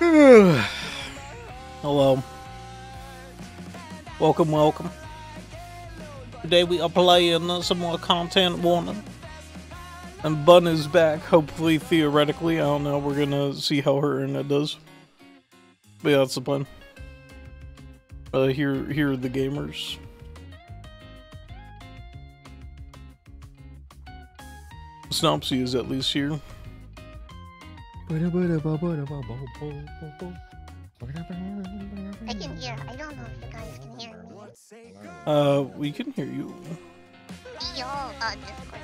Hello. Welcome, welcome. Today we are playing some more content warning. And Bun is back, hopefully, theoretically. I don't know. We're gonna see how her internet does. But yeah, that's the plan. Uh, here, here are the gamers. Snopsy is at least here. I can hear. I don't know if you guys can hear me. Uh, we can hear you. Yo, uh, Discord.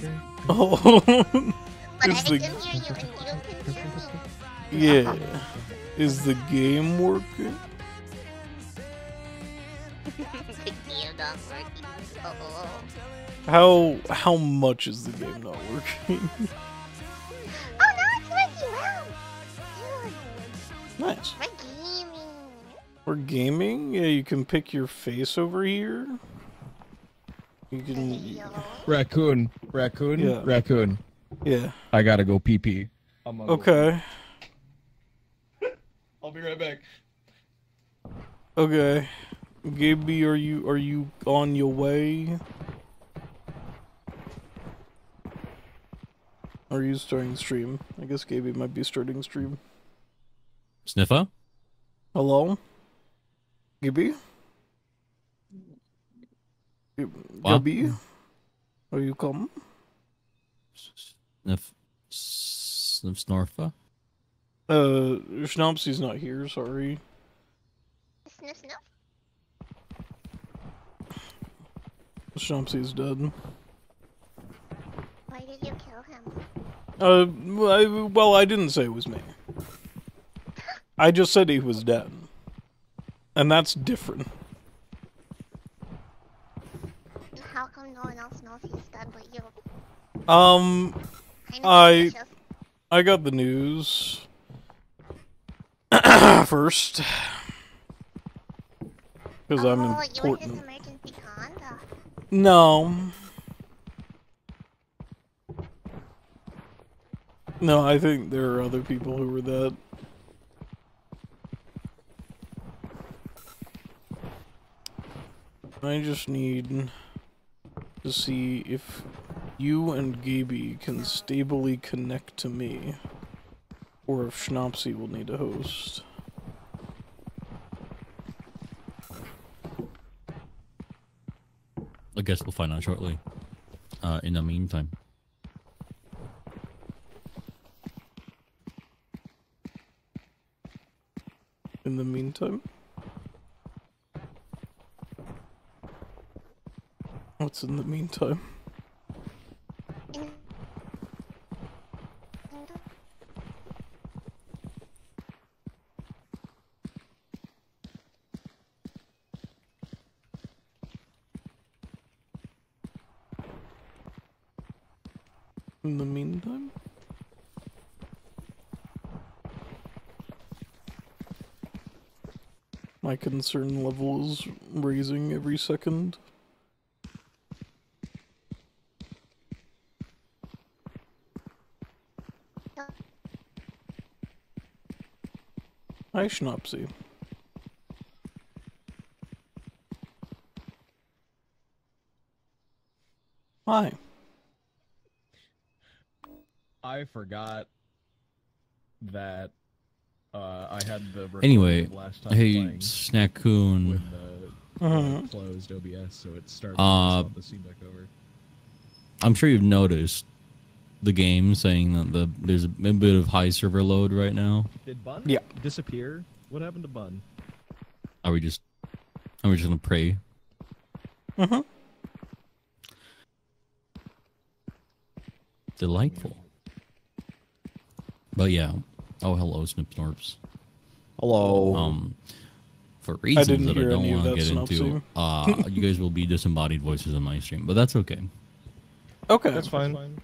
You know? Oh. but Is I the- can hear you and you can hear me. Yeah. Is the game working? the game not working. Uh-oh. How how much is the game not working? can pick your face over here. You can. Raccoon, raccoon, Yeah. raccoon. Yeah. I gotta go pee pee. I'm on- Okay. I'll be right back. Okay. Gaby, are you are you on your way? Are you starting stream? I guess Gaby might be starting stream. Sniffer? Hello? Gaby? Gib- What? Gaby? Are you come? Snif... Snif Snorfa? Uh, Schnopsy's not here, sorry. Sniff, sniff. Schnopsy's dead. Why did you kill him? Uh, well I, well, I didn't say it was me. I just said he was dead. And that's different. How come no one else knows he's dead but you? Um, I- I got the news first. Because I'm oh, you were just important. No. No, I think there are other people who were that. I just need to see if you and Gaby can stably connect to me, or if Schnopsy will need a host. I guess we'll find out shortly. Uh, in the meantime. In the meantime, what's in the meantime? In- the meantime? My concern level is raising every second. Hi, Schnopsy. Hi. I forgot that uh, I had the Anyway, last time Hey, playing Snackoon. when the uh, closed OBS, so it started Uh, itself to seem back over. I'm sure you've noticed the game saying that the there's a bit of high server load right now. Did Bun Yeah. disappear? What happened to Bun? Are we just are we just gonna pray? Mm-hmm. Delightful. But yeah. Oh hello, Snip Snorps. Hello. Um for reasons didn't that I don't want to get into, uh you guys will be disembodied voices on my stream, but that's okay. Okay. That's fine.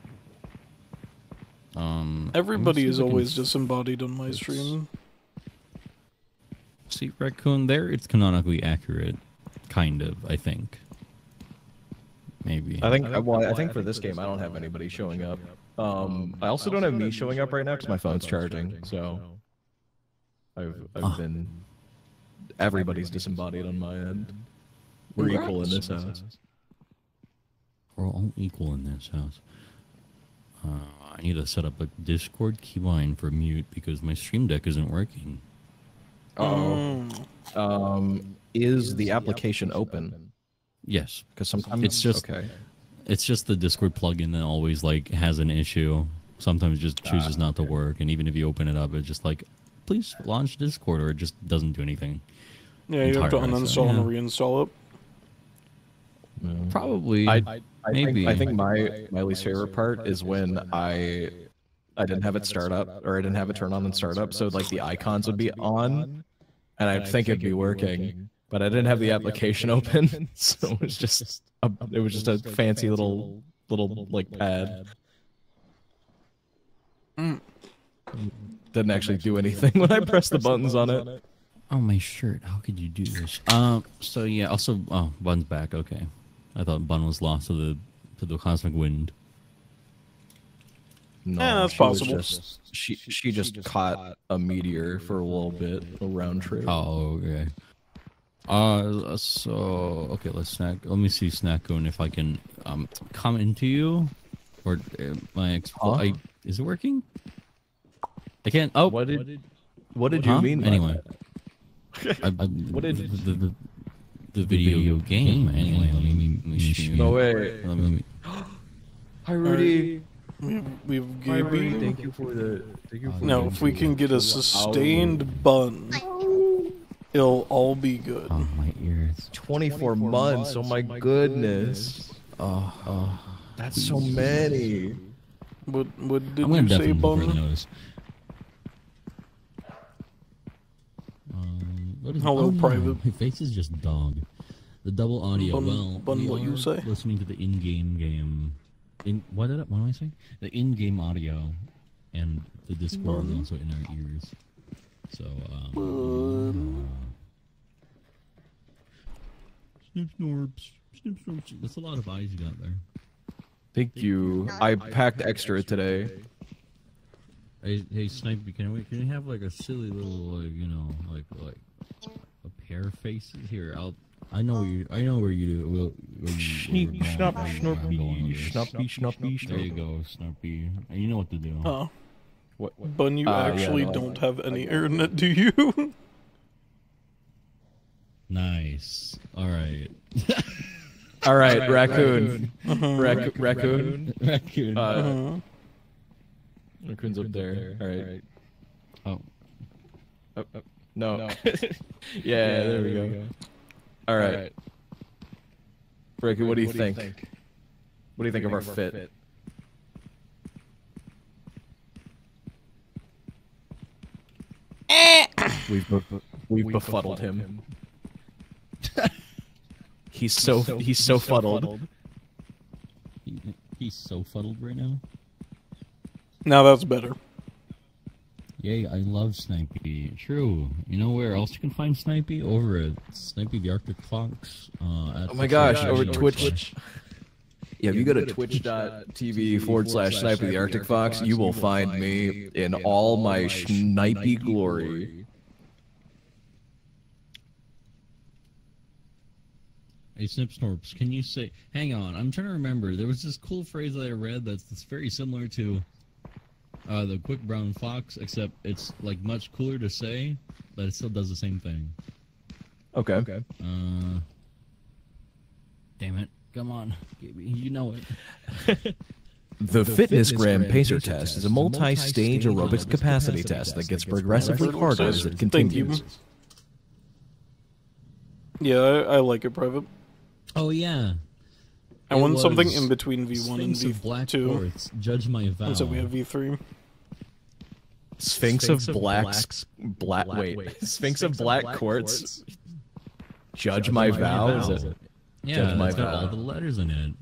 Um Everybody is see can always disembodied on my Yes. stream. See raccoon there, it's canonically accurate. Kind of, I think. Maybe. I think, well, I think for this game, I don't have anybody showing up. Um, I also don't have me showing up right now because my phone's charging. So I've I've Ah. been everybody's disembodied on my end. We're equal in this house. We're all equal in this house. Uh, I need to set up a Discord keyline for mute because my stream deck isn't working. Oh, Mm. um, is the application open? Yes, Because sometimes It's just- okay. it's just the Discord plugin that always like has an issue. Sometimes it just chooses not to work, and even if you open it up, it's just like, please launch Discord, or it just doesn't do anything. Yeah, you have to Entirely, so, uninstall and reinstall it. Probably. I, I Maybe. Think, I think my my least favorite part is when I I didn't have it start up or I didn't have it turn on and start up, so like the icons would be on, and I'd think it'd be working, but I didn't have the application open, so it was just a, it was just a fancy little little like pad. Mm. Didn't actually do anything when I pressed the buttons on it. Oh, my shirt. How could you do this? Um. So yeah. Also, oh, Bun's back. Okay. I thought Bun was lost to the to the cosmic wind. No, Yeah, that's she possible. just- she she just caught a meteor for a little bit, a round trip. Oh, okay. Uh, so okay, let's snack. Let me see Snackcoon if I can um come into you, or uh, my ex. Huh? I is it working? I can't. Oh, What did what did you Huh? mean? by Anyway. that? I, I, What did- the, the, the video game? Anyway, let me. Let me show No way. Let me, let me- Hi, Rudy. We have, we have Hi, Rudy. Thank you for the. Thank you for Now, the- if we can get a sustained bun, it'll all be good. Oh my ears. 24 months. Oh my goodness. Oh, oh. That's so many. What what did I'm gonna you say, definitely further bun? notice. Um, what is Hello, oh, private. My face is just dog. The double audio. Bun- well, bun we what you say? Listening to the in-game game. In what did I, what am I saying? The in-game audio, and the Discord is Bun. also in our ears. So. Um, Bun. Snip snorps. Snip snorps. That's a lot of eyes you got there. Thank you. I packed extra today. Hey, hey, Sniper, can we can we have like a silly little, like, you know, like like a pair of faces here? I'll. I know where you. I know where you do. Will. Where you, where you're going- where you're going with this. Schnuppy, schnuppy, There you go, Snarpy. You know what to do. Huh. What? Bun, you Uh, yeah, actually no, don't have any internet, do you? Nice. All right. All right, raccoon. Uh-huh. Rac- raccoon. Raccoon. Uh, Uh-huh. Raccoon's up there. All right. oh, Oh, oh, no. no. yeah, there we go. All right. Raccoon, what do you think? What do you think of our fit? Eh. We've bef- we've befuddled him. He's so he's so fuddled. he, he's so fuddled right now. Now that's better. Yay, I love Snipey. True. You know where else you can find Snipey? Over at Snipey the Arctic Fox. Uh, at Oh my gosh, twitch.tv over forward Twitch. Yeah, if you go to twitch.tv forward slash sniper the Arctic Fox, you will find me in all my snipey glory. Hey, Snip Snorps, can you say? Hang on, I'm trying to remember. There was this cool phrase that I read that's, that's very similar to uh, the quick brown fox, except it's like much cooler to say, but it still does the same thing. Okay. Okay. Uh, damn it! Come on, Gaby, you know it. The Fitness Gram Pacer Test is a multi-stage aerobics capacity test that gets progressively harder as it Thank you. continues. Yeah, I, I like it private. Oh yeah. I want something in between V1 and Sphinx of Black V2. Quartz, Judge my vow. And so we have V3. Sphinx of Black, black, wait, Sphinx of Black Quartz. Judge my vow. Is it? yeah, Judge my it's got vow. all the letters in it.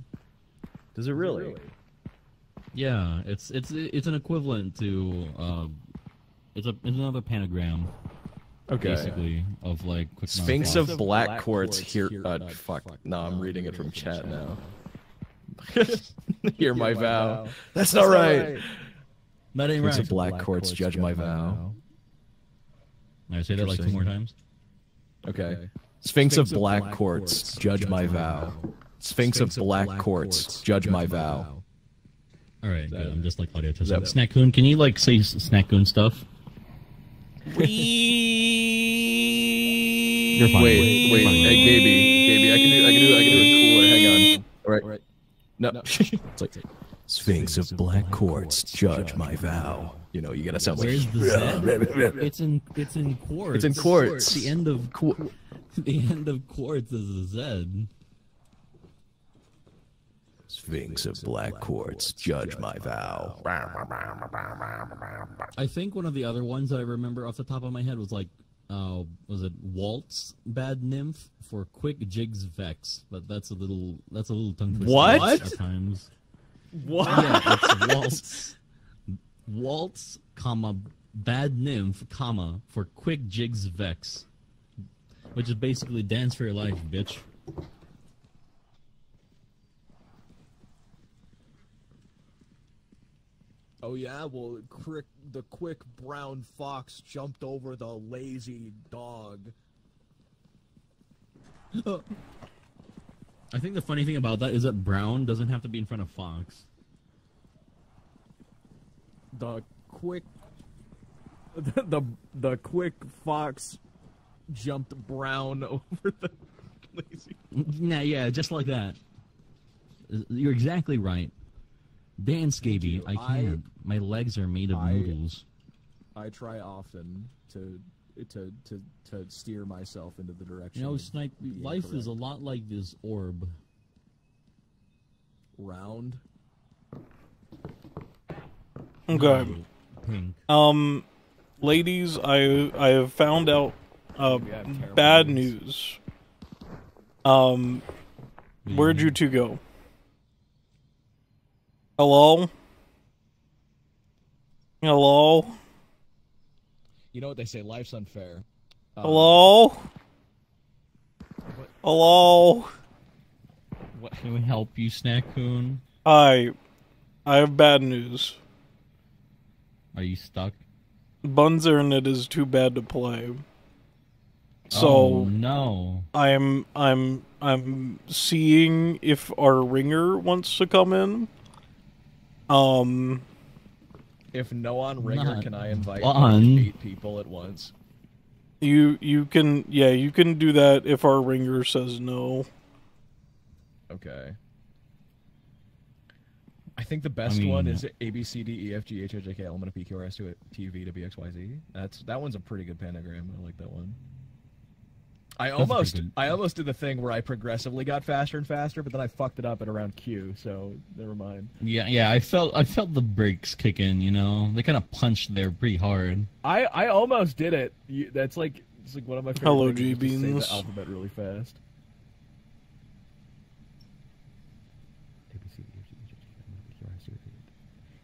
Does it really? Yeah, it's it's it's an equivalent to uh, it's a it's another pentagram Okay. basically of like Sphinx Fox. of Black Quartz here. Uh, fuck. No, I'm reading it from chat now. Hear my vow. That's not right. That ain't Sphinx right. of Black Quartz, judge my vow. I say that like two more times. Okay. Sphinx of black quartz, judge my vow. Sphinx of black quartz, judge my vow. All right, good. I'm just like audio that- testing. Snackcoon, can you like say s- Snackcoon stuff? We. You're fine. Wait, wait, Fine. hey, Gaby, Gaby, I can do, I can do, I can do it cooler. Hang on. All right, all right. No, it's like Sphinx of black quartz, judge my vow. You know, you gotta sound like. Where's the Z? It's in it's in quartz. It's in quartz. The end of qu- the end of quartz is a Z. Sphinx of black quartz, judge my vow. I think one of the other ones that I remember off the top of my head was like, uh, was it Waltz Bad Nymph for Quick Jigs Vex? But that's a little that's a little tongue twister What? at times. What? Yeah, it's Waltz, Waltz, comma Bad Nymph, comma for Quick Jigs Vex, which is basically dance for your life, bitch. Oh yeah, well, quick, the quick brown fox jumped over the lazy dog. I think the funny thing about that is that Brown doesn't have to be in front of Fox. The quick, the the, the quick fox jumped brown over the lazy. Nah, yeah, just like that. You're exactly right. Dan Scaby, you. I I- can't. My legs are made of I- noodles. I try often to to to to steer myself into the direction. You know, Snipe, being life is a lot like this orb. round. Okay. Pink. Um, ladies, I I have found out uh, have bad news. news. Um, where'd you two go? Hello. Hello. You know what they say? Life's unfair. Uh, Hello. Hello. What can we help you, Snackoon? Hi. I have bad news. Are you stuck? Bunzernet it is too bad to play. So oh, no. I'm I'm I'm seeing if our ringer wants to come in. Um If no on ringer, Not can I invite on. eight people at once? you you can yeah, you can do that if our ringer says no. Okay. I think the best I one mean- is A B C D E F G H I J K L M N O P Q R S T U V W X Y Z. That's that one's a pretty good pentagram. I like that one. I a pretty almost I almost did the thing where I progressively got faster and faster, but then I fucked it up at around Q. So never mind. Yeah, yeah. I felt I felt the brakes kick in. You know, they kind of punched there pretty hard. I I almost did it. You, that's like it's like one of my favorite Hello, things is to say the alphabet really fast.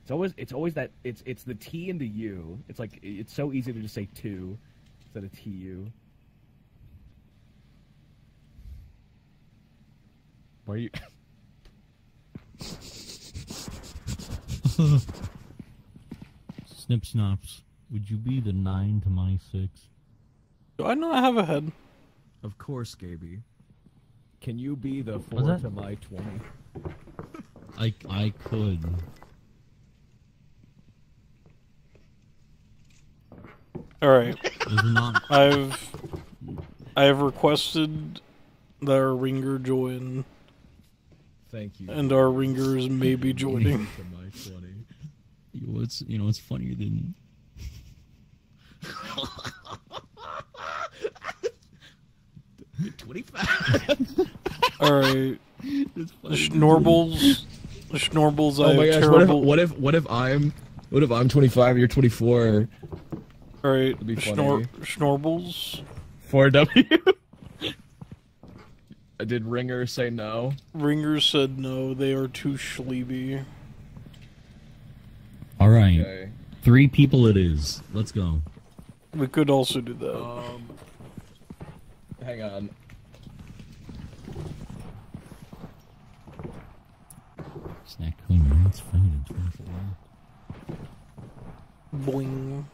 It's always it's always that it's it's the T and the U. It's like it's so easy to just say two instead of T U. Why are you? Snip snops. Would you be the nine to my six? Do I not have a head? Of course, Gaby. Can you be the four that? to my twenty? I I could. Alright. Not. I've I have requested that our ringer join Thank you. and our ringers may be joining. my twenty. You know, what's you know what's funnier than Twenty-five. Alright. it's funny. Schnorbles Schnorbles Oh my have gosh! What if what if what if I'm what if I'm 25 you're 24? Alright, be Schnor- Schnorbles. 4W. Did Ringer say no? Ringer said no, they are too schleeby. All right, Okay. three people it is. Let's go. We could also do that. Um. Hang on. Snack cleaner. That's funny. to 24. Boing.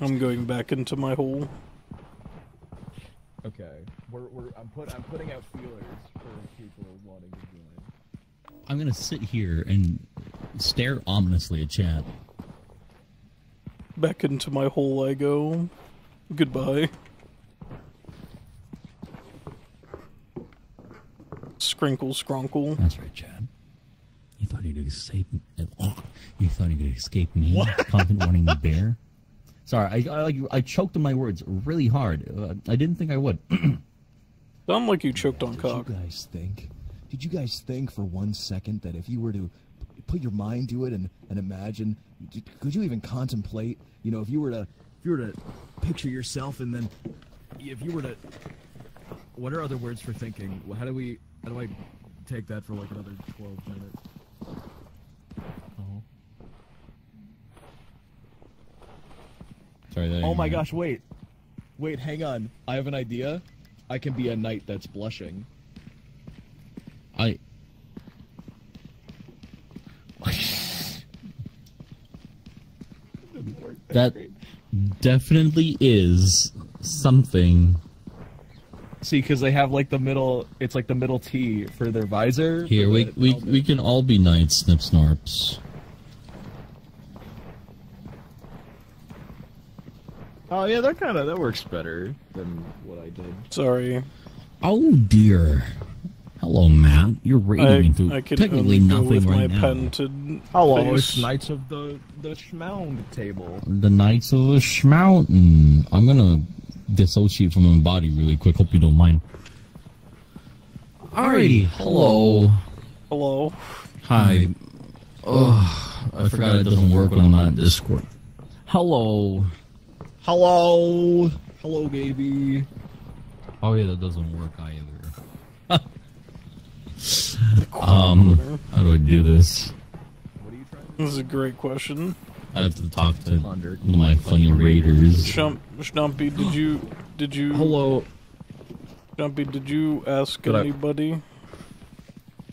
I'm going back into my hole. Okay, we're, we're I'm put I'm putting out feelers for people wanting to join. I'm gonna sit here and stare ominously at chat. Back into my hole I go. Goodbye. Scrinkle scronkle. That's right, Chad. You thought you could escape? Me. You thought you could escape me? Content warning, the bear. Sorry, I, I I choked on my words really hard. Uh, I didn't think I would. Sound like you choked on Did cock. you guys think? Did you guys think for one second that if you were to put your mind to it and, and imagine, d- could you even contemplate? You know, if you were to if you were to picture yourself and then If you were to, what are other words for thinking? How do we? How do I take that for like another twelve minutes? Oh. Sorry. Oh my gosh! Wait, wait, hang on. I have an idea. I can be a knight that's blushing. I. that definitely is something. See, because they have like the middle. It's like the middle T for their visor. Here, we we we can all be knights, snip snorps. Oh yeah, that kind of that works better than what I did. Sorry. Oh dear. Hello, Matt. You're raiding I, me through I can technically only go nothing with my now. pen to Hello, face. it's Knights of the the Schmound table. The Knights of the Schmountain. Mm, I'm gonna dissociate from my body really quick. Hope you don't mind. Alrighty. Hello. Hello. Hi. Oh, I forgot it doesn't work when I'm not in Discord. Hello. Hello, hello, Gaby. Oh yeah, that doesn't work either. um, how do I do this? What are you trying This is a great question. I have to talk to my funny raiders. Shump, Stumpy, did you did you Hello, Stumpy, did you ask Did I- anybody?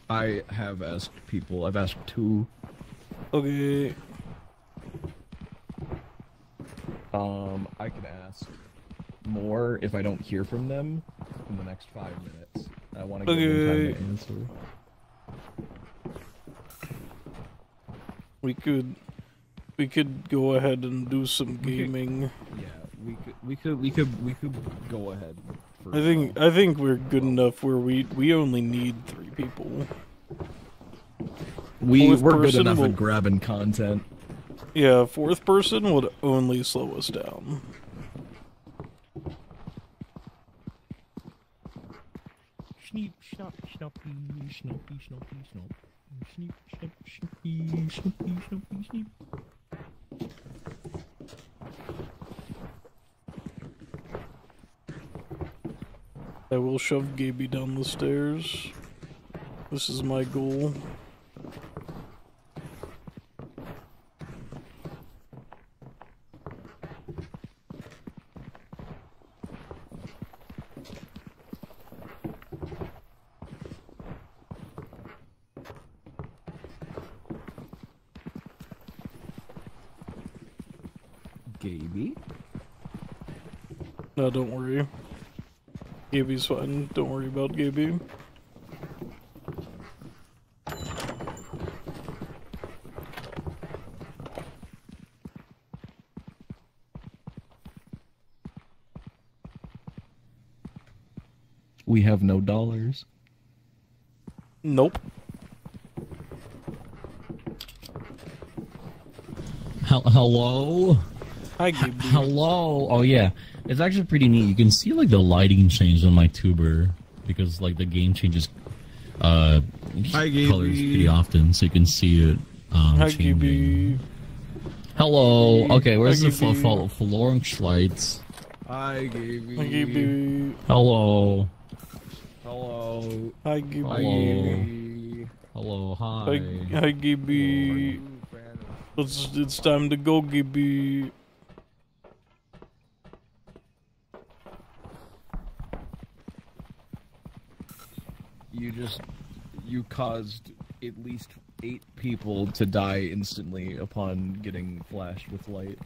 I have asked people. I've asked two. Okay. Um, I can ask more if I don't hear from them in the next five minutes. I want to give them time to answer. We could we could go ahead and do some gaming. Yeah, we could, we could, we could, we could go ahead. For I think I think we're good enough where we we only need three people. We we're good person enough will- at grabbing content. Yeah, fourth person would only slow us down. Sneep, snop, snoppy, snoppy, snoppy, snop. Sneep, snop, snoppy, snoppy, snoppy, sneep. I will shove Gaby down the stairs. This is my goal. Gaby? No, don't worry. Gaby's fine. Don't worry about Gaby. We have no dollars. Nope. Hel- Hello. Hi, Gaby. Hello. Oh yeah, it's actually pretty neat. You can see like the lighting change on my tuber because like the game changes uh Hi, colors pretty often, so you can see it. Um, Hi, changing. Gaby. Hello. Okay, where's Hi, the fl- Gaby. fl- Florence Hi, Gaby. Hi, Gaby. Hello. Hello. Hi, Gaby. Gaby. Hello. Hi. Hi, hi, Gaby. It's, it's time to go, Gaby. You just you caused at least eight people to die instantly upon getting flashed with light.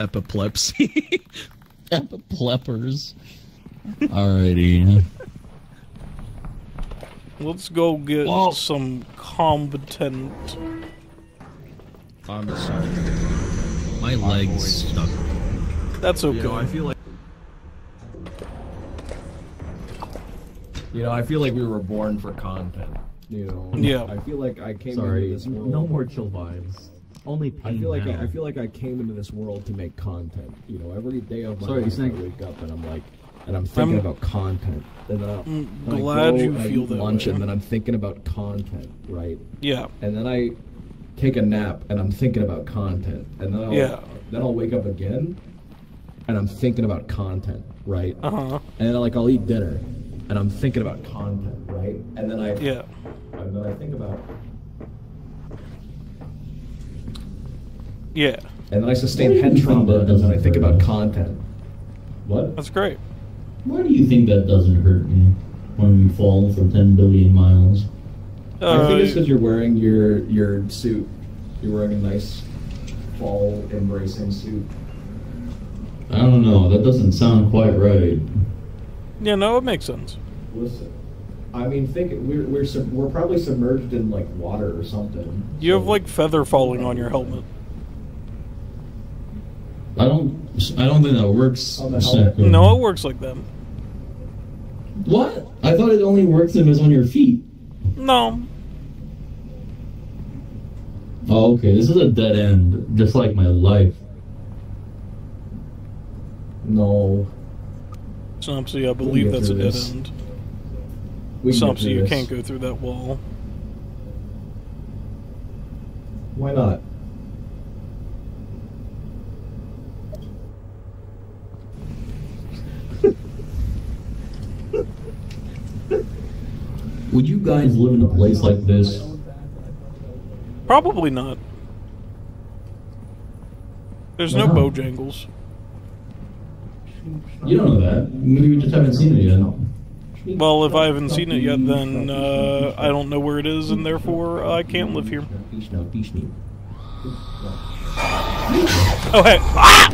Epilepsy. Epipleppers. Alrighty. Let's go get Whoa. some competent. I'm sorry. My legs stuck. That's okay. You I feel like. You know, I feel like we were born for content. You know. Yeah. I feel like I came Sorry, into this world. no more chill vibes. Only pain I feel like. I, I feel like I came into this world to make content. You know, every day of my Sorry, life I wake up and I'm like, and I'm thinking I'm- about content. And I, I'm then I glad go you I feel eat that lunch, way. and then I'm thinking about content, right? Yeah. And then I take a nap, and I'm thinking about content, and then I'll, Yeah. then I'll wake up again, and I'm thinking about content, right? Uh huh. And then like I'll eat dinner, and I'm thinking about content, right? And then I Yeah. and then I think about Yeah. and then I sustain head trauma, and then I think about content. What? That's great. Why do you think that doesn't hurt me when we fall from 10 billion miles? Uh, I think it's because you're wearing your your suit. You're wearing a nice fall embracing suit. I don't know. That doesn't sound quite right. yeah, no, it makes sense. Listen, I mean, think we're we're sub- we're probably submerged in like water or something. You have like feather falling on your helmet. I don't. I don't think that works. On the helmet. Snacko. No, it works like that. What? I thought it only works if it's on your feet. No. Oh, okay. This is a dead end, just like my life. no. Sumpsy, I believe that's a dead end. We Sumpsy, through you this. can't go through that wall. Why not? Would you guys live in a place like this? Probably not. There's no Why not? Bojangles. You don't know that. Maybe you just haven't seen it yet. Well, if I haven't seen it yet, then uh, I don't know where it is, and therefore I can't live here. Oh hey! Ah!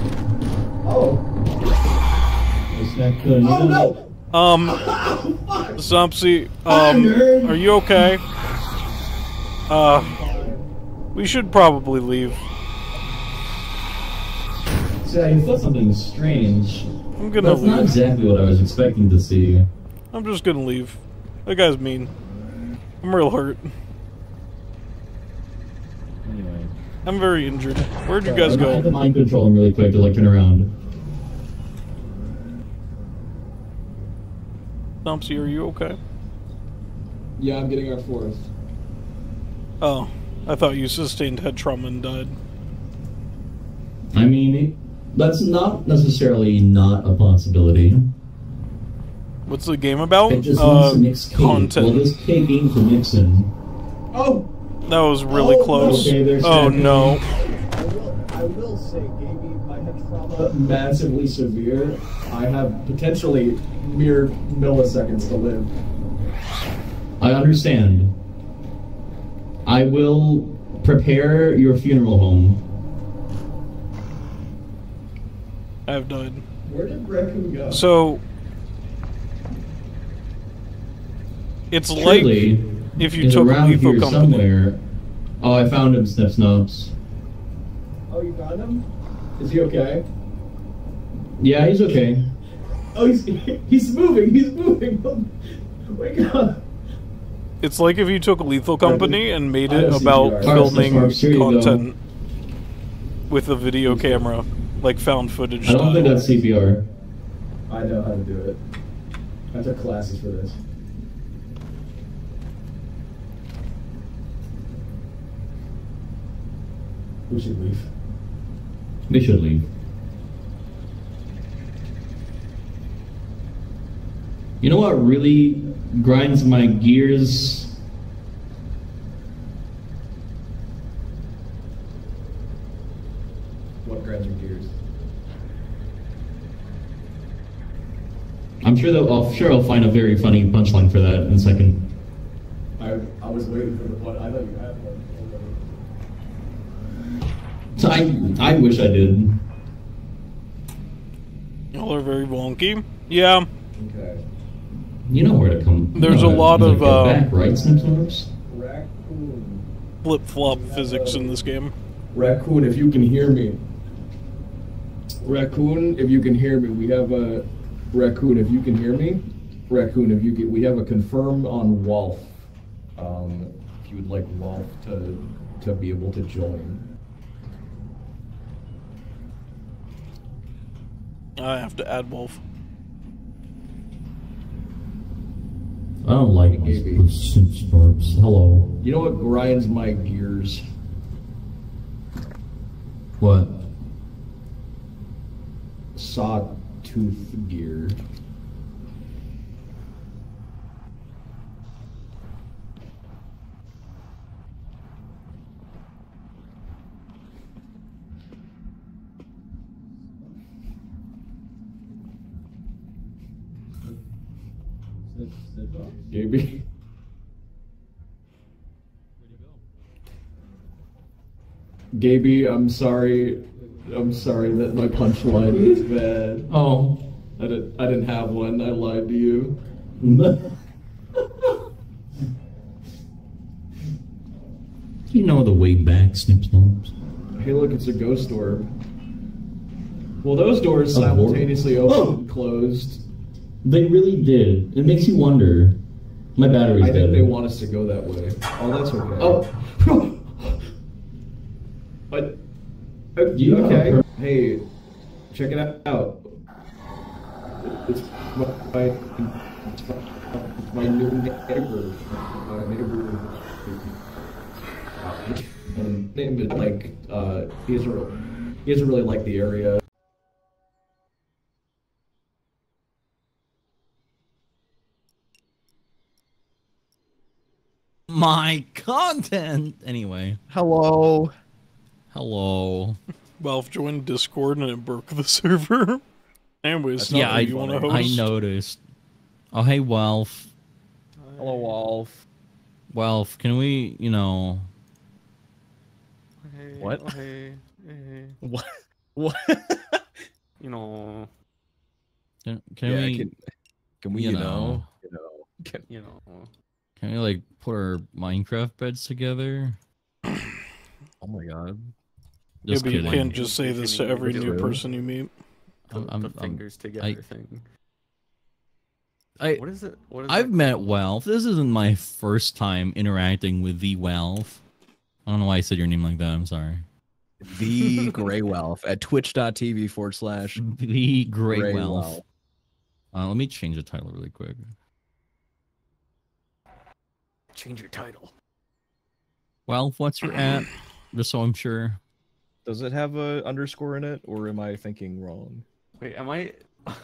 Oh. Oh no! Um, Sumpsy, um, are you okay? Uh, we should probably leave. See, I thought something strange. I'm gonna That's not exactly what I was expecting to see. I'm just gonna leave. That guy's mean. I'm real hurt. Anyway, I'm very injured. Where'd you guys go? I had to mind control him really quick to like turn around. Thompson, are you okay? Yeah, I'm getting our fourth. Oh, I thought you sustained head trauma and died. I mean, that's not necessarily not a possibility. What's the game about? Uh, wants to mix cake. Well, content. this cake ain't for mixing. Oh. That was really Oh, close. okay, oh no. I will, I will say, Gaby, my head trauma massively severe. I have potentially mere milliseconds to live. I understand. I will prepare your funeral home. I've died. Where did Raccoon go? So it's Surely, like if you took around Lethal here Company. somewhere. Oh, I found him, Snip Snobs. oh, you found him? Is he okay? Yeah, he's okay. Oh, he's he's moving. He's moving. Wake up. It's like if you took Lethal Company and made it about CPR. filming Alright, here you go. content with a video camera, like found footage I don't style. think that's CPR. I know how to do it. I took classes for this. We should leave. We should leave. You know what really grinds my gears? What grinds your gears? I'm sure that I'm sure I'll find a very funny punchline for that in a second. I I was waiting for the one. I thought you had one. So I I wish I did. Y'all are very wonky. Yeah, Okay. You know where to come. you There's know a lot of, uh, back, right, Snipsnorps? Raccoon. flip flop physics in this game. Raccoon, if you can hear me. Raccoon, if you can hear me, we have a raccoon. If you can hear me, raccoon. If you get, we have a confirm on Walf. Um, if you would like Walf to to be able to join. I have to add Walf. I don't like my Maybe. Snipsnorps. Hello. You know what grinds my gears? What? Sawtooth gear. Gaby. Gaby, I'm sorry. I'm sorry that my punchline is bad. Oh. I didn't. I didn't have one. I lied to you. you know the way back, Snipsnorps. Hey, look, it's a ghost orb. Well, those doors simultaneously Oh. opened and closed. They really did. It makes you wonder. My battery's I dead. think they want us to go that way. Oh, that's okay. Oh. but. uh, You have okay. a- Hey, check it out. It's my, my, it's my, it's my new neighbor. My neighbor. And name it like uh, he doesn't really, he doesn't really like the area. My content. Anyway. Hello. Hello. Valve joined Discord and it broke the server. Anyways, yeah, I, you want to host? I noticed. Oh, hey, Welf. Hello, Wolf. Welf, can we, you know, Hey, What? oh, hey, hey, What? What? you know, can, can yeah, we, can, can we, you you, know. know, you know, can, you know. can we like put our Minecraft beds together? oh my god. Yeah, Just but you can't just say this to every new person you meet. The, I'm- the I'm- fingers together thing. I, What is it? What is I've met called? Welf. This isn't my first time interacting with the Welf. I don't know why I said your name like that. I'm sorry. The Grey Wealth at twitch.tv forward slash The Great Grey Welf. Wealth. Uh, let me change the title really quick. Change your title. Well, what's your at? Just so I'm sure. Does it have a underscore in it, or am I thinking wrong? Wait, am I? am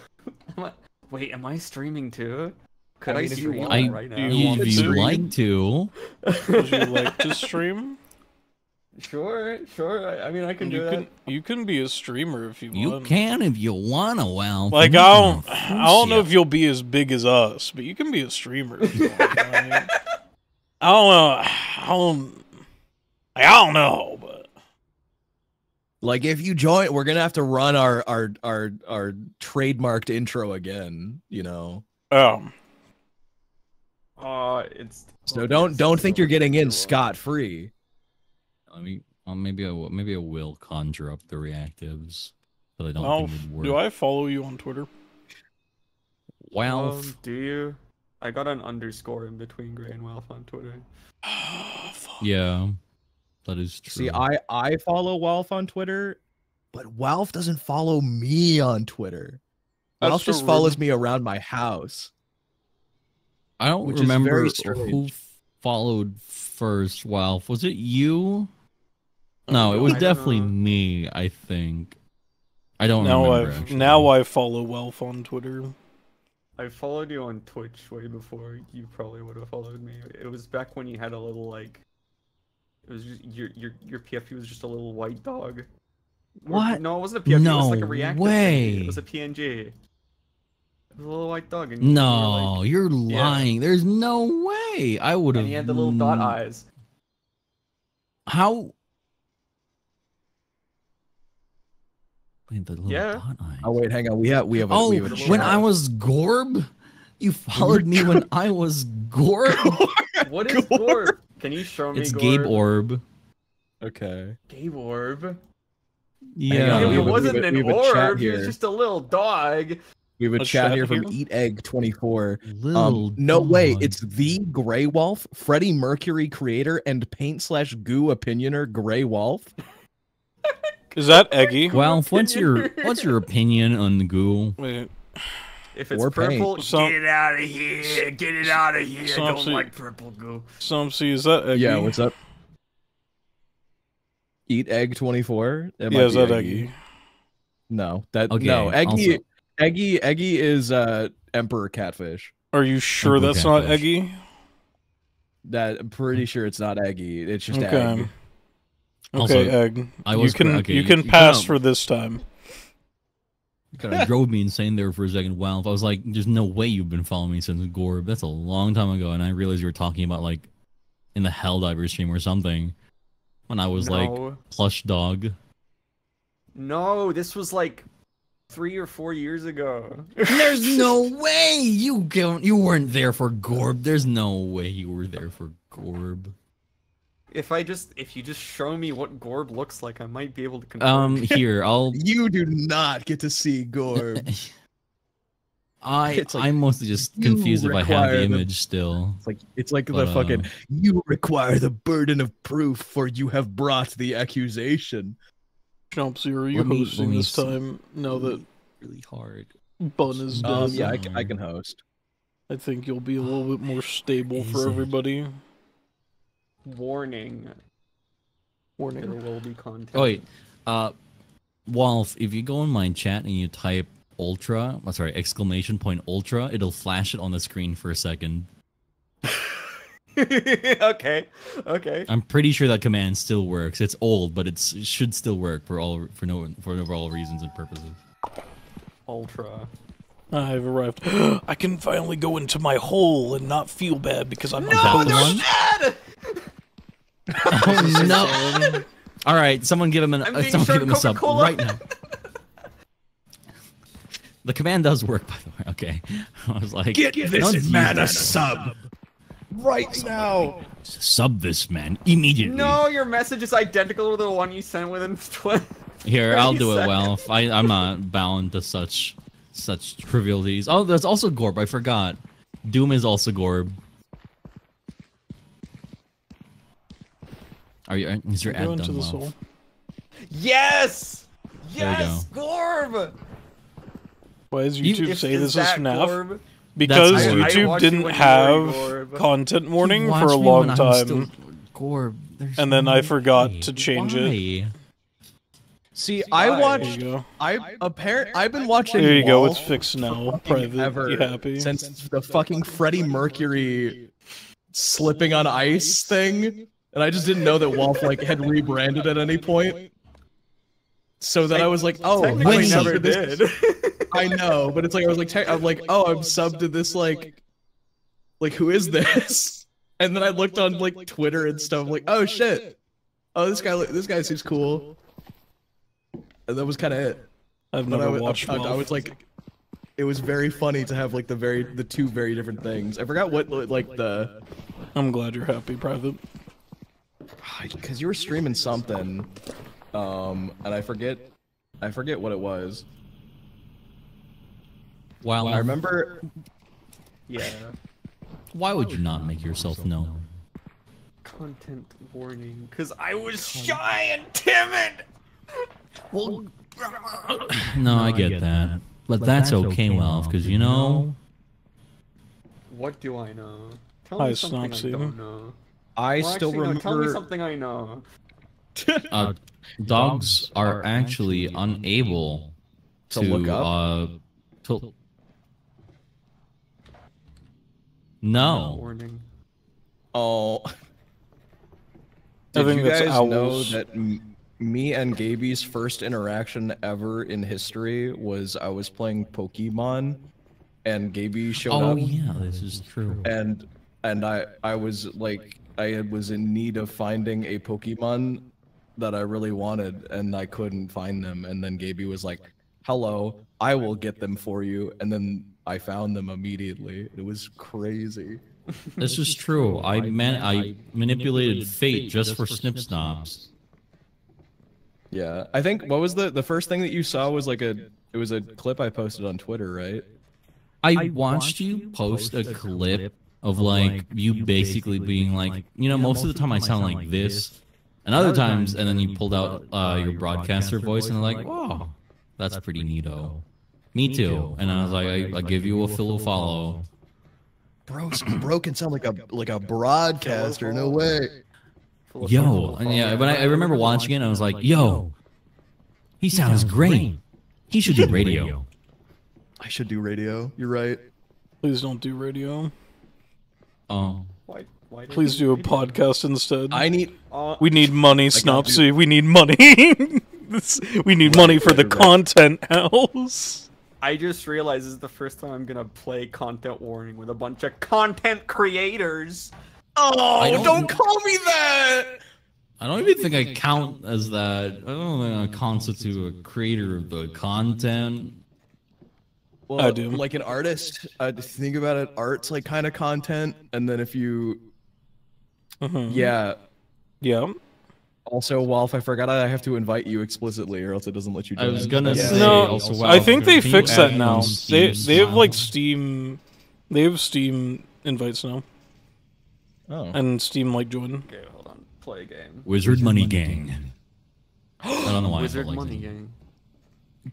I? Wait, am I streaming too? Could I I, mean, if stream want- I, right now? do you if you'd stream? like to. Would you like to stream? Sure, sure. I, I mean, I can you do can that. you can be a streamer if you, You want. can if you wanna, Well, Like I'm I not don't, I don't know if you'll be as big as us, but you can be a streamer. I don't know. I don't. I don't know, but Like if you join, we're gonna have to run our our our our trademarked intro again. You know, um, Uh, it's. so don't don't think you're getting in scot free. Let me. Uh, maybe I will. Maybe I will conjure up the reactives, but I don't I'll, think it would work. do I follow you on Twitter? Welf. Um, do you? I got an underscore in between Gray and Wealth on Twitter. Ah, yeah, that is true. See, I I follow Walf on Twitter, but Walf doesn't follow me on Twitter. That's Walf so just follows me around my house. I don't which is remember very who followed first. Welf, was it you? No, it was definitely know. me. I think. I don't now I remember. actually. now I follow Welf on Twitter. I followed you on Twitch way before you probably would have followed me. It was back when you had a little like. It was just your your your PFP was just a little white dog. Or- What? No, it wasn't a PFP. No it was like a reactive. way. Thing. It was a PNG. It was a little white dog, and you- No, like- you're Yeah. lying. There's no way. I would have. and he had the little dot eyes. How? Wait, the little Yeah. dot eye. Oh wait, hang on. We have we have a, Oh, we have a when. I was Gorb, you followed me when I was Gorb. What is Gorb? Can you show me it's Gorb? Gabe Orb. okay. Gabe Orb. Yeah, on, he we have a- wasn't we an we have a chat orb. He was just a little dog. We have a A chat chat here from? Eat Egg twenty four. Little Um, no way, it's the Grey Wolf, Freddie Mercury creator and paint slash goo opinioner Grey Wolf. Is that Eggy? Well, what's your opinion. what's your opinion on the ghoul? Wait, If it's Or paint. purple, So- get it out of here. Get it out of here. So I don't actually- like purple goo. Somsy, is that Eggy? Yeah, what's up? Eat Egg twenty four. Yeah, is that Eggy? No, that Okay, no Eggy. also- Eggy Eggy is uh Emperor Catfish. Are you sure Uncle that's not Catfish. Eggy? That I'm pretty sure it's not Eggy. It's just Okay. Egg. Also, Okay, Egg. I you can okay, you you- can you pass kinda- for this time. Kind of drove me insane there for a second. Wow, I was like, "There's no way you've been following me since Gorb." That's a long time ago, and I realized you were talking about like in the Helldiver stream or something when I was like plush dog. no, this was like three or four years ago. There's no way you don't. You weren't there for Gorb. There's no way you were there for Gorb. If I just, if you just show me what Gorb looks like, I might be able to confirm. Um, here I'll. You do not get to see Gorb. I like, I'm mostly just confused if I have require the the- image still. It's like it's like But, the uh, fucking you require the burden of proof for you have brought the accusation. Chomsy, are you Let me- hosting me this see. time now that Really hard. Bun is dead? Um, yeah, I, can- I can host. I think you'll be a little bit more stable Is for it? everybody. Warning: Warning. there Warning. will be content. Oh wait, uh, Wolf, if you go in my chat and you type ultra, oh, sorry, exclamation point ultra, it'll flash it on the screen for a second. okay, okay. I'm pretty sure that command still works. It's old, but it's, it should still work for all for no for overall reasons and purposes. Ultra. I've arrived. I can finally go into my hole and not feel bad because I'm Is that the one? Dad! Oh no! All right, someone give him an I'm uh, someone give him a sub right now. The command does work, by the way. Okay, I was like, Get "Don't this man a sub. Right now. Sub this man immediately. No, your message is identical to the one you sent within 20. Here, I'll 30 do it. seconds. Well, I I'm not bound to such such trivialities. Oh, there's also Gorb. I forgot. Doom is also Gorb. Are you? Is your Go ad into done this well? hole. Yes! There we Yes, Gorb! Why does YouTube If- say this is that FNAF? Gorb? Because That's. I YouTube watched didn't you have Gorb. content warning for a long time, still Gorb. And then I forgot way. to change it. Why? See, I Why? There watched. I apparent. I've been watching. There you go. It's fixed now. Private. ever You happy? since the fucking Freddie Mercury slipping on ice thing, and I just didn't know that Wolf like had rebranded at any point. So then I was like, oh, Technically I'm never this- did. I know, but it's like I was like, te- I'm like, oh, I'm subbed to this like, like who is this? And then I looked on like Twitter and stuff, like, oh shit, oh this guy, this guy seems cool. And that was kind of it. I've But I, never was- watched. I, I was like, it was very funny to have like the very the two very different things. I forgot what like the I'm glad you're happy, Private. Because you were streaming something, um, and I forget, I forget what it was. Wow. I remember yeah. Why would you not make yourself known? Content warning. Because I was shy and timid! Well, no, I get that, but, that's, okay, Wolf, because you know. What do I know? Tell Hi, me something I Snopsy. don't know. I Well, still actually, no, Tell me something I know. uh, dogs are actually unable To to, look up? Uh, to... No. Warning. Oh. I Did think you that's guys know that m- me and Gaby's first interaction ever in history was I was playing Pokemon, and Gaby showed Oh up, Oh yeah, this is true. and and I I was like I was in need of finding a Pokemon that I really wanted, and I couldn't find them. And then Gaby was like, "Hello, I will get them for you." And then I found them immediately. It was crazy. This is true. I man, I manipulated fate just for snip snobs. Yeah, I think what was the the first thing that you saw was like a it was a clip I posted on Twitter, right? I watched you post a clip of like you basically being like, you know, most of the time I sound like this, and other times, and then you pulled out uh, your broadcaster voice and like, oh, that's pretty neato. Me too. And I was like, I, I give you a fellow follow. Bro, bro can sound like a like a broadcaster. No way. Yo, and yeah, but I, I remember watching it and I was like, yo, he sounds great. He should do radio. I should do radio. You're right. Please don't do radio. Oh, Why? Why? Please do a radio? podcast instead. I need Uh, We need money, got Snopsy. We need money. This- we need money for the content house. I just realized this is the first time I'm gonna play content warning with a bunch of content creators. Oh, I don't- don't call me that. I don't even think I count as that. I don't think I constitute a creator of the content. Well, I do. Like an artist, uh, think about it. Art's like kind of content, and then if you, Mhm. yeah. Yeah. Also, Wolf, I forgot I have to invite you explicitly, or else it doesn't let you. I join. was gonna Yeah. say No, also. wow, I think they fixed that now. They they have like? Steam, they have Steam invites now, Oh. and Steam like join. Okay, hold on. Play a game. Wizard Money Gang. I don't know why. I Wizard felt like Money that. Gang.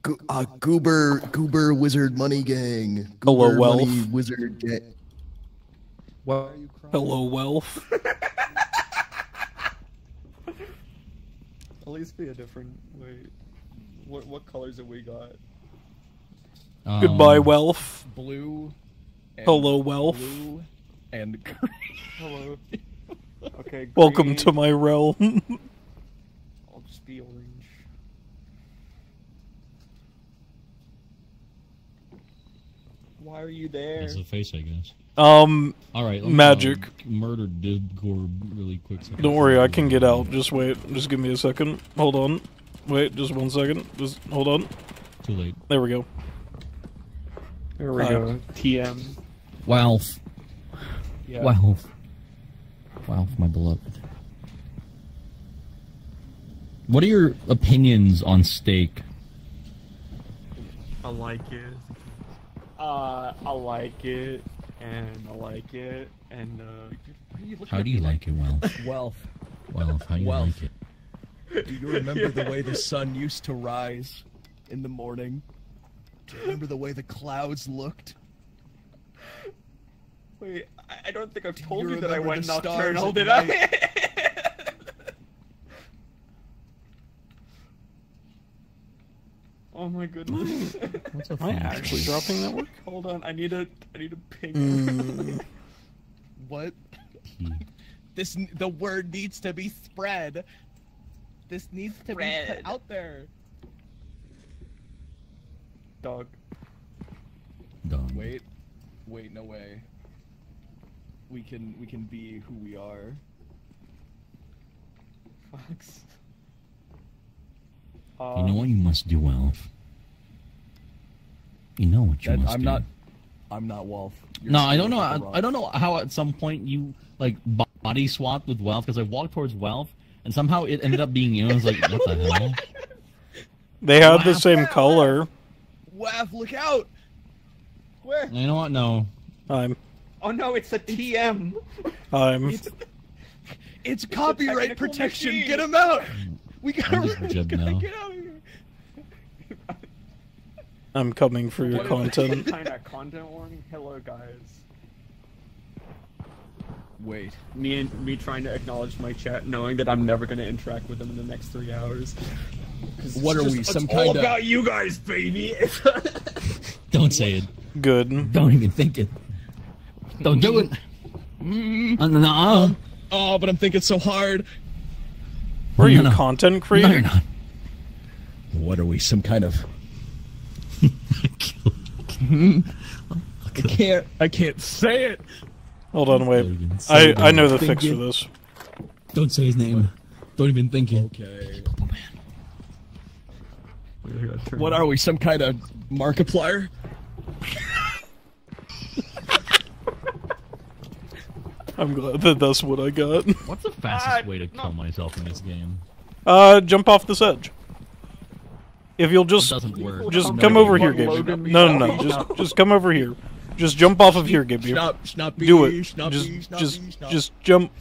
Go- uh, Goober, Goober Wizard Money Gang. Hello, Goober Wealth. Money Wizard Gang. What? Hello, wealth. At least be a different. Wait. What what colors have we got? Goodbye, Um, wealth. blue. and Hello, wealth. Blue and green. Hello. Okay. Welcome to my realm. I'll just be orange. Why are you there? That's the face, I guess. um, All right. Magic. uh, murder Discord really quick. second. don't worry, I can get out. Just wait. Just give me a second. Hold on. Wait, just one second. Just hold on. Too late. There we go. There we Hi. go. TM. Walf. Yeah. Walf. Walf, my beloved. What are your opinions on steak? I like it. Uh, I like it, and I like it, and uh. why are you looking How do you like it, Walf? Wealth. Walf, how do you Walf. like it? Do you remember the way the sun used to rise in the morning? Do you remember the way the clouds looked? Wait, I, I don't think I've Do told you you, that I went the stars nocturnal, at did? I? oh my goodness. What's Am I actually dropping that work? Hold on, I need a, I need a ping. Mm, What? This the word needs to be spread. This needs to be put out there. Dog. Dog. Wait, wait, no way. We can we can be who we are. Fox. You know what you must do, Walf? You know what you That- must I'm do. not. I'm not Wolf. You're No, I don't know. I. I don't know how at some point you like body swapped with Wealth because I walked towards Wealth and somehow it ended up being you. And I was like, what the hell? they had the same color. Waff, look out! Where? You know what? No. I'm. Oh no, it's a TM. I'm. It's it's copyright technical protection. machine. Get him out. We gotta, I'm we gotta get out of here. I'm coming for your What is this content. kind of content warning? Hello, guys. Wait. Me and me trying to acknowledge my chat, knowing that I'm never going to interact with them in the next three hours. What are just- we, it's some all kinda- about you guys, baby. Don't say it. Good. Don't even think it. Don't do it. Uh, no, no, Oh, but I'm thinking so hard. Were you No, a no. content no, creator? you're not. What are we? Some kind of? I can't. I can't say it. Hold on, wait. I I know the fix you. for this. Don't say his name. Don't even think it. Okay. What are we? Some kind of Markiplier? I'm glad that that's what I got. What's the fastest way to kill myself in this game? Uh, jump off this edge. If you'll just doesn't work. just No, come you over here, can't. Gabe. No, no, no. Just just come over here. Just jump off of here, Gabe. Do it. schnuppy, Just schnuppy, just schnupp. just jump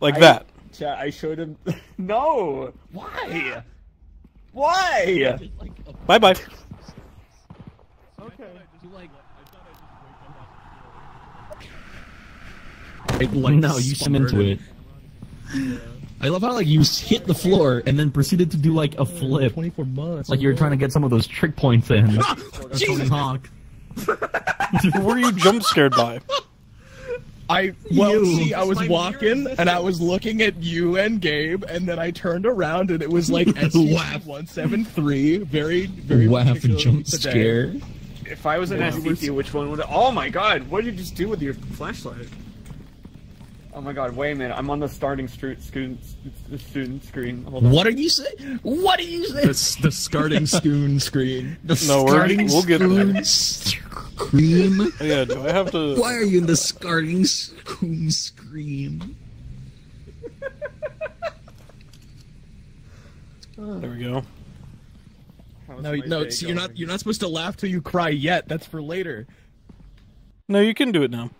like I- that. Chat, I showed him. no! Why? Why? Bye bye. It, like, no, you swim into it. I love how like you hit the floor and then proceeded to do like a flip. Twenty-four months. Like you're trying to get some of those trick points in. Tony Hawk. Who were you jump scared by? I well, You. see, I was My walking and I was looking at you and Gabe, and then I turned around and it was like SCP one seven three. Very, very Waff particularly jump today. scare. If I was an SCP, which one would? Oh my god! What did you just do with your flashlight? Oh my god! Wait a minute! I'm on the starting stru- student the student screen. Hold on. What are you saying? What are you saying? The, the starting spoon screen. The No, we're, starting we'll get there. scream. Yeah, do I have to? Why are you in the starting scream scream? There we go. No, no. day See, you're not you're not supposed to laugh till you cry yet. That's for later. No, you can do it now.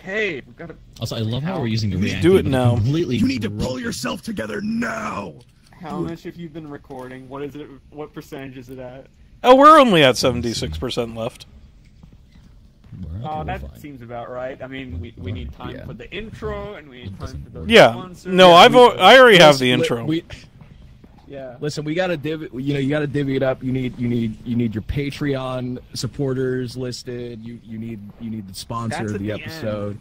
Okay, we gotta. Also, I love how we're using the Just reactor. do it now. Completely. You need to pull yourself together now. How much have you been recording? What is it? What percentage is it at? Oh, we're only at seventy-six percent left. We're okay, Oh, we're that fine. seems about right. I mean, we, we need time Yeah. for the intro, and we need time for the Yeah. sponsor. No, Yeah, I've we- I already have the Listen, intro. We, Yeah. listen, we gotta divvy. You know, you gotta divvy it up. You need, you need, you need your Patreon supporters listed. You, you need, you need the sponsor That's of at the the end. episode.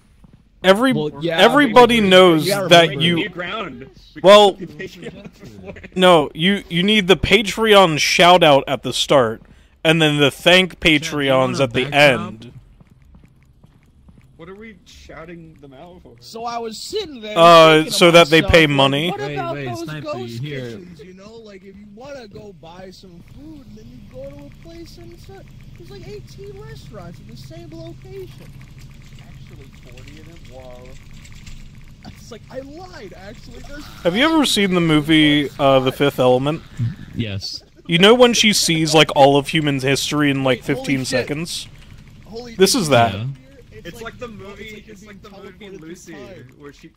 Every Well, yeah, everybody maybe- knows you that you ground. Well- can put the Patreon before. no you you need the Patreon shout out at the start, and then the thank Patreons at the backdrop? end. What are we shouting them out for? So I was sitting there. Uh, so that they pay money? What Wait, about wait, those Sniper, ghost here. kitchens? You know, like if you want to go buy some food, and then you go to a place and it's a, there's like 18 restaurants in the same location. Actually, 40 in it. Whoa. It's like I lied. Actually, there's. Have you ever seen the movie uh, The Fifth Element? Yes. You know when she sees like all of human history in like Wait, 15 seconds? Holy, This is that. Yeah. It's, like, the movie. you're It's like the movie Lucy, time. where she,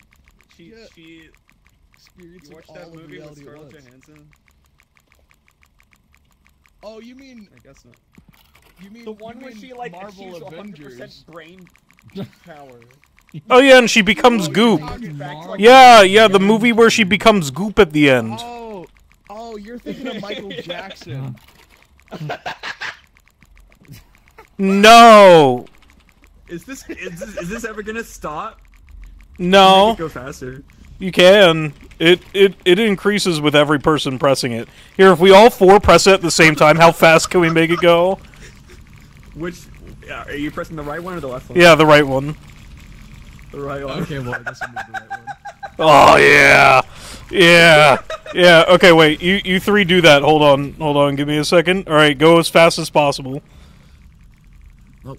she, Yeah. she. Experiencing You watched that of movie with reality at Scarlett. Johansson? Oh, you mean I guess not. you mean The one where she like Marvel achieves 100% brain power. Oh yeah, and she becomes Oh, goop. you're talking Back to, Marvel. like, Yeah, yeah, the movie where she becomes goop at the end. Oh, oh, you're thinking of Michael Jackson. No, Is this is this, is this ever gonna stop? no, it go faster. you can. It it it increases with every person pressing it. Here, if we all four press it at the same time, how fast can we make it go? Which yeah, are you pressing the right one or the left one? Yeah, the right one. the right one. okay, well, I guess I'm the right one. Oh yeah, yeah, yeah. Okay, wait. You you three do that. Hold on, hold on. Give me a second. All right, go as fast as possible. Oh,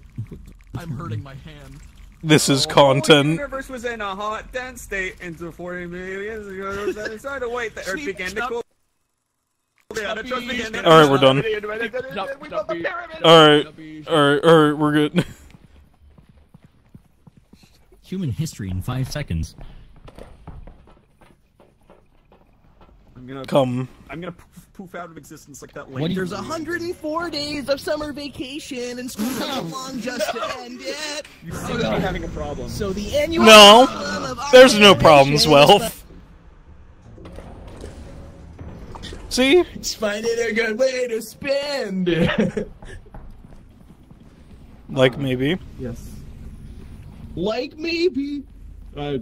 I'm hurting my hand. This is oh, oh, The content. universe was in a hot, dense state until 40 million years ago. Then started to wait. The Earth Sleep, began to cool. Yeah, the trust began to- All right, we're done. Stop, We stop built the being- pyramid. All right, all right, all right. We're good. Human history in five seconds. I'm gonna Come. I'm gonna poof, poof out of existence like that. What do you- There's 104 days of summer vacation, and school hasn't long just to end it. You seem to be having a problem. So the annual No, problem of our there's no problems, generation is Wealth. See, It's finding a good way to spend. like maybe. Yes. like maybe. Uh,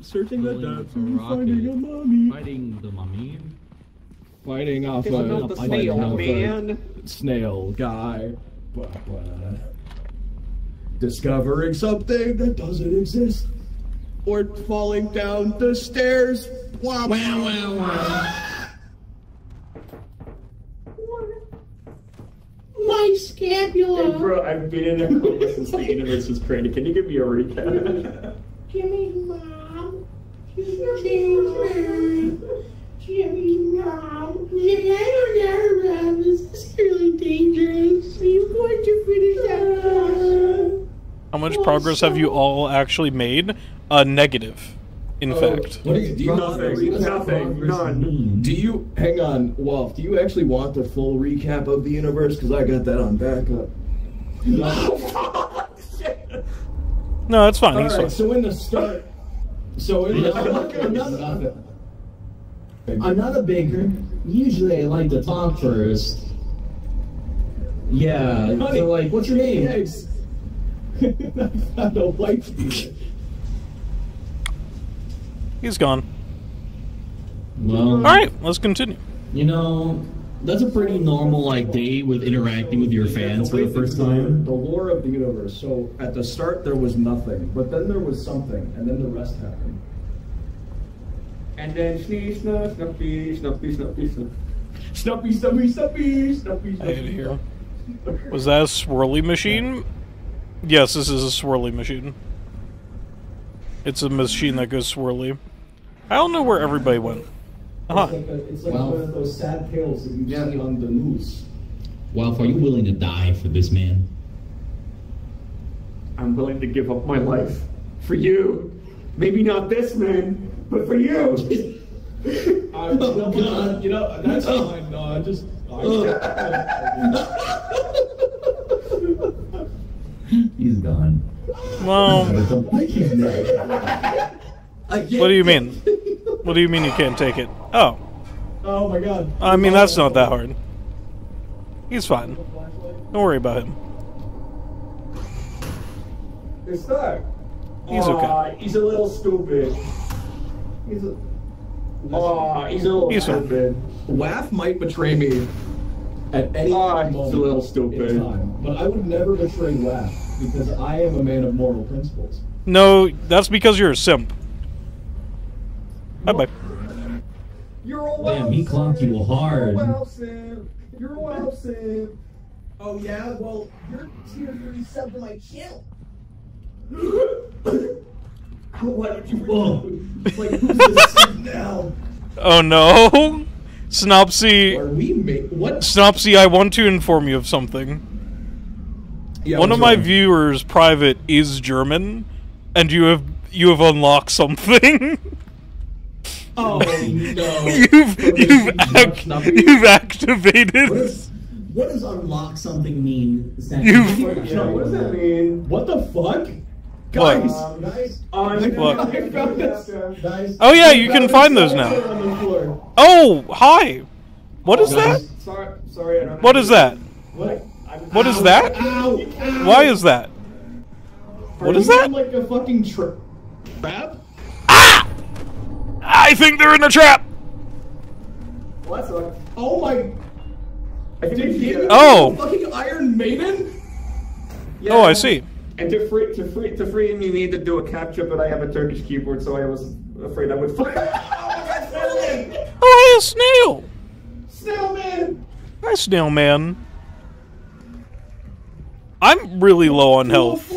searching the Pulling depths a and finding a mummy. Fighting the mummy. Fighting off a, Not the fighting snail, off a man. snail guy. Blah, blah. Discovering something that doesn't exist. or falling down the stairs. Wow, wow, wow, wow. My scapula. Hey, bro, I've been in a coma since the universe was created. Can you give me a recap? Jimmy's mom. Jimmy's mom. Mom. Jimmy, I don't Mom. This is really dangerous. Are you going to finish that course? How much progress have you all actually made? Uh, negative, in fact. What do you, do you Nothing. Nothing. None. Do you hang on, Wolf? Do you actually want the full recap of the universe? Because I got that on backup. No, that's fine. All He's right. fine. So in the start, so in the I'm not, a baker. Usually I like to talk first. Yeah, Honey, so like, what's your name? Eggs. I found a white. He's gone. Well, All right, let's continue. you know, that's a pretty normal like day with interacting with your fans for the first time. The lore of the universe. So at the start there was nothing, but then there was something, and then the rest happened. And then snee, snap, snappy, snappy, snappy, snap. Snuppy, snuppy, snuppy, snuppy, I snuppy. hate it here. Was that a swirly machine? Yes, this is a swirly machine. It's a machine that goes swirly. I don't know where everybody went. Huh. It's like, a, it's like Wow. one of those sad tales that you see on the news. Walf, are you willing to die for this man? I'm willing to give up my life for you. Maybe not this man, but for you. I, you, know, God. you know, that's fine. No, I just. Oh. He's gone. Well, what do you mean? What do you mean you can't take it? Oh, oh my god. I mean that's not that hard. He's fine. Don't worry about him. It's stuck. He's okay. Aw, he's a little stupid. He's a. Oh, Aw, he's a little He's stupid. Waff might betray me at any Aw, he's moment a little in stupid. time, but I would never betray Waff because I am a man of moral principles. No, that's because you're a simp. Bye bye. You're a Damn, he clocked you hard. Sim. You're a wild sim. Oh yeah, well you're tier 37 to my channel. Why would you? Like who's this now? Oh no, Snopsy. Are we ma- what? Snopsy, I want to inform you of something. Yeah, One of my wrong? viewers, private, is German, and you have you have unlocked something. Oh no! you've you've, you've activated. What does unlock something mean? You've Yeah, what does that mean? What the fuck? What? Guys, What? I found this. Guys, Oh, yeah, you can find those now. on the floor. oh hi. What is that? Sorry, sorry. What is that? What? What is that? Ow! Ow! Why is that? What Are is you that? Like a fucking tra- trap? Ah! I think they're in a trap. Well. Oh my! I think Did we he Oh. fucking Iron Maiden? yeah. Oh, I see. And to free to free to free him, you need to do a capture, but I have a Turkish keyboard, so I was afraid I would. oh Oh, hey, a snail. Snailman! Hi, snail man. I'm really low on health.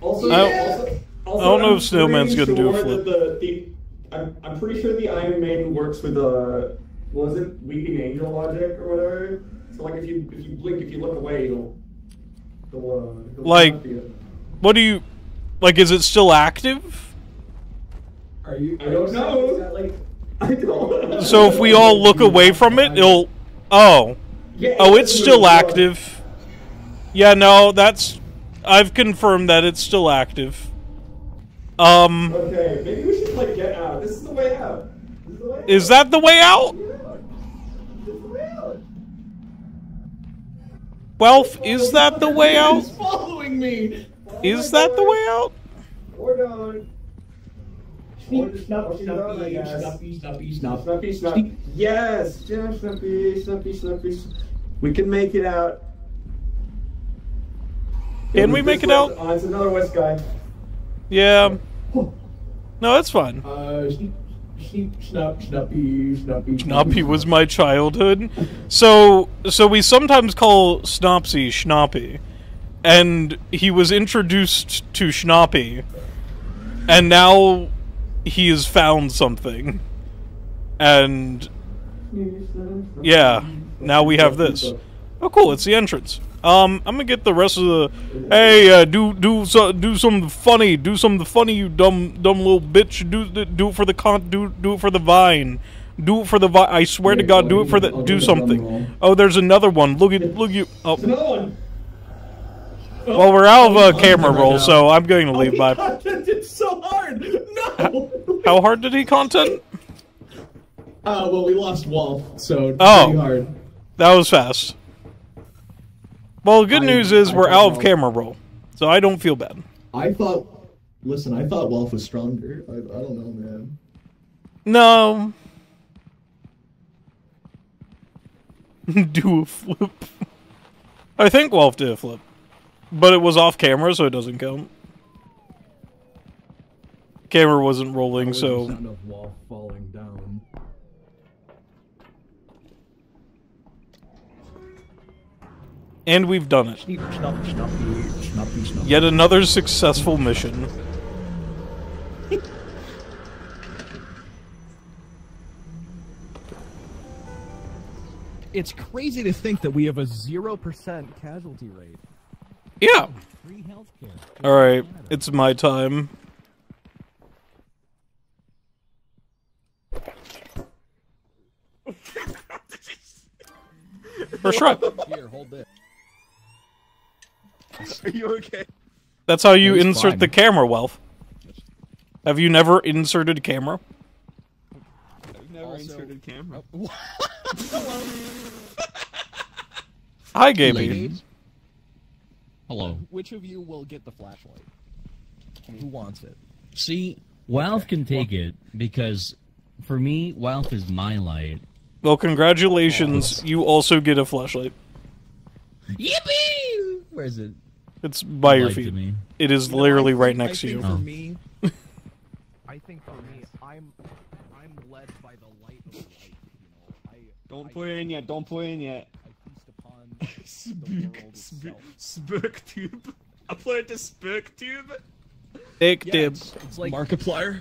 Also, I don't- also, also, I don't know I'm if Snailman's pretty gonna do a flip. The, the, I'm, I'm pretty sure the Iron Maiden works with uh, what was it Weeping Angel logic or whatever. So like if you if you blink, if you look away, he'll Like- What do you like? Is it still active? Are you? I don't know. Is that like? I don't. So if we all look away from it, it'll. Oh, oh, it's still active. Yeah, no, that's. I've confirmed that it's still active. Um, Okay, maybe we should like Get Out. This is the way out. This is the way out. is that the way out? This is the way out. Welf, is that the way out? He's following me! Is that the way out? Snappy, snappy. Yes. We can make it out. Can we make it out? Oh, it's another West guy. Yeah. No, that's fine. Uh, snap, snappy, was my childhood. So, so we sometimes call Snopsy Schnoppy, and he was introduced to Schnoppy, and now he has found something, and yeah, now we have this. Oh, cool! It's the entrance. Um, I'm gonna get the rest of the. Hey, uh, do do so, do something funny. Do something funny, you dumb dumb little bitch. Do do it for the con. Do do it for the vine. Do it for the vine. I swear to God, do it for the-. Do something. Oh, there's another one. Look at look you. Oh, Another one. well, we're out of Oh, a camera roll, so I'm going to leave. Bye. Content it's so hard. No. How hard did he content? Uh, well, we lost Wolf, so Oh. pretty hard. That was fast. Well, the good I- news is I we're don't out of camera roll, so I don't feel bad. I thought. Listen, I thought Wolf was stronger. I, I don't know, man. No. Do a flip. I think Wolf did a flip. But it was off camera, so it doesn't count. Camera wasn't rolling, The so. sound of Wolf falling down. And we've done it. Yet another successful mission. It's crazy to think that we have a zero percent casualty rate. Yeah. Alright, it's my time. First try. Here, hold this. Are you okay? That's how you It's insert fine. the camera, Wealth. Have you never inserted a camera? I've never Also- inserted camera. Uh, Hi, Gaby. Ladies. Hello. Which of you will get the flashlight? Who wants it? See, Wilf can take it because for me, Wealth is my light. Well, congratulations. Oh. You also get a flashlight. Yippee! Where is it? It's by your Light feet. It is You know, literally I right next I to you. think Oh. Me, I think for me, I'm I'm led by the light of light. You know, I Don't I, put it in yet. Don't put it in yet. I feast upon the world itself. I put it to Spooktube. Ick Yeah, dib. it's, it's like Markiplier.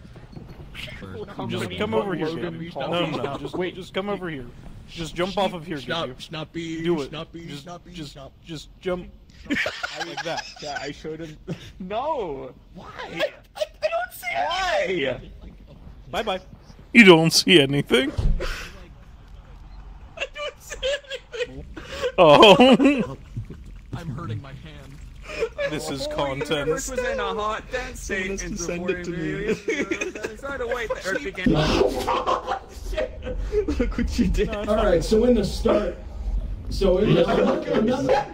Just come over here, Gaby. No, no, no. Just wait. Just come over here. Just jump off of here, Gaby. snappy, Do it. snappy, Just, snappy, just, snap. just jump like that. Yeah, I shouldn't. No. Why? I, I, I don't see Why? Bye bye. You don't see anything. I don't see anything. Oh, I'm hurting my hand. this is Oh, content. universe was in a hot dead state Someone and has to send it to me. Try to wait. The earth began. Oh, Look what you did. All right, so in the start, so in the I'm not-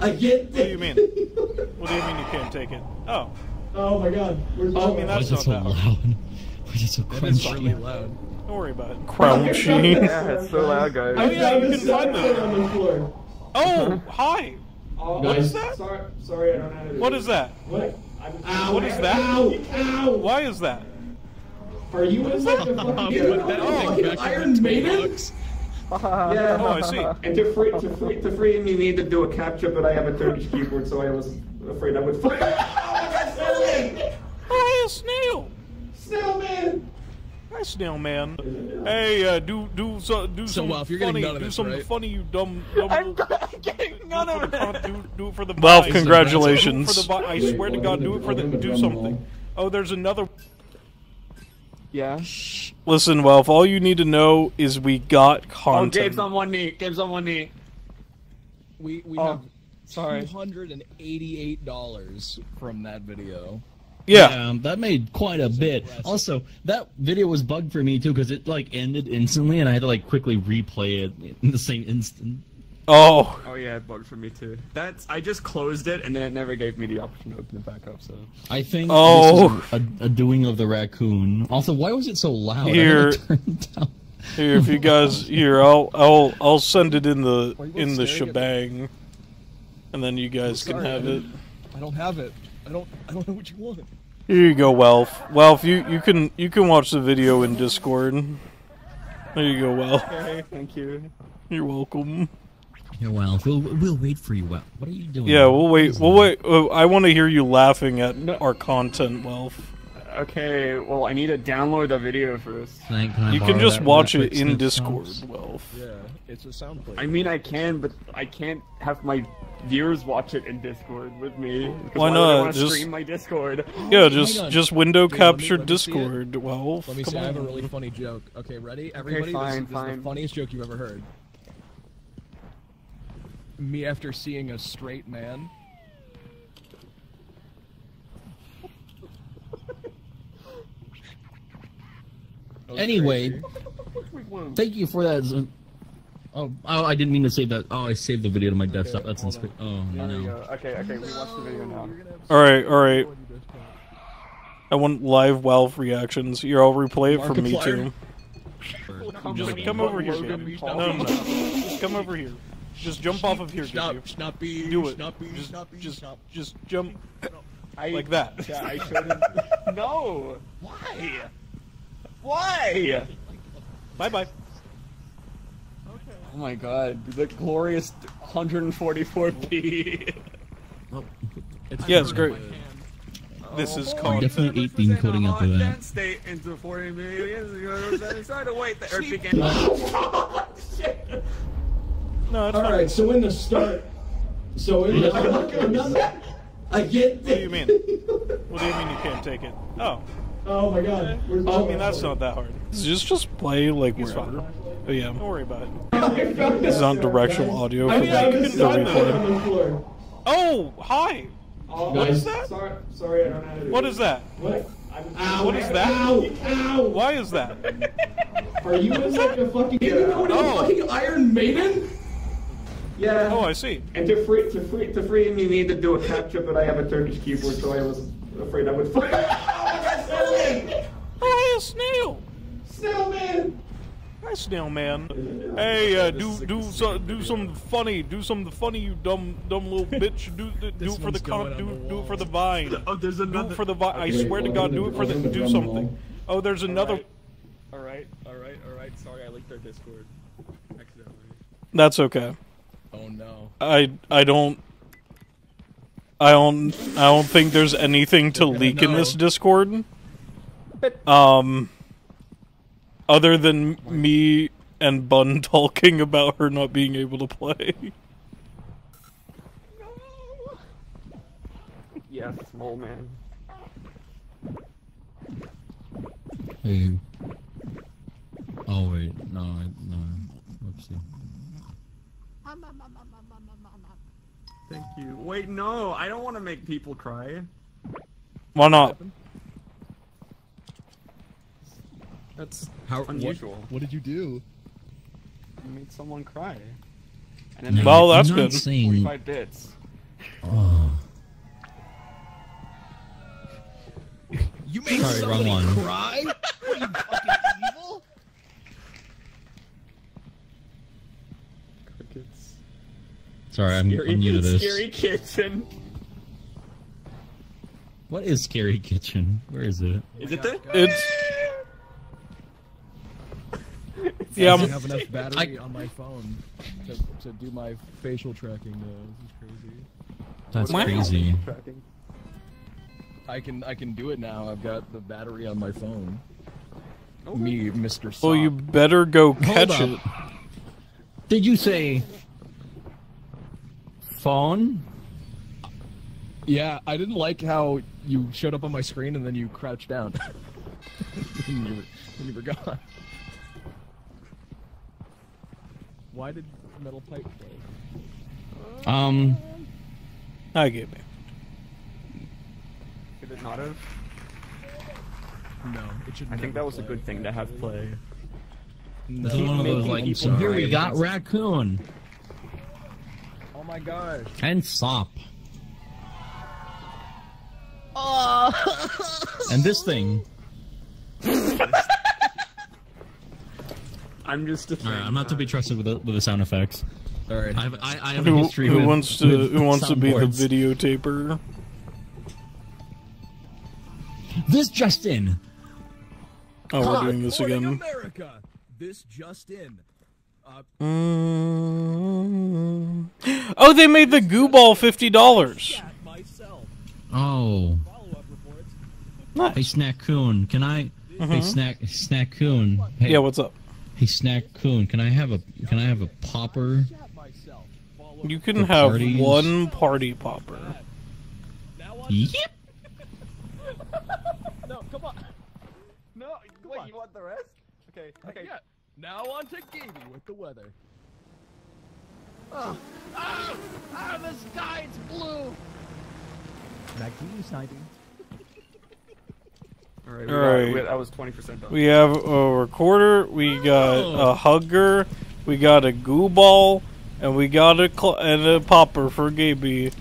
I get. What do you mean? What do you mean you can't take it? Oh, Oh my God, where's oh, I mean oh, Why that's is it so that loud? Why is it so That is really crunchy? loud. Don't worry about it. Crouchy. Yeah, it's so loud, guys. I yeah, you can find cell phone that. on the floor. Oh, hi. Oh, What is that? Sorry, sorry, I don't know how to do What that? What? Ow, What is that? Ow, ow. Why is that? Are you in like the fucking Put that oh, thing back in Iron the Maiden? Toolbox. Yeah. Oh, I see. And to free, to free, to free me, need to do a capture, but I have a Turkish keyboard, so I was afraid I would. Hi, a snail. Snailman! Hi, snail man. Hey, uh, do do so do So, something well, if you're funny. none of do this, something right? funny, you dumb. dumb I'm getting none of for it. do, do it for the Well, congratulations. So Do it for the vi- I swear to God, do it for the. Do something. Oh, there's another. Yeah. Listen, well, if all you need to know is we got Oh, content. Gabe's on one knee. Gabe's on one knee. We we Oh, have sorry. two hundred and eighty-eight dollars from that video. yeah. Um, that made quite a bit. Also, that video was bugged for me too because it like ended instantly, and I had to like quickly replay it in the same instant. Oh, Oh yeah, it bugged for me too. That's I just closed it and then it never gave me the option to open it back up. So I think Oh. this is a, a doing of the raccoon. Also, why was it so loud? Here. Down. Here, if you guys here, I'll I'll I'll send it in the Are you both in the staring at me? shebang, and then you guys can Sorry, have I it. I don't have it. I don't I don't know what you want. Here you go, Welf. Welf, you you can you can watch the video in Discord. There you go, Welf. Okay, thank you. You're welcome. Yeah, well, we'll we'll wait for you. Well, what are you doing? Yeah, we'll wait. We'll wait. I want to hear you laughing at our content, Welf. Okay, well, I need to download the video first. Thank- can You can just watch it in Discord, Snobs? Welf. Yeah, it's a sound plate. I mean, I can, but I can't have my viewers watch it in Discord with me. because Why I not? wanna Just- stream my Discord. Yeah, hang just on. just window Wait, let me- let me. Discord, Welf. Let me Come see. I have a really funny joke. Okay, ready? Everybody, fine, this, is- this is the funniest joke you've ever heard. Me after seeing a straight man. Anyway, thank you for that. Oh, oh, I didn't mean to save that. Oh, I saved the video to my desktop. That's insp- Oh There no. Okay, okay, we watch the video now. All right, all right. I want live Welf reactions. Here, I'll replay it for me too. Just come over here, No, no, no. Just come over here. Just jump off of here, Stop, Gaby. Snappy, Do it. Snappy, Just, Snappy, just, Snap. just jump I, like that. Yeah, I shouldn't. no. Why? Why? Bye bye. Oh my god, the glorious 144p. Yeah, it's great. This is Oh, content. Definitely 18 coding up with that. State into 40 million. Try to wait. The earth began. No, it's All fine. right, so in the start, so in the I get What do you mean? What do you mean you can't take it? Oh, Oh my god. Where's I mean that's not that hard. Just just play like wherever. Oh yeah, don't worry about it. This is on directional audio I for mean, I like the replay. Oh, hi. Oh, What is that? Sorry, sorry, I don't know how to do What that? What? Ow, What is that? Ow, ow. Why is that? Are you in like a fucking? You know what Oh. fucking Iron Maiden? Yeah. Oh, I see. And to free to free to free him, you need to do a capture, but I have a Turkish keyboard, so I was afraid I would. Oh, a snail. Snailman. Hi, Snailman. Hey, uh, do do so, do something funny. Do something the funny, you dumb dumb little bitch. Do do, do it for the one's con. Do the do it for the vine. oh, there's Do another. it for the vine. I Okay, swear to God, do it for I'm the. Do something. roll. Oh, there's another. All right, all right, all right. Sorry, I leaked their Discord accidentally. That's okay. No. I I don't. I don't. I don't think there's anything to leak in this Discord. Um. Other than me and Bun talking about her not being able to play. Yes, small man. Hey. Oh wait, no, no. Whoopsie. Thank you. Wait, no, I don't want to make people cry. Why not? That's How unusual. What, what did you do? I made someone cry. And then they Well, that's I'm not good. saying. 45 bits. Oh. You made Sorry, wrong somebody cry? What are you fucking evil? Sorry, I'm, Scary, I'm new to this. Scary kitchen. What is Scary Kitchen? Where is it? Is it the? It's. Yeah, I don't have enough battery on my phone to, to do my facial tracking. Though. This is crazy. That's Wow. crazy. Tracking. I can I can do it now. I've got the battery on my phone. Oh, Me, Mr. Sop. Well, you better go catch it. Did you say phone? Yeah, I didn't like how you showed up on my screen and then you crouched down. when, you were, when you were gone. Why did metal pipe go? Um, I get me. Could it not have? No, it should. I think that was a good thing to have play. this is one of those like. Here we got raccoon my gosh. and sop. Oh. And this thing. I'm just a All right, I'm not to be trusted with the, with the sound effects. All right. I have, I, I have a Who, history who with wants to with who wants to be the videotaper? This Justin. Oh, we're doing this again. America. This just in. Uh, Mm. Oh, they made the goo ball fifty dollars. Oh. Follow-up. Hey, Snack Coon, can I? Hey, Mhm. Snack Snack Coon. Hey, Yeah, what's up? Hey, Snack Coon, can I have a can I have a popper? You can have parties. one party popper. Yep. No, come on. No, wait, you want the rest? Okay, okay. Yeah. Now on to Gaby with the weather. Oh, ah, ah, the sky's blue. Back to you, Snipey. Alright, we All got- that was 20% done. We have a recorder. We got a hugger. We got a goo ball, and we got a cl- and a popper for Gaby.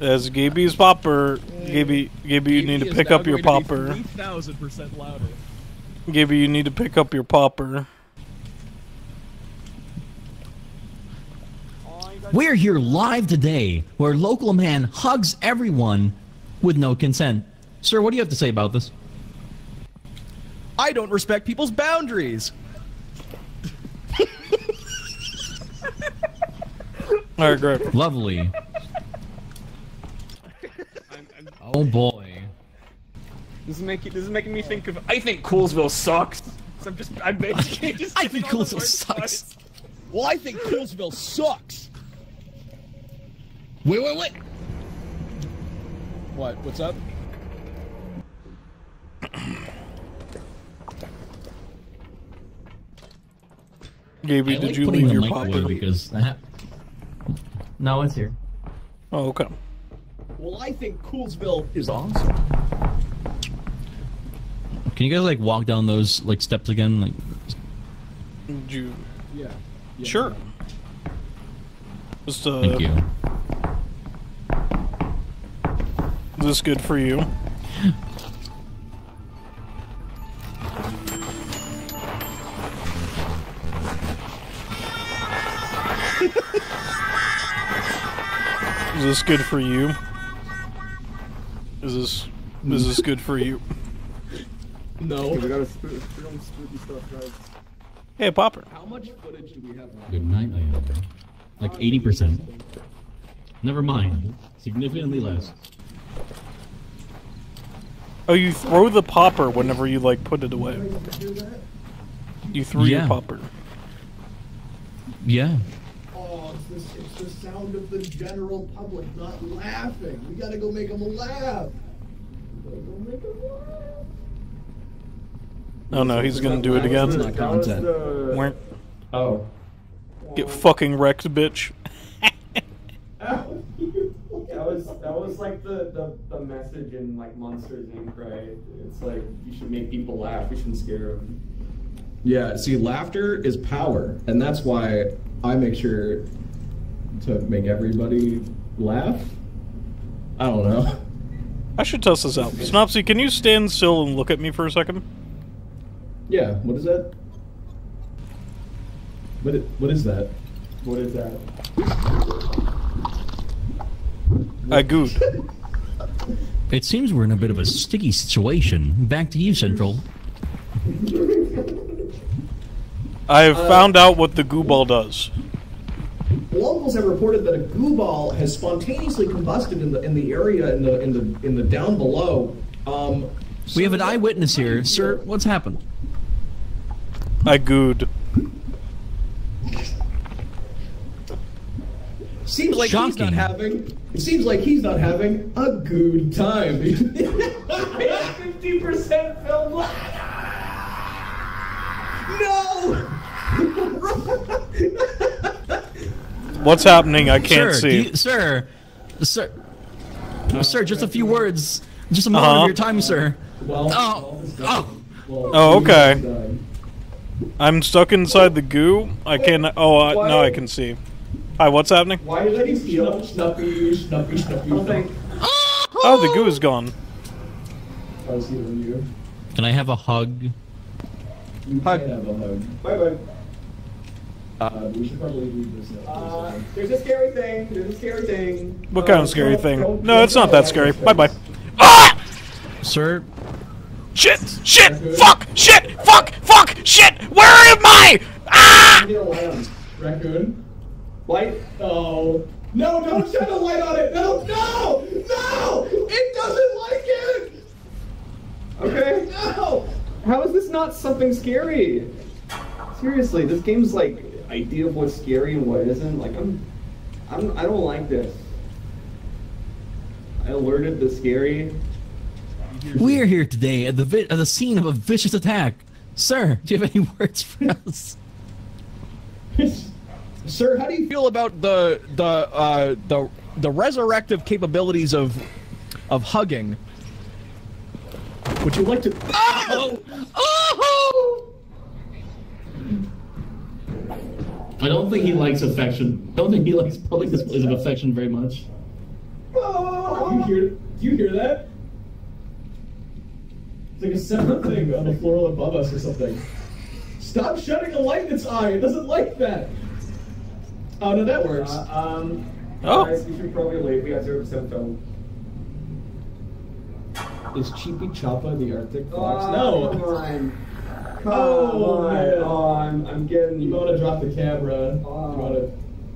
As Gaby's popper, Gaby, Gaby, you need to pick up your popper. Three thousand percent louder. Gaby, you need to pick up your popper. We're here live today, where local man hugs everyone with no consent. Sir, what do you have to say about this? I don't respect people's boundaries. All right, great. Lovely. Oh boy. This is making this is making me think of. I think Coolsville sucks. So I'm just I'm basically just. I think all Coolsville sucks. parts. Well, I think Coolsville sucks. Wait, wait, wait. What? What's up? Gaby, I did like you leave your mic away popper? Because that... No, it's here. Oh, okay. Well, I think Coolsville is awesome. Can you guys like walk down those like steps again? Like, Did you? Yeah. yeah. Sure. Just uh, thank you. is this good for you? Is this good for you? Is this is this good for you? No. We gotta spooky, spooky stuff, guys. Hey, Popper. How much footage do we have? Good night, Leon. Like eighty percent. Never mind. Significantly less. Oh, you throw the popper whenever you like put it away. You threw your popper. Yeah. Oh, it's the, it's the sound of the general public not laughing. We gotta go make them laugh. We gotta go make 'em laugh. Oh no, he's gonna do it again. That was content. Weren't- Oh. Get fucking wrecked, bitch. That was that was like the, the, the message in like Monsters Inc. Right? It's like you should make people laugh. We shouldn't scare them. Yeah, see, laughter is power, and that's why I make sure to make everybody laugh. I don't know. I should test this out. Snopsy, can you stand still and look at me for a second? Yeah, what is that? What is, what is that? What is that? I gooed. It seems we're in a bit of a sticky situation. Back to you, Central. I have found out what the goo ball does. Locals have reported that a goo ball has spontaneously combusted in the in the area in the in the in the down below. Um, We have an eyewitness here, sir. What's happened? I gooed. Seems like he's not having. It seems like he's not having a good time. Fifty percent film. No. What's happening? I can't sir, see. do you- sir, sir, sir. Just a few words. Just a moment Uh-huh. of your time, sir. Well, Oh, oh. Oh, okay. I'm stuck inside the goo. I can't. Oh, I, now I can see. Hi, what's happening? Why did Letty feel snuffy, snuffy, snuffy. Nothing. Oh, the goo is gone. I was healing you. Can I have a hug? You Hug. can have a hug. Bye bye. Uh, we should probably leave this now. Uh, there's a scary thing. There's a scary thing. What Uh, kind of scary don't- thing? don't- No, it's not that scary. Bye bye. Ah! Sir, Shit! Shit! Fuck! Shit! Fuck! Fuck! Shit! Where am I? Ah! Get a light on. Raccoon. Light. Oh. No, don't shine a light on it. No, no, no! It doesn't like it. Okay. No. How is this not something scary? Seriously, this game's like idea of what's scary and what isn't. Like I'm, I'm I don't like this. I alerted the scary. We're here today at the vi- at the scene of a vicious attack. Sir, do you have any words for us? Sir, how do you feel about the the uh, the the resurrective capabilities of of hugging? Would you like to? Oh! Oh! I don't think he likes affection. I don't think he likes public displays of affection very much. Oh, you hear? Do you hear that? It's like a sound thing on the floor above us or something. Stop shutting a light in its eye. It doesn't like that. Oh no, that works. Uh, um, Oh. guys, we should probably leave. We got zero percent film. Is Cheapy Choppa the Arctic Fox? Oh, no. come on. Come Oh, on. man. Oh, I'm, I'm getting You want to drop the camera? Oh. You want to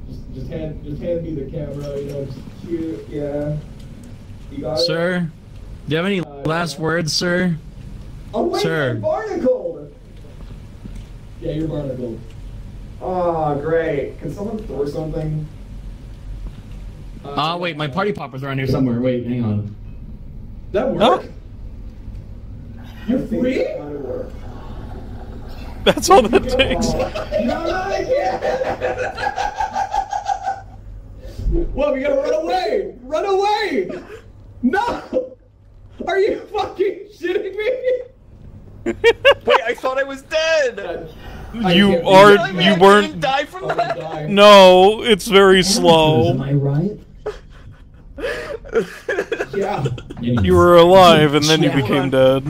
just just hand just hand me the camera? You know, just cute. Yeah. You got it? Sir, do you have any last words, sir? Oh wait, Sir. I'm barnacled. yeah, you're barnacled. Oh, great. Can someone throw something? Ah, wait, my party poppers are on here somewhere. Wait, hang on. That Oh. work? You're free? that. That's all that takes. No, not again! well, we gotta run away! Run away! No! Are you fucking shitting me? Wait, I thought I was dead. I You can't are. believe Wait, You I didn't weren't. die from that. No, it's very slow. Am I right? Yeah. You were alive and then you became dead.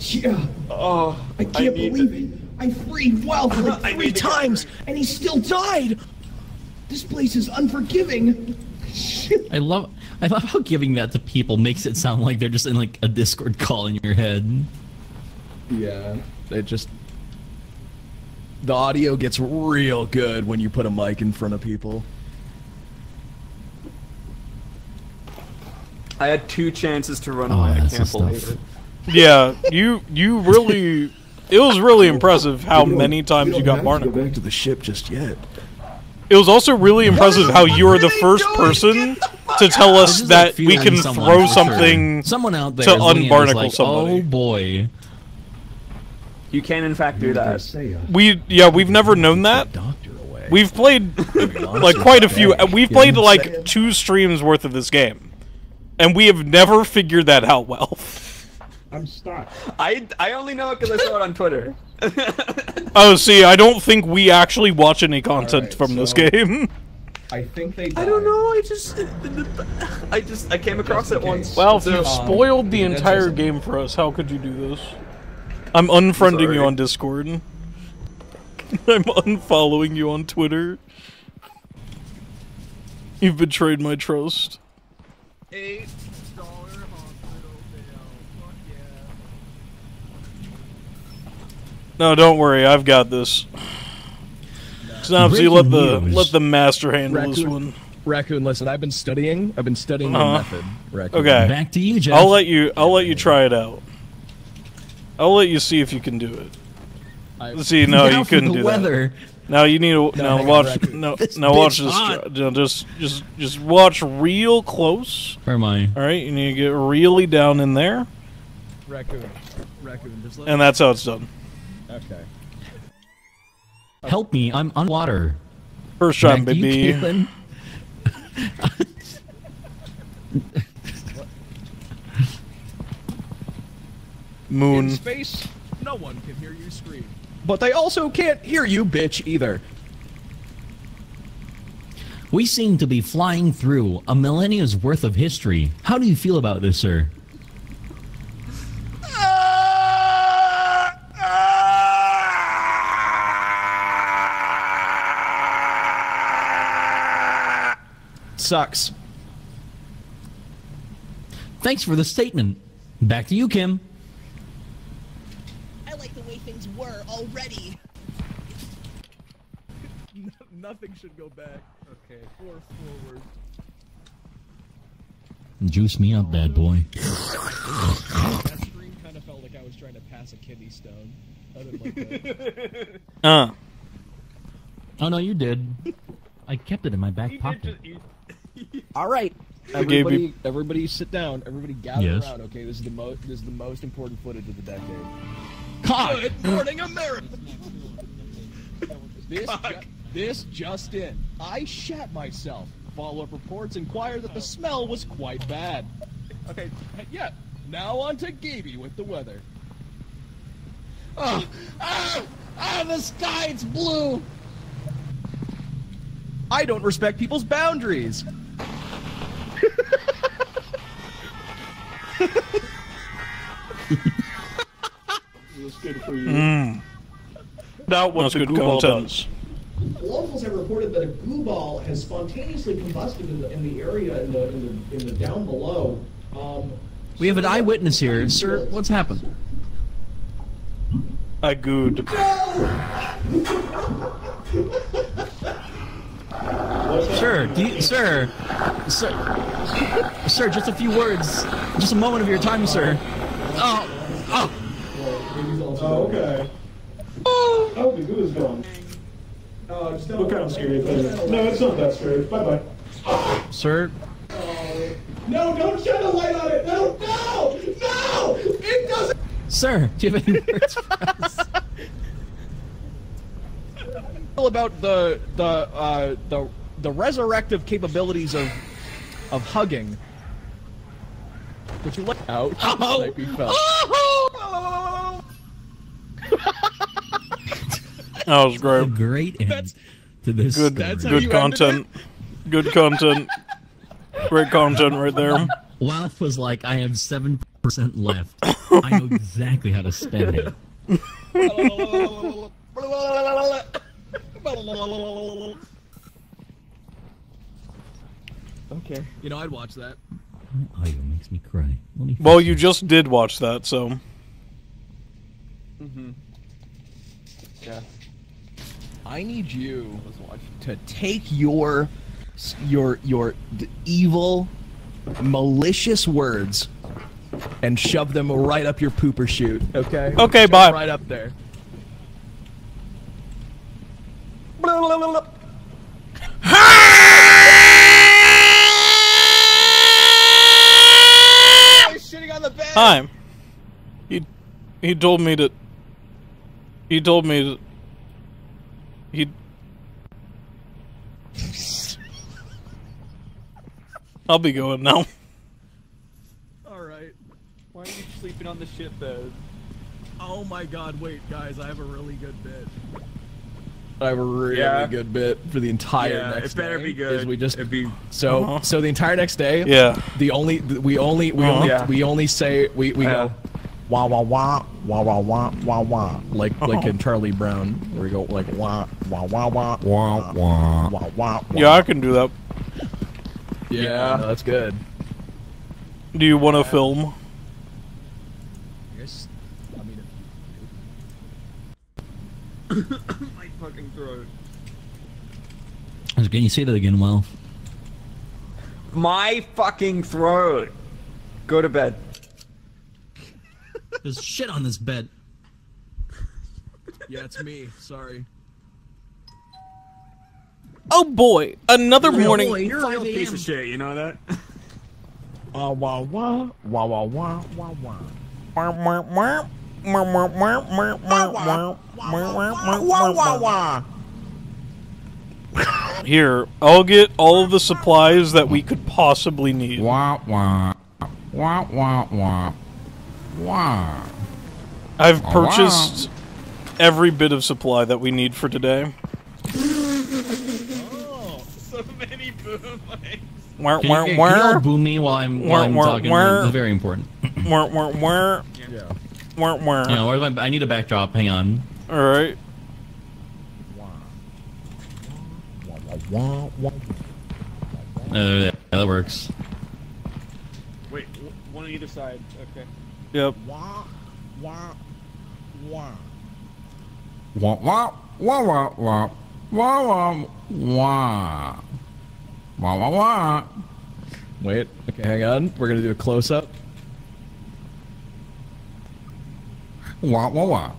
Yeah. Oh, I can't need believe to- it. I freed Wilder like I three need to times, and he still died. This place is unforgiving. Shit. I love I love how giving that to people makes it sound like they're just in like a Discord call in your head. Yeah. It just the audio gets real good when you put a mic in front of people. I had two chances to run Oh, away. I that's can't the believe stuff. it. Yeah, you you really. It was really impressive how many times you got Barnacle. to. Go back to the ship just yet. It was also really impressive how you were the first person to tell us This is like that we can throw something. Someone out there to is looking at us unbarnacle like, oh, somebody. Oh boy. You can in fact do that. Uh, we yeah, we've never known that. Doctor away. We've played like quite a few. We've played like two streams worth of this game, and we have never figured that out well. I'm stuck. I I only know it because I saw it on Twitter. Oh, see, I don't think we actually watch any content Alright, from this game. I think they. I don't know. I just I just I came across it once. Well, if So- you've um, spoiled the that's entire game for us, how could you do this? I'm unfriending you on Discord. I'm unfollowing you on Twitter. You've betrayed my trust. Eight. No, don't worry, I've got this. Snopsy, let the Breaking let the master handle this Raccoon. one. Raccoon, listen, I've been studying. I've been studying Uh-huh. your method. Raccoon. Okay. Back to you, Jeff. I'll let you. I'll let you try it out. I'll let you see if you can do it. I- See, no, you couldn't the do weather. that. Now you need to No, now watch. No, This now watch this. hot. Just, just, just watch real close. Where am I? All right, you need to get really down in there, Raccoon. Raccoon, just let and that's how it's done. Okay. Help me, I'm on water. First time, Back to you, baby. Caitlin. In space, no one can hear you scream. But they also can't hear you, bitch, either. We seem to be flying through a millennia's worth of history. How do you feel about this, sir? Sucks. Thanks for the statement. Back to you, Kim. way things were already. Nothing should go back. Okay. Or forward. Juice me up, bad boy. That scream kind of felt like I was trying to pass a kidney stone. I didn't like. Uh. Oh no, you did. I kept it in my back pocket. All right, everybody, you- everybody, sit down. Everybody, gather Yes. around. Okay, this is the most. This is the most important footage of the decade. Cock! Good morning, America. This, ju- this just in. I shat myself. Follow-up reports inquire that the smell was quite bad. Okay, yeah. Now on to Gaby with the weather. Oh, ah, ah, the sky, it's blue. I don't respect people's boundaries. Now what That's the good goo ball does. Locals have reported that a goo ball has spontaneously combusted in the, in the area in the, in the in the down below. Um, We have an eyewitness here, sir. What's happened? I gooed. Sir, do you, sir, sir, sir, just a few words, just a moment of your time, sir. Oh, oh. Oh, okay. Oh, the goo is gone. uh, just What kind of scary thing? No, it's not that scary. Bye bye. Sir, no, don't shine a light on it. No, no, no! It doesn't. sir, do you have any words for us? about the the uh, the the resurrective capabilities of of hugging. Would you let out? Oh. Might be felt. That was great. Great end to this. Good, story. good content. Good content. Great content right there. Walf was like, I have 7% left. I know exactly how to spend it. okay, you know I'd watch that. Audio makes me cry. Let me Well, you just did watch that, so. Mm-hmm. Yeah. I need you to take your your your d- evil, malicious words and shove them right up your pooper chute. Okay. Okay, Shove bye. Right up there. Shitting on the bed. Hi. He he told me to. He told me to. He. I'll be going now. All right. Why are you sleeping on the ship bed? Oh my god, wait, guys, I have a really good bit. I have a really Yeah. good bit for the entire Yeah, next it better day, be good. Is we just It'd be so Uh-huh. so the entire next day. Yeah. The only we only we Uh-huh. only Yeah. we only say we we Yeah. go wah wah wah wah wah wah wah wah like like Uh-huh. in Charlie Brown where we go like wah wah wah wah Wah, wah. wah wah. Yeah, I can do that. yeah, Yeah. no, that's good. Do you want to film? Yes, I mean, My fucking throat. Can you say that again, Walf? My fucking throat. Go to bed. There's shit on this bed. yeah, it's me. Sorry. Oh boy, another morning. boy. You're a real piece of shit, you know that? Wah wah wah wah wah wah wah wah. Wah, wah, wah. Wah, wah, wah, wah, wah, wah. Wah, wah, wah, wah, wah. Here, I'll get all of the supplies that we could possibly need. Wah, wah. Wah, wah, wah. Wah. I've Wow. purchased every bit of supply that we need for today. Oh, so many boom legs. Wah, Can, wah, you, can you all wah. boo me while I'm, while I'm Wah, wah, talking? wah. It's very important. Wah, wah, wah. Yeah. Wah, wah. You know, where's my, I need a backdrop. Hang on. Alright. Wah wah. Uh, yeah, that works. Wait, one on either side. Yep. Wah, wah, wah. Wah, wah, wah, wah, wah. Wah, wah, wah. Wah, wah, wah. Wait, okay, hang on. We're gonna do a close-up. Wah, wah, wah.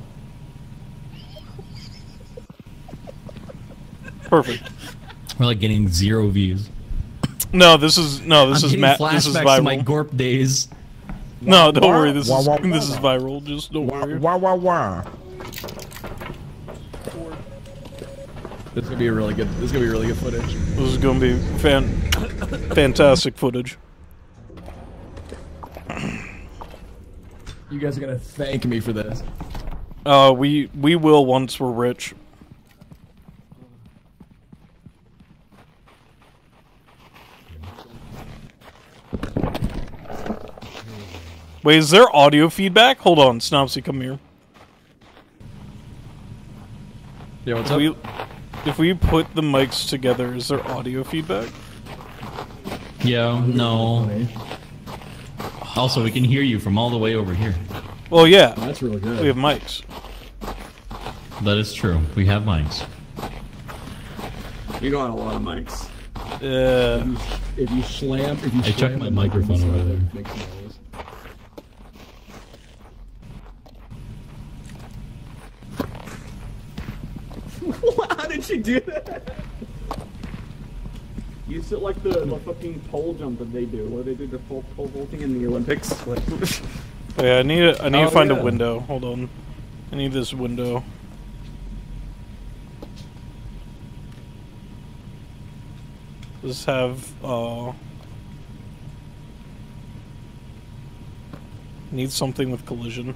Perfect. We're like getting zero views. No, this is no, this I'm is Matt. This is my Gorp days. No, don't worry. This Wah, is wah, this wah. is viral. Just don't worry. Wah wah wah. This is gonna be a really good. This is gonna be really good footage. This is gonna be fan, fantastic footage. You guys are gonna thank me for this. Uh, we we will once we're rich. Wait, is there audio feedback? Hold on, Snopsy, come here. Yeah, what's if up? We, if we put the mics together, is there audio feedback? Yeah, no. Also, we can hear you from all the way over here. Well, yeah. Oh, that's really good. We have mics. That is true. We have mics. You got a lot of mics. Yeah. If you slam, if you I checked slam my microphone over there. it makes noise. How did she do that? You sit like the, the fucking pole jump that they do, where they do the pole, pole vaulting in the Olympics. Oh, yeah, I need a, I need Oh, to find yeah. a window. Hold on. I need this window. Just have uh need something with collision.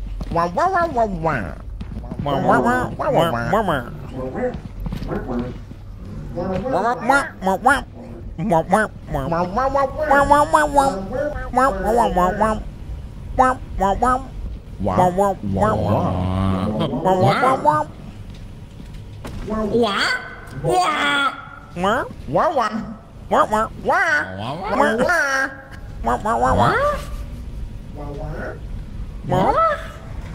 Wow.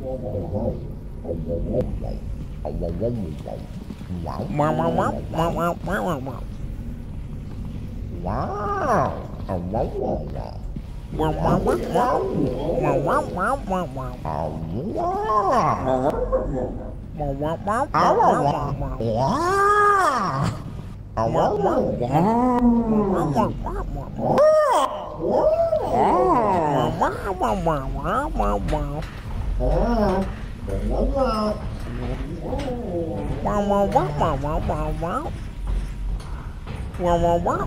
Mau mau mau mau mau mau mau. Wow, ông lấy rồi nè. Wow wow wow wow wow wow wow wow wow. Ông wow. Wow wow wow wow wow wow. Wow. Ông lấy rồi nè. Wow wow wow wow wow. Wow. Wow wow wow wow wow wow mau mau quá mau mau mau mau mau mau quá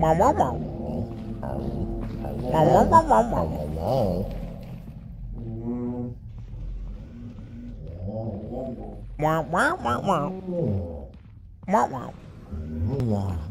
mau mau mau mau mau mau mau mau Wow, wow, wow, wow. Wow, wow. Yeah.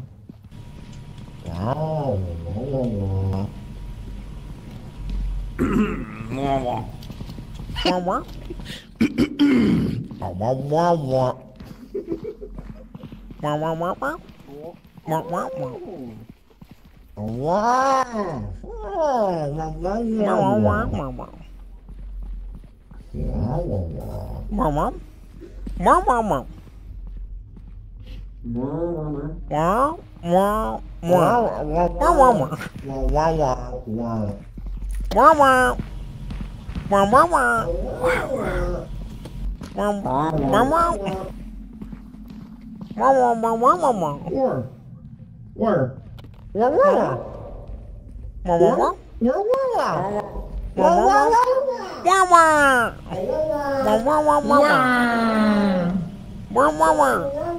Mom, mom, mom. Wow, wow, wow. Wow, wow, wow. Wow, wow, wow. Wow. Wow, wow. Wow, wow, wow. Wow, wow, wow. Wow, wow, wow, wow, wow, wow. Where? Where? Wow, wow, wow. Wow, wow, wow. Where? Where? Wow, wow, wow. Wow, wow. Wow,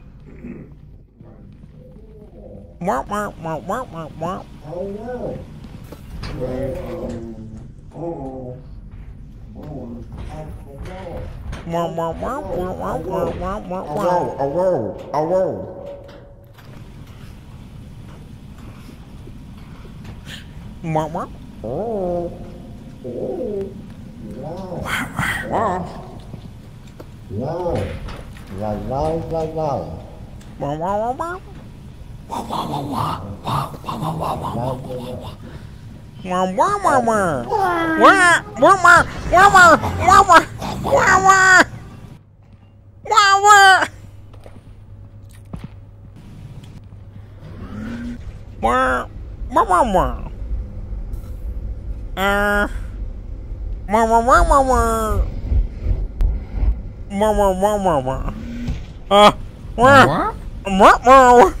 Wow, wow, wow, wow, wow, wow. Oh, no. Oh, oh. Wow, wow, wow, wow, wow, wow, wow, wow, wow. Oh, wow, oh, wow. Wow, wow. Oh. Oh. Wow. Wow. Wow. Wow. Wow. Wow. Wow. Wow. Wow. Wow. Wah, wah, wah. Wah, wah, wah. Wah, wah, wah, wah.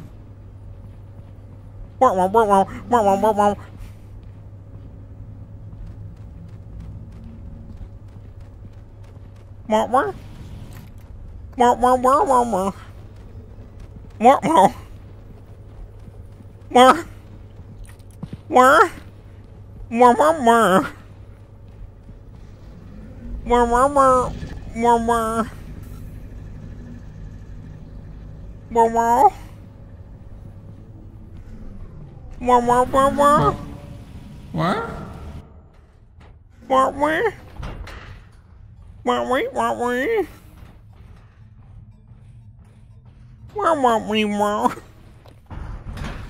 Mama. Mama. Wow.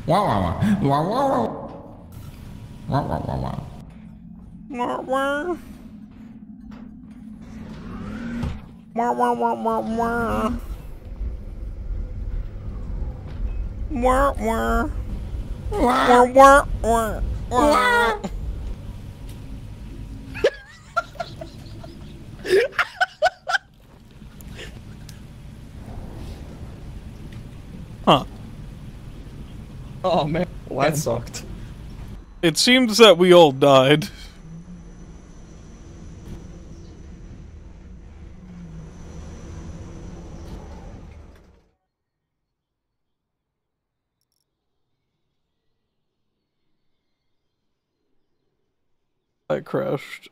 Wow, wow, wow, wow, wow. Wow, wow. Wow, wow, wow, wow. Huh. Oh man, well, that sucked. It seems that we all died. I crashed.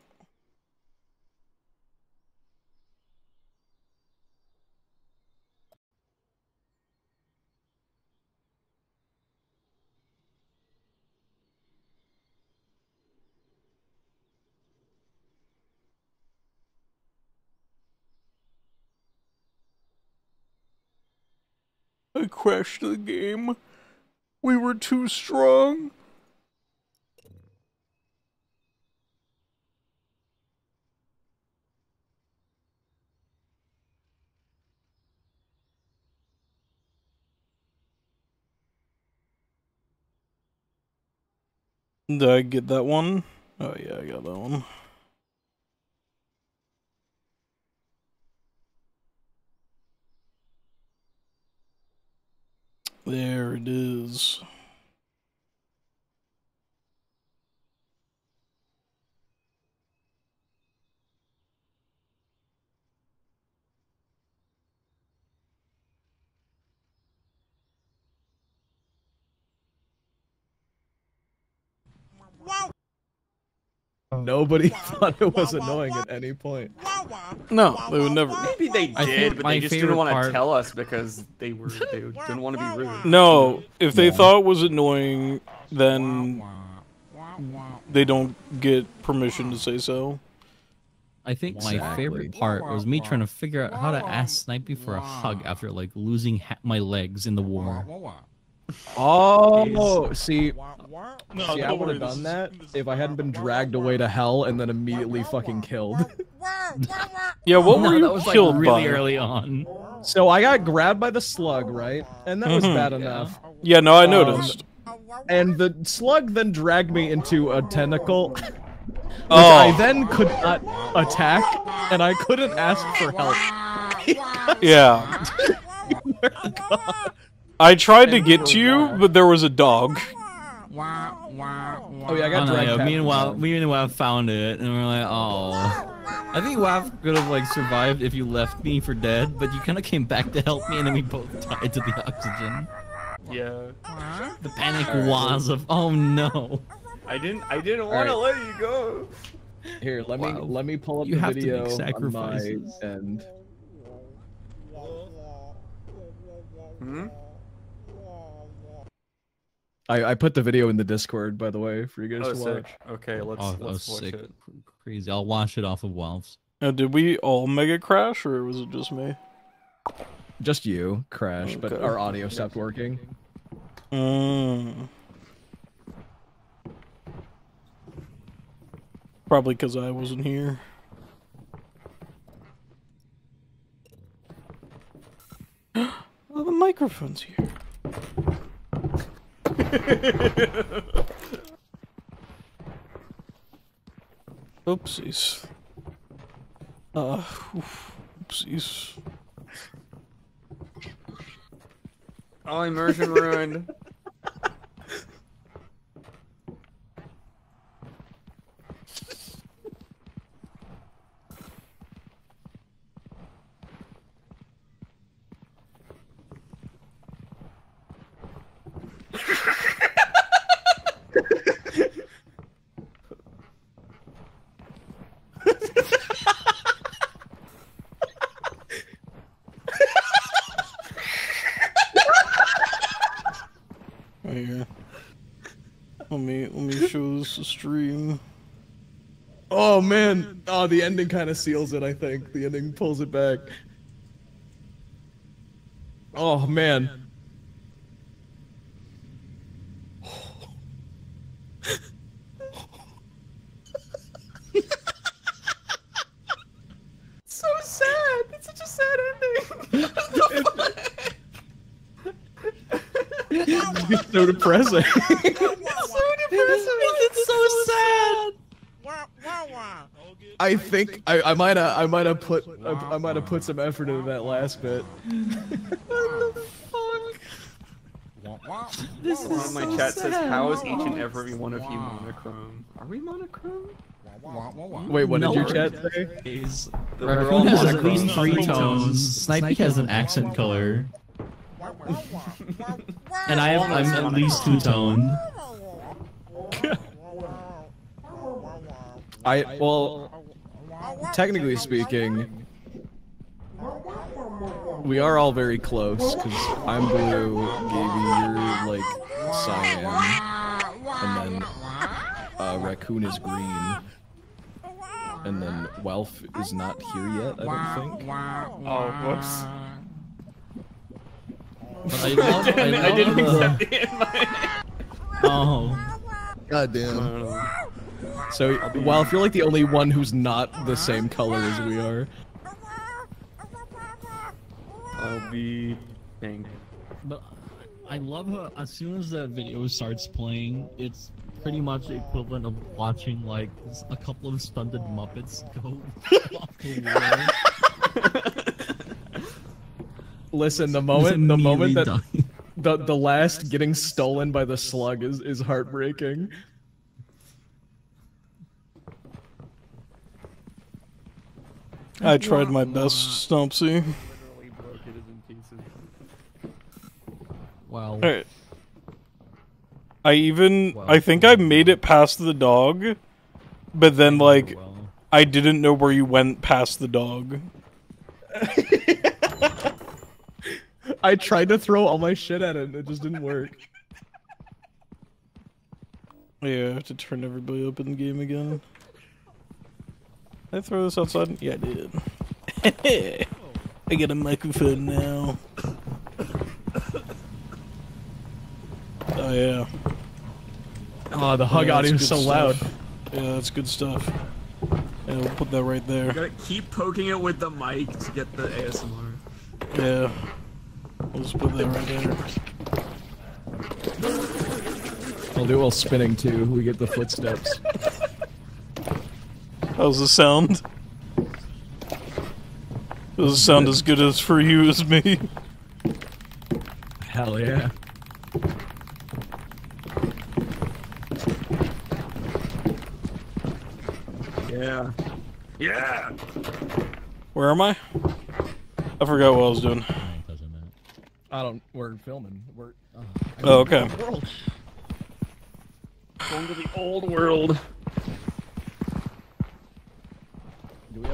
I crashed the game. We were too strong. Did I get that one? Oh yeah, I got that one. There it is. Nobody thought it was annoying at any point. No, they would never. Maybe they did, but they just didn't want to part- tell us because they were they didn't want to be rude. No, if they thought it was annoying, then they don't get permission to say so. I think my favorite part was me trying to figure out how to ask Snipey for a hug after like losing ha- my legs in the war. Oh, see, No, see, I would have done is- that if I hadn't been dragged away to hell and then immediately fucking killed. Yeah, what No, were you that was, like, really by? early on. So I got grabbed by the slug, right? And that was Mhm. bad Yeah. enough. Yeah, no, I Um, noticed. And the slug then dragged me into a tentacle, which Oh. I then could not attack, and I couldn't ask for help. Yeah. I tried to get to you, but there was a dog. Oh yeah, I got Oh, no, yeah, past meanwhile, the meanwhile, found it, and we're like, oh. I think Wav could have like survived if you left me for dead, but you kind of came back to help me, and then we both died to the oxygen. Yeah. The panic was of, oh no. I didn't I didn't want to let you go. Here, let me let me pull up You the have to make video on my end. Hmm? I, I put the video in the Discord, by the way, for you guys Oh, to sick. watch. Okay, let's Oh, let's watch sick. it. Crazy. I'll watch it off of Valve's. Now, did we all mega crash, or was it just me? Just you, Crash, but our audio stopped working. Mm. Probably because I wasn't here. oh, the microphone's here. Oopsies. Uh, oof, oopsies. Oh, immersion ruined. Let me let me show this stream. Oh man, oh the ending kind of seals it. I think the ending pulls it back. Oh man. so sad. It's such a sad ending. It's so depressing. it's so depressing. It's so sad. I think I, I might have I might have put I, I might have put some effort into that last bit. This One of my chat says, "How is each and every one of you monochrome? Are we monochrome?" Wait, what No. did your chat say? Is The- we're Raccoon has at least three tones. Snipey has an accent color. And I have, I'm at least two toned. I well, technically speaking, we are all very close because I'm blue, Gaby, you're like cyan, and then uh, raccoon is green, and then Walf is not here yet. I don't think. Oh, whoops. But I love, I, I love didn't the- accept the invite. Oh. God damn. So, well, if you're like the only one who's not the same color as we are, I'll be pink. But I love how as soon as that video starts playing, it's pretty much the equivalent of watching like a couple of stunted Muppets go off the wall. listen, the moment the moment that immediately the the last getting stolen by the slug is is heartbreaking. I tried my best, Stumpsy. Wow. Alright. I even I think I made it past the dog, but then like I didn't know where you went past the dog. I tried to throw all my shit at it and it just didn't work. Yeah, I have to turn everybody up in the game again. Did I throw this outside? Yeah, I did. I get a microphone now. Oh yeah. Oh, the hug Yeah, audio is so good loud. Yeah, that's good stuff. Yeah, we'll put that right there. You gotta keep poking it with the mic to get the ASMR. Yeah. We'll just put that right there. I'll do it while spinning too. We get the footsteps. How's the sound? Does it sound as good as for you as me? Hell yeah. Yeah. Yeah. Where am I? I forgot what I was doing. I don't. We're filming. We're. Uh, Oh, okay. Going to the old world.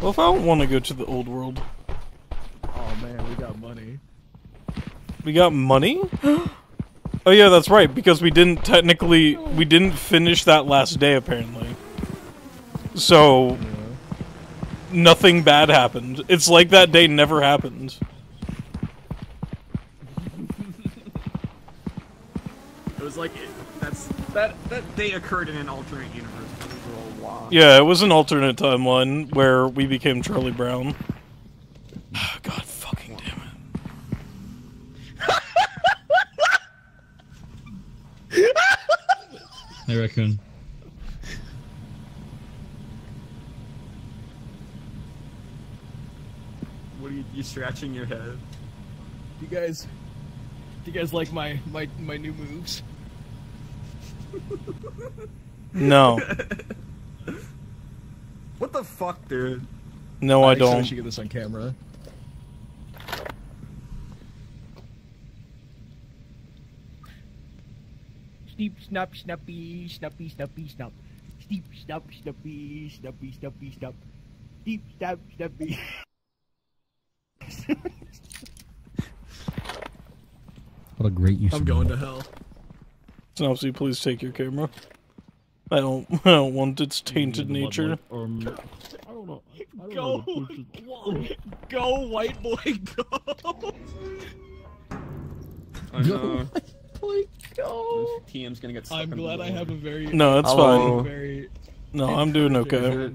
Well, if I don't want to go to the old world, Oh man, we got money. we got money. oh yeah, that's right. Because we didn't technically we didn't finish that last day apparently. So nothing bad happened. It's like that day never happened. It like it, that's that that day occurred in an alternate universe. It a little. Yeah, it was an alternate timeline where we became Charlie Brown. God fucking damn it. Hey, raccoon. What are you, you scratching your head? You guys? Do you guys like my my my new moves? No. What the fuck, dude? No, I Actually, don't. We should get this on camera. Sneep, snap, snappy, snappy, snappy, snap. Sneep, snap, snappy, snappy, snappy, snap. Sneep, snap, snappy. What a great use I'm of going that. to hell. Snopsy, please take your camera. I don't. I don't want its tainted the Bud nature. Light, um, I don't know. I don't Go, know the push is- go, white boy, go. I know. Boy, go. TM's gonna get stuck I'm under glad I have a very. No, it's Hello. fine. Very. No, I'm doing okay.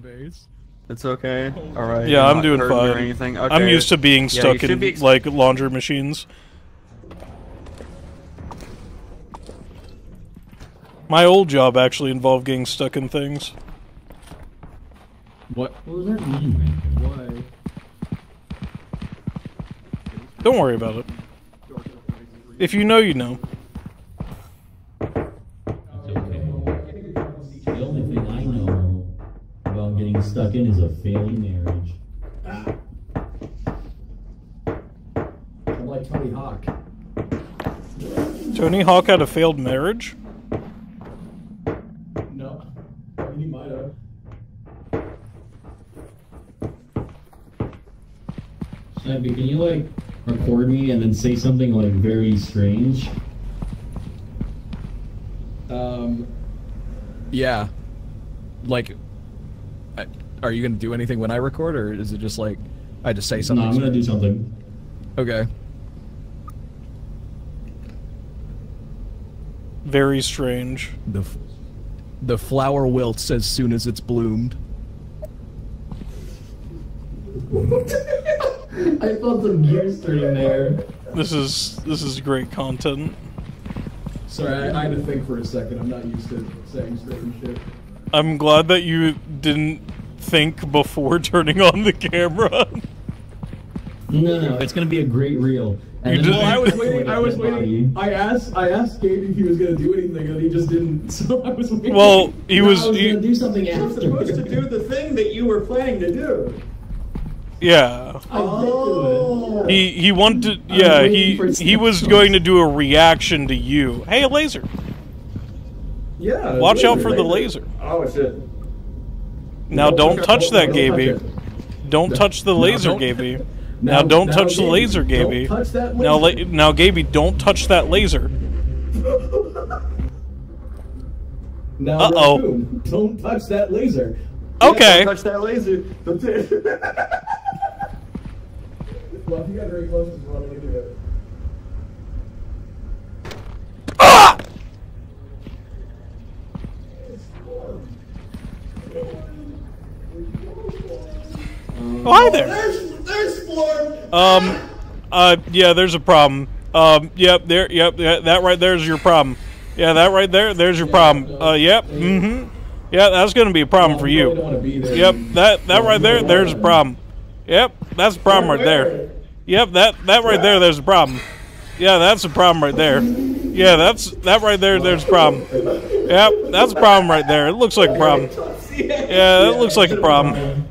It's okay. All right. Yeah, you're I'm doing fine. Or anything. I'm used to being stuck should in be like laundry machines. My old job actually involved getting stuck in things. What? What was that mean. Why? Don't worry about it. If you know, you know. The only thing I know about getting stuck in is a failing marriage. I'm like Tony Hawk. Tony Hawk had a failed marriage. No, I mean, he might have. Snappy, can you like record me and then say something like very strange? Um, Yeah. Like, I, are you gonna do anything when I record, or is it just like I just say No, something? I'm gonna do something. Okay. very strange. The f- the flower wilts as soon as it's bloomed. I felt some gears turning there. This is this is great content. Sorry, I, I had to think for a second. I'm not used to saying certain shit. I'm glad that you didn't think before turning on the camera. No, no, it's gonna be a great reel. And You just- Well, I was waiting. I was Dead body. waiting. I asked. I asked Gabe if he was gonna do anything, and he just didn't. So I was waiting. Well, he No, was. I was he- gonna do something You were after. supposed to do the thing that you were planning to do. Yeah. Oh. He he wanted. To, yeah. He he was going to do a reaction to you. Hey, a laser. Yeah. Watch out for the laser. Oh shit. Now Don't don't touch that, Don't Gaby. touch. Don't touch the laser, Gaby. Now- Now don't now, touch the laser, Gaby. touch Now, la- now, Gaby, don't touch that laser. Now, Uh-oh. raccoon, Don't touch that laser. Okay. Yeah, don't touch that laser. Well, if you got very close, into it. Oh, hi there. There's, there's. Um, uh, yeah, there's a problem. Um, yep, there, yep, yeah, that right there's your problem. Yeah, that right there, there's your problem. Uh, yep, mm-hmm. Yeah, that's gonna be a problem for you. Yep, that that right there, there's a problem. Yep, that's a problem right there. Yep, that that right there, there's a problem. Yeah, that's a problem right there. Yeah, that's that right there, there's a problem. Yep, that's a problem right there. It looks like a problem. Yeah, that looks like a problem.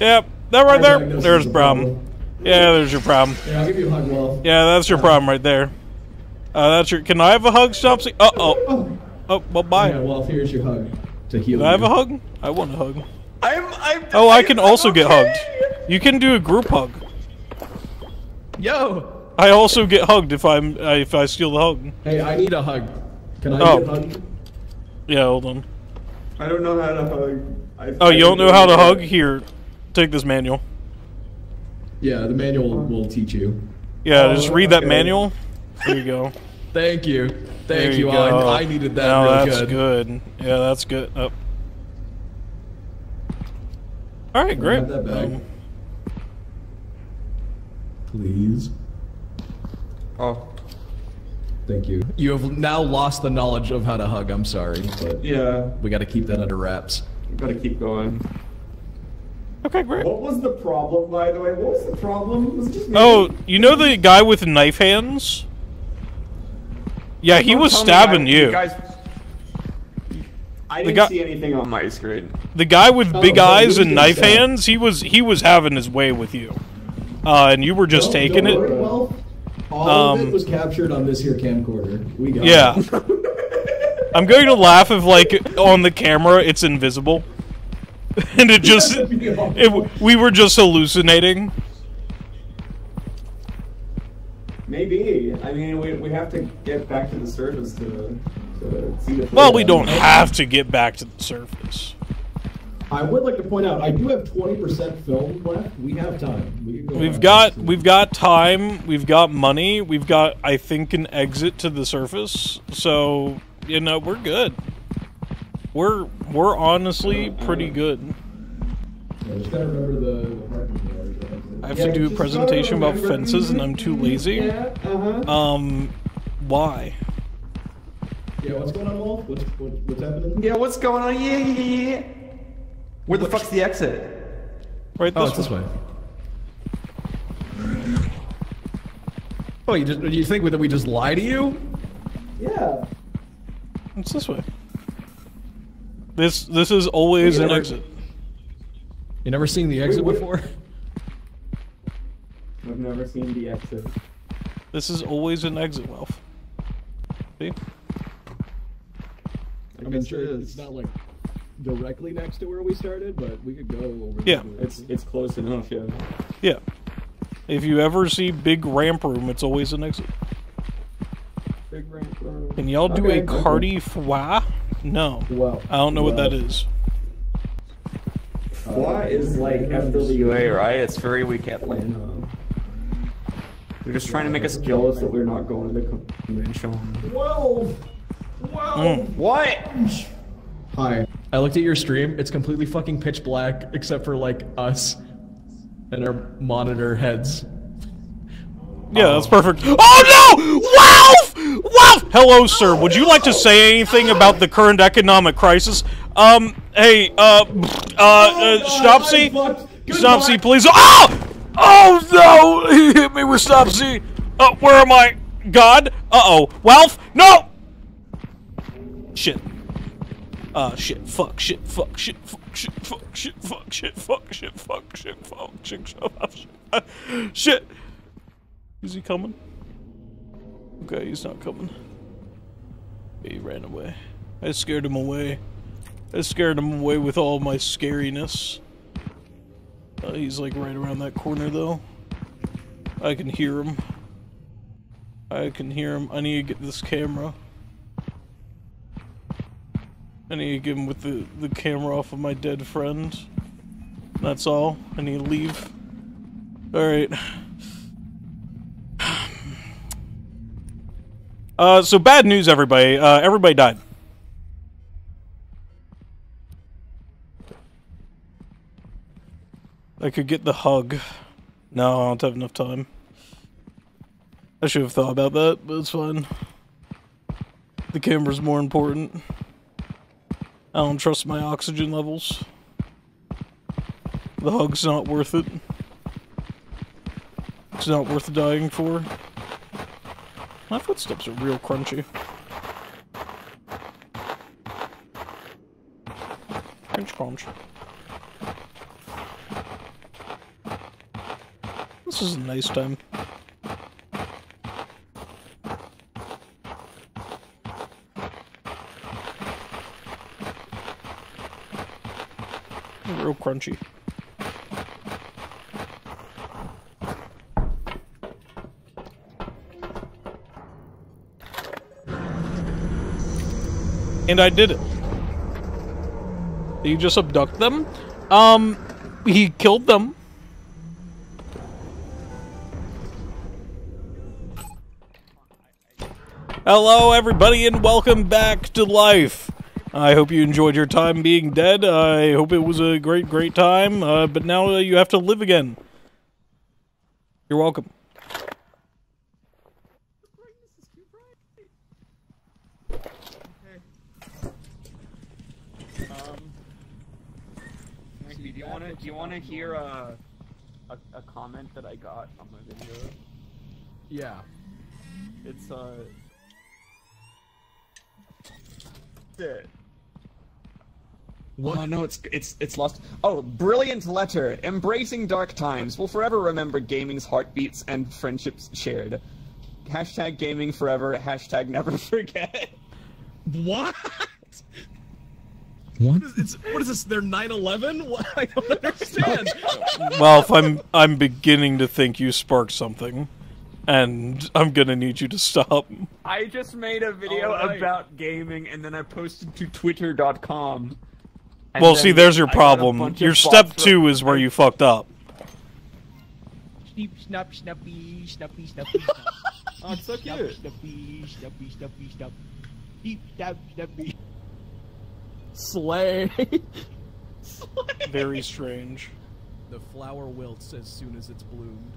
Yep, that right there, there's a problem. Yeah, there's your problem. Yeah, I'll give you a hug, Walf. Yeah, that's your problem right there. Uh, that's your. Can I have a hug, Stopsy? Uh oh. Oh, well, bye. Yeah, Walf, here's your hug to heal Do I have a hug? I want a hug. I'm. I'm. Oh, I can also get hugged. You can do a group hug. Yo. I also get hugged if I'm uh, if I steal the hug. Hey, I need a hug. Can I Oh. get a hug? Yeah, hold on. I don't know how to hug. I, Oh, I you don't know how to hug? Here, take this manual. Yeah, the manual will teach you. Yeah, Oh, just read that manual. There you go. Thank you. Thank There you. go. Oh, I, I needed that Now real that's good. good. Yeah, that's good. Oh. All right, great. Have that back. Um, Please. Oh. Thank you. You have now lost the knowledge of how to hug. I'm sorry, but Yeah. we got to keep that under wraps. We Gotta keep going. Okay, great. What was the problem, by the way? What was the problem? Was just? Oh, you know the guy with knife hands? Yeah, he Don't was stabbing I- you. guys, I The didn't guy- see anything on my screen. The guy with Oh, big but eyes and knife stabbed. hands, he was he was having his way with you. Uh, and you were just Don't- taking don't it. Walf. All of Um, it was captured on this here camcorder. We got Yeah. it. I'm going to laugh if like on the camera it's invisible. and it just That'd be awful. it, we were just hallucinating. Maybe. I mean, we, we have to get back to the surface to, to see the. Well, we don't have to get back to the surface. I would like to point out, I do have 20% film left. We have time. We go we've got we've got time, we've got money, we've got I think an exit to the surface. So, you know, we're good. We're we're honestly pretty good. Yeah, just gotta remember the, the parking garage. I have to do a presentation about fences and I'm too lazy. Yeah, uh-huh. Um why? Yeah, what's going on, Walf? What's, what, what's happening? Yeah, what's going on? Yeah, yeah, yeah. Where the fuck's the exit? Right Oh, this it's way. this way. Oh, you just you think that we just lie to you? Yeah. It's this way. This this is always an never- exit. You never seen the exit Wait, before? I've never seen the exit. This is always an exit, Walf. See? I mean, sure, it's not like directly next to where we started, but we could go over. Yeah. there. It's it's close enough, yeah. Yeah. If you ever see big ramp room, it's always an exit. Big ramp room. Can y'all do Okay, a okay. cardi fwa? No. Wow. I don't know what Wow. that is. Fly is like FWA, right? It's very weak at land. They're just trying to make us jealous that we're not going to the convention. Twelve. Mm. What? Hi. I looked at your stream. It's completely fucking pitch black, except for like us and our monitor heads. Yeah, that's perfect. Oh no! Wow! Wow! Hello, sir. Would you like to say anything about the current economic crisis? Um, hey, uh, uh, uh Stopsy? Stopsy, please. Oh! Oh no! He hit me with Stopsy. Uh, where am I? God? Uh-oh. Walf? No! Shit. Uh, shit, fuck, shit, fuck, shit, fuck, shit, fuck, shit, fuck, shit, fuck, shit, fuck, shit, fuck, shit, up, shit. Shit! Is he coming? Okay, he's not coming. He ran away. I scared him away. I scared him away with all my scariness. Uh, he's like right around that corner though. I can hear him. I can hear him. I need to get this camera. I need to get him with the, the camera off of my dead friend. That's all. I need to leave. Alright. Uh, so bad news, everybody. Uh, everybody died. I could get the hug. No, I don't have enough time. I should have thought about that, but it's fine. The camera's more important. I don't trust my oxygen levels. The hug's not worth it. It's not worth dying for. My footsteps are real crunchy. Crunch crunch. This is a nice time. Real crunchy. And I did it. Did you just abduct them? Um, he killed them. Hello, everybody, and welcome back to life. I hope you enjoyed your time being dead. I hope it was a great, great time, uh, but now uh, you have to live again. You're welcome. Do you want to do you want to hear a, a a comment that I got on my video? Yeah. It's uh. Shit. Oh no, it's it's it's lost. Oh, brilliant letter. Embracing dark times. We'll forever remember gaming's heartbeats and friendships shared. Hashtag gaming forever. Hashtag never forget. What? What? It's, what is this? They're 9/11? What? I don't understand. Well, if I'm I'm beginning to think you sparked something, and I'm gonna need you to stop. I just made a video Alright. about gaming and then I posted to twitter.com. And well, see, there's your I problem. Your step two is where you fucked up. Sneep, snap, snappy, snappy, snappy, snap. Oh, it's so cute. Snappy, snappy, snappy, snap. Sneep, snap, snappy. Slay. Very strange. The flower wilts as soon as it's bloomed.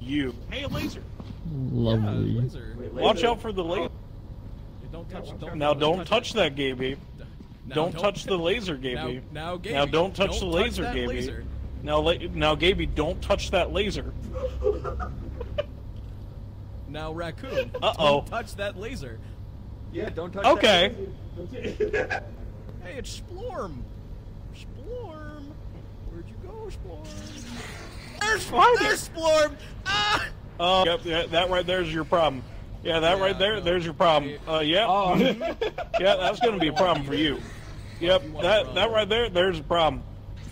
You. Hey, a laser. Lovely. Yeah, laser. Watch out for the laser. Don't touch. Don't, Now don't touch that, Gaby. Now Don't don't- touch the laser, Gaby. Now- now, Gaby, Now don't touch don't the touch laser, that Gaby. laser. Now, la- now, Gaby, don't touch that laser. Now, raccoon. Uh-oh. Don't touch that laser. Yeah, don't touch Okay. that. Hey, it's Splorm. Splorm. Where'd you go, Splorm? There's, there's Splorm. Ah! Uh, yep, yeah, that right there's your problem. Yeah, that right there, there's your problem. Uh, yeah. Oh. yeah, that's gonna be a problem for you. Yep, that that right there, there's a problem.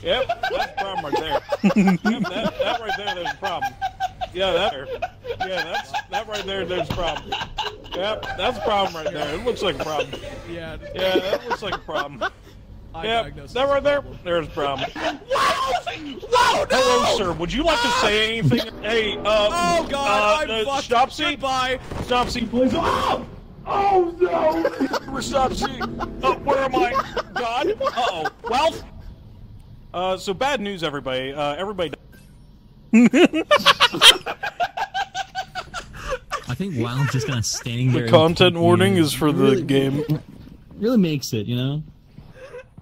Yep, that's a problem right there. yep, that, that right there, there's a problem. Yeah, that. Yeah, that's that right there, there's a problem. Yep, that's a problem right there. It looks like a problem. Yeah. Yeah, that looks like a problem. I Yep, that right there, there's a problem. Hello, sir. Would you like to say anything? Hey, uh, Oh God! uh, I'm uh, fucked. Stopsy, Goodbye. Stopsy, please. Oh! Oh no! Rashopsi! Oh, where am I? God! Uh oh. Well. Uh, so bad news, everybody. Uh, everybody. I think Walf's just kind of standing there. The content warning you- is for the really- game. Really makes it, you know.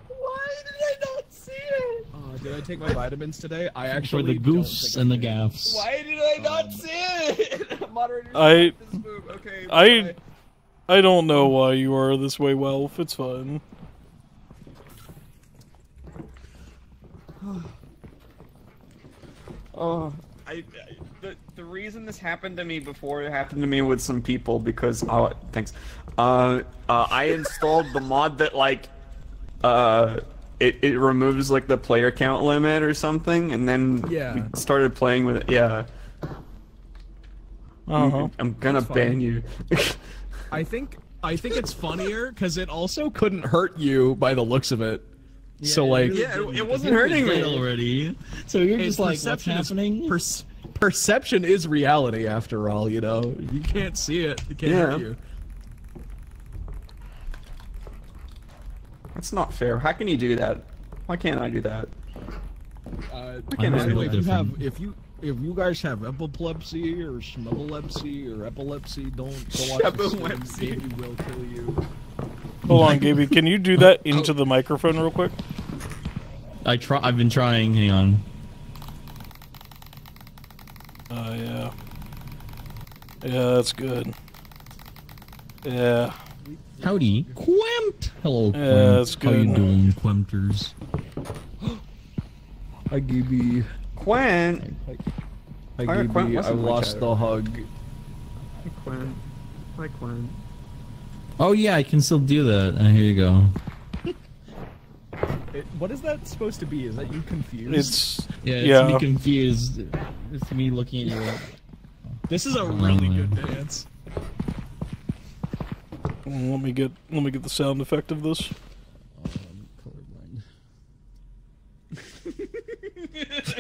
Why did I not see it? Uh, did I take my vitamins today? I For actually the don't goofs think and the I gaffs. Why did I not see it? Moderator. I. this move. Okay. I. bye. I don't know why you are this way, Walf. It's fine. Oh, I, I the the reason this happened to me before it happened to me with some people because oh thanks, uh, uh I installed the mod that like, uh, it it removes like the player count limit or something, and then Yeah. we started playing with it. Yeah. Uh-huh. I'm gonna That's ban you. I think I think it's funnier because it also couldn't hurt you by the looks of it. so like, Yeah, it- it wasn't hurting me. already. So you're Hey, just like, what's perception is- happening? perce- perception is reality after all. You know, you can't see it. It can't Yeah. hurt you. That's not fair. How can you do that? Why can't I do that? Uh, can't by the handle way, it. if you have if you if you guys have epilepsy or schmepilepsy or epilepsy, don't go watch the stream. Baby will kill you. Hold on, Gaby. Can you do that into oh. the microphone real quick? I try. I've been trying. Hang on. Oh yeah. Yeah, that's good. Yeah. Howdy, Quemt. Hello, Quemt. Yeah, that's How you good. doing, Quemters? Hi, Gibby. Quen. Hi, Hi, Gibby. Quinn, I what's in my lost the hug. Hi, Quen. Hi, Quen. Oh yeah, I can still do that. Uh, here you go. It, what is that supposed to be? Is that you confused? It's Yeah, it's yeah. me confused. It's me looking at you. This is a really man. good dance. Let me get let me get the sound effect of this.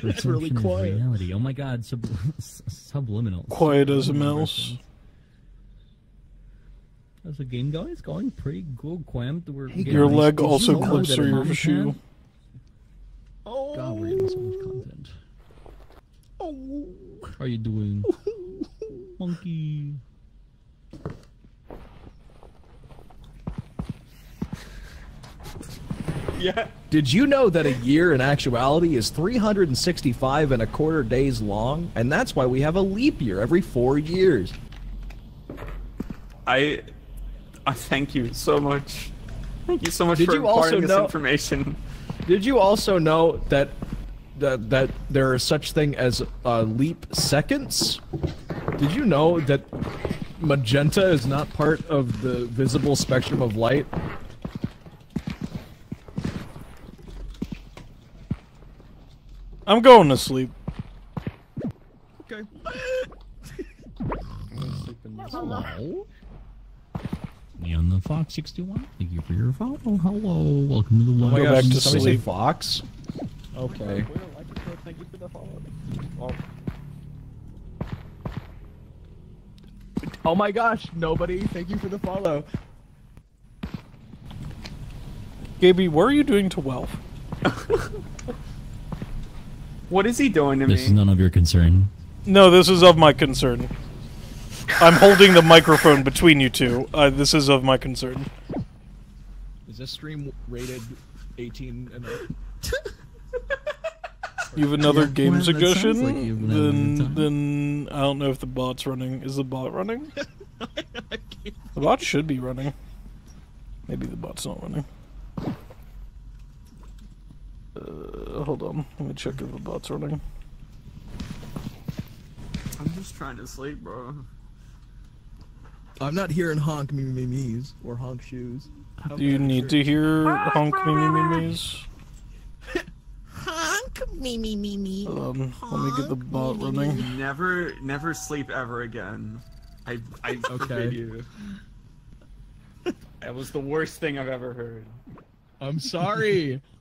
It's really quiet. Reality. Oh my god, sub- subliminal. Quiet as a mouse. How's the game going? It's going pretty good. We're Hey, your leg also clips through your shoe. Oh. God, we're getting so much content. Oh. How are you doing? Monkey. Yeah. Did you know that a year in actuality is 365 and a quarter days long? And that's why we have a leap year every four years. I, I thank you so much. Thank you so much Did for you also this know- information. Did you also know that that, that there are such thing as uh, leap seconds? Did you know that magenta is not part of the visible spectrum of light? I'm going to sleep. Okay. Hello. Me on the Fox 61. Thank you for your follow. Hello. Welcome to the Oh my live. back to did say sleep. Fox? Okay. Thank you for the follow. Oh. oh my gosh, nobody. Thank you for the follow. Gaby, what are you doing to Walf? What is he doing to me? This is none of your concern. No, this is of my concern. I'm holding the microphone between you two. Uh, this is of my concern. Is this stream rated 18 and up? You have another Yeah, game well, suggestion? like you've been having a then, good then I don't know if the bot's running. Is the bot running? the bot should be running. Maybe the bot's not running. Uh, hold on. Let me check if the bot's running. I'm just trying to sleep, bro. I'm not hearing honk me me me's or honk shoes. Do you need to hear honk me me me me's? Honk, me, me, me, me. Hold on. Let me get the bot running. Never, never sleep ever again. I, I forbid you. That was the worst thing I've ever heard. I'm sorry.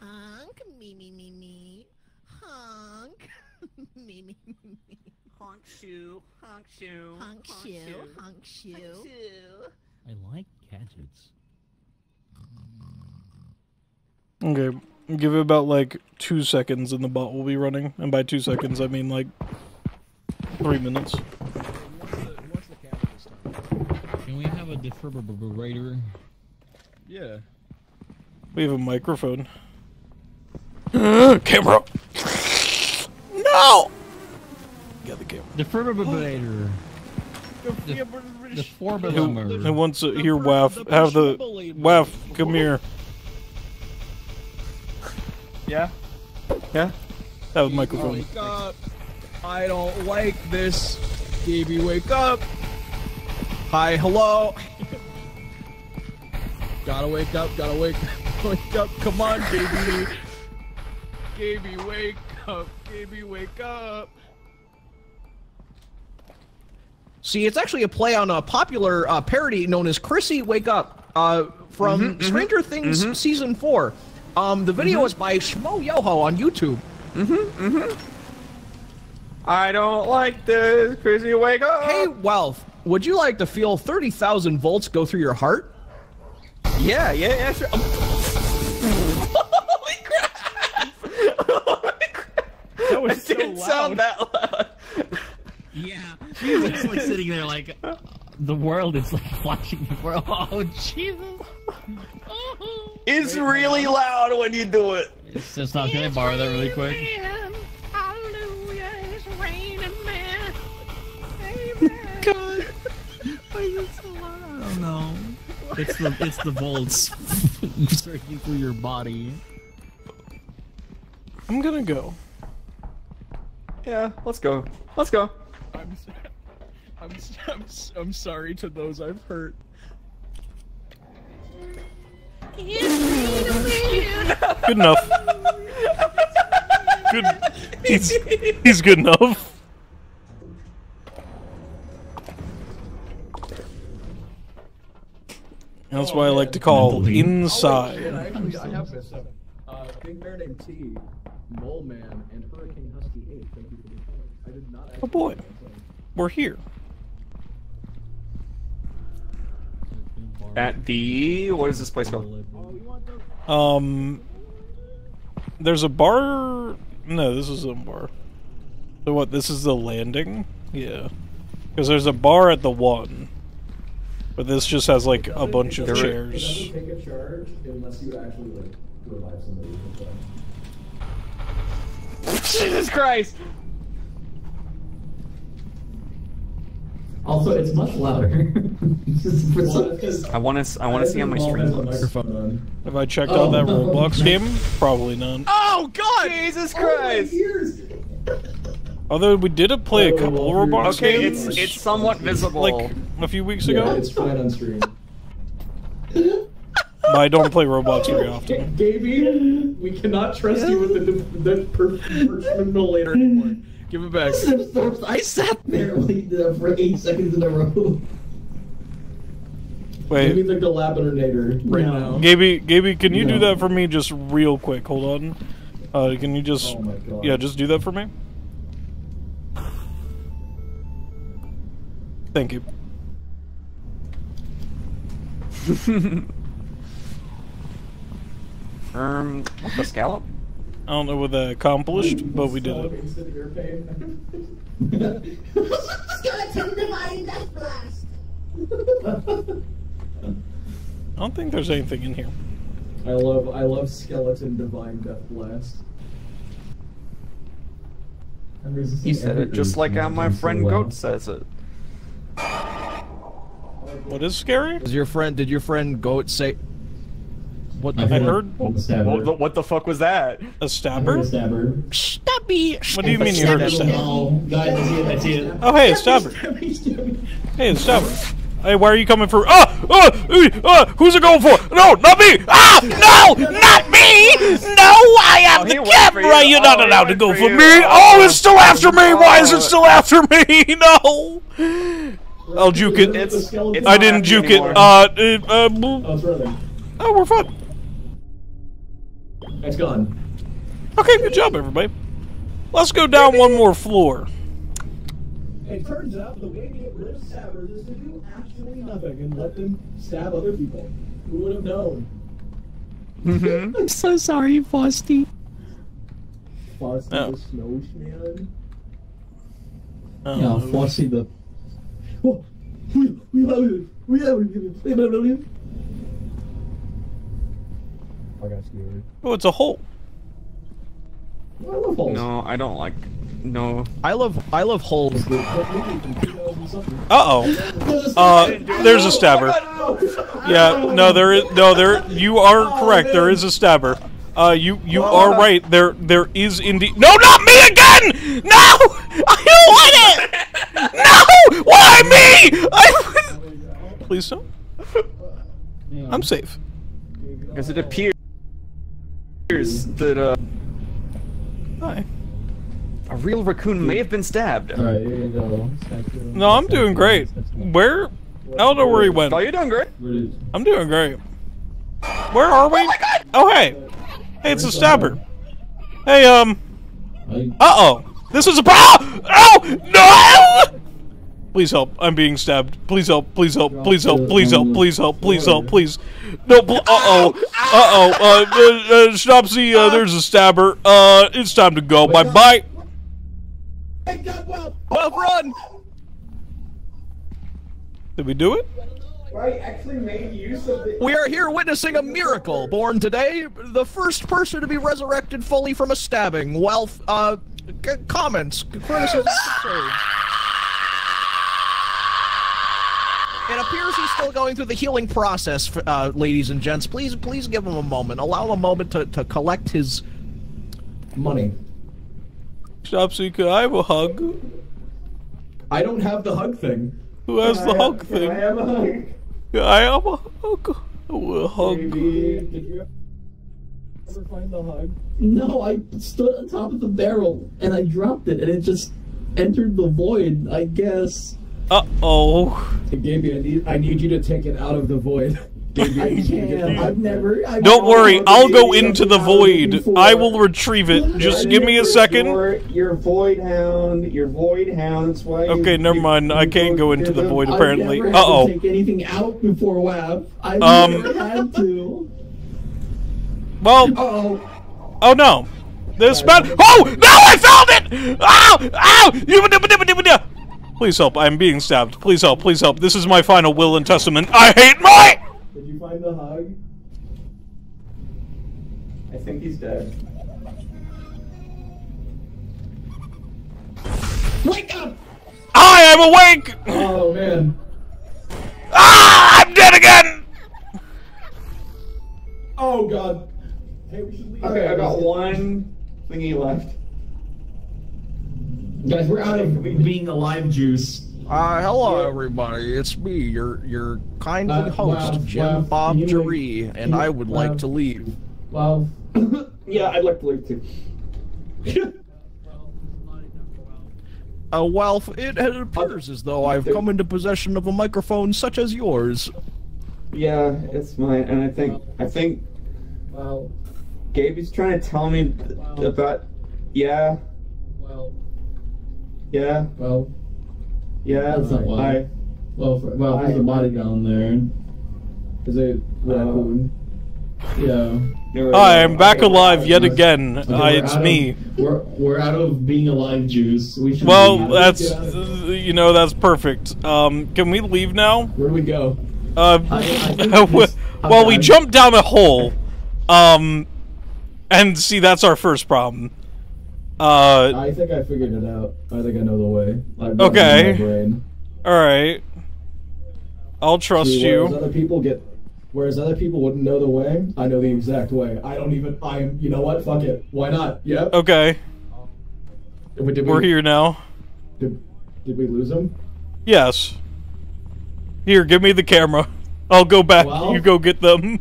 Honk, me, me, me, me. Honk. me, me, me, me. Honk shoe, honk shoe, Honk shoe, honk shoe. I like gadgets. Okay, give it about like two seconds and the bot will be running. And by two seconds, I mean like three minutes. Can we a defibrillator? Yeah. We have a microphone. Camera! No! Got the camera. Defibrillator. The Who, defibrillator. who wants to hear Walf? Have the Walf come here. Yeah. Yeah. Have a microphone. Wake up. I don't like this. Gaby, wake up. Hi, hello. gotta wake up, gotta wake up, wake up. Come on, baby. Gaby, wake up. Gaby, wake up. See, it's actually a play on a popular uh, parody known as "Chrissy Wake Up" uh, from Mhm, mhm, Stranger Things mhm. season four. Um, the video is by Schmoyoho on YouTube. Mm-hmm. Mm-hmm. I don't like this crazy wake up. Hey, Walf, would you like to feel 30,000 volts go through your heart? Yeah, yeah, yeah, sure. Um, That was it didn't sound that loud. Yeah, she's just like sitting there like the world is like flashing before. Oh Jesus! It's really loud when you do it. It's just not. going to borrow that really quick? Hallelujah, it's raining, man. Amen. God, why is so loud? I don't know. It's the it's the volts surging through your body. I'm gonna go. Yeah, let's go. Let's go. I'm, s- I'm, s- I'm, s- I'm sorry to those I've hurt. Good enough. Good. He's, he's good enough. That's why I like to call inside. Oh, wait, shit, I actually I have this. Uh, Big Bear named T, Mole Man, and Hurricane Husky 8. Thank you for the comment. I did not Oh boy, we're here. At the what is this place called? Um, there's a bar. No, this is a bar. So what? This is the landing. Yeah, because there's a bar at the one, but this just has like a bunch of chairs. doesn't take a charge unless you actually like revive somebody. with that. Jesus Christ! Also, it's much louder. Just for some- I want to. I want to see how my stream looks. Have I checked Oh, out that oh, no. Roblox game? Probably none. Oh God! Jesus Oh, Christ! ears! Although we did play a couple of Roblox Okay, games. it's it's somewhat visible. like a few weeks Yeah, ago. it's fine on stream. but I don't play Roblox very often. Gaby, we cannot trust you with the, the per- defibrillator anymore. Give it back. I sat there like for eight seconds in a row. Wait. Give me the Galabinator right now. Gaby, Gaby, can you do that for me just real quick? Hold on. Uh, can you just, Oh my god. yeah, just do that for me? Thank you. um, the scallop? I don't know what that accomplished, but we did it. Instant ear pain. Skeleton divine death blast. I don't think there's anything in here. I love I love skeleton divine death blast. He said it just like how my friend Goat says it. What is scary? Is your friend? Did your friend Goat say? What the? I fuck? heard What the, what the fuck was that? a stabber. Stabber. Stubby. What do you mean you heard a stabber? Oh, guys, I see it. I see it. Oh, hey, a stabber. Hey, it's stabber. Hey, why are you coming for? Ah, ah, ah, who's it going for? No, not me. Ah, no, not me. No, I am Oh, the he went for camera. you. You're not Oh, allowed to go for for me. Oh, Oh, it's still after me. Why is oh. it still after me? No. I'll juke it. It's, it's I didn't happening juke it. Uh, uh, uh. Oh, it's oh, we're fine. It's gone. Okay, good job, everybody. Let's go down one more floor. It turns out the way to get rid of stabbers is to do absolutely nothing and let them stab other people. Who would have known? I'm so sorry, Frosty. Frosty Oh. the Snowman. Yeah, Flossie the. I got scared. Oh, it's a hole. I love holes. No, I don't like. No. I love I love holes. Uh oh. Uh, there's a stabber. Yeah, no, there is no there. You are correct. There is a stabber. Uh, you you are right. There there is indeed. No, not me again! No, I don't want it. No, why me? I... Please don't. I'm safe. Because it appears that uh, Hi. a real raccoon may have been stabbed. Alright, here you go. No, I'm doing great. Where? I don't know where he went. Oh, you're doing great. I'm doing great. Where are we? Oh, hey. Hey, it's a stabber. Hey, um. Uh-oh. This is a pro- Oh! No! Please help. I'm being stabbed. Please help. Please help. Please help. Please help. Please help. Please help. Please. No. Uh-oh. Uh-oh. Uh, uh, uh, Schnapsy, uh, there's a stabber. Uh, it's time to go. Bye-bye. Well, run! Did we do it? I actually made use of the. We are here witnessing a miracle born today. The first person to be resurrected fully from a stabbing. Well, uh, c- comments, criticisms, concerns. It appears he's still going through the healing process, uh, ladies and gents. Please, please give him a moment. Allow him a moment to, to collect his money. Schnapsy, could I have a hug? I don't have the hug thing. Who has Can the I hug have- thing? Can I have a hug? Can I am a hug? Oh, a hug. Baby, did you ever find the hug? No, I stood on top of the barrel and I dropped it and it just entered the void, I guess. Uh oh. Hey, Gaby, I need I need you to take it out of the void. Gaby, I can't. I've never. I've Don't worry, I'll go into the void. before. I will retrieve it. Just give me a second. You're, you're void hound. You're void hound. Why. Okay, you, never mind. I can't go into the void I've apparently. never Uh had to oh. Take anything out before WAP. I've Um, never had to. Well. Oh. Oh no. There's spat. Oh no! I found it! Ow! Ow! You- Please help! I'm being stabbed. Please help! Please help! This is my final will and testament. I hate my. Did you find the hug? I think he's dead. Wake up! I am awake. Oh man. Ah! I'm dead again. Oh god. Hey, we should leave. Okay, I got one thingy left. Guys, we're out of being alive juice. Uh, hello everybody, it's me, your your kindly Uh, host, wow, Jim wow. Bob Can you Jaree, make- and I would wow. like to leave. Well, Yeah, I'd like to leave too. Uh, well, it, it appears as though I've come into possession of a microphone such as yours. Yeah, it's mine, and I think I think. Well. Gaby's trying to tell me about. Yeah. Well. Yeah. Well. Yeah. That's not well. I. Well, for, well, there's a body down there. Is it raccoon? Yeah. Hi, I'm back alive yet again. Okay, Uh, it's out of- me. we're we're out of being alive juice. We. Well, that's Get out of- you know that's perfect. Um, can we leave now? Where do we go? Uh, I- I think well, this- well, we okay. jumped down a hole. Um, and see that's our first problem. Uh, I think I figured it out. I think I know the way. Okay. in my brain. all right. I'll trust See, whereas you. other people get, whereas other people wouldn't know the way, I know the exact way. I don't even. I'm. You know what? Fuck it. Why not? Yep. Okay, Did we, did we're we, here now. Did, did we lose him? Yes. Here, give me the camera. I'll go back. Well- you go get them.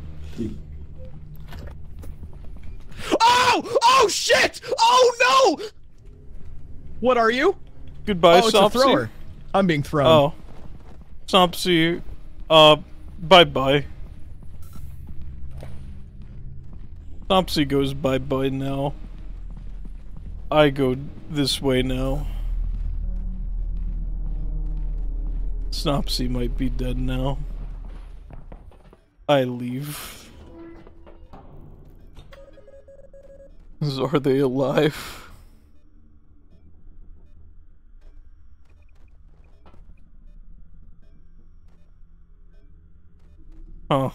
Oh! Oh shit! Oh no! What are you? Goodbye, oh, Sopsy. thrower. I'm being thrown. Oh, Sopsy. Uh, bye bye. Sopsy goes bye bye now. I go this way now. Snopsy might be dead now. I leave. Are they alive? Huh.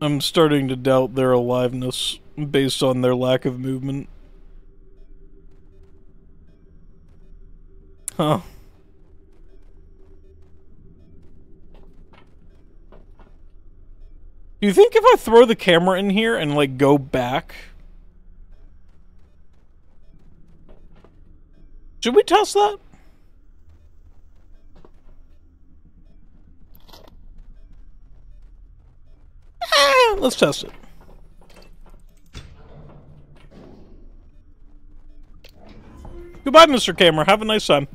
I'm starting to doubt their aliveness based on their lack of movement. Huh. Do you think if I throw the camera in here and like go back? Should we test that? Eh, let's test it. Goodbye, Mr. Camera. Have a nice time.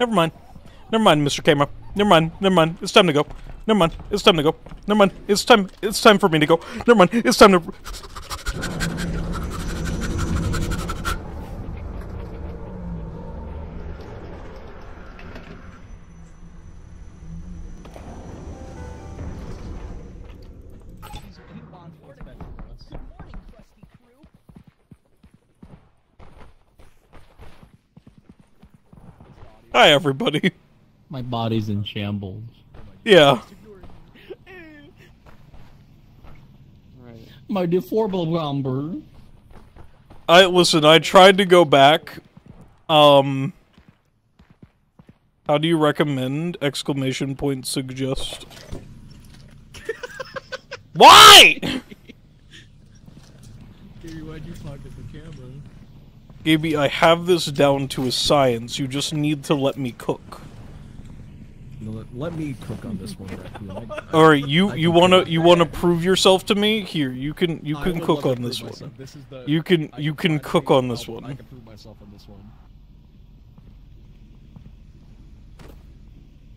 Never mind. Never mind, Mr. Camera. Never mind. Never mind. It's time to go. Never mind. It's time to go. Never mind. It's time. It's time for me to go. Never mind. It's time to. Hi, everybody. My body's in shambles. Yeah. My deformable number. I listen. I tried to go back. Um. How do you recommend? Exclamation point suggest. Why? Gary, why'd you pocket the camera? Gaby, I have this down to a science. You just need to let me cook. Let, me cook on this one, Raccoon. I- All right, you I you wanna cook. you wanna prove yourself to me? Here, you can you can cook on this one. This the- You can I you can can cook on this but I one. can prove myself on this one.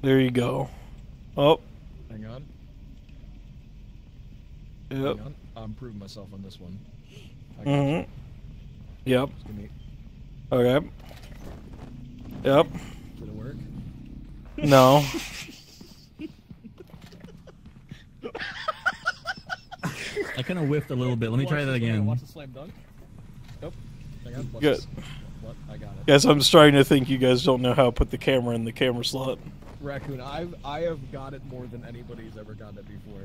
There you go. Oh, Hang on. Yep. Hang on. I'm proving myself on this one. Mhm. you. Yep. Just give me- Okay. Yep. Did it work? No. I kind of whiffed a little bit. Let me try that again. Watch the slam dunk. Nope. Hang on. Watch Good. I got it. Guys, I'm starting to think you guys don't know how to put the camera in the camera slot. Raccoon, I've I have got it more than anybody's ever gotten it before.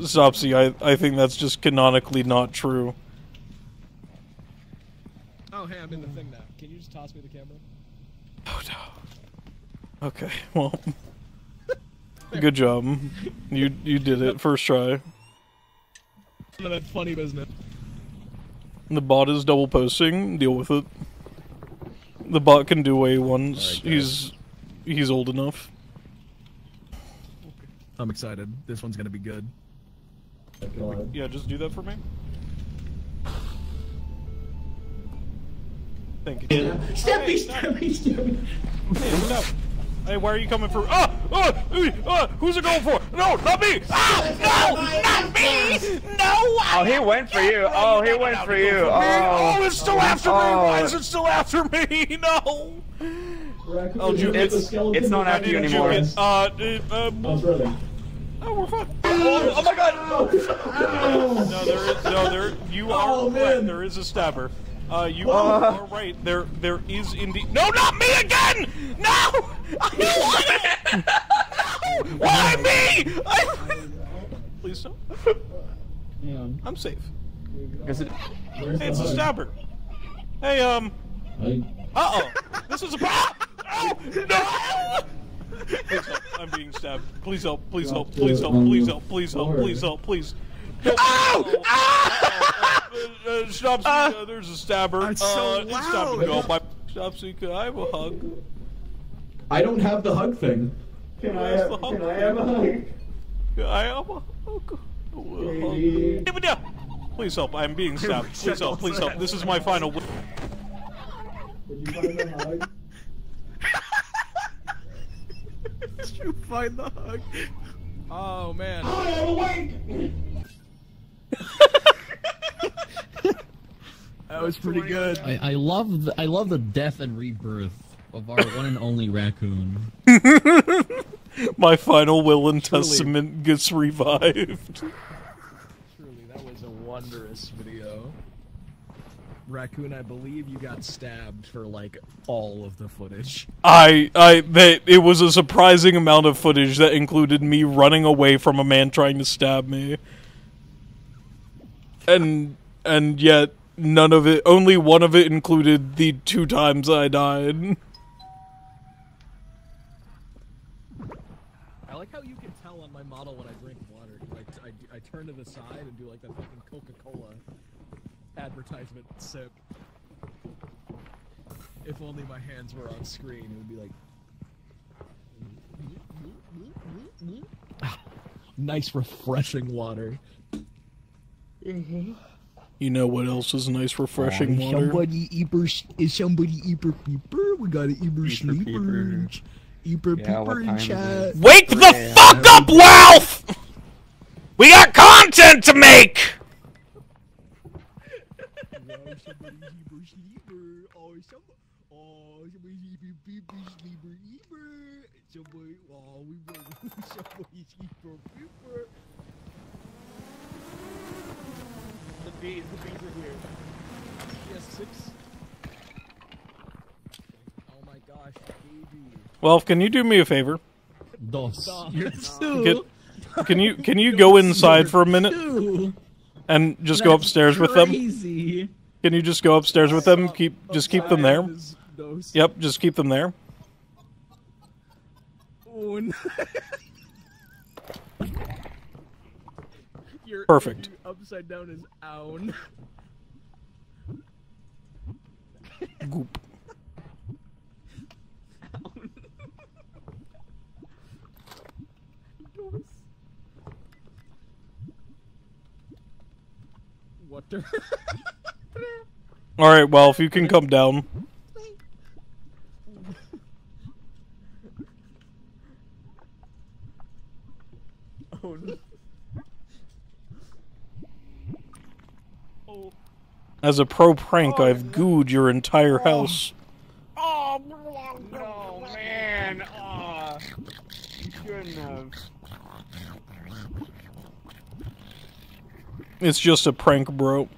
Zopsy, I, I think that's just canonically not true. Oh, hey, I'm in the thing now. Can you just toss me the camera? Oh, Okay, well. Good job. You you did it first try. None of that funny business. The bot is double posting. Deal with it. The bot can do what he wants. He's he's old enough. I'm excited. This one's gonna be good. Yeah, just do that for me. Thank you. Steppy, steppy, steppy. Hey, where are you coming from? Ah! Ah! ah who's it going for? No, not me! Ah! No! Not me! No! Oh, he went for you. Oh, he went for you. Oh, Oh, it's still after me! Why Oh. is it still after me? No! Oh, juke it. It's- it's not after you anymore. it. Uh, uh, um, I was running. oh, we're fine. Oh, oh my god! No, there is no there. You are Oh, man. There is a stabber. Uh, you Uh. are right. There, there is indeed. No, not me again! No! I want it! No! Why me? I... Please don't. Yeah. I'm safe. Is it? Hey, it's a stabber. Hey, um. I, Uh oh. This is a. Oh, no! Please help. I'm being stabbed. Please help. Please help. Please help. Please help. Please help. Please help. Please. No. Ow! Ah! Uh, uh, Schnapsy, uh, there's a stabber. It's so uh, It's time to go. loud. My Schnapsy, can I have a hug? I don't have the hug thing. can I have, the hug? can I have a hug? Can I have a hug? A hug. Baby. Give it down. Please help. I'm being stabbed. Please help. Please help. This is my final. Did you find the hug? Did you find the hug? Oh man. I am awake! that was pretty good. I, I love the, I love the death and rebirth of our one and only raccoon. My final will and Truly. testament gets revived. Truly, that was a wondrous video. Raccoon, I believe you got stabbed for like all of the footage. I, I, it was a surprising amount of footage that included me running away from a man trying to stab me and and yet none of it, only one of it included the two times I died. I like how you can tell on my model when I drink water. I, I, I turn to the side and do like that fucking Coca-Cola advertisement sip. If only my hands were on screen, it would be like nice, refreshing water. Mm-hmm. You know what else is nice, refreshing Aw, water? Somebody eaper, is somebody eaper peeper? We got an eaper sleeper. Eaper Yeah, what peeper in chat. Wake the fuck up, Ralph! We got content to make! Oh, The bees, the bees are here. Yes, six. Oh my gosh, baby. Well, can you do me a favor? Dos. You're Can, can you can you go inside for a minute and just go upstairs with them? Can you just go upstairs with them? Keep just keep them there. Yep, just keep them there. Un. Your- Perfect. Upside down is own. Goop. What? All right, well, if you can come down. Oh no. Oh. As a pro prank, I've gooed your entire house. Oh no, man! Aw, you shouldn't have. It's just a prank, bro.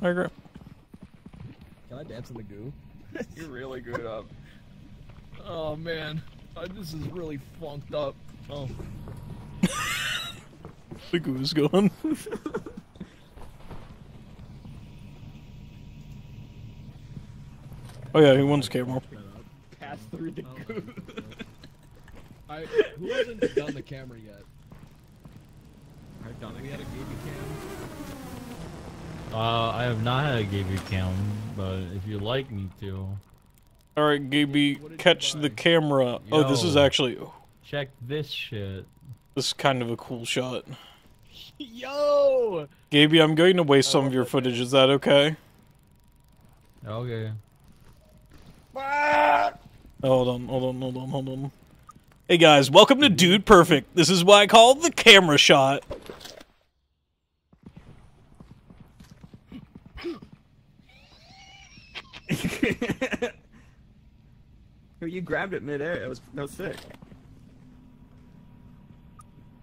I agree. Can I dance in the goo? You're really good up. Oh man, uh, this is really funked up. Oh. The goo's gone. oh yeah, he wants camera. Pass through the goo. I who hasn't done the camera yet? I've done We had a baby cam. Uh, I have not had a Gaby cam, but if you'd like me to, All right, Gaby, catch the camera. Oh, this is actually check this shit. this is kind of a cool shot. Yo! Gaby, I'm going to waste some of your footage. Is that okay? Okay. Hold on, hold on, hold on, hold on. Hey guys, welcome to Dude Perfect. This is what I call the camera shot. you grabbed it midair. That was that was sick.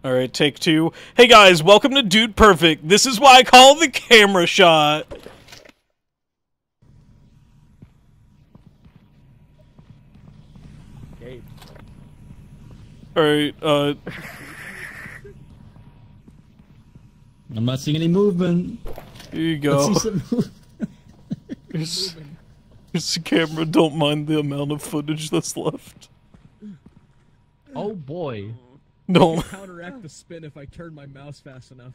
All right, take two. Hey guys, welcome to Dude Perfect. This is why I call the camera shot. All right, uh, I'm not seeing any movement. here you Let's go. see some movement. Here's, here's the camera. Don't mind the amount of footage that's left. Oh boy. No. Counteract the spin if I turn my mouse fast enough.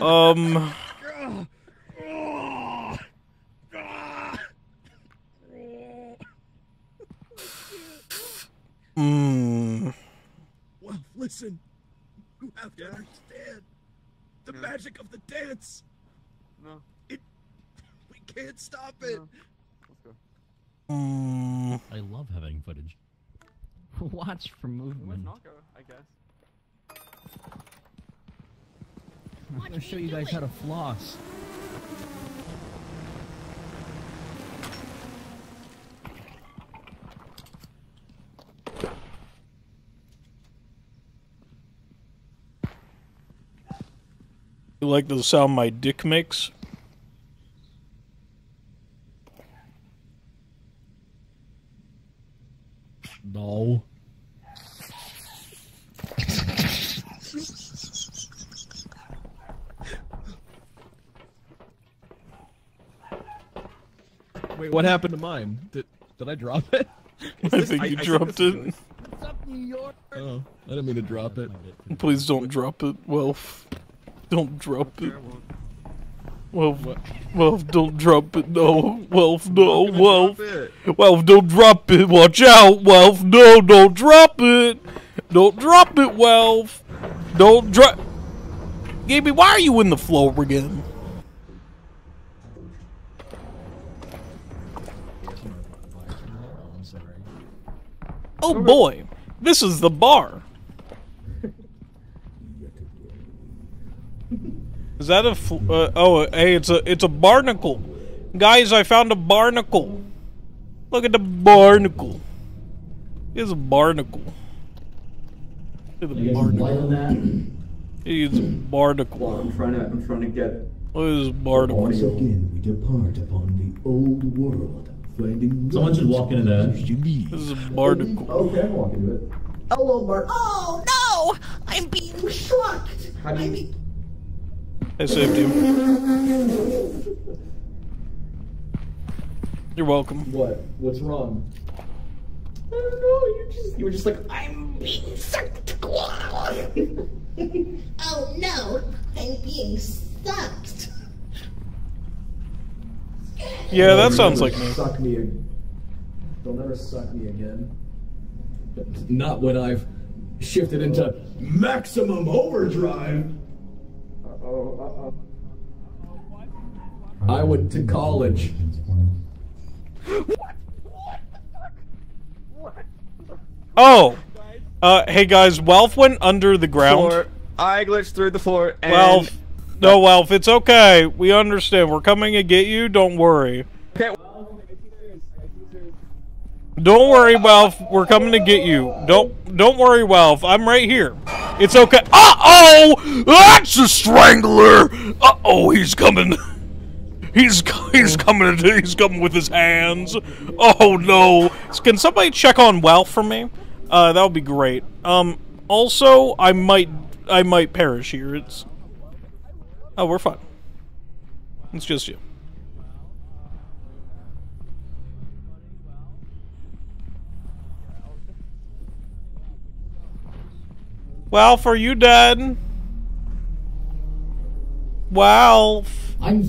Um. Hmm. Well, listen. You have to understand the magic of the dance. No. It. We can't stop it. Let's go. Hmm. I love having footage. Watch for With movement. Naka, I guess. I'm gonna show you guys how to floss. You like the sound my dick makes? No. Wait, what happened to mine? Did did I drop it? I think you dropped it. Oh, I didn't mean to drop it. Please don't drop it, Walf. Don't drop it. Walf, Walf, don't drop it. No, Walf, no, Walf. Walf, don't drop it. Watch out, Walf. No, don't drop it. Don't drop it, Walf. Don't drop. Gaby, why are you in the floor again? Oh boy, this is the bar. Is that a fl- uh, oh hey it's a it's a barnacle, guys I found a barnacle. Look at the barnacle. It's a barnacle. Look at the You barnacle. It's a barnacle. Well, I'm trying to. I'm trying to get. What is barnacle? Once again, we depart upon the old world, finding Someone should walk into that. This is a barnacle. Okay, I'm walking to it. Hello, Mark. Oh no! I'm being shocked. How do you? I saved you. You're welcome. What? What's wrong? I don't know. You just. You were just like. I'm being sucked. oh no! I'm being sucked. Yeah, that sounds like me. Suck me. ag- They'll never suck me again. Not when I've shifted into maximum overdrive. Uh-oh. I went to college. Oh, uh, hey guys, Walf went under the ground. Floor. I glitched through the floor and. Walf, no, Walf, it's okay. We understand. We're coming to get you. Don't worry. Okay. Don't worry, Walf. We're coming to get you. Don't don't worry, Walf. I'm right here. It's okay. Uh oh, that's a strangler. Uh oh, he's coming. He's he's coming. He's coming with his hands. Oh no! Can somebody check on Walf for me? Uh, that would be great. Um, also, I might I might perish here. It's oh, we're fine. It's just you. Walf, are you dead? Walf. I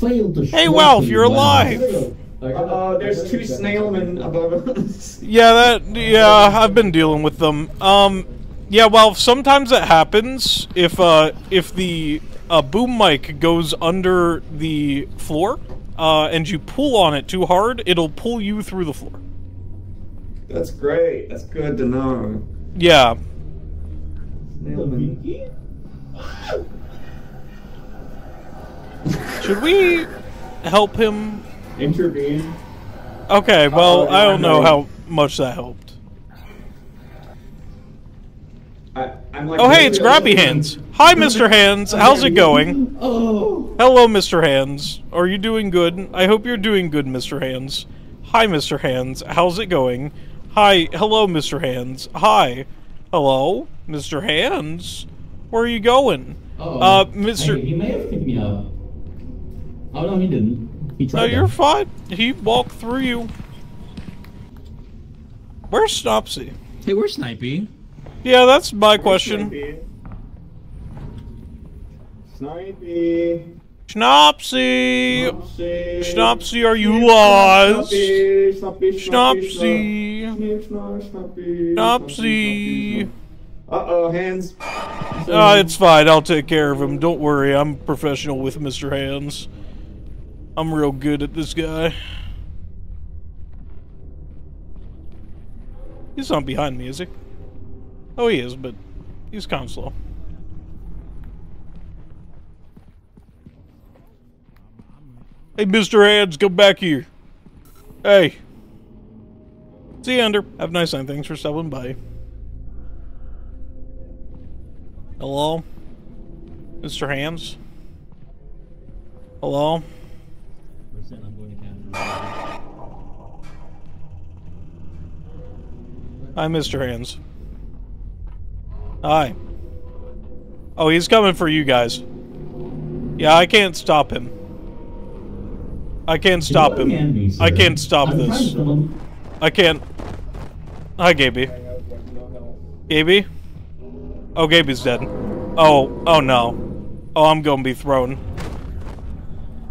failed to. Hey, show Walf, you you're when- alive. Uh, there's two snailmen above us. Yeah, that. Yeah, I've been dealing with them. Um, yeah. Well, sometimes it happens if uh if the uh, boom mic goes under the floor, uh, and you pull on it too hard, it'll pull you through the floor. That's great. That's good to know. Yeah. Snailmen. Should we help him? Intervene. Okay. Well, Uh-oh, I don't know how much that helped. I, I'm like. Oh, hey, it's Grabby Hands. Hi, Mr. Hands. How's it going? Oh. Hello, Mr. Hands. Are you doing good? I hope you're doing good, Mr. Hands. Hi, Mr. Hands. How's it going? Hi. Hello, Mr. Hands. Hi. Hello, Mr. Hands. Where are you going? Oh, Uh, Mr. Hey, he may have picked me up. Oh no, he didn't. He tried. No, you're fine. He walked through you. Where's Snopsy? Hey, where's Snipey? Yeah, that's my question. Snipey. Schnopsy! Snopsy. Schnopsy, are you lost? Snappy, snappy, Schnopsy! Snappy. Schnopsy! Uh oh, hands. uh it's fine. I'll take care of him. Don't worry. I'm professional with Mr. Hands. I'm real good at this guy. He's not behind me, is he? Oh, he is, but he's kind of slow. Hey, Mr. Hands, come back here. Hey. See you, Under. Have a nice night. Thanks for stopping by. Hello? Mr. Hands? Hello? Hi, Mr. Hands. Hi. Oh, he's coming for you guys. Yeah, I can't stop him. I can't stop him. I can't stop this. I can't. Hi, Gaby. Gaby? Oh, Gaby's dead. Oh, oh no. Oh, I'm gonna be thrown.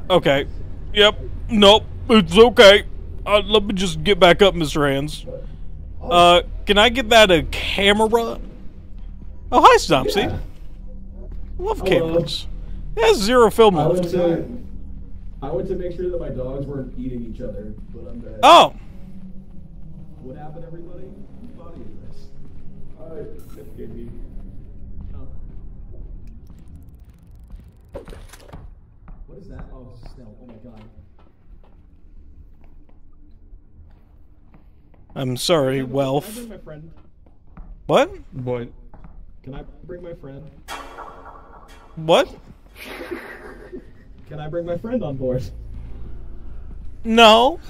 Okay. Yep. Nope. It's okay. Uh, let me just get back up, Mr. Hands. Uh, can I get that a camera? Oh, hi, Stompsy. Love cameras. It has zero film I went to, I went to make sure that my dogs weren't eating each other, but I'm dead. Oh! What happened, everybody? Who thought of this? Uh, it gave me. What is that? Oh, it's snail. Oh my god. I'm sorry, Can I Walf. bring my friend? What? What? Can I bring my friend? What? Can I bring my friend on board? No.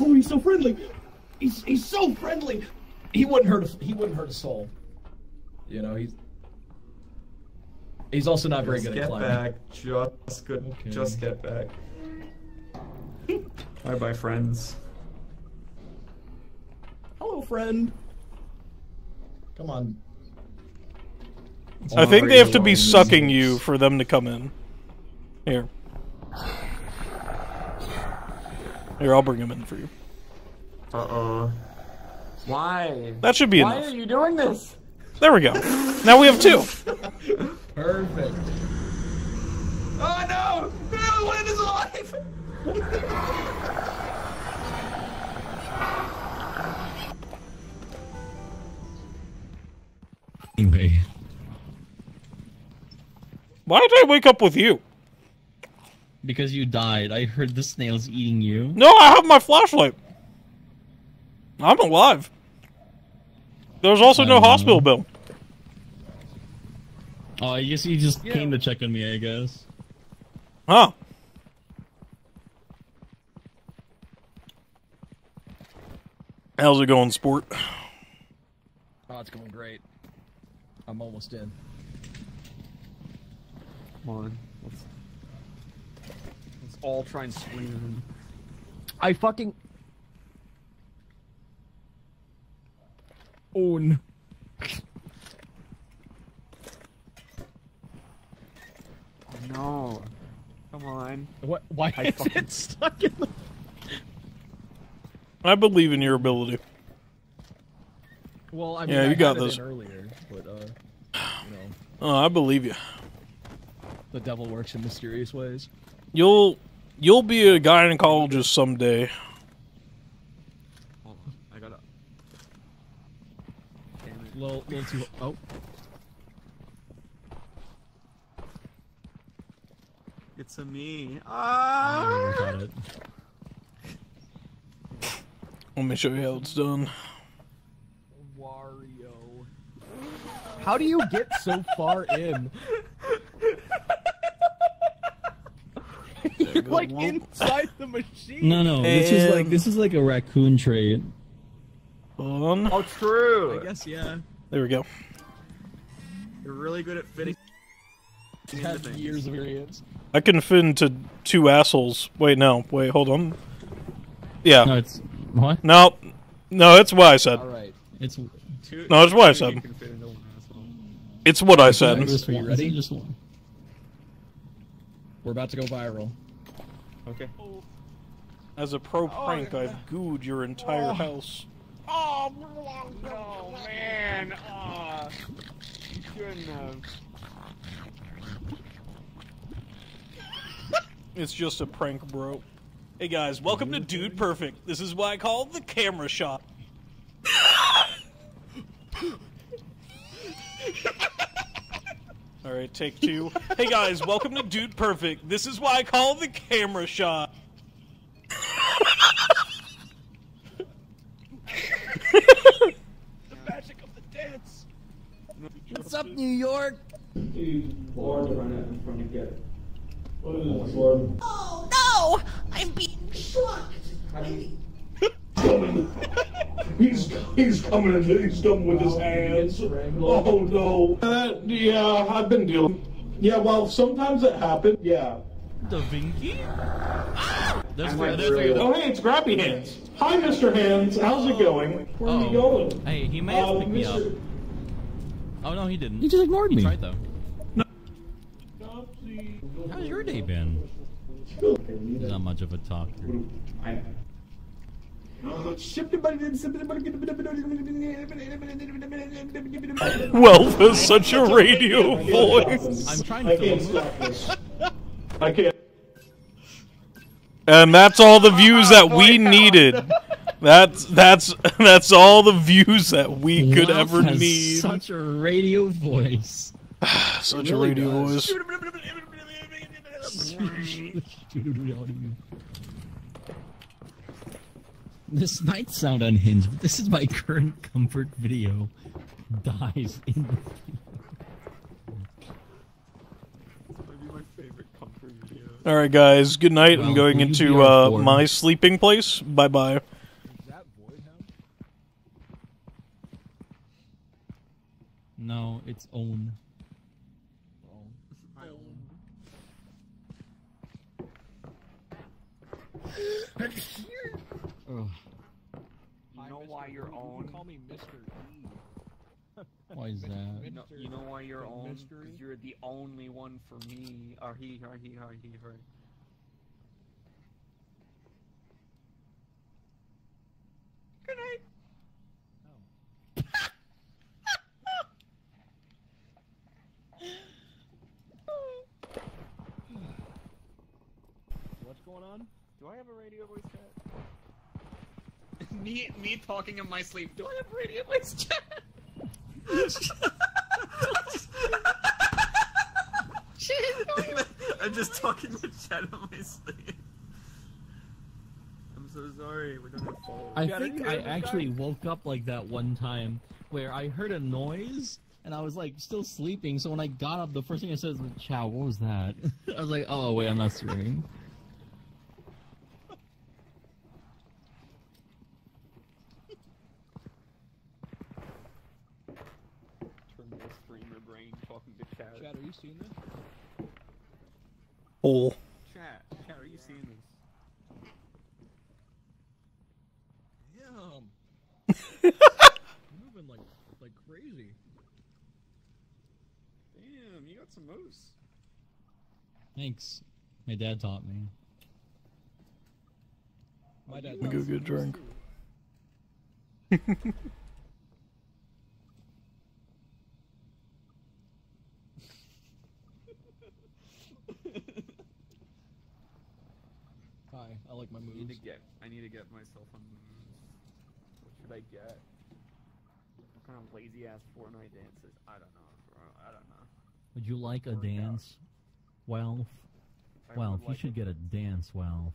Oh, he's so friendly. He's he's so friendly. He wouldn't hurt a, he wouldn't hurt a soul. You know, he's he's also not very Just good get at climbing. back. Just good. Okay. Just get back. bye bye, friends. Hello, friend. Come on. I think they have to be sucking you for them to come in. Here. Here, I'll bring him in for you. Uh oh. Why? That should be Why enough. are you doing this? There we go. Now we have two. Perfect. Oh no! No, Lynn is alive! Anyway. Why did I wake up with you? Because you died. I heard the snails eating you. No, I have my flashlight. I'm alive. There's also no um, hospital know. bill. Oh, I guess you just came to check on me, I guess. Huh. How's it going, sport? Oh, it's going great. I'm almost in. Come on. Let's, let's all try and swing him. I fucking own. No. Come on. What? Why I is fucking- it stuck in the? I believe in your ability. Well, I mean, Yeah, I you got had this. earlier, but uh, you know, Oh, I believe you. the devil works in mysterious ways. You'll you'll be a gynecologist someday. Hold on. I gotta. Damn it. Little, little too. Oh, It's a me. I never Ah! got it. Let me show you how it's done. Wario. How do you get so far in? You're like inside the machine. No, no. This is like this is like a raccoon trait. Hold on. Oh, true. I guess yeah. There we go. You're really good at fitting. He has years of experience. I can fit into two assholes. Wait, no. Wait, hold on. Yeah. No, it's what? No. No, it's what I said. All right. It's Two, No, it's what I said. you can fit into one asshole. It's what I said. just one. ready? Just one. We're about to go viral. Okay. As a pro prank, I've gooed your entire house. Oh, oh man. Oh, you shouldn't have. It's just a prank, bro. Hey guys, welcome to Dude Perfect. This is why I call the camera shot. All right, take two. hey guys, welcome to Dude Perfect. This is why I call the camera shot. The magic of the dance. What's up, New York? Oh no! I'm being shocked. He's he's coming and he's done with his hands. Oh no. Uh, yeah, I've been dealing. Yeah, well, sometimes it happens. Yeah. Da Vinci? There's, I might there's really- Oh, hey, it's Grappy Hands. Hi, Mr. Hands. How's it going? Where are you going? Hey, he may have Uh, picked me up. Oh no, he didn't. He just ignored he me. tried though. How's your day been? He's not much of a talker. Well, there's such a radio voice. I'm trying to fill. I can't. And that's all the views that we needed. That's that's that's all the views that we could ever need. Such a radio voice. Such It a radio does. voice. This might sound unhinged, but this is my current comfort video. Dies in the video. All right, guys. Good night. I'm going into uh, my sleeping place. Bye bye. No, it's own. Ugh. You know why you're own? Call me Mr. E. Why is that? You know, you know why you're The own? mystery? Because you're the only one for me. Or he, or he, or he, her. Good night. What's going on? Do I have a radio voice chat? me, me talking in my sleep. Do I have a radio voice chat? I'm just talking with chat on my sleep. I'm so sorry. We don't have phones. I think I actually woke up like that one time where I heard a noise and I was like still sleeping. So when I got up, the first thing I said was, "Chow, what was that?" I was like, "Oh wait, I'm not streaming." Terminal streamer brain talking to chat. Chad, are you seeing this? Hole. Chat, chat, are you seeing this? Damn. moving like like crazy. Damn, you got some moves. Thanks. My dad taught me. My dad. Go get a drink. Hi, I like my I need to get. I need to get myself on moves. What should I get? What kind of lazy ass Fortnite dances? I don't know, bro. I don't know. Would you like a dance, Walf? I Walf, you like should get a dance, Walf.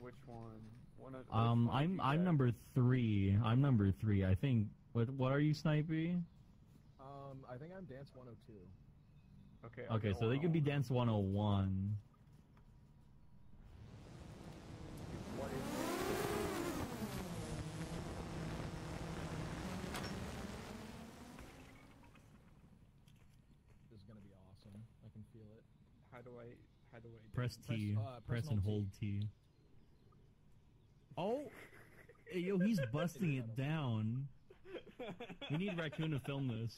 Which one? One of, Um, one I'm I'm get? number three. I'm number three. I think. What what are you, Snipey? Um, I think I'm dance 102. Okay. Okay, so they could be dance 101. This is gonna be awesome. I can feel it. How do I? How do I? do Press it? T. uh, press press and hold hold T. Oh, hey, yo, he's busting it down. We need Raccoon to film this.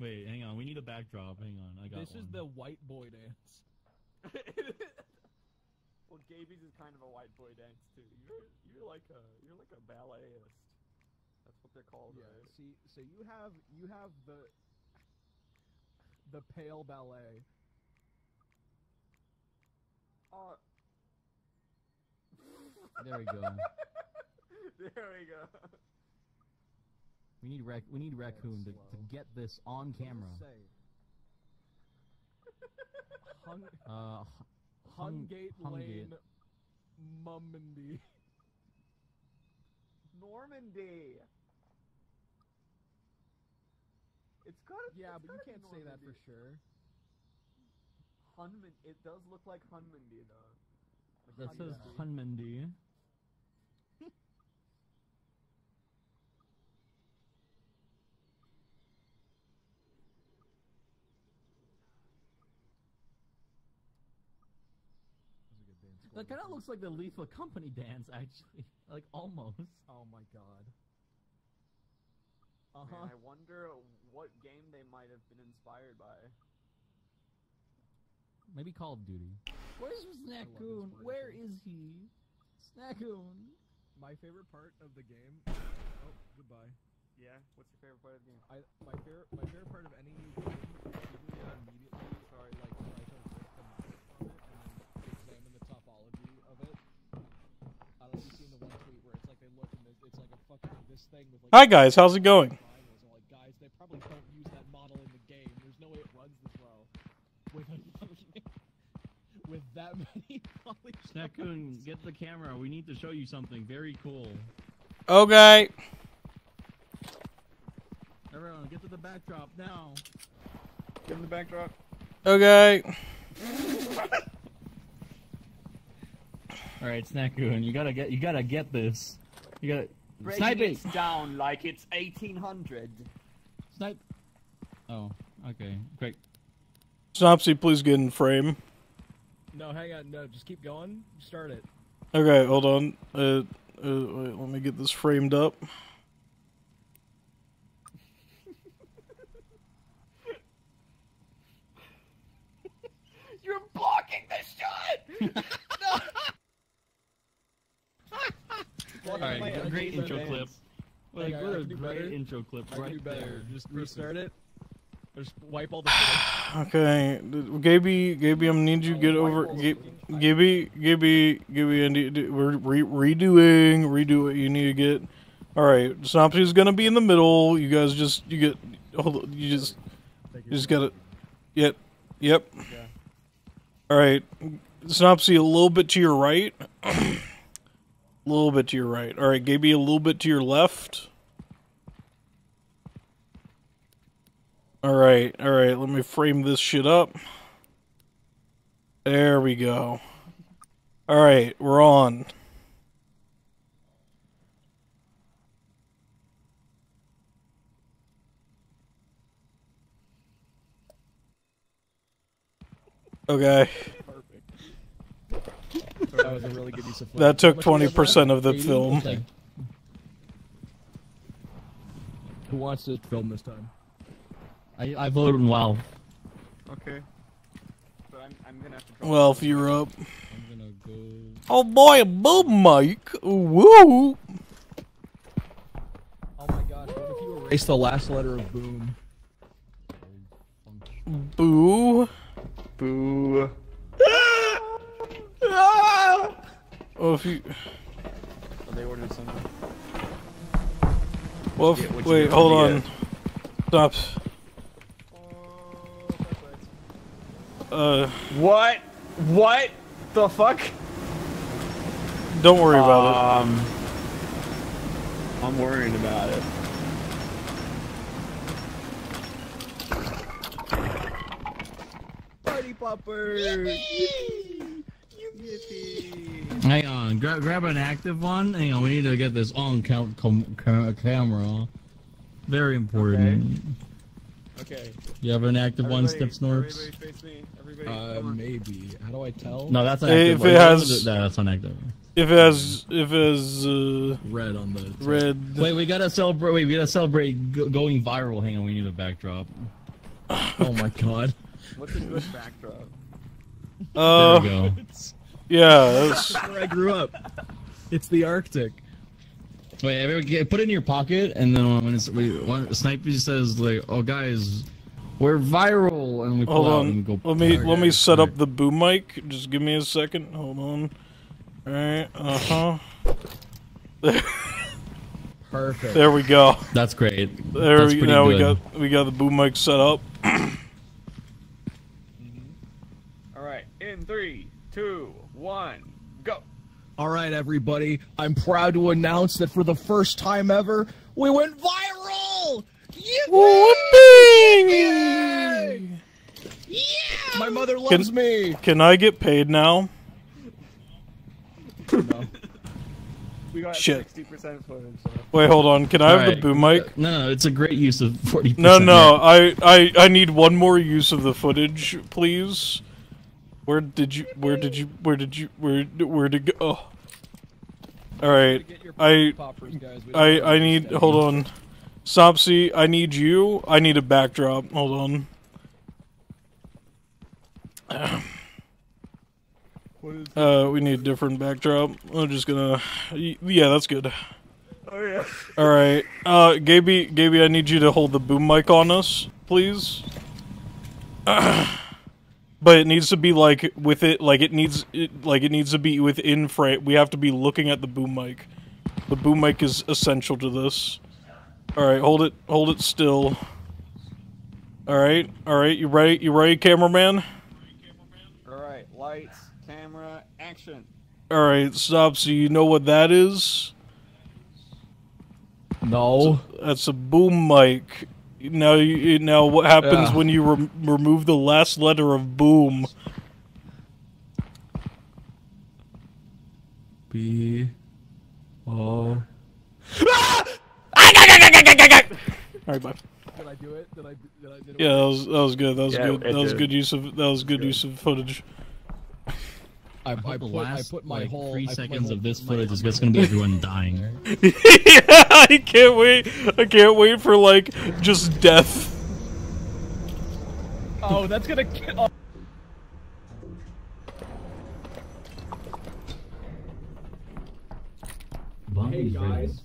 Wait, hang on. We need a backdrop. Hang on, I got This is one. the white boy dance. well, Gaby's is kind of a white boy dance too. You're you're like a you're like a balletist. That's what they're called, Yeah. right? See, so you have you have the the pale ballet. Uh, There we go. there we go. We need rac- we need Raccoon to, to get this on camera. Say, Hung, Uh, Hungate Hungate. Lane, Mummandy. Normandy. It's got. Yeah, but you can't say that for sure. Hunman. It does look like Hunmandy though. That says Hunmandy. That kind of looks like the Lethal Company dance, actually. Like almost. Oh my god. Uh Uh-huh. huh. I wonder what game they might have been inspired by. Maybe Call of Duty. Where's Snackoon? Where is he? Snackoon. My favorite part of the game. Oh, goodbye. Yeah. What's your favorite part of the game? I my favorite my favorite part of any new game is immediately sorry like try to rip and rip from it and then examine the topology of it. I don't know if you've seen the one tweet where it's like they look and there's- it's like a fucking this thing with like Hi guys, how's it going? triangles. I'm like, guys, they probably don't use that model in the game. There's no way guys, how's it going? with with that many polygons. Get the camera. We need to show you something very cool. Okay. Everyone, get to the backdrop now. Give him the backdrop. Okay. All right, Snackoon, you gotta get, you gotta get this. You gotta Breaking snipe it. it down like it's 1800. Snipe. Oh, okay, great. Snopsy, please get in frame. No, hang on. No, just keep going. Start it. Okay, hold on. Uh, uh, wait, let me get this framed up. You're blocking the shot. All right, I can great intro better. clip. Like, on, I what a great better. intro clip I right do there. Just restart it. Just wipe all the. Okay, Gaby, Gaby, I'm need you to get over. Ga- Gaby, Gaby, Gaby, I need to, we're re- redoing, redo what you need to get. All right, Snopsy's gonna be in the middle. You guys just, you get, hold on, you just, you just gotta, yep, yep. All right, Snopsy, a little bit to your right, a little bit to your right. All right, Gaby, a little bit to your left. All right, all right. Let me frame this shit up. There we go. All right, we're on. Okay. That was a really good use of footage. That took How much was 20% of the film. Okay. Who wants to film this time? I, I voted in WoW. Okay. But I'm, I'm gonna have to. drop Well, if you're up. I'm gonna go. Oh boy, a boom mic. Woo. Oh my god, what if you erase the last letter of boom? Boo. Boo. Oh, if you. Oh, they ordered something. Well, if, Yeah, wait, hold what you on. Stop. Uh, What? What the fuck? don't worry about Um, I'm worrying about it. Party poppers! Hang on, gra- grab an active one. Hang on, we need to get this on cam- com- ca- camera. Very important. Okay. You have an active one, Everybody- Step Snorps? Everybody face me. Everybody. Uh, maybe. How do I tell? No, that's an active If active it has- No, that's not active. it. If it has, if it has, uh, red on the red. Wait, we gotta celebrate. Wait, we gotta celebrate go- going viral. Hang on, we need a backdrop. Oh my god. What's a good backdrop? Uh, there we go. yeah, that's. That's where I grew up. It's the Arctic. Wait, everyone get, put it in your pocket, and then when it's we, when Sniper says like, "Oh guys, we're viral," and we pull Hold out on. and go. Let me let me set up the boom mic. Just give me a second. Hold on. All right. Uh huh. Perfect. There we go. That's great. There That's we pretty now we got we got the boom mic set up. All right, everybody. I'm proud to announce that for the first time ever, we went viral. Yippee! Yeah! My mother loves Can, me. can I get paid now? We got Shit. 60% footage. So. Wait, hold on. Can I have the boom mic? No, no, it's a great use of 40%. No, no. I, I, I need one more use of the footage, please. Where did you? Where did you? Where did you? Where? Where did go? Oh. All right. I, I, I need. Hold on. Sopsy, I need you. I need a backdrop. Hold on. Uh, we need a different backdrop. I'm just gonna. Yeah, that's good. Oh yeah. All right, uh, Gaby, Gaby, I need you to hold the boom mic on us, please. but it needs to be like with it, like it needs, it, like it needs to be within frame. We have to be looking at the boom mic. The boom mic is essential to this. All right, hold it, hold it still. All right, all right, you ready? You ready, cameraman? Alright, lights, camera, action. All right, stop. So you know what that is? No. That's a boom mic. Now, you, now what happens Yeah. when you rem- remove the last letter of boom? B O. Ah! Ah! Ah! ah! All right, bye. Did I do it? Did I? Did I? Did it Yeah, that was that was good. That was Yeah, good. That was did. good use of that was good use of footage. I, I, the put, last I put my like whole three I put my seconds whole- of this footage is just gonna be everyone dying. yeah, I can't wait. I can't wait for like just death. Oh, that's gonna kill. Oh. Hey guys,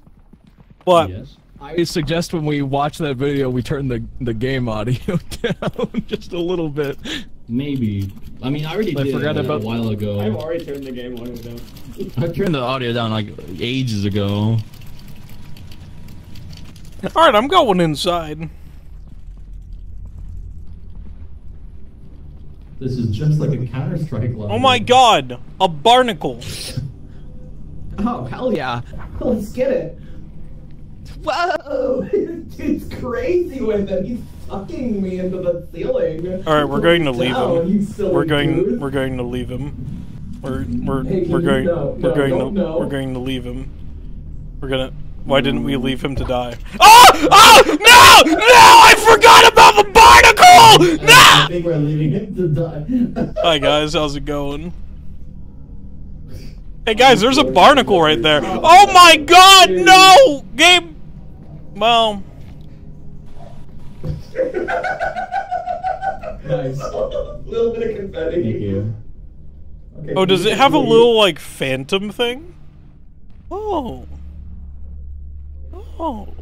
What? yes. I suggest when we watch that video, we turn the the game audio down just a little bit. Maybe. I mean, I already I did forgot it about- a while ago. I've already turned the game on down. I turned the audio down like ages ago. All right, I'm going inside. This is just like a Counter Strike level. Oh my god, a barnacle. Oh hell yeah! Let's get it. Whoa! Dude's crazy with it. He's sucking me into the ceiling. All right, we're going to leave Down, him. We're going. We're going to leave him. We're we're Hey, we're going. no, we're no, going to no. we're going to leave him. We're gonna. Why didn't we leave him to die? Oh! Oh! No! No! I forgot about the barnacle! I think we're leaving him to die. Hi guys, how's it going? Hey guys, there's a barnacle right there. Oh my god, no! Game. Well, Nice. little bit of confetti. Thank you. Okay, oh, does it have a little, like, phantom thing? Oh. Oh.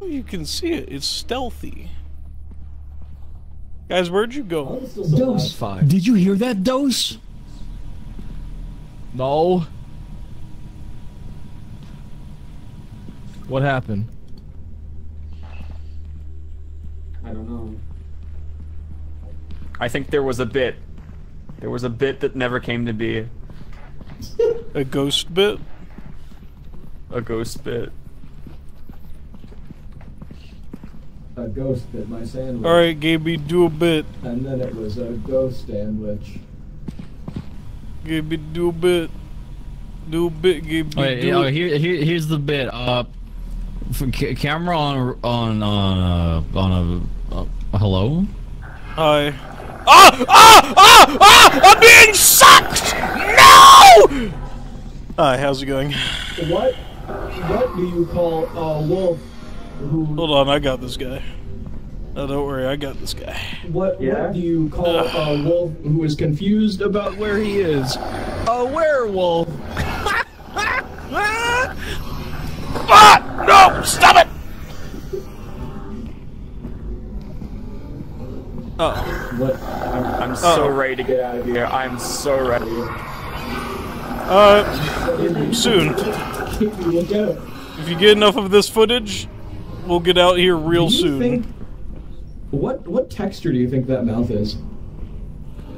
Oh, you can see it. It's stealthy. Guys, where'd you go? Dose. Fine. Did you hear that, Dose? No. What happened? I don't know. I think there was a bit. There was a bit that never came to be. A ghost bit? A ghost bit. A ghost bit my sandwich. Alright, Gaby, do a bit. And then it was a ghost sandwich. Gaby, do a bit. Do a bit, Gaby. Wait, do oh, it. here, here, here's the bit. Uh, for ca- camera on on on uh, on a uh, hello. Hi. Ah! Ah! Ah! Ah! I'm being sucked! No! Hi, how's it going? What? What do you call a wolf who? Hold on, I got this guy. No, don't worry, I got this guy. What? What do you call a wolf who is confused about where he is? A werewolf. Ah! No! Stop it! Oh. What? I'm, I'm so ready to get out of here. I'm so ready. Uh, soon. Look out. If you get enough of this footage, we'll get out here real soon. think- What? What texture do you think that mouth is?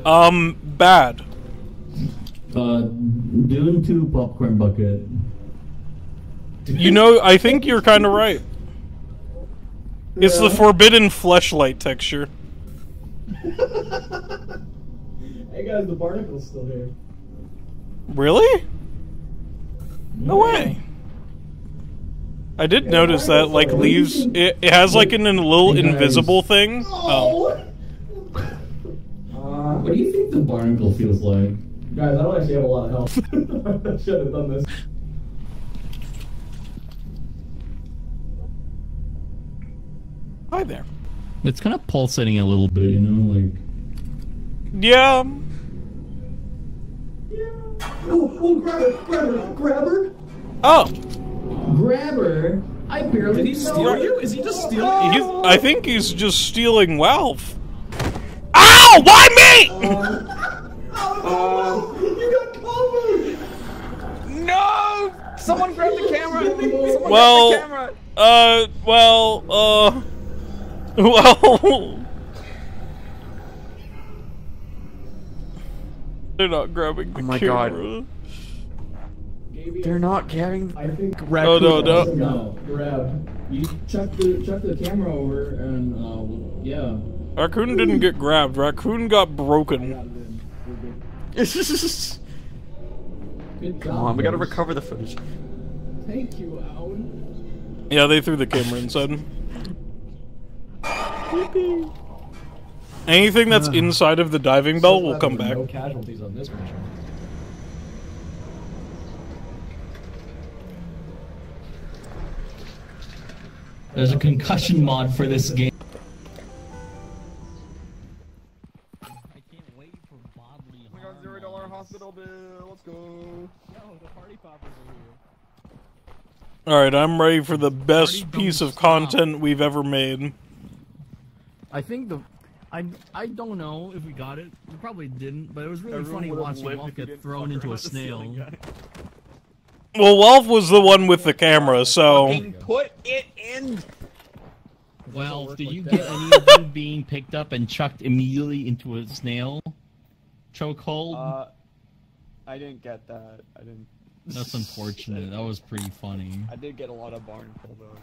Um, bad. Uh, Dune 2 popcorn bucket. You know, I think you're kind of right. It's the forbidden fleshlight texture. Hey guys, the barnacle's still here. Really? No way. I did notice that, like, leaves. It, it has, like, an, a little Hey, invisible thing. Oh. Uh, What do you think the barnacle feels like? Guys, I don't actually have a lot of health. I should have done this. Hi there. It's kind of pulsating a little bit, you know, like. Yeah. Oh, oh, grab her, grab her, grab her. Oh. Grab her. I barely. Did he steal you? Is he just stealing He's, I think he's just stealing wealth. Ow! Why me? Oh, you got covered. No! Someone grab the camera! Someone Well, grab the camera! uh, well, uh, well. They're not grabbing the Oh my God. camera. They're not carrying. I think. Oh, no, no. No, grab. You chuck the chuck the camera over and uh, yeah. Raccoon didn't get grabbed. Raccoon got broken. Good Come on, we gotta recover the footage. Thank you, Owen. Yeah, they threw the camera inside. Anything that's inside of the diving bell will come back. No casualties on this mission. There's a concussion mod for this game. Oh my god, zero dollar hospital bill. Let's go. No, the party poppers are here. Alright, I'm ready for the best piece of content we've ever made. I think the. I, I don't know if we got it. We probably didn't, but it was really Everyone funny watching Walf get thrown into a with the ceiling snail. Well, Walf was the one with the camera, so. Fucking Put it in. Well, work did like you that. get any of you being picked up and chucked immediately into a snail chokehold? Uh, I didn't get that. I didn't. That's unfortunate. That was pretty funny. I did get a lot of barn barnacle though.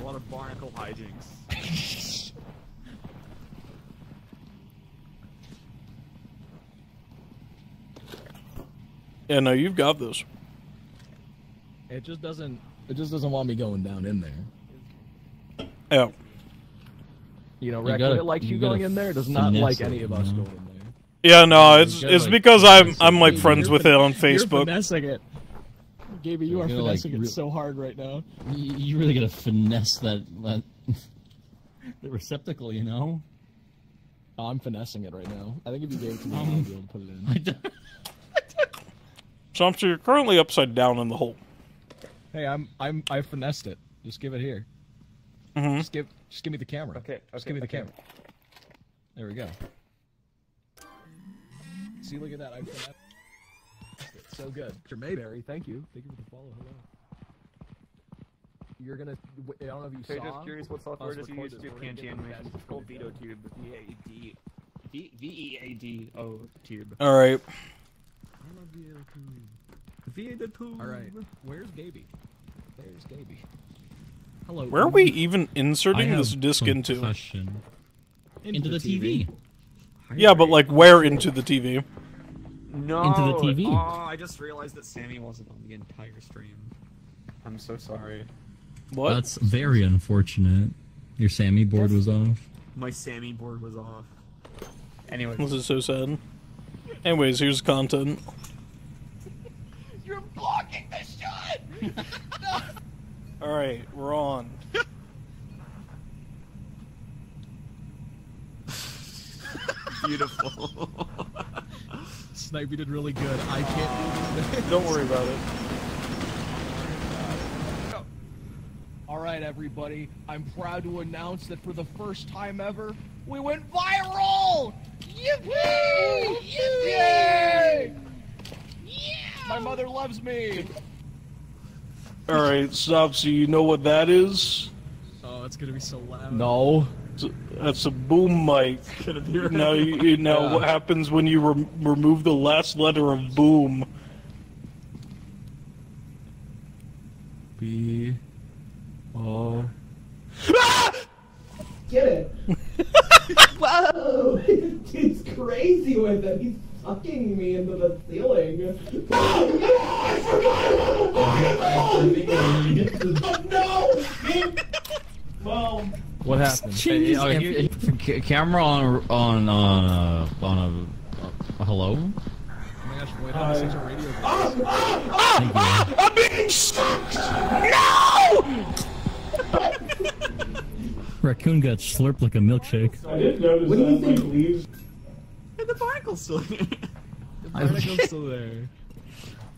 A lot of barnacle hijinks. Yeah, no, you've got this. It just doesn't. It just doesn't want me going down in there. Yeah. You know, You it likes you you going in there. Does not like it, any of us know? going in there. Yeah, no, it's it's like, because I'm I'm like friends with it on You're Facebook. finessing it. Gaby, you You're are gonna, like, finessing re- it so hard right now. You, you really gotta finesse that, that the receptacle, you know. Oh, I'm finessing it right now. I think if you gave it to me, Um, I'd be able to put it in. I don't- So you're currently upside down in the hole. Hey, I'm I'm I finessed it. Just give it here. Mhm. Just give just give me the camera. Okay, Just give me the okay. camera. There we go. See, look at that. I finessed it. So good. Mayberry, thank you. Thank you for the follow. Hello. You're gonna. I don't know if you Okay, saw. just curious what software us does he use to do this. We're gonna PNG get the animations. best It's called video. Veadotube. V A D. V V E A D O Tube. All right. Veadotube. All right. Where's Gaby? There's Gaby. Hello. Where are we even inserting this disc some into? into the TV. Yeah, but like where into the TV? No. Into the TV. Oh, uh, I just realized that Sammy wasn't on the entire stream. I'm so sorry. What? That's very unfortunate. Your Sammy board was off. My Sammy board was off. Anyway. This is so sad. Anyways, here's content. You're blocking the shot! All right, we're on. Beautiful. Snipe, you did really good. I can't do Don't worry about it. All right, everybody. I'm proud to announce that for the first time ever, we went viral! Yippee! Yippee! Yeah! My mother loves me. All right, stop. So you know what that is? Oh, it's gonna be so loud. No. It's a- That's a boom mic. Now you, you know Yeah. what happens when you rem- remove the last letter of boom. B. O. Get it? Whoa! Dude's crazy with it. He's sucking me into the ceiling. Oh no! Well, What happened? Jeez. Uh, here- ca- camera on on on uh, on a, a hello. Oh my gosh, wait, Hi. such a radio. I'm being sucked! No! Raccoon got slurped like a milkshake. I didn't notice What do you that, like, think? leaves. The barnacle's still here. The barnacle's still there.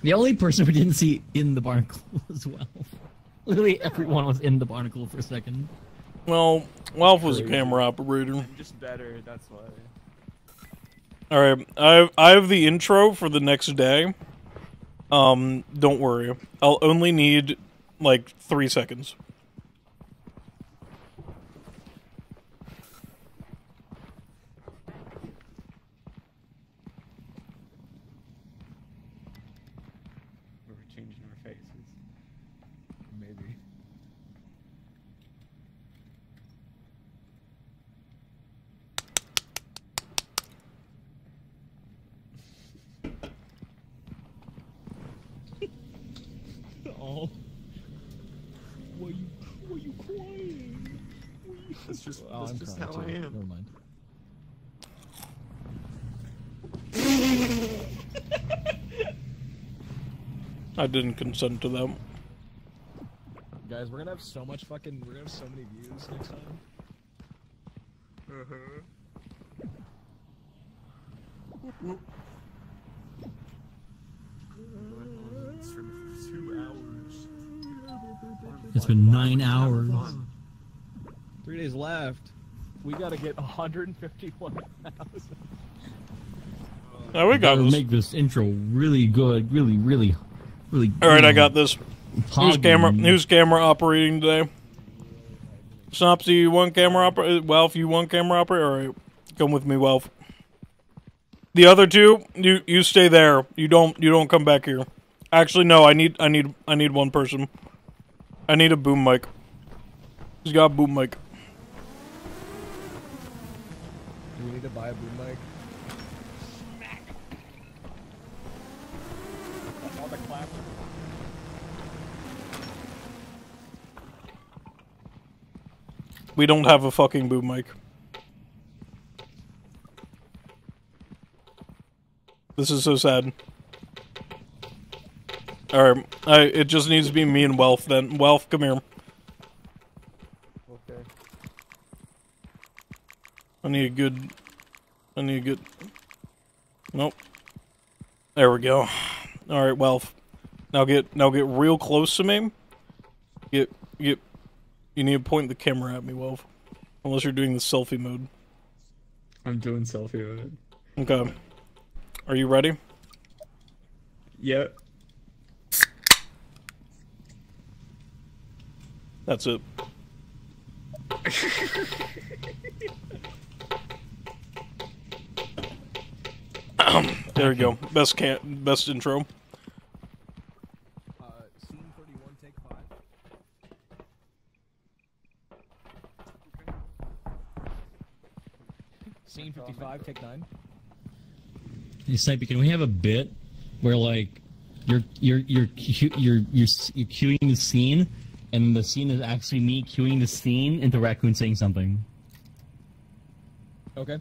The only person we didn't see in the barnacle was well. Literally everyone was in the barnacle for a second. Well, Walf was a camera operator. Just better, that's why. All right, I I have the intro for the next day. Um, don't worry, I'll only need like three seconds. We were changing our faces. Maybe. Oh. Why you why you crying? That's just, Oh, that's I'm just crying how I am. Never mind. I didn't consent to them. Guys, we're gonna have so much fucking. We're gonna have so many views next time. uh-huh It's been nine hours. Three days left. We gotta get 151,000. Oh, we got Gotta this. make this intro really good, really, really, really. All right, I got this. Who's camera? Who's camera operating today? Snopsy, you one camera operator. Uh, Welf, you one camera operator. All right, come with me, Welf. The other two, you you stay there. You don't you don't come back here. Actually, no. I need I need I need one person. I need a boom mic. He's got a boom mic. Do we need to buy a boom mic? All the clap. We don't have a fucking boom mic. This is so sad. Alright, I, it just needs to be me and Wealth then. Wealth, come here. Okay. I need a good... I need a good... Nope. There we go. Alright, Wealth. Now get now get real close to me. Get get you need to point the camera at me, Walf. Unless you're doing the selfie mode. I'm doing selfie mode. Okay. Are you ready? Yep. That's it. there we go. Best can best intro. 1655, take nine. Hey, Sniper, can we have a bit where, like, you're, you're, you're, you're, you're, you're, queuing the scene, and the scene is actually me queuing the scene into Raccoon saying something? Okay.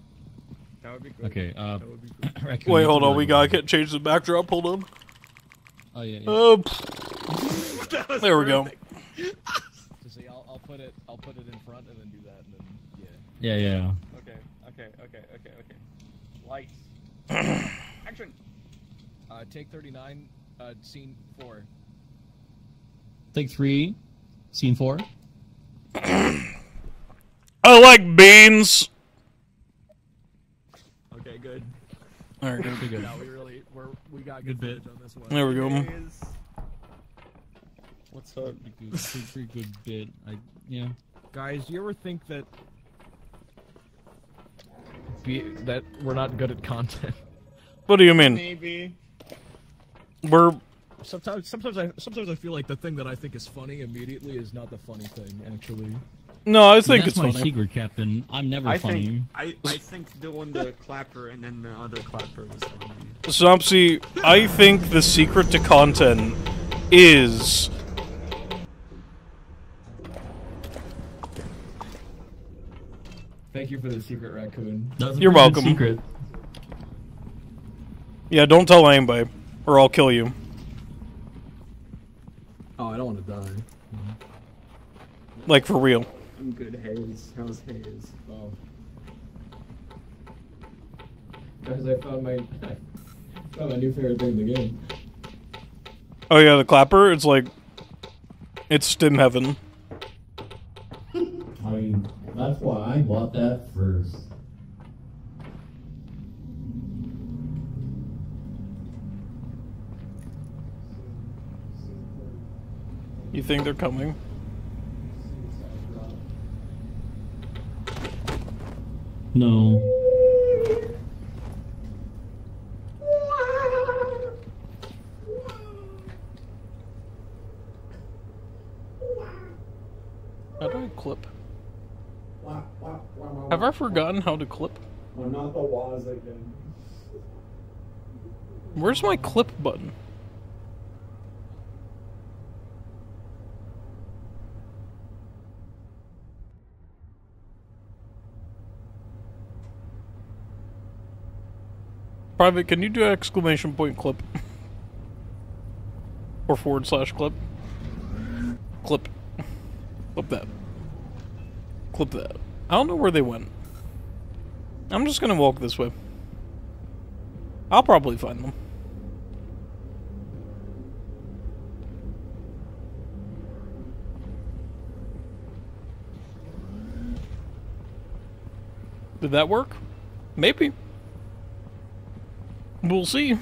That would be good. Okay, uh, Raccoon, Wait, hold on, we gotta get, change the backdrop, hold on. Oh, yeah, yeah. Uh, there we go. so see, I'll, I'll, put it, I'll put it in front and then do that, and then, yeah. Yeah, yeah. Okay, okay, okay, okay, okay. Lights. Action. Uh, take 39, uh, scene four. Take three, scene four. I like beans. Okay, good. All right, good, good, good. No, we really we're we got Good good, bit. on this one. There we go. What's up? Pretty good, pretty good bit. I yeah. Guys, do you ever think that be that we're not good at content. What do you mean? Maybe. We're Sometimes, sometimes I, sometimes I feel like the thing that I think is funny immediately is not the funny thing. Actually, no, I think That's it's my funny. secret, Captain. I'm never I funny. think I, I think doing the clapper and then the other clapper is funny. Snopsy, I think the secret to content is Thank you for the secret raccoon. You're welcome. Yeah, don't tell anybody, or I'll kill you. Oh, I don't want to die. Like for real. I'm good, Hayes. How's Hayes? Oh. Guys, I found my found my new favorite thing in the game. Oh yeah, the clapper. It's like it's stim heaven. I mean, that's why I bought that first. You think they're coming? No. How do I clip? Have I forgotten how to clip? Well, not the was again. Where's my clip button? Private, can you do exclamation point clip? Or forward slash clip? Clip. Clip that. Clip that. I don't know where they went. I'm just gonna walk this way. I'll probably find them. Did that work? Maybe. We'll see.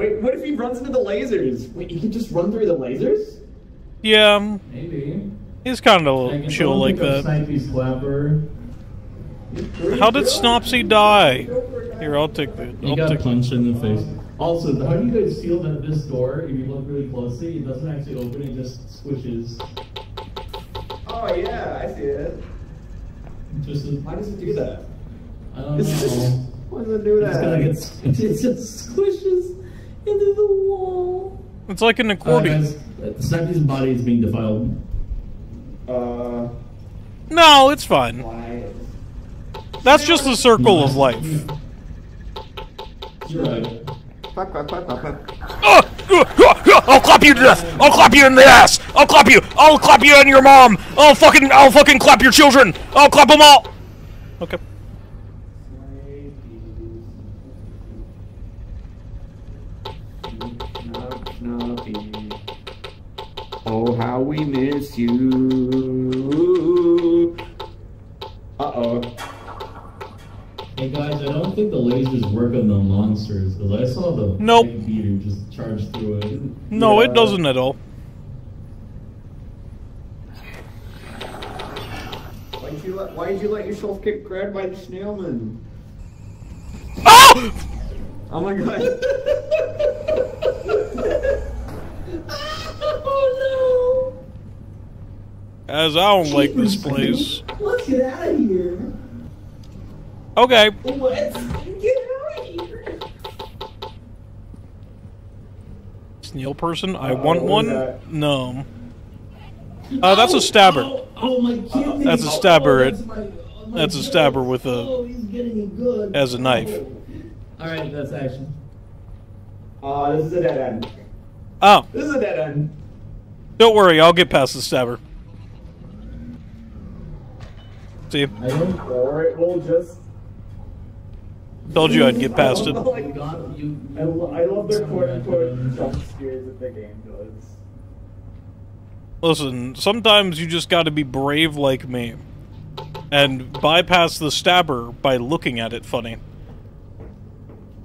Wait, what if he runs into the lasers? Wait, he can just run through the lasers? Yeah, um, Maybe. he's kind Hey, of can chill like that. How did Snopsy die? Here, I'll take the. He I'll got take. punched in the face. Also, how do you guys feel that this door, if you look really closely, it doesn't actually open, it just squishes. Oh yeah, I see it. Just a, Why does it do that? I don't know. Why does it do It's gonna that? get, it just squishes into the wall. It's like an Uh, accordion. guys, uh, Snipe's body is being defiled. Uh, No, it's fine. That's just the circle of life. You're right. Clap. I'll clap you to death. I'll clap you in the ass. I'll clap you. I'll clap you and your mom. I'll fucking, I'll fucking clap your children. I'll clap them all. Okay. Oh, how we miss you. Uh oh. Hey guys, I don't think the lasers work on the monsters because I saw the Nope. big beater just charge through it. No, Yeah. it doesn't at all. Why'd you let, why'd you let yourself get grabbed by the snailman? Oh! Oh my god. Oh As I don't like this place. Let's get out of here. Okay. Let's get out of here. Snail person? I Uh-oh, want one? that? No. Uh, that's a stabber. Oh, oh my kidney. That's a Oh, stabber. that's my- oh, my That's a stabber with Oh, a he's getting good. as a knife. Alright, that's action. Uh, this is a dead end. Oh, This is a dead end. don't worry, I'll get past the stabber. See, I Or it will just. told you I'd get past it. Like, I, lo- I love their quote unquote jump scares that the game does. Listen, sometimes you just gotta be brave like me. And bypass the stabber by looking at it funny.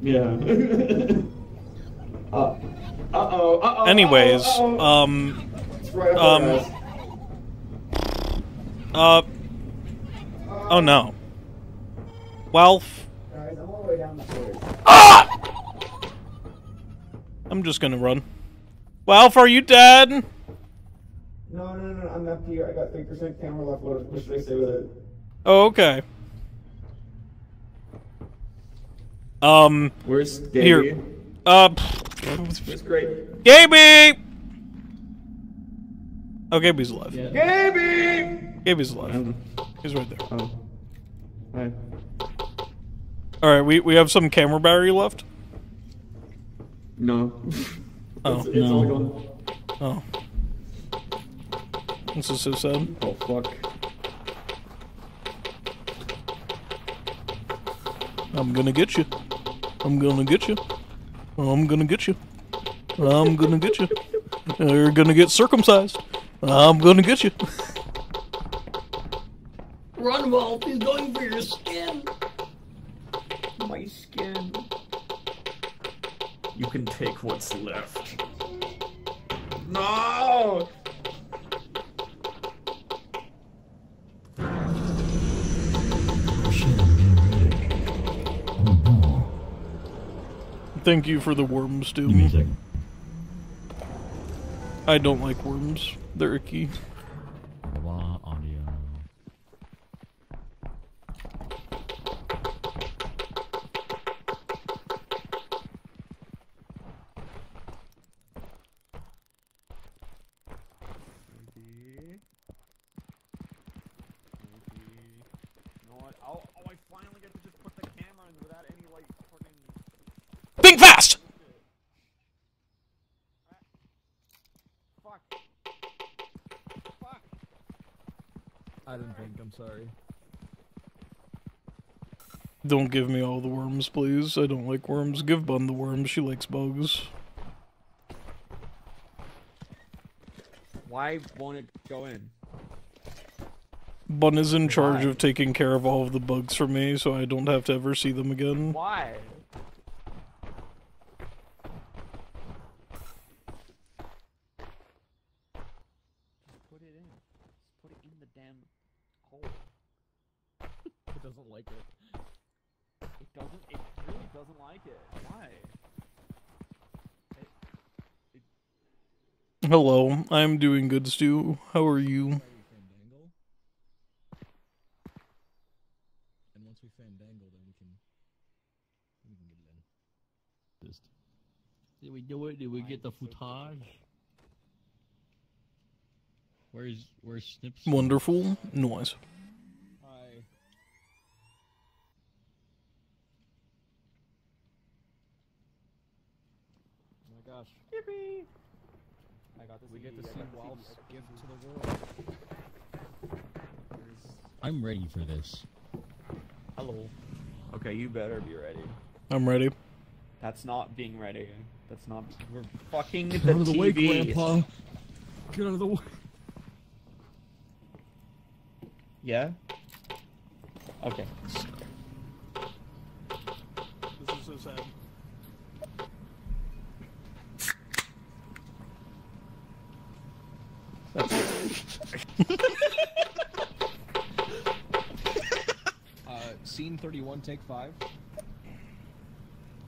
Yeah. uh, uh oh, uh oh. Anyways, uh-oh, uh-oh. um, right um, uh, oh no. Well, Guys, I'm all the way down the stairs. I'm just gonna run. Walf, are you dead? No, no, no, no, I'm up here. I got 3% camera left. What, what should I say with it? Oh, okay. Um, Where's here? Davey? Uh, It's great. Gaby. Oh, Gaby's alive. Gaby! Gaby's alive. He's right there. Oh. Hi. All right, we we have some camera battery left. No. Oh It's, it's all. Oh. This is so sad. Oh, fuck. I'm gonna get you. I'm gonna get you. I'm gonna get you. I'm gonna get you. You're gonna get circumcised. I'm gonna get you. Run, Walt. He's going for your skin. My skin. You can take what's left. No! Thank you for the worms, dude. I don't like worms. They're icky. Sorry. Don't give me all the worms, please. I don't like worms. Give Bun the worms. She likes bugs. Why won't it go in? Bun is in charge Why? of taking care of all of the bugs for me, so I don't have to ever see them again. Why? Just put it in. Just put it in the damn hole. It doesn't like it. It doesn't. It really doesn't like it. Why? Hello, I'm doing good, Stu. How are you? Fandangle. And once we fandangle, then we can we can get it in. Just. Did we do it? Did we get the footage? Where's where's Snips? Wonderful. Noise. Hi. Oh my gosh. Yippee! I got to We see. get to I see got to Walt's see- gift to the world. I'm ready for this. Hello. Okay, you better be ready. I'm ready. That's not being ready. That's not. We're fucking Get the out of the way, Grandpa. Get out of the way. Yeah. Okay. This is so sad. Uh, scene 31, take 5.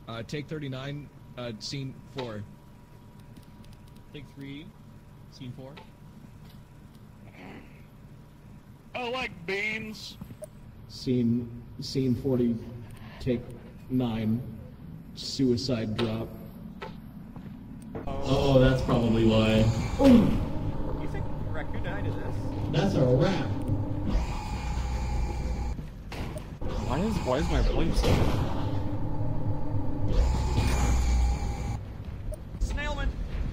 Uh, take 39, uh, scene 4. Take three, scene four. I like beans. Scene, scene 40, take 9. Suicide drop. Oh, that's probably why. You think Raccoon and I this? That's a wrap. Why is my volume so?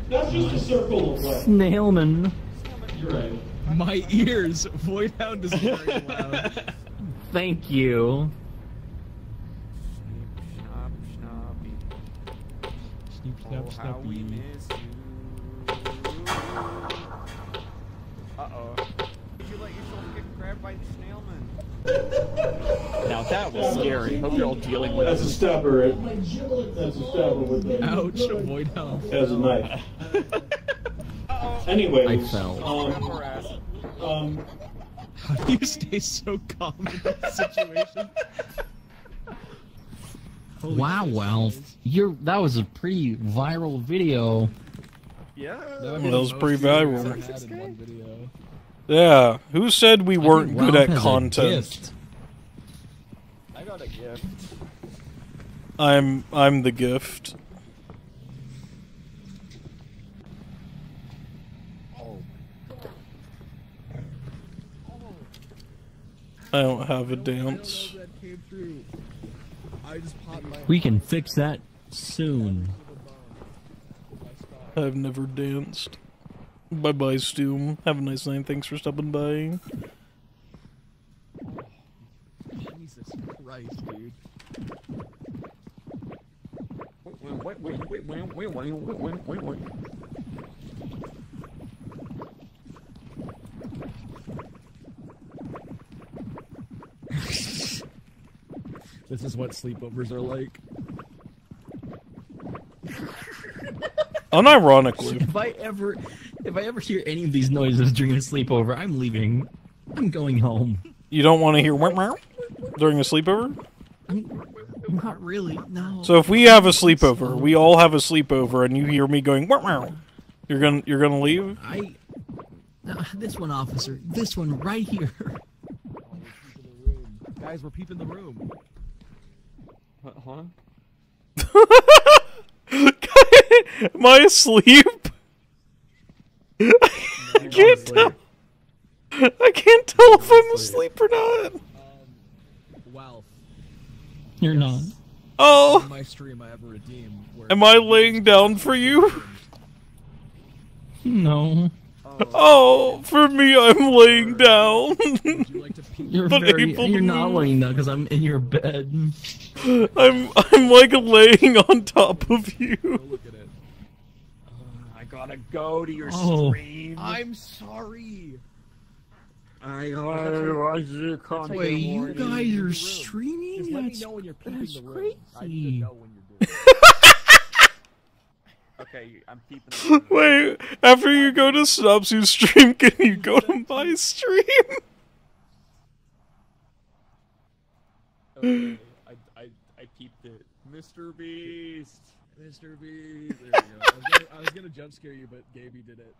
That's just a circle of life. Snailman. You're right. My ears. Voidhound is very loud. Thank you. Snoop, snap, snappy. Uh oh. Did you let yourself get grabbed by the snailman? Now that was scary. Hope you're all dealing with That's a it. stabber. That's a stabber with the. Ouch, Voidhound. Has a knife. Anyway, I fell. Um, um, How do you stay so calm in that situation? Holy Wow, shit. well, you're that was a pretty viral video. Yeah. That, That was pretty viral. Had in one video. Yeah. Who said we weren't good Ralph at has a content? I got a gift. I'm I'm the gift. I don't have a dance. That came through. I just my. We can fix that soon. I've never danced. Bye bye, Stoom. Have a nice night. Thanks for stopping by. Jesus Christ, dude. Wait, wait, wait, this is what sleepovers are like. Unironically. If I ever, if I ever hear any of these noises during a sleepover, I'm leaving. I'm going home. You don't want to hear meow meow during a sleepover? I'm, Not really. No. So if we have a sleepover, we all have a sleepover, and you hear me going meow meow, you're gonna you're gonna leave? I. Uh, this one, officer. This one right here. Guys, we're peeping the room. Huh? Am I asleep? I can't tell. I can't tell if I'm asleep or not. Um, wow. You're not. Oh, my stream, I have a redeem. Am I laying down for you? No. Oh, for me, I'm laying down. You're but very. able You're not laying down because I'm in your bed. I'm I'm like laying on top of you. Oh, uh, I gotta go to your Oh. stream. I'm sorry. I gotta watch your content. Wait, you guys are streaming? Just let me That's, know when you're peeping that's the room. I crazy. need to know when you're doing it. Okay, I'm peeping. Wait, after you go to Snopsy's stream, can you go to my stream? Okay, I, I, I peeped it. Mr. Beast. Mr. Beast! There we go. I was, gonna, I was gonna jump scare you, but Gaby did it.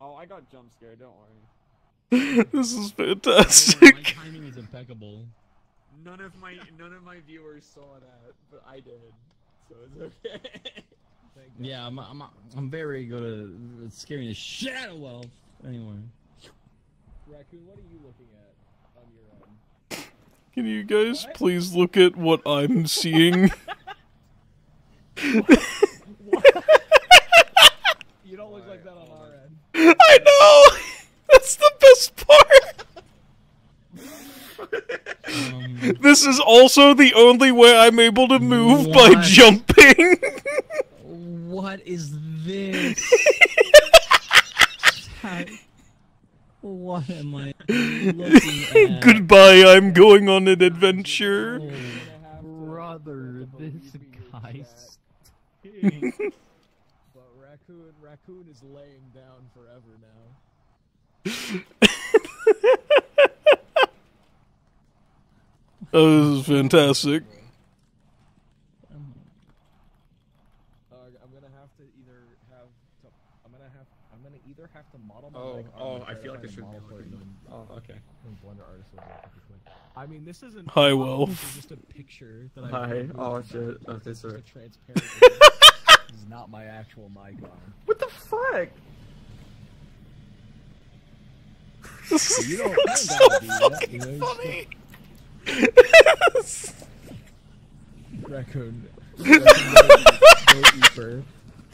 Oh, I got jump scared. Don't worry. this is fantastic. my timing is impeccable. None of my none of my viewers saw that, but I did, so it's okay. Yeah, I'm. I'm. I'm very good at scaring the shit out of Walf. Anyway. Raccoon, what are you looking at on your end? Can you guys please look at what I'm seeing? You don't look like that on our end. I know. That's the best part. Um, This is also the only way I'm able to move by jumping. What is this? what am I looking at? Goodbye, I'm going on an adventure. Oh, brother, this guy. But Raccoon, Raccoon is laying down forever now. Oh, this is fantastic. Uh, I'm gonna have to either have to, I'm gonna have I'm gonna either have to model my Oh, leg oh, on I the feel like I and should be model looking. it in- Oh, okay. in Blender Artist would work if you could. I mean, this isn't. Hi, Wolf. This is just a picture that I. Hi. Oh, shit. it. Okay, It's sorry. a transparent. this is not my actual mic arm. What the fuck? You don't. That's so don't that, you know, funny. just- Raccoon. Raccoon, go eat bird.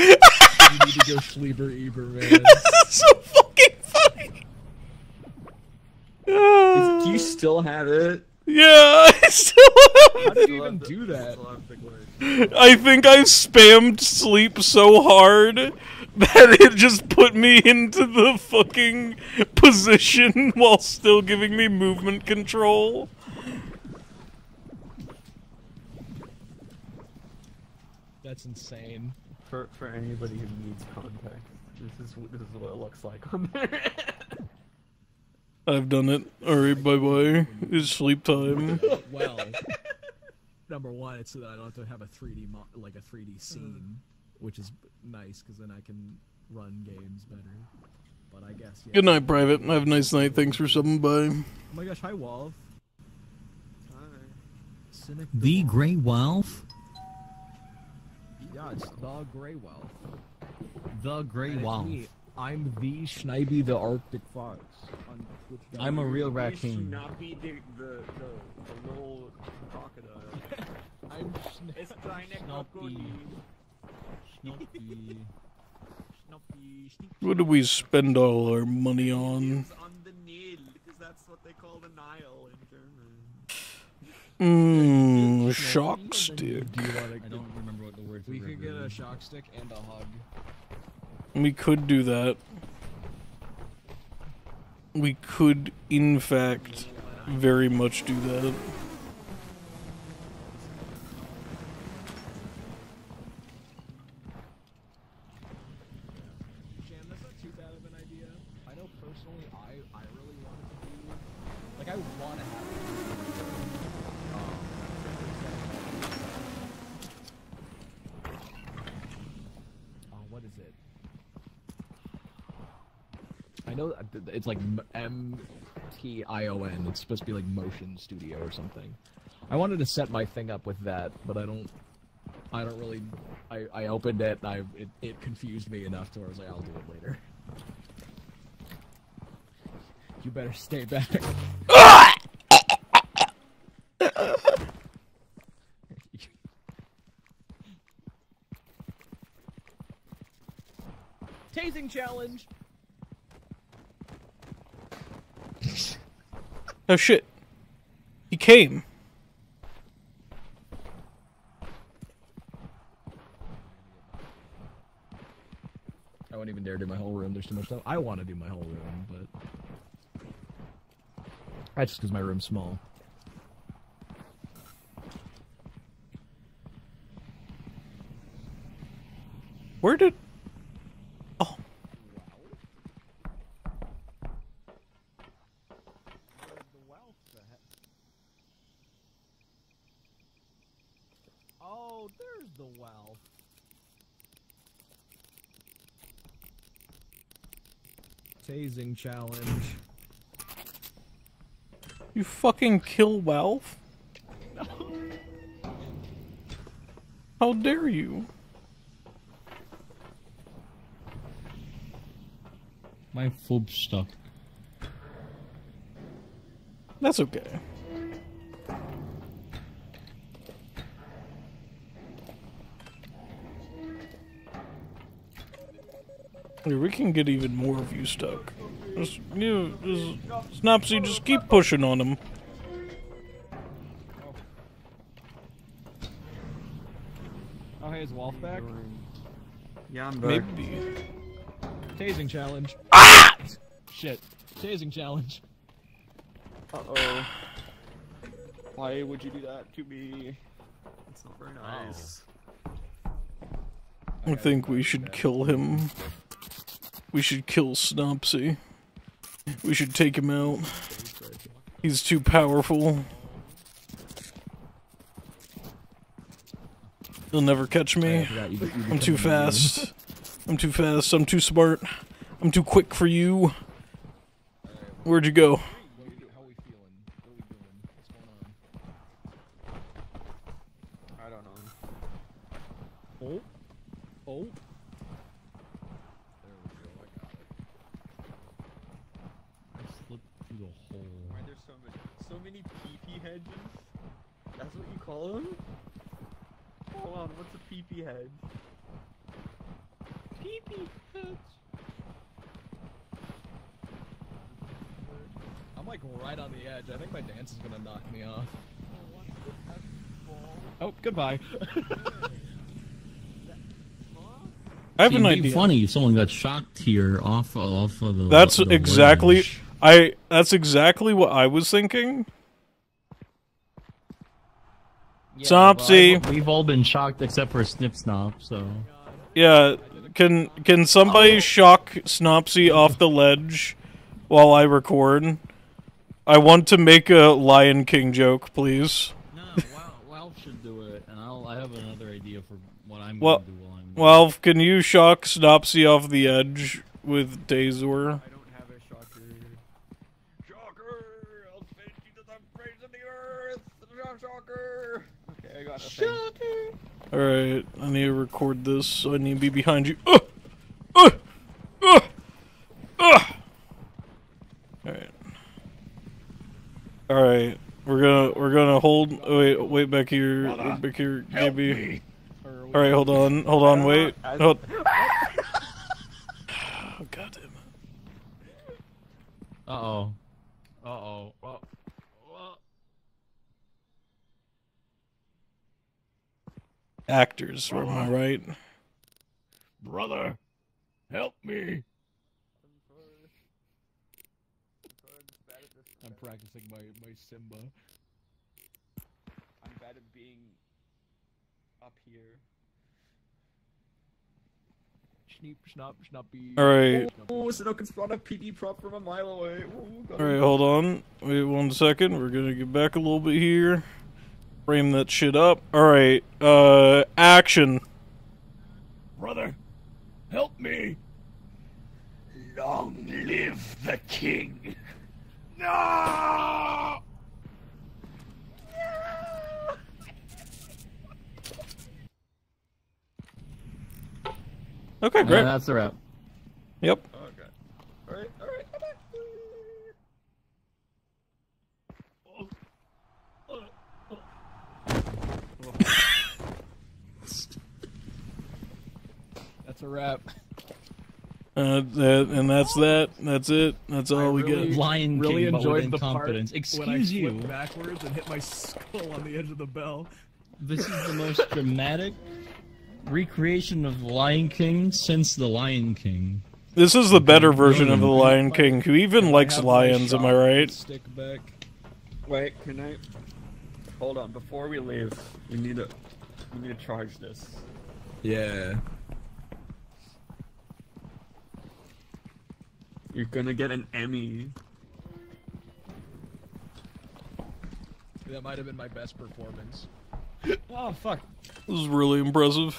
you need to go Schlieber Eber, man. so fucking funny. Is- do you still have it? Yeah, I still have How have did you even do that? I think I spammed sleep so hard that it just put me into the fucking position while still giving me movement control. That's insane. For for anybody who needs context, this is this is what it looks like on there. I've done it. Alright, bye bye. It's sleep time. well, number one, it's so that I don't have to have a 3D mo- like a 3D scene, which is nice because then I can run games better. But I guess yeah. Good night, Private. Have a nice night. Thanks for stopping by. Oh my gosh, hi Wolf. Hi. Cynic The Grey Wolf? Yeah, it's the Grey Wolf. The Grey Wolf. I'm the Schneibie the Arctic Fox. On Twitch. I'm a real You should raccoon. not be the the, the, the little crocodile. I'm Snoopy. Snoopy. What do we spend all our money on? on the Nil because that's what they call the Nile in German. Mmm, shock stick. Do you want I don't remember what the word for We could get a shock stick and a hug. We could do that. We could, in fact, very much do that. Jam, that's not too bad of an idea. I know personally, I I really wanted to do like I want to have. Um, oh, what is it? I know it's like M T I O N. It's supposed to be like Motion Studio or something. I wanted to set my thing up with that, but I don't. I don't really. I, I opened it. And I it, it confused me enough to where I was like, I'll do it later. You better stay back. Tasing challenge. Oh shit. He came. I wouldn't even dare do my whole room. There's too much stuff. I want to do my whole room, but that's just because my room's small. Where did. Oh. Oh, there's the well. Tasing challenge. You fucking kill Ralph? How dare you? My fob stuck. That's okay. We can get even more of you stuck. Just, you, just, Snopsy, just keep pushing on him. Oh, hey, is Walf back? Yeah, I'm back. Maybe. Tasing challenge. Ah! Shit. Tasing challenge. Uh oh. Why would you do that to me? It's not very nice. I think we should kill him. We should kill Snopsy. We should take him out. He's too powerful. He'll never catch me. forgot you- you I'm too fast. I'm too fast. I'm too smart. I'm too quick for you. Where'd you go? I don't know. Oh. Oh. I slipped through the hole. Why there's so much, so many PP hedges? That's what you call them? Hold on, what's a PP hedge? I'm like right on the edge. I think my dance is gonna knock me off. Oh, goodbye. I have See, an it'd be idea. funny if someone got shocked here off off of the. That's the exactly ledge. I that's exactly what I was thinking. Yeah, Snopsy. well, we've all been shocked except for Snip Snop, so. Yeah, can can somebody oh. shock Snopsy off the ledge while I record? I want to make a Lion King joke, please. Ralph should do it, and I'll. I have another idea for what I'm Well, gonna do while I'm. well, can you shock Snopsy off the edge with Dazor? I don't have a shocker. Shocker! I'll send you to the face of the earth! Shocker! Okay, I got a thing. All right, I need to record this. So I need to be behind you. Uh, uh, uh, uh. All right. All right. We're gonna we're gonna hold. Wait, wait back here. Wait back here, Gaby. All right, hold on, hold on, wait. Hold. Oh, God damn it. Uh oh. Uh oh. Uh Actors, am I right? Brother, help me. I'm practicing my, my Simba. I'm bad at being up here. Schneep, schnapp, schnappy. All right. Oh, Sunoken's brought a PD prop from a mile away. Ooh, got All him. right, hold on. Wait one second. We're gonna get back a little bit here. Frame that shit up. All right. Uh, action. Brother, help me. Long live the king. No! Okay, And great. that's the wrap. Yep. Okay. Alright, alright. That's a wrap. Uh, that, and that's that. That's it. That's all we really, get. Lion really King, but with enjoyed the part incompetence. when I Excuse you. backwards and hit my skull on the edge of the bell. This is the most dramatic recreation of Lion King since the Lion King. This is the better version of the Lion King. Who even likes lions? Am I right? Stick back. Wait, can I? Hold on. Before we leave, we need to we need to charge this. Yeah. You're gonna get an Emmy. That might have been my best performance. Oh fuck! This is really impressive.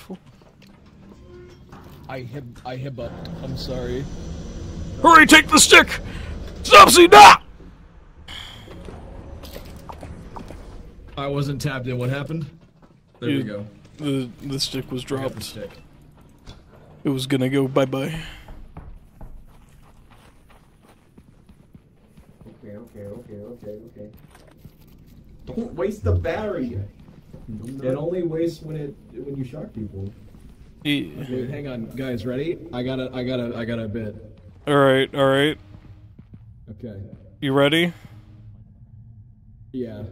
I hib I hib up. I'm sorry. Hurry, take the stick! Snopsy, nah! I wasn't tapped in. What happened? There You- we go. The the stick was I the dropped. stick. It was gonna go bye bye. Okay, okay, okay, okay, okay. Don't waste the battery. It only wastes when it when you shock people. Wait, hang on, guys. Ready? I got a I got a I got a bit. All right, all right. Okay. You ready? Yeah.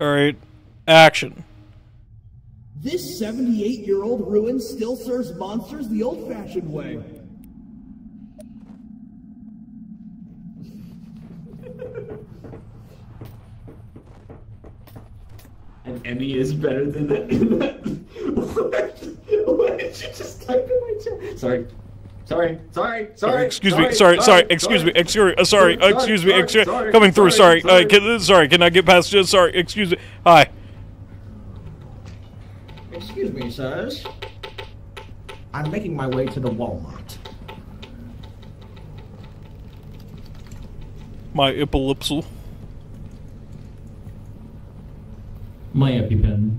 All right. Action. This 78 year old ruin still serves monsters the old fashioned way. An Emmy is better than that. what did you just type in my chat? Sorry. Sorry, sorry, sorry. excuse me. Sorry, sorry. Excuse me. Excuse uh, sorry. sorry, Excuse me. sorry, Excuse sorry, coming through. sorry, Sorry. Uh, sorry. can, sorry. Can I get past this? Sorry. Excuse me. Hi. Excuse me, sirs. I'm making my way to the Walmart. My epilepsal. My EpiPen.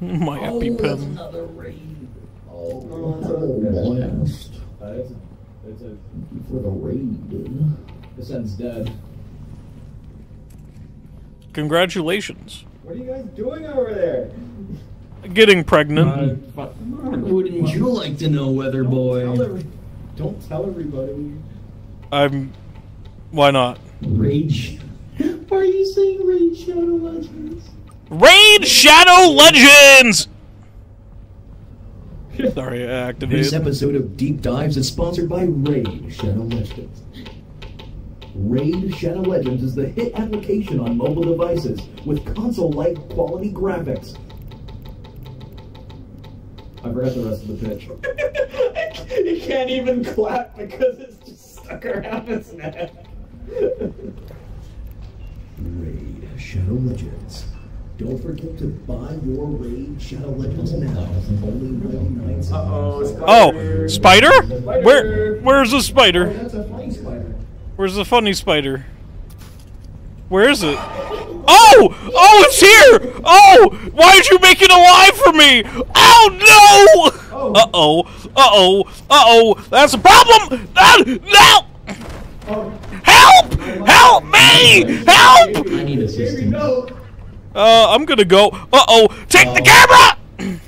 My oh, EpiPen. another raid. Oh, blast. it's a, it's a, For the raid. this end's dead. Congratulations. What are you guys doing over there? getting pregnant. Wouldn't you like to know, Weather Boy? Don't tell everybody. I'm. Why not? Rage. Why are you saying Raid Shadow Legends? Raid Shadow Legends! Sorry, I This episode of Deep Dives is sponsored by Raid Shadow Legends. Raid Shadow Legends is the hit application on mobile devices with console-like quality graphics. I forgot the rest of the pitch. he can't even clap because it's just stuck around his neck. Raid Shadow Legends. Don't forget to buy your Raid Shadow Legends now. Only 99 cents. Oh, spider? Where? Where's the spider? That's a funny spider. Where's the funny spider? Where is it? Oh! Oh, it's here! Oh! Why did you make it alive for me? Oh no! Uh oh! Uh oh! Uh oh! That's a problem! Ah, no! Help! Help me! Help! I need assistance. Uh, I'm gonna go. Uh oh! Take the camera! I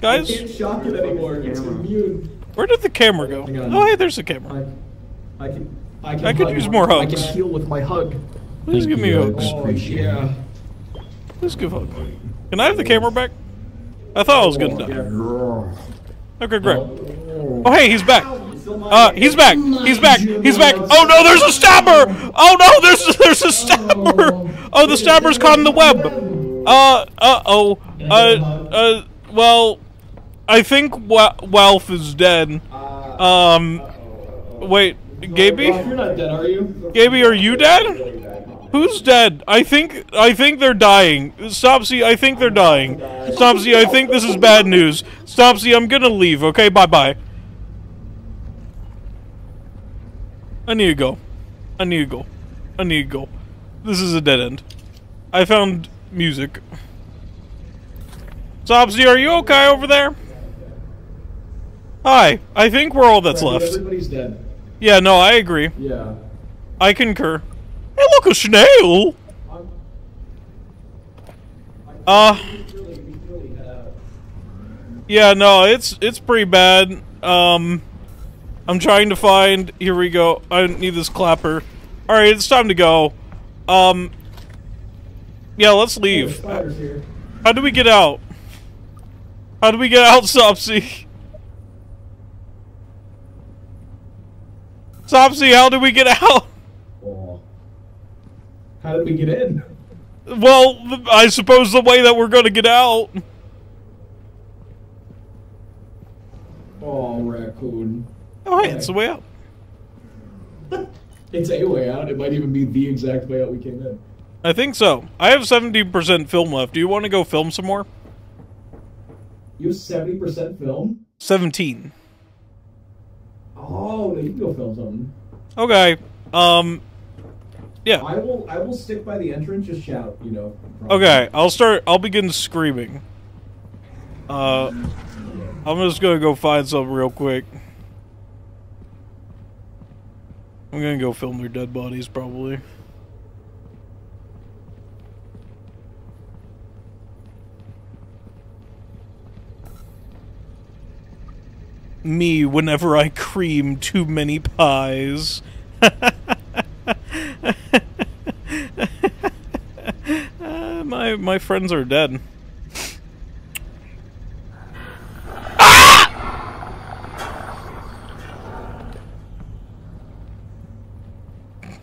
Guys, can't shock it anymore. It's immune. where did the camera go? Oh, hey, there's the camera. I can. I can. I could use more hugs. I hugs. can heal with my hug. Please give me hugs. Oh yeah. Please give hug. Can I have the camera back? I thought I was gonna die. Okay, great. Oh, hey, he's back. Uh, he's back. He's back. He's back. Oh no, there's a stabber. Oh no, there's there's a stabber. Oh, the stabber's caught in the web. Uh, uh oh. Uh, uh, well, I think Wa- Walf is dead. Um, wait, Gaby? You're not dead, are you? Gaby, are you dead? Who's dead? I think I think they're dying. Stopsy, I think they're dying. Stopsy, I think this is bad news. Stopsy, I'm gonna leave. Okay, bye bye. I need to go. I need to go. I need to go. This is a dead end. I found music. Stopsy, are you okay over there? Hi. I think we're all that's Right, left. Everybody's dead. Yeah, no, I agree. Yeah. I concur. Hey, look, a snail! Uh. Yeah, no, it's it's pretty bad. Um, I'm trying to find. Here we go. I need this clapper. All right, it's time to go. Um. Yeah, let's leave. Here. How do we get out? How do we get out, Sopsy? Sopsy, how do we get out? How did we get in? Well, I suppose the way that we're gonna get out. Oh, raccoon. Oh, hey, it's the way out. It's a way out. It might even be the exact way out we came in. I think so. I have 70% film left. Do you want to go film some more? You have seventy percent film. 17. Oh, no, you can go film something. Okay. Um, yeah. I will. I will stick by the entrance. Just shout. You know. Okay, I'll start. I'll begin screaming. Uh, I'm just gonna go find some real quick. I'm gonna go film their dead bodies, probably. Me, whenever I cream too many pies. Uh, my my friends are dead. Raccoon, there's a grenade guy.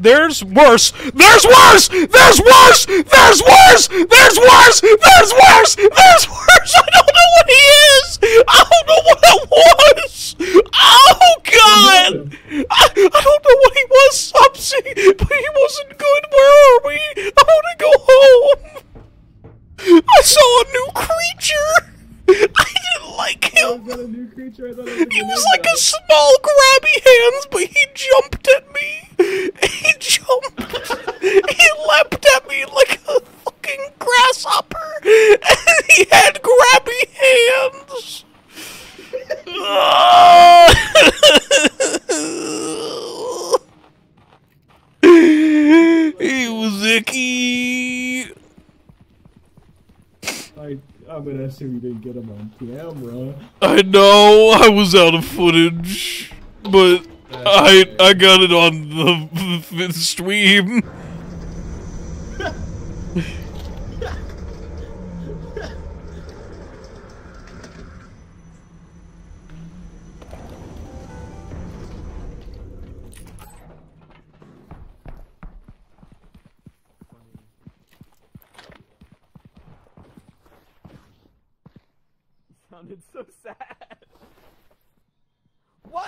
There's worse. There's worse. There's worse. There's worse. There's worse. There's worse. There's worse. I don't know what he is. I don't know what that was. Oh God. I, I don't know what he was, Subsy, but he wasn't good. Where are we? I want to go home. I saw a new creature. I didn't like him. He was like a small grabby hands, but he jumped at me. He jumped. he leapt at me like a fucking grasshopper, and he had grabby hands. he was icky. I'm gonna assume you didn't get him on camera. I know I was out of footage, but I I got it on the, the stream.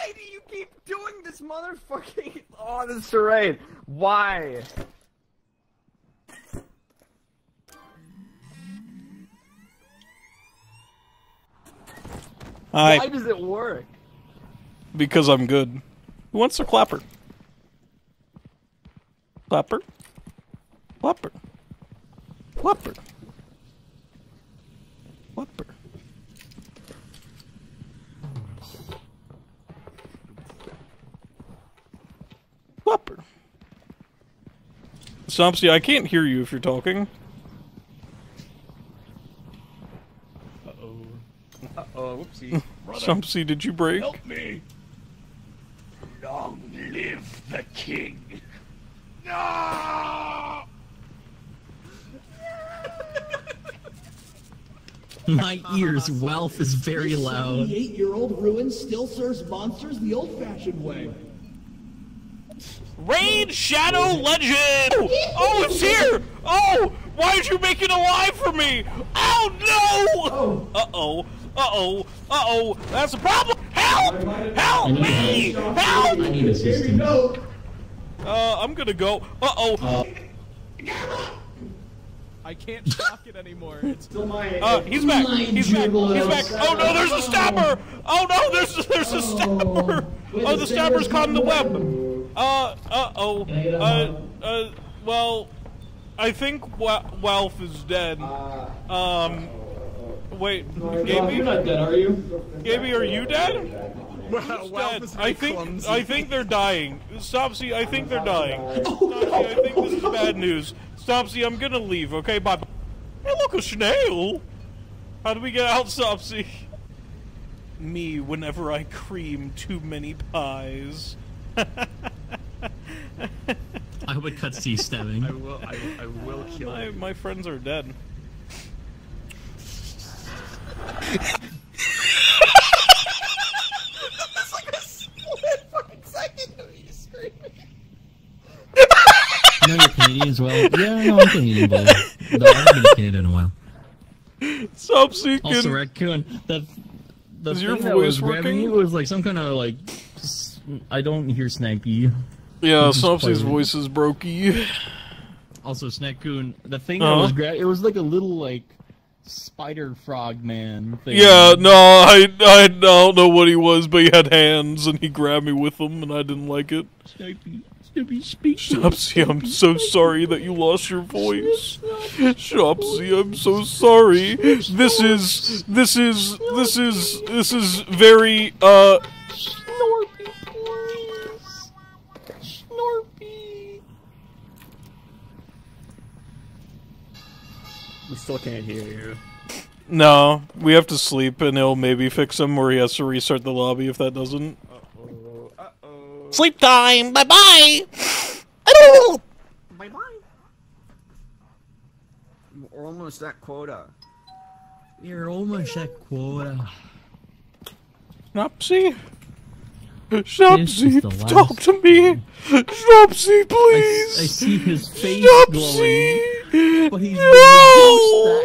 Why do you keep doing this motherfucking oh this charade? Why? Hi. Why does it work? Because I'm good. Who wants a clapper? Clapper? Clapper. Clapper. Clapper. Clapper. Stompsy, I can't hear you if you're talking. Uh-oh. Uh-oh, whoopsie. Stompsy, did you break? Help me! Long live the king! No! My ears, Walf is very loud. Eight-year-old ruin still serves monsters the old-fashioned way. Raid Shadow Legend! Oh, it's here! Oh, why did you make it alive for me? Oh no! Uh-oh, uh-oh, uh-oh, that's a problem! Help! Help me! Help! I need assistance. Uh, I'm gonna go. Uh-oh. Uh. I can't shock it anymore. It's still my. Uh, he's back. He's back. He's back. Oh no, there's a stabber! Oh no, there's there's a stabber! Oh, the stabber's caught in the web. Uh, uh oh. Uh, uh, well, I think Wa- Walf is dead. Um, wait, Gaby? You're not dead, are you? Gaby, are you dead? Who's dead? I think I think they're dying. Stopsy, I think they're dying. Stopsy, I think this is bad news. Stopsy, I'm gonna leave. Okay, bye. Hey, look, a snail. How do we get out, Stopsy? Me, whenever I cream too many pies. I hope it cuts to you stabbing. I will I, I will kill my, you. my friends are dead. That's like a split fucking second of you screaming. You know you're Canadian as well? Yeah, no, I'm Canadian, but but I haven't been to Canada in a while. Stopsy, Also, raccoon. The the Is thing your that voice was grabbing you was like some kind of like. s- I don't hear Snappy. Yeah, This is Stopsy's pleasant. voice is brokey. Also, Snackcoon, the thing that Uh-huh. was gra- it was like a little like spider frog man thing. Yeah, no, I I don't know what he was, but he had hands and he grabbed me with them, and I didn't like it. Snappy, Snappy, speak. Shopsy, I'm so sorry that you lost your voice. Shopsy, I'm so sorry. This is this is this is this is very uh Snorpy, please. Snorpy. We still can't hear you. no. We have to sleep, and it'll maybe fix him, or he has to restart the lobby if that doesn't. Uh -oh, uh -oh. Sleep time. Bye bye. Bye bye. We're almost at quota. You're almost at quota. Shopsy. This is Shopsy, talk to me. Shopsy, please. I see his face Shopsy. glowing, but he's No.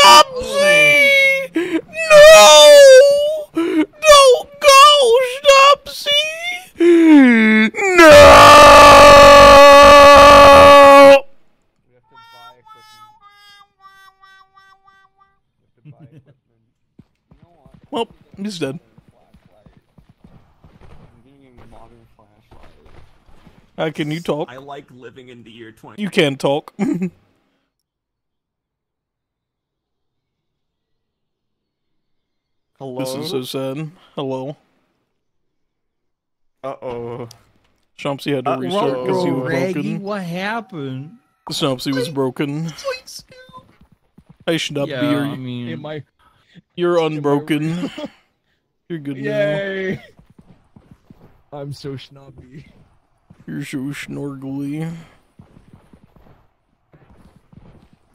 Shopsy. No. Don't go, Shopsy. No. Well, he's dead. Uh, can you talk? I like living in the year 20. You can talk. Hello? This is so sad. Hello. Uh oh. Chompsy had to Uh, restart because he Ro- was Raggy, broken. what happened? Chompsy was broken. I should not Yeah, be here. I mean- Am I? You're unbroken. You're good now. Yay! I'm so snobby. You're so snorgly.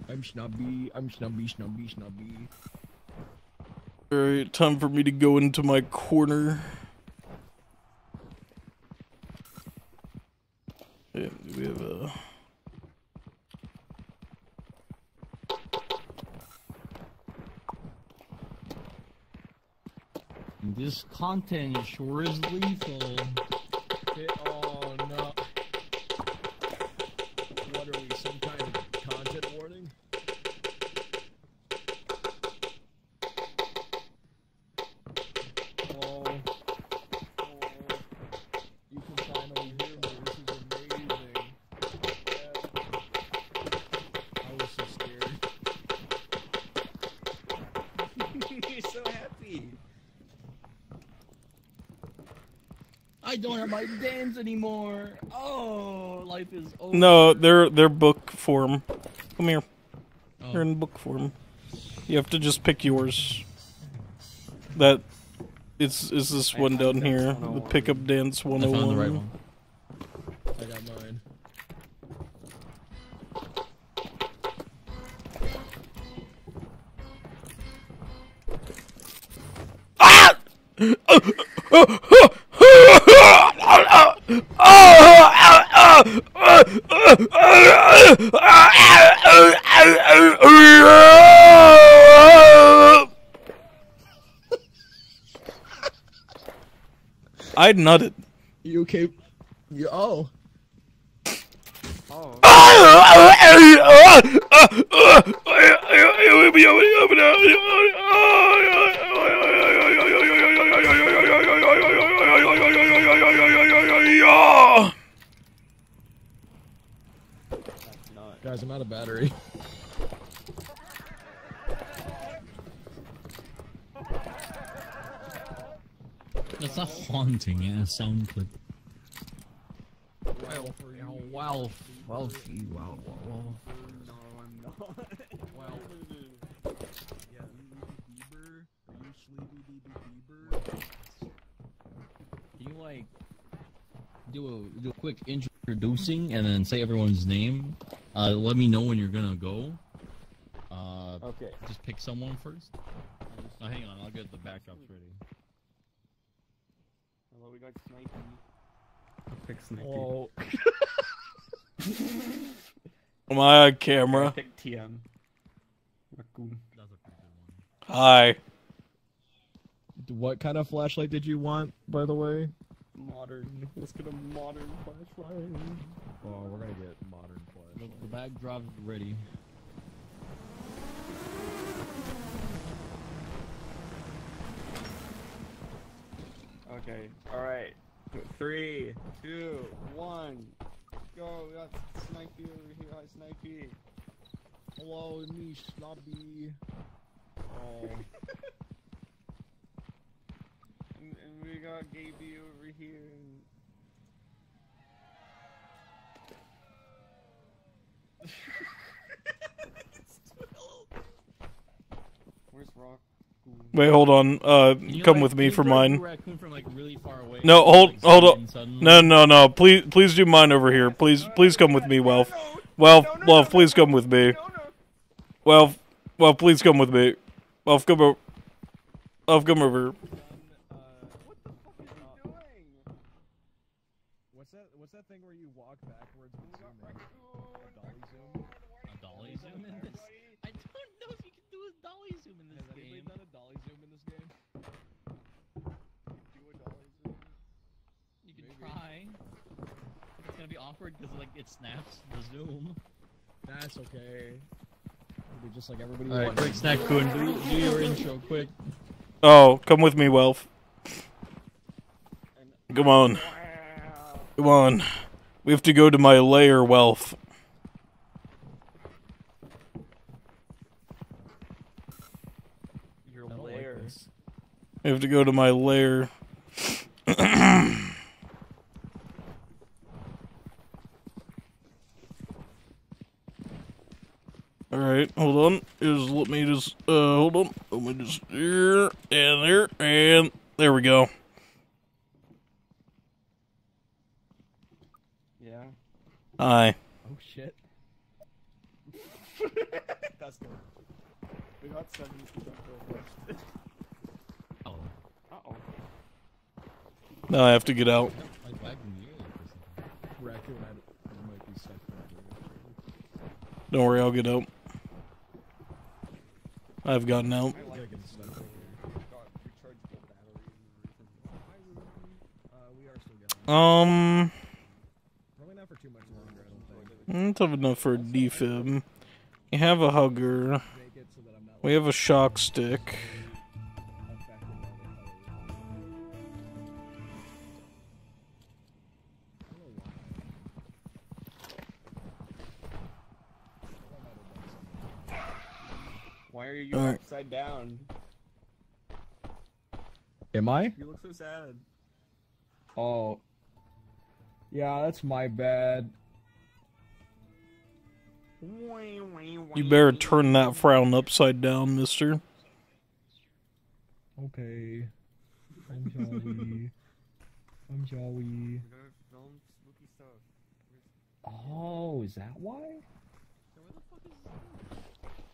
I'm snobby. I'm snubby, snubby, snubby. Alright, time for me to go into my corner. Yeah, we have a. This content sure is lethal. I don't have my dance anymore. Oh, life is over. No, they're they're book form. Come here. Oh. They're in book form. You have to just pick yours. That it's is this one down here, the pickup dance I 101. found the right one. Oh I nutted. You okay? You, oh. Guys, I'm out of battery. That's a haunting ass sound clip. Well, well, well, well, well. No, I'm not. Well, Yeah, Bieber. Are you Sleepy Bieber? Can you like do a do a quick introducing and then say everyone's name? Uh, let me know when you're gonna go. Uh, Okay. Just pick someone first. Oh, hang on, I'll get the backdrops ready. Hello, we got Snipey. I'll pick Snipey. Oh. Am I on camera? Pick TM. Raccoon. Hi. What kind of flashlight did you want, by the way? Modern. Let's get a modern flashlight. Oh, we're gonna get modern The, flashlight. the backdrop's ready. Okay. All right. Three, two, one, go. We got Snipey over here. Hi, Snipey. Hello, me snobby. Oh. And, and we got Gaby over here. Where's Wait, hold on. Uh, come like, with me for mine. from, like, really far away No, hold, like, hold zoom on. suddenly? No, no, no. Please, please do mine over here. Please, please come with me, Walf. Walf, Walf, please come with me. Walf, Walf, please come with me. Walf, come over. Walf, come over. What's that? What's that thing where you walk backwards and zoom in? A dolly zoom. A dolly zoom in this? I don't know if you can do a dolly zoom in this Has anybody game. done a dolly zoom in this game? You can try. It's gonna be awkward because like it snaps the zoom. That's okay. It'll be just like everybody. All right, wants. quick snack coon, do, do your intro quick. Oh, come with me, Walf. Come on. Come on. We have to go to my lair, Walf. Your I like lair. We have to go to my lair. Alright, hold on. Is let me just uh hold on. Let me just here and there and there we go. Yeah. Hi. Oh shit. That's good. We got 70% left. Oh. Uh-oh. Now I have to get out. Like back in the Raccoon, I, I might be stuck back Don't worry, I'll get out. I've gotten out. Um, Probably not for too much longer, I don't think. not tough enough for a defib. We have a hugger. We have a shock stick. Why are you Alright. upside down? Am I? You look so sad. Oh. Yeah, that's my bad. You better turn that frown upside down, mister. Okay. I'm jolly. I'm jolly. Oh, is that why?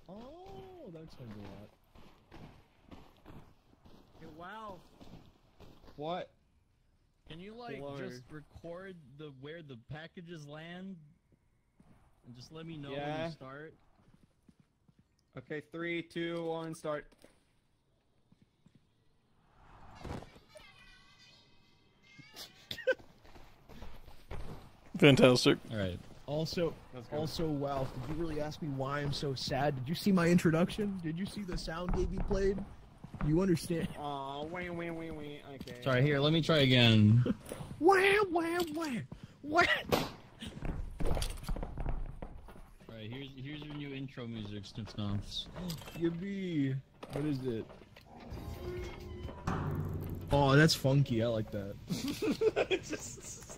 Oh, Oh, that explains a lot. Hey, wow. What? Can you like Lord. just record the where the packages land, and just let me know when you start? Okay, three, two, one, start. Fantastic. All right. Also, also, wow, did you really ask me why I'm so sad? Did you see my introduction? Did you see the sound Davey played? You understand? Aw, wee, wee, wee, wee. Okay. Sorry. Here, let me try again. Wah, wah, wah, wah. All right. Here's here's your new intro music, Snip Stomps. Yippee. What is it? Oh, that's funky. I like that. Ah!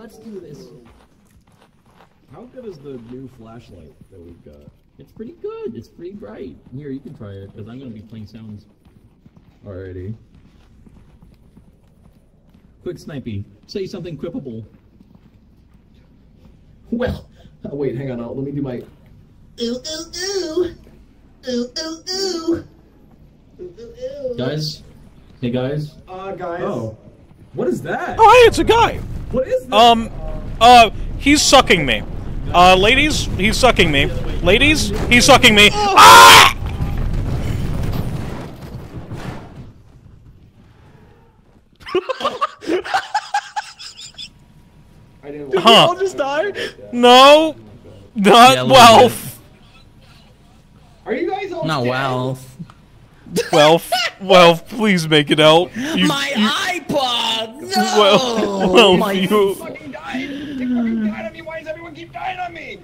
let's do this. How good is the new flashlight that we've got? It's pretty good. It's pretty bright. Here, you can try it because I'm gonna be playing sounds. Alrighty. Quick, Snipey. Say something quippable. Well, uh, wait, hang on. I'll, let me do my. Ooh, ooh, ooh. Ooh, ooh, ooh. Ooh, ooh, ooh. Guys. Hey guys. Uh, guys. Oh, what is that? Oh, hey, it's a guy. What is this? Um, uh, he's sucking me. Uh, ladies, he's sucking me. Ladies, he's sucking me. Ah! I didn't. We all just die? No, not Yeah, a little Are you guys all Not dead? wow. Welf, Welf, please make it out. You, My you, iPod! No! Well, oh, well, my you. Fucking died. They fucking died on me. Why does everyone keep dying on me?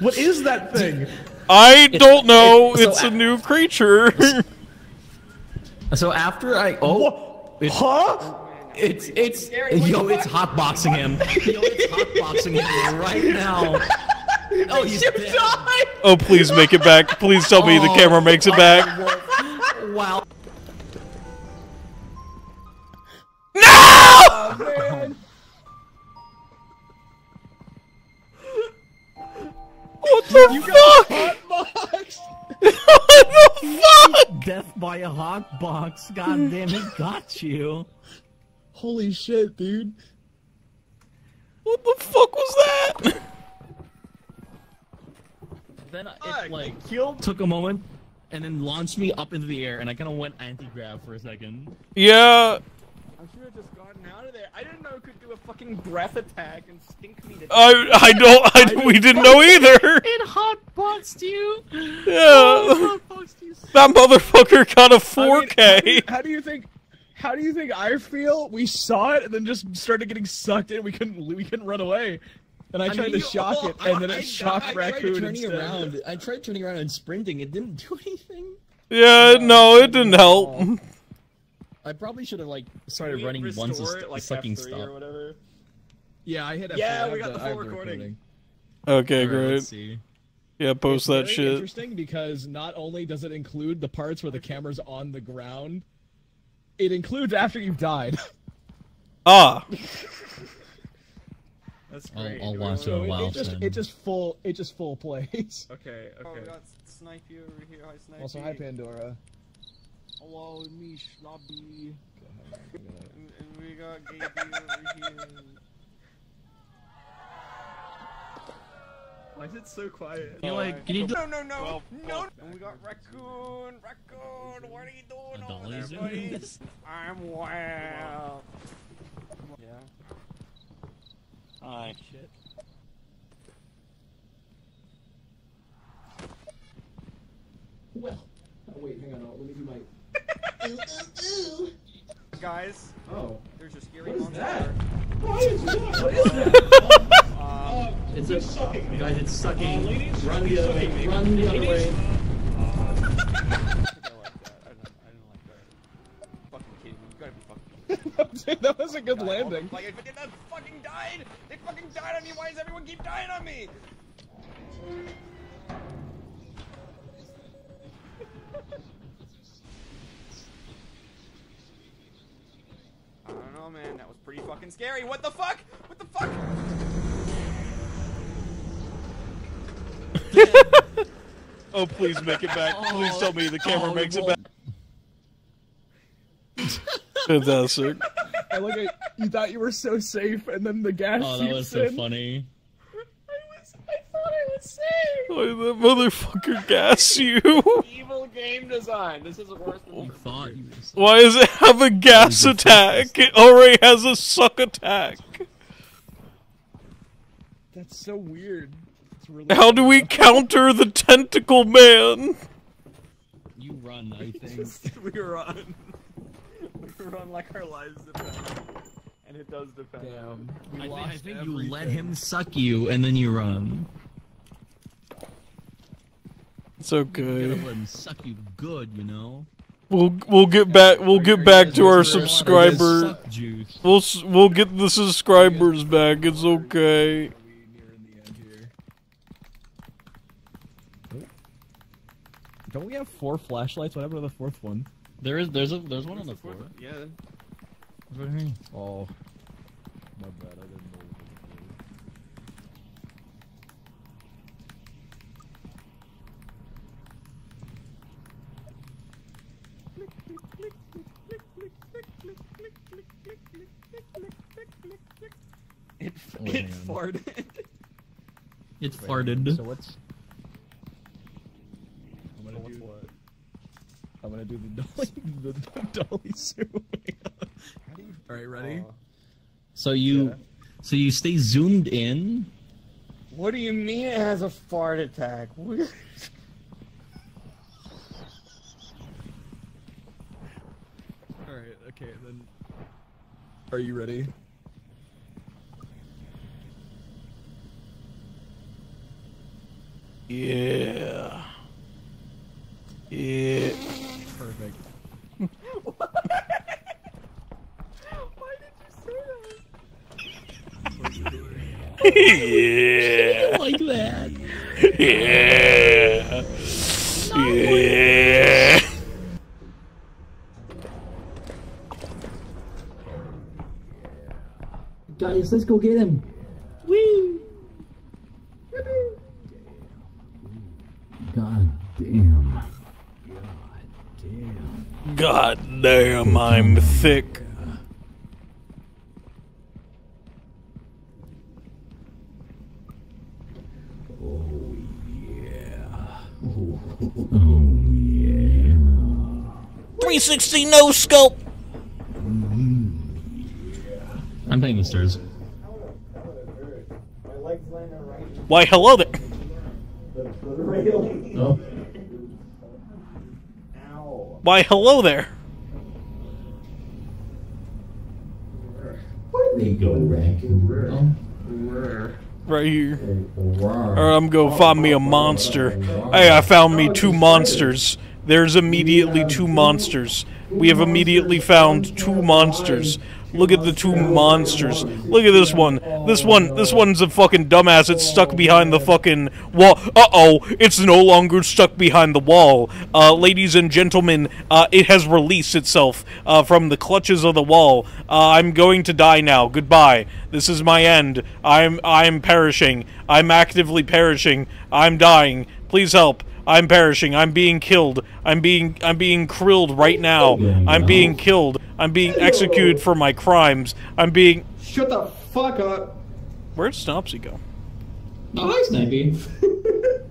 What is that thing? I don't know. it's- so It's a a- new creature. So after I oh, it's, Huh? it's it's yo, it's hotboxing him. Yo, it's hotboxing him right now. Oh, he's dead. oh, please make it back. Please tell me the Oh, camera makes it back. Wow. Oh, man. What the fuck? Hotbox. what the fuck? Death by a hot box. God damn it, got you. Holy shit, dude. What the fuck was that? Then it like took a moment and then launched me up into the air, and I kind of went anti-grav for a second. Yeah, I should have just gotten out of there. I didn't know it could do a fucking breath attack and stink me to death. I I don't I, we didn't know either. It hotboxed you. Yeah, oh, that motherfucker got a 4K. How do you think? How do you think I feel? We saw it and then just started getting sucked in. We couldn't. We couldn't run away. And I, I tried mean, to shock it, and then I- it shocked I raccoon tried turning instead. around. I tried turning around and sprinting. It didn't do anything. Yeah, no, it didn't help. I probably should have like started we running once the restore st- it, like sucking F3 or stopped. whatever? Yeah, I hit F3. Yeah, we got the I have full recording. Okay, Alright, great. let's see. Yeah, post It's that very shit. Interesting because not only does it include the parts where the camera's on the ground, it includes after you've died. Ah. That's I'll- I'll watch it it, while it just then. it just full it just full plays. Okay, okay. Oh, we got Snipey over here. Hi, Snipey. Also, hi Pandora. Hello, me, Schlubby. And, and we got Gaby over here. Why is it so quiet? You like, can you no, no, no, no. And we got Raccoon. Raccoon, what are you doing over there, buddy? I'm well. Yeah. Hi. Shit. Well, oh, wait, hang on. Let me do my. Guys. Oh. There's a scary What is monster. that? What is that? What is that? Um, It's a sucking. Guys, it's sucking. ladies, run the it's other way. Run the other Ladies. way. fucking kidding me. You gotta be fucking that was a good landing. Like, if it that fucking died! They fucking died on me! Why does everyone keep dying on me? I don't know, man. That was pretty fucking scary. What the fuck? What the fuck? Oh, please make it back. Please oh, tell me the camera Oh, makes it back. Fantastic. I look at you thought you were so safe, and then the gas. Oh, that was so in. funny. I was, I thought I was safe. Why did that motherfucker gas you? Evil game design. This is worse than You thought Why does it have a gas attack? It already has a suck attack. That's so weird. It's really How do we counter the tentacle man? You run, I think. we run. We run like our lives depend. And it does depend. Damn. I think, I think you let him suck you and then you run. It's You okay. gotta let him suck you good, you know. We'll we'll get back we'll get back to our subscriber. We'll we'll get the subscribers back. It's okay. Don't we have four flashlights? What happened to the fourth one? There is there's a there's one on the floor. Yeah. Right here. Oh, my bad. I didn't know. It, Oh, it farted. It Wait, farted. So what's? I'm gonna do what? I'm gonna do the dolly, the, the dolly zoom. All right, ready? So you so you stay zoomed in. What do you mean it has a fart attack? All right. Okay. Then. Are you ready? Yeah. Yeah. Perfect. Why did you say that? yeah. like that. Yeah. Yeah. Guys, let's go get him. Whee! God damn. God damn, I'm thick. Oh yeah. 360 no scope. I'm taking the stairs. Why, hello there. Oh. Why, hello there. Where'd they go, raccoon? Oh. right here. Oh, or um, I'm gonna find me a monster. Hey, I found me two monsters. There's immediately two monsters. We have immediately found two monsters. Look at the two monsters. Look at this one. This one, this one's a fucking dumbass. It's stuck behind the fucking wall. Uh-oh, it's no longer stuck behind the wall. Uh, ladies and gentlemen, uh, it has released itself uh, from the clutches of the wall. Uh, I'm going to die now. Goodbye. This is my end. I'm I'm perishing. I'm actively perishing. I'm dying. Please help. I'm perishing. I'm being killed. I'm being I'm being krilled right now. I'm being killed. I'm being executed for my crimes. I'm being Shut the fuck up. Where'd Snopsy go? Oh, hi, Snipey.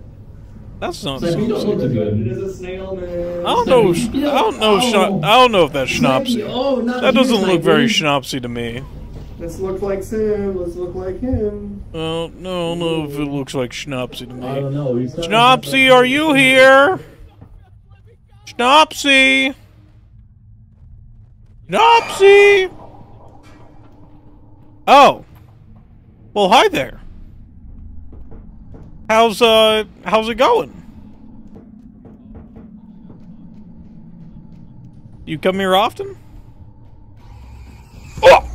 That's not Snipey, don't look too good. It is a snail, man. I don't know. I don't know. Schno- I don't know if that's Snipey, Schnapsy. oh, not that doesn't look very Snipey. Schnapsy to me. Let's look like Sam. Let's look like him. Oh, no, I don't know if it looks like Schnapsy to me. I don't know. He's kinda- Schnapsy, are you here? Schnapsy! Schnapsy! Oh. Well, hi there. How's, uh, how's it going? You come here often? Oh!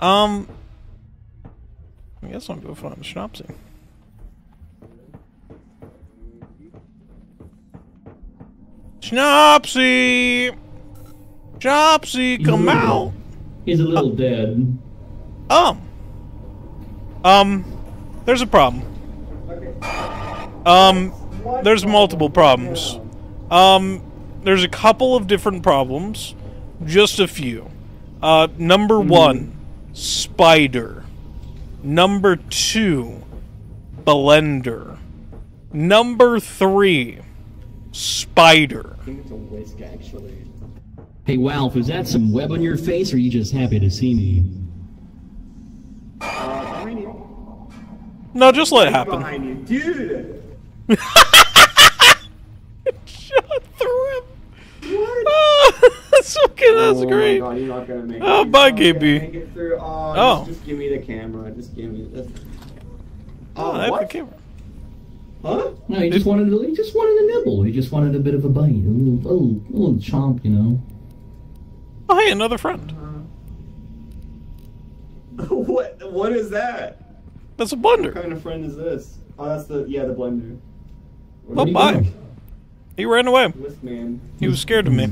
Um, I guess I'll go find Schnapsy. Schnapsy! Schnapsy, come out! He's a little dead. Um. Um, there's a problem. Um, there's multiple problems. Um, there's a couple of different problems. Just a few. Uh, number one, spider. Number two, blender. Number three, spider. I think it's a whisk, actually. Hey, Walf, is that some web on your face, or are you just happy to see me? Uh. No, just let it happen. Behind you, dude. Shot through him. What? that's okay. That's oh great. My God, you're not gonna make Oh, it. bye, You're not gonna Gaby. Make it through. Oh, Oh. Just, just give me the camera. Just give me this. Oh, Oh, I have what? the camera. Huh? No, he just wanted a, he just wanted a nibble. He just wanted a bit of a bite, a little, a little, a little chomp, you know. Oh, hey, another friend. Uh-huh. what? What is that? That's a blender. What kind of friend is this? Oh, that's the yeah, the blender. Oh, bye. He ran away. Man. He was scared of me.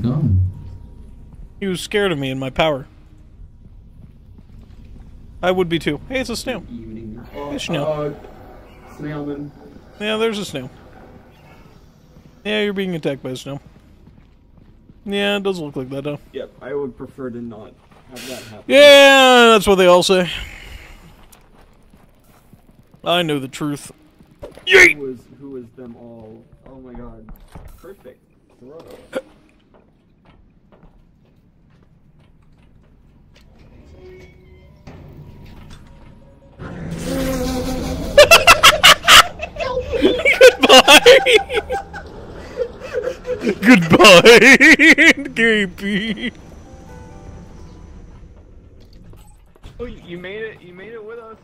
He was scared of me and my power. I would be too. Hey, it's a snail. Hey, snail. Uh, snailman. Yeah, there's a snail. Yeah, you're being attacked by a snail. Yeah, it does look like that, though. Yep, I would prefer to not have that happen. Yeah, that's what they all say. I know the truth. Who is who is them all? Oh my god. Perfect. Throw. Goodbye! Goodbye, Gaby. Oh, you made it. You made it with us.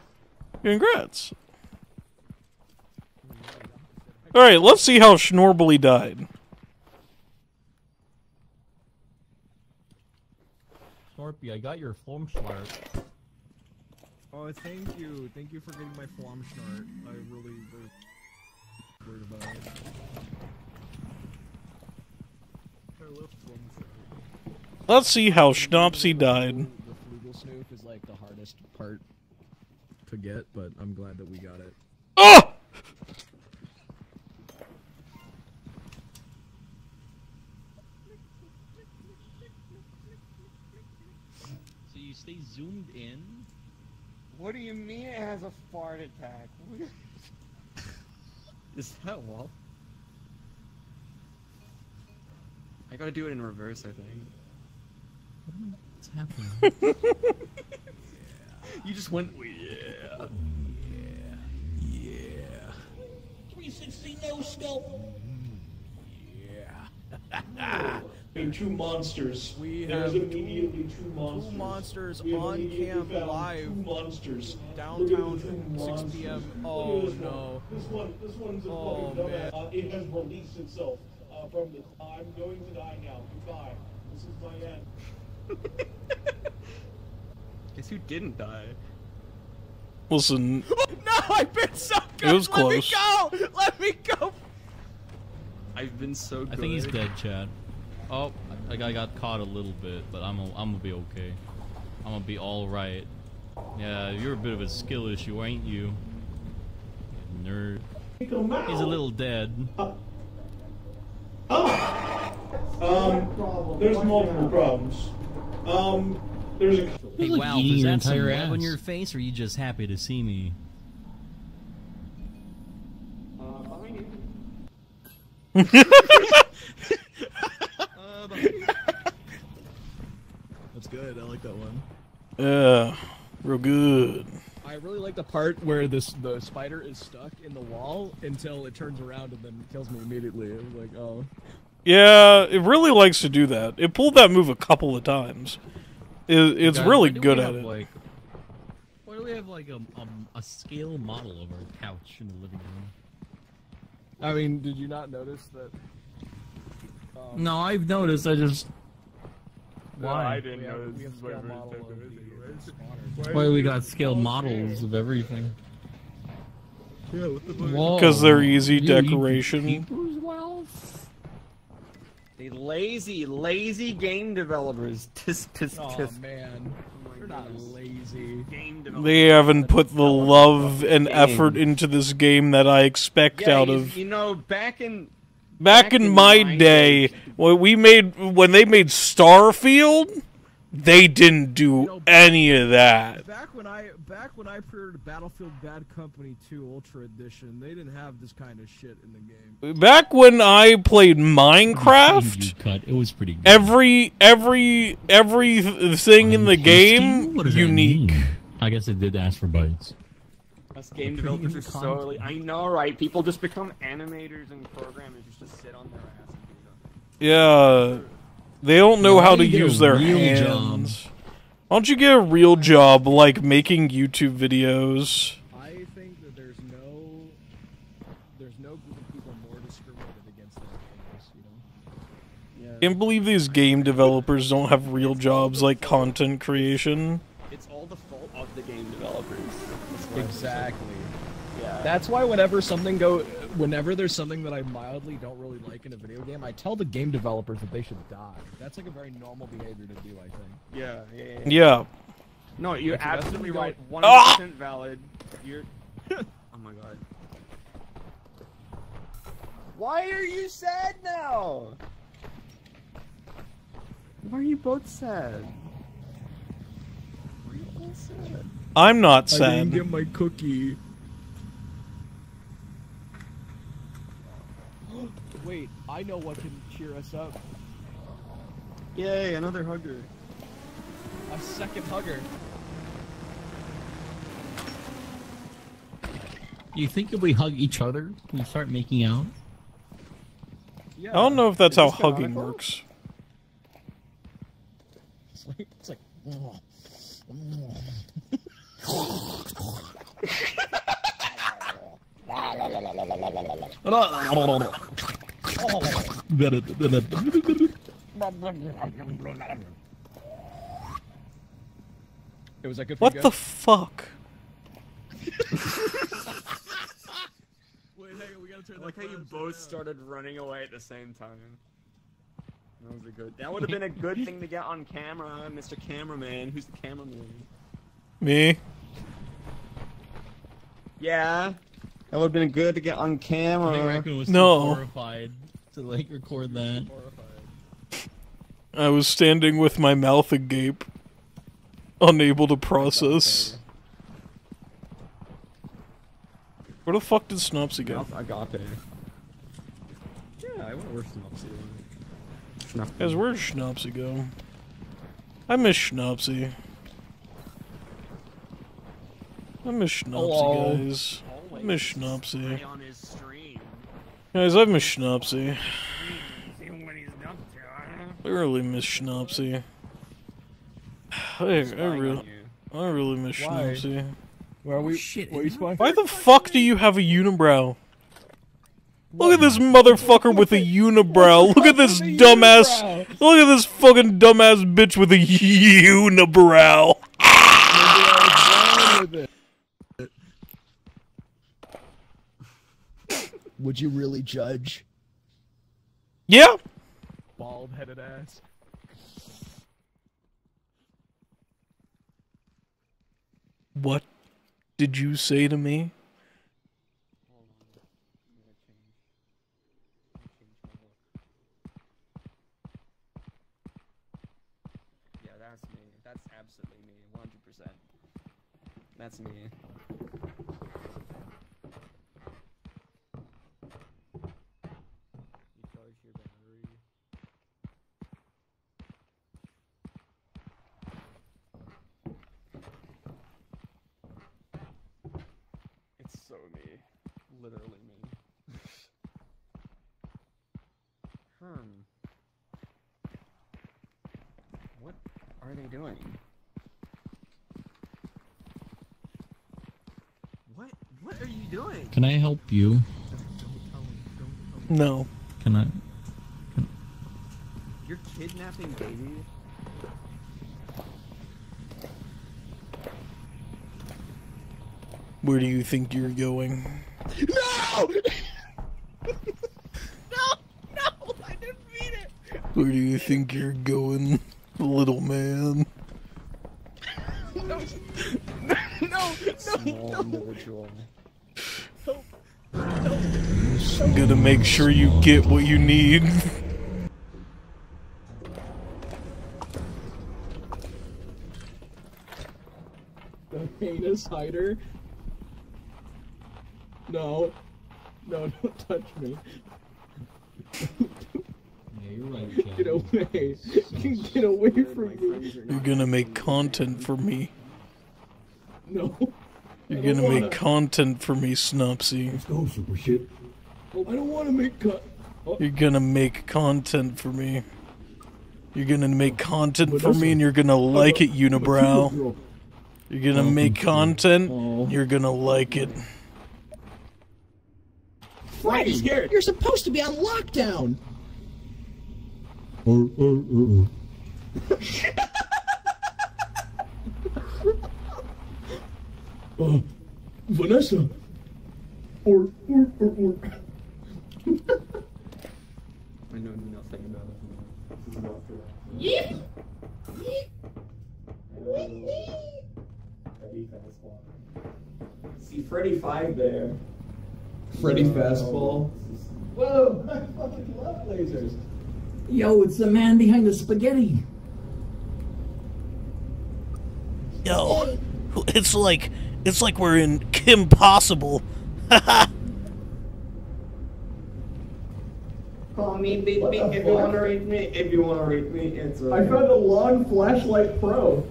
Congrats. Alright, let's see how Schnorbly died. Snorpy, I got your Flumschlarp. Oh, thank you. Thank you for getting my Flomschnart. I really was worried about it. I love Flomschnart. Let's see how Schnopsy died. The Flugel Snoof is like the hardest part to get, but I'm glad that we got it. Oh! So you stay zoomed in? What do you mean it has a fart attack? Is that Walt? I gotta do it in reverse, I think. What's happening? You just went, yeah. Yeah. Yeah. 360 no scope. two monsters. We There's have immediately two monsters. Two monsters We on immediately cam live. Two monsters. Downtown, Look at the two 6 p.m. Oh, this no. One. This one, this one's a Oh, fucking dumbass. Uh, it has released itself uh, from the. I'm going to die now. Goodbye. This is my end. Guess who didn't die? Listen, No, I've been so good. It was Let close. me go. Let me go. I've been so good. I think he's dead, Chad. Oh, I I got caught a little bit, but I'm i I'm gonna be okay. I'm gonna be all right. Yeah, you're a bit of a skill issue, ain't you? You Nerd. He's a little dead. Oh. Um, there's multiple problems. Um, there's a. Hey, like wow, eating is that some entire on your face, or are you just happy to see me? That's good. I like that one. yeah, real good. I really like the part where this the spider is stuck in the wall until it turns around and then kills me immediately. It was like, oh. Yeah, it really likes to do that. It pulled that move a couple of times. It, it's Guys, really good at have, it. Like, why do we have like a, a, a scale model of our couch in the living room? I mean, did you not notice that? Um, No, I've noticed. I just No, why? I didn't we have, know we this have is my scale first model time of to the visit. spawners. Why we got scale models of everything? Yeah, what the fuck? Whoa. Because they're easy You eat decoration. The lazy, lazy game developers. Tisk, tisk, Oh man, they're not lazy. They haven't put the love and effort into this game that I expect Yeah, out you, of. you know, back in Back in my day, when we made when they made Starfield, they didn't do any of that. Back when I back when I pre-ordered Battlefield Bad Company 2 Ultra Edition, they didn't have this kind of shit in the game. Back when I played Minecraft, cut. It was pretty good. every every every th- thing in the game What does unique. mean? I guess it did ask for bytes. Us game They're developers are so. content. I know, right? People just become animators and programmers just to sit on their ass Yeah, they don't know Why how to you get a use their real hands. Why don't you get a real job like making YouTube videos? I think that there's no there's no group of people more discriminated against than gamers, you know. Can't believe these game developers don't have real jobs like content creation. It's all the fault of the game developers. That's why- Exactly. Yeah. That's why whenever something go, whenever there's something that I mildly don't really like in a video game, I tell the game developers that they should die. That's like a very normal behavior to do, I think. Yeah, yeah, yeah. Yeah. No, you're that's absolutely right. don't- One hundred percent ah! valid. You're. oh my god. Why are you sad now? Why are you both sad? Why are you both sad? I'm not sad. I didn't get my cookie. Wait, I know what can cheer us up. Yay, another hugger. A second hugger. You think if we hug each other, we start making out? Yeah. I don't know if that's Is how hugging canonical? works. It's like, it's like It was that good for What you the guys? fuck? Wait, hang on, we gotta turn I like how you both started running away at the same time. That was a good. That would have been a good thing to get on camera, Mr. Cameraman. Who's the cameraman? Me? Yeah. That would have been good to get on I think camera. Raccoon was No. too horrified to like record that. I was standing with my mouth agape, unable to process. Where the fuck did Snopsy go? I got there. Yeah, I wonder where Snopsy went. Guys, where'd Schnapsy go? I miss Schnapsy. I miss Schnapsy, Hello. guys. I miss Schnapsy. Stay on his stream. Guys, I miss Schnapsy. See what he's up to, huh? I really miss Schnapsy. I, I really, I really miss Why? Schnapsy. Where are we? Oh, shit. Where are you spying? Why the fuck do you have a unibrow? Look at this motherfucker with a unibrow. Look at this dumbass. Look at this fucking dumbass bitch with a unibrow. Would you really judge? Yeah. Bald-headed ass. What did you say to me? Yeah, that's me. That's absolutely me. 100%. That's me. It's so me. Literally me. hmm. What are they doing? What? What are you doing? Can I help you? No. Can I? You're kidnapping baby? Where do you think you're going? No! no! No! I didn't mean it! Where do you think you're going, little man? No! No! No! Small individual. I'm gonna make sure you get what you need. The heinous hider. No. No, don't touch me. Yeah, you're right, Get away. Get away from me. You're gonna make content for me. No. You're gonna wanna. make content for me, Snupsy. Let's go, super shit. Oh, I don't want to make cut. Oh. You're gonna make content for me. You're gonna make oh. content for me and you're gonna like it, Unibrow. You're gonna Oh, make thank you. content, you're gonna like it. Freddy, you're supposed to be on lockdown. Uh, uh, uh. uh, Vanessa. Or, or, or, or. I know nothing about it. Yep. See Freddy Five there. Freddy Fastball. Whoa! I fucking love lasers. Yo, it's the man behind the spaghetti. Yo, it's like it's like we're in Kim Possible. Call me Big Big if you wanna rate me. If you wanna rate me, it's I found a long flashlight pro.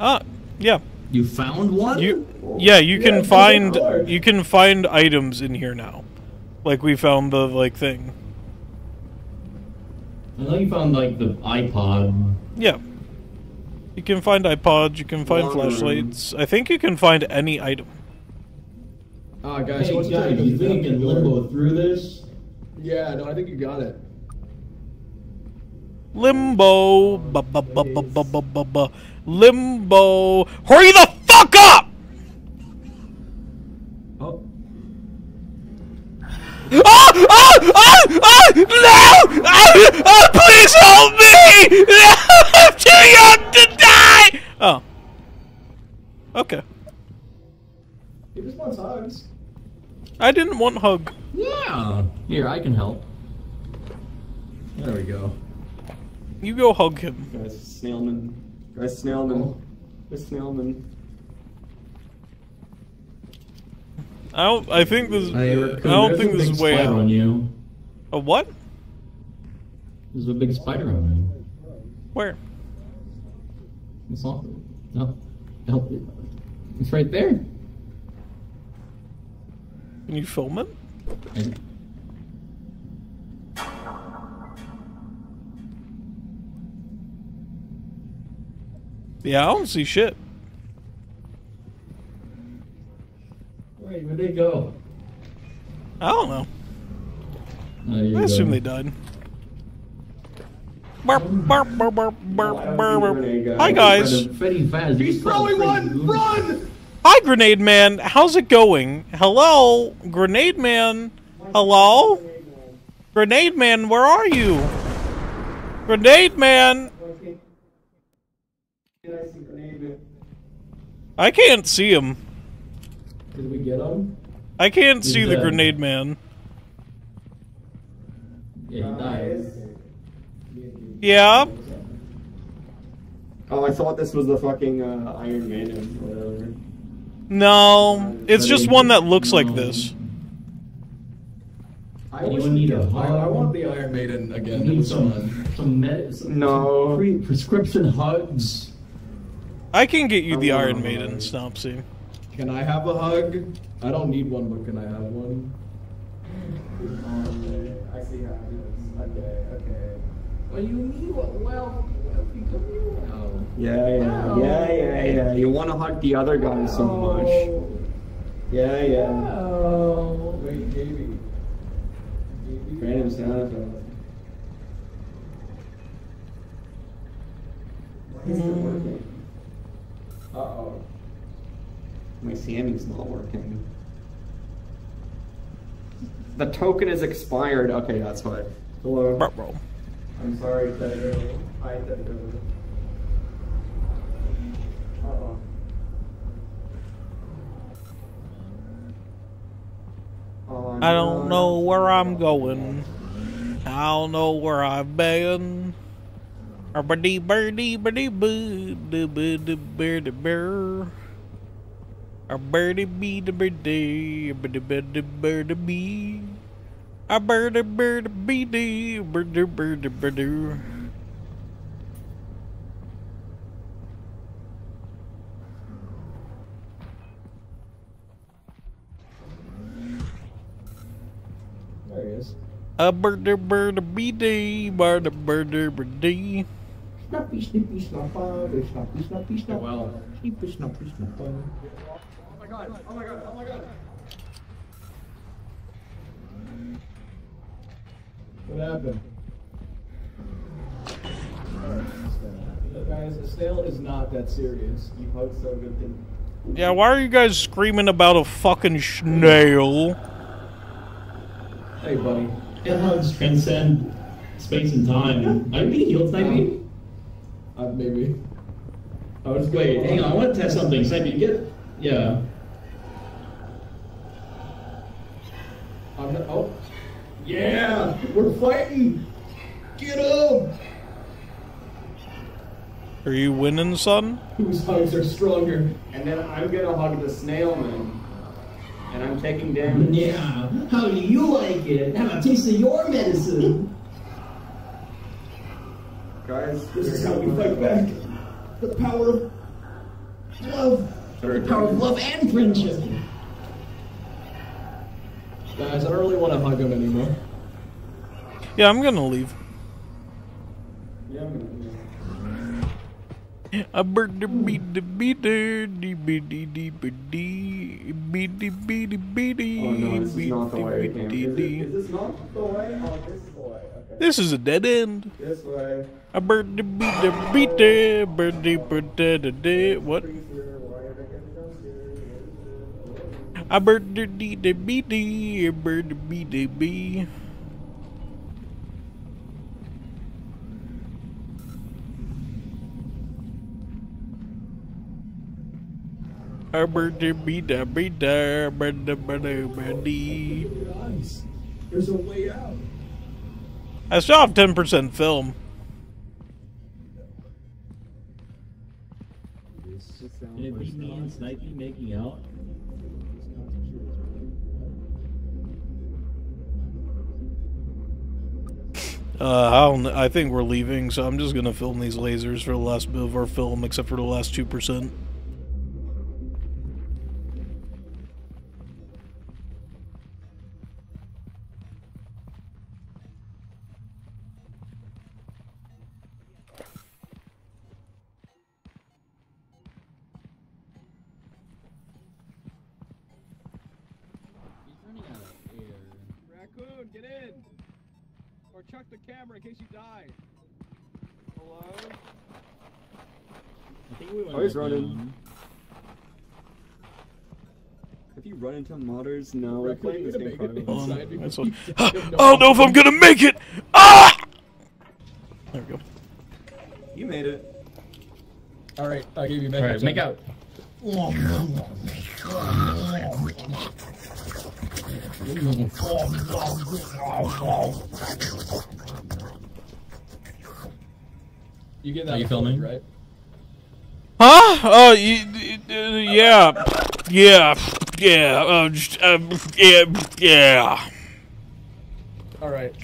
Ah, yeah. You found one? You, yeah, you Yeah, can it's find large. you can find items in here now, like we found the like thing. I know you found like the iPod. Yeah. You can find iPods, you can find Water. flashlights. I think you can find any item. Ah, guys, hey, what's guys, you think you can limbo through this? Yeah, no, I think you got it. Limbo, ba ba ba ba ba ba ba, limbo. Hurry the fuck up! No! Ah! Ah! Please help me! I'm too young to die! Oh. Okay. He just wants hugs. I didn't want hug. Yeah. Here, I can help. There we go. You go hug him. Guys, Snailman. Guys, Snailman. Guys, Snailman. I don't. I think this. Hey, I don't think this is way spider out. on you. A what? There's a big spider on me. Where? It's all. No. Help. It's right there. Can you film it? I... Yeah, I don't see shit. Wait, where'd they go? I don't know. You I assume go. they died. Burp, burp, burp, burp, burp, burp, burp. Hi guys. He's throwing one! Run! Hi Grenade Man. How's it going? Hello, Grenade Man. Hello, Grenade Man. Where are you? Grenade Man. I can't see him. Did we get him? I can't He's see the. Grenade Man. Yeah, he died. Yeah. Oh, I thought this was the fucking uh, Iron Maiden or whatever. No, it's just one that looks like this. I Anyone need a hug? I want the Iron Maiden again. You need some, fun. some, med- some, No. some pre- prescription hugs. I can get you the I want Iron Maiden, hug. Snopsy. Can I have a hug? I don't need one, but can I have one? I see how it is. Okay, okay. Well, you need one. Well, well, become you. Oh. Yeah, yeah, yeah, yeah, yeah. You want to hug the other guy so much. Yeah, yeah. Oh. Wait, Davey. Random sound effect. Why isn't it working? Uh oh. My Sammy's not working. The token is expired. Okay, that's why. Hello. I'm sorry, Pedro. Hi, Pedro. Uh-oh. Oh, I don't no. know where I'm going. I don't know where I've been. Birdie birdie birdie boo do boo do birdie bird. A birdie bee the birdie birdie birdie birdie bee. A birdie birdie bee dee birdie birdie birdie. There he is. A birdie birdie bee dee birdie birdie birdie. Snappy, snippy, snappa, snappy, snappy, snappa. Well. Snippy, snappy, snappa. Oh my god, oh my god, oh my god. What happened? Guys, Estelle is not that serious. You hug so good thing. Yeah, why are you guys screaming about a fucking snail? Hey, buddy. And hugs transcend space and time. Are you being healed, Snipey? Uh, maybe. I was wait. Hang on. I want to test something. Snipey, get yeah. I'm not, oh. Yeah! We're fighting! Get him! Are you winning, son? Whose hugs are stronger? And then I'm gonna hug the snail man. And I'm taking damage. Yeah. How do you like it? Have a taste of your medicine. Guys, This is how we fight back. The power of love. The power of love and friendship. Guys, I don't really want to hug him anymore. Yeah, I'm gonna leave. Yeah, I'm gonna- A bird to beat the beater, dee beady dee beady, beady beady beady, Oh no, this is not the way it came. beady Is, it, dee. is this not the way? Oh, this is the way. Okay. This is a dead end. This way. A bird to beat the beater, bird to beat the day. What? A bird to dee the beady, a bird to beat the bee. A bird to beat the beater, bird to beat the beady. There's a way out. I still have 10% film. Can it me and Snipey making out? Uh, I don't. I think we're leaving, so I'm just gonna film these lasers for the last bit of our film, except for the last two percent. Oh, he's running. Have you run into modders? No, we're playing this game privately. Hold on, that's what- I don't know if I'm gonna make it. Ah! There we go. You made it. All right, I gave you All right, make out. You get that? Are you filming? right? Huh? Oh, y- y- uh, yeah, yeah, yeah, uh, just, uh, yeah, yeah. All right.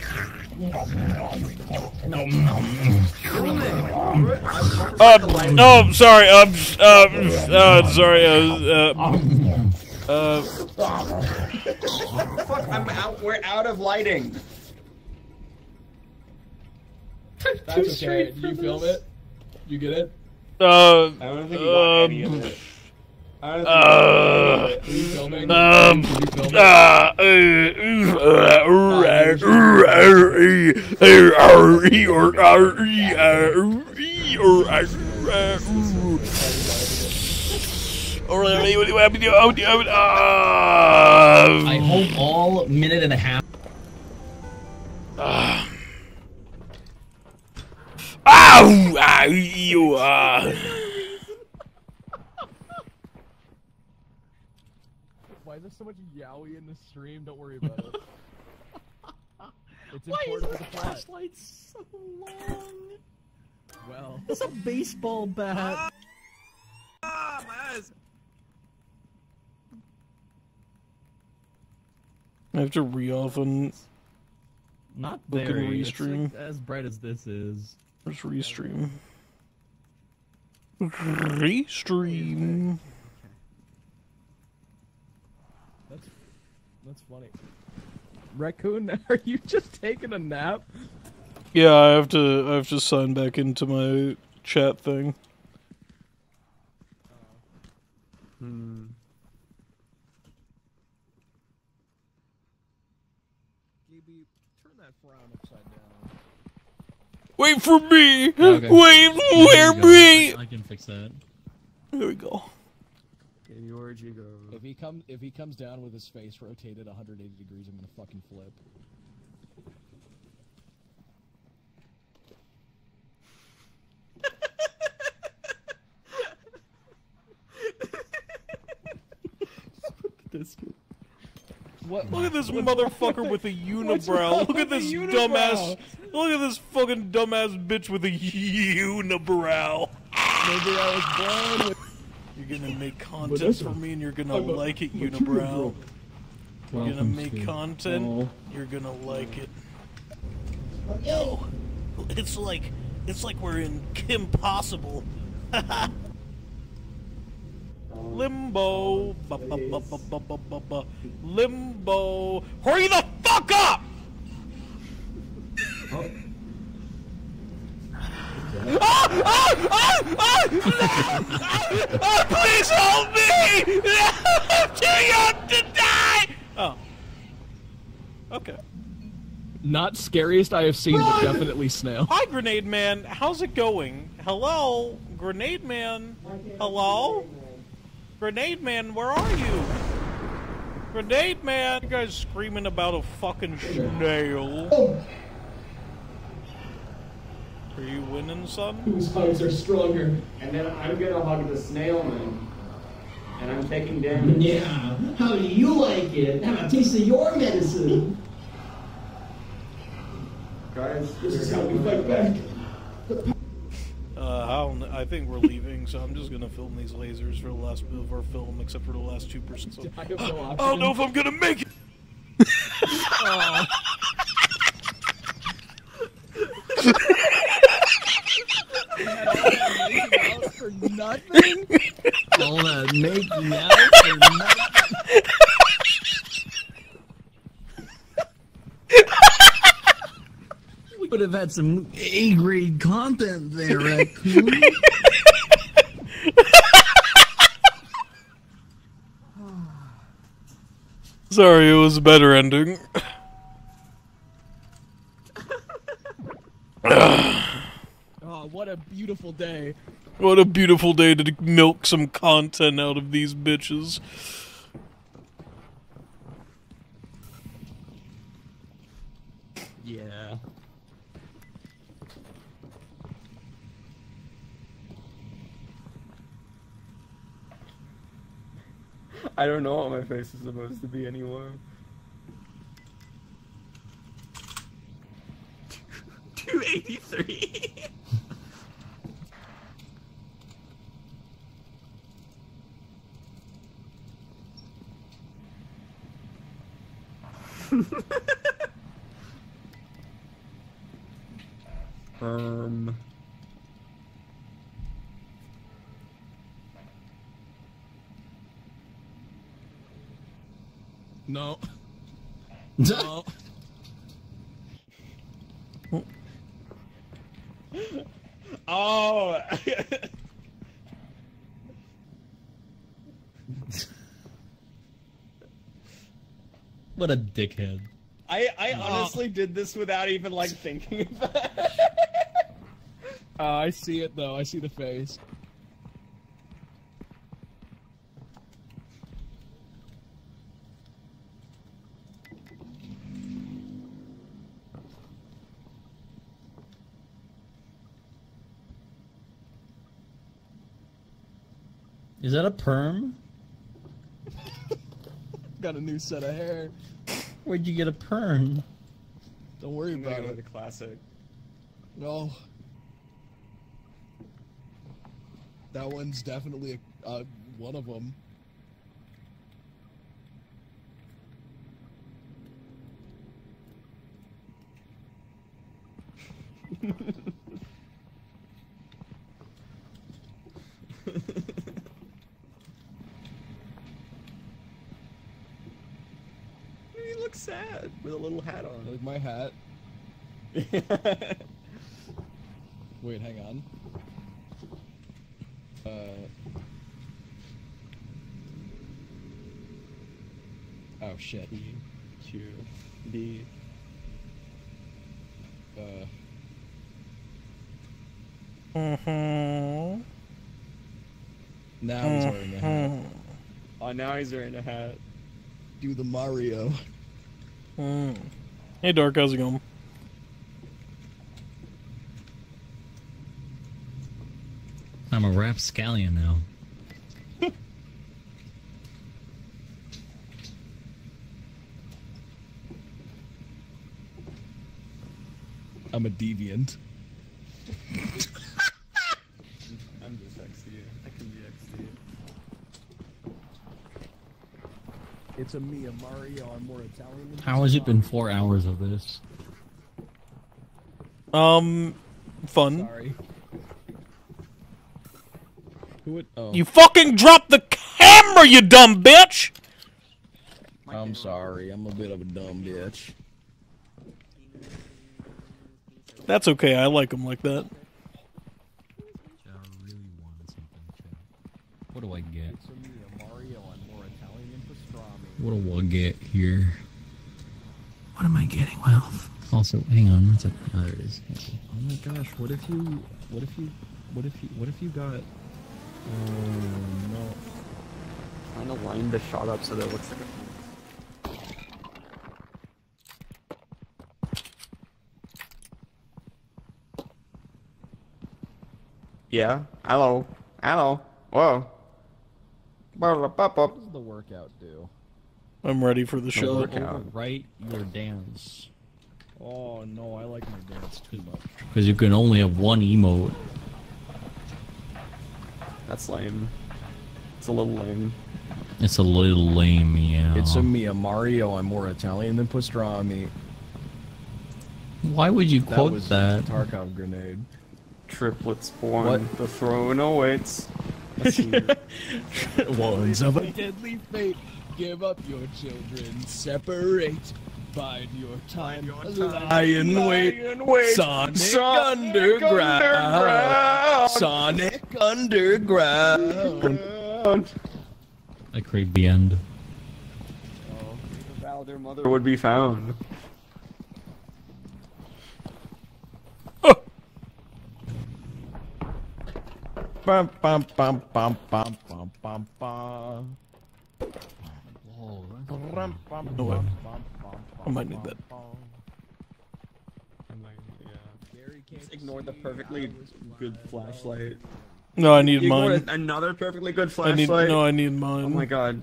Uh, no, sorry, um, uh, uh, sorry, uh, uh, uh, Fuck, I'm out. We're out of lighting. That's okay. Do you film it? You get it? Uh, I don't think he um, uh, um, uh, uh, I hope all minute and a half. Ow! Ah, you, uh, Why is there so much yaoi in the stream? Don't worry about it. It's Why is important the the plot. flashlight so long? Well, It's a baseball bat. Ah, my eyes. I have to re-off and Not Look at very. It's restream. like as bright as this is. Let's restream. Restream. That's that's funny. Raccoon, are you just taking a nap? Yeah, I have to. I have to sign back into my chat thing. Hmm. GB, turn that frown upside down. Wait for me. Okay. Wait There for me. I can fix that. There we go. In your Jigo. If he comes, if he comes down with his face rotated 180 degrees, I'm gonna fucking flip. This. What? Look at this motherfucker with a What's unibrow. Look at this the dumbass. Look at this fucking dumbass bitch with a unibrow. Maybe I was born with. You're gonna make content for me and you're gonna I'm like it, I'm unibrow. You're gonna make content. all. You're gonna like it. Yo, it's like it's like we're in Kim Possible. Limbo. Limbo. Hurry the fuck up! Oh. Oh, ah, oh, ah, oh, ah, oh, no! oh, please help me! I'm too young to die! Oh. Okay. Not scariest I have seen, Run! but definitely Snail. Hi, Grenade Man. How's it going? Hello? Grenade Man? Hello? Grenade Man, where are you? Grenade Man! You guys screaming about a fucking snail. Are you winning, son? Whose hugs are stronger? And then I'm gonna hug the snail man. And I'm taking damage. Yeah. How do you like it? Have a taste of your medicine. Guys, This is how we fight back. Uh, I, don't, I think we're leaving, so I'm just gonna film these lasers for the last bit of our film, except for the last two percent. So I no I don't know if I'm gonna make it. Aw. out for nothing? All that making out for nothing would have had some A grade content there, right? Sorry, it was a better ending. oh, what a beautiful day. What a beautiful day to milk some content out of these bitches. I don't know what my face is supposed to be anymore. Two eighty three. um. No. No. Oh. What a dickhead. I I honestly did this without even like thinking about it. Uh, I see it though. I see the face. Is that a perm? Got a new set of hair. Where'd you get a perm? Don't worry I'm about go it. with the classic. No. That one's definitely a, uh, one of them. He looks sad with a little hat on. Like my hat. Wait, hang on. Uh. Oh shit. Q D. Uh. Mm-hmm. Now he's wearing a hat. Oh, now he's wearing a hat. Do the Mario. Mm. Hey, Dark, how's it going? I'm a rapscallion now. I'm a deviant. I'm just XD. I can be XD. It's a me, a Mario. I'm more Italian than How has it been four hours of this? Um, fun. Sorry. Who would? Oh. You fucking dropped the camera, you dumb bitch! I'm sorry. I'm a bit of a dumb bitch. That's okay, I like him like that. What do I get? It's a me, a Mario. I'm more Italian than pastrami. What do I get here? What am I getting, Well? Also, hang on. What's up? Oh, there it is. Oh my gosh, what if you, what if you, what if you, what if you got, oh no. Trying to line the shot up so that it looks like a. Yeah. Hello. Hello. Whoa. What does the workout do? I'm ready for the show. Overwrite your dance. Oh no, I like my dance too much. Because you can only have one emote. That's lame. It's a little lame. It's a little lame, yeah. It's a me, a Mario. I'm more Italian than pastrami. Why would you That quote was that? Tarkov grenade. Triplets born. What? The throne awaits. Ones of a Deadly fate give up your children, separate, bide your time, bide your time. lie wait. wait, Sonic, Sonic Underground. Underground, Sonic Underground. I crave the end. Oh, the Valder mother would be found. Bum bum bum bum bum bum bum bum. Whoa, Rum, bum, Oh, wait. bum, bum, bum, I might need that. Just ignore the perfectly good flashlight. No, I need You mine. Another perfectly good I flashlight. need no, I need mine. Oh my god.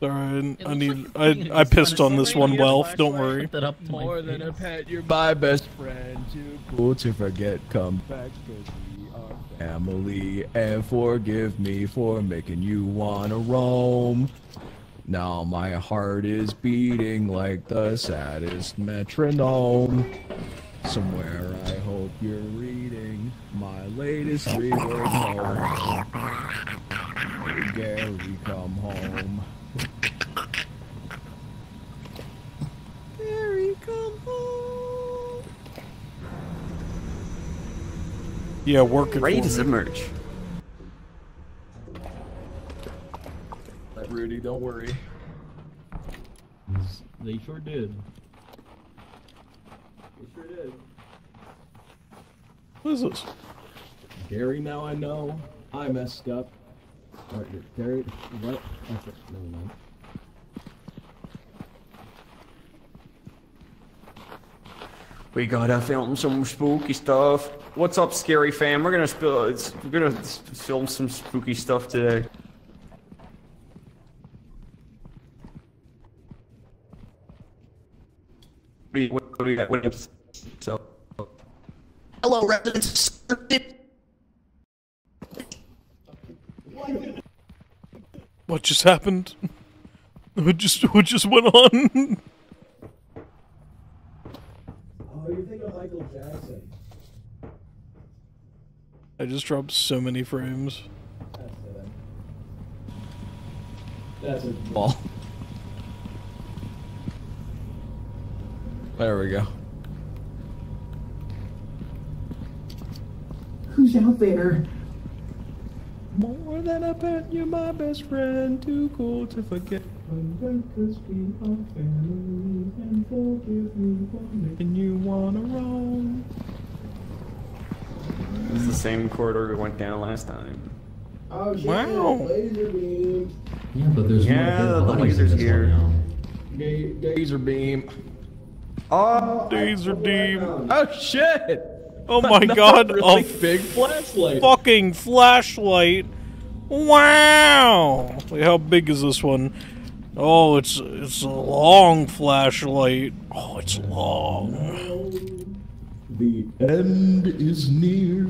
Sorry, I, I need. I I pissed on this one. Wealth, don't worry. That up to More than a pet, you're my best friend. Too cool to forget. Come back, cause we are family. And forgive me for making you wanna roam. Now my heart is beating like the saddest metronome. Somewhere I hope you're reading my latest three-word poem. Hey, Gary, come home. Gary, come home. Yeah, work it Ready for to me. submerge. Rudy, don't worry. They sure did. It sure did. What is this? Gary, now I know I messed up. Alright, Gary, what? Okay, never mind. We gotta film some spooky stuff. What's up, scary fam? We're gonna spill. We're gonna film some spooky stuff today. What do you- what do we got? What is- So, Hello, residents. What just happened? What just what just went on? Oh, you're thinking of Michael Jackson. I just dropped so many frames. That's it. That's a Ball. There we go. Who's out there? More than a pet, you're my best friend. Too cool to forget. Cause we are family. And forgive me for making you wanna roam. it's the same corridor we went down last time. Oh shit! Wow. Laser beam. Yeah, but there's Yeah, more dead the bodies laser's here. one now. Ga- Gazer beam. Oh, Dazer Deem. Oh shit! Oh my Another god, really a big flashlight. fucking flashlight. Wow. Wait, how big is this one? Oh, it's it's a long flashlight. Oh, it's long. The end is near,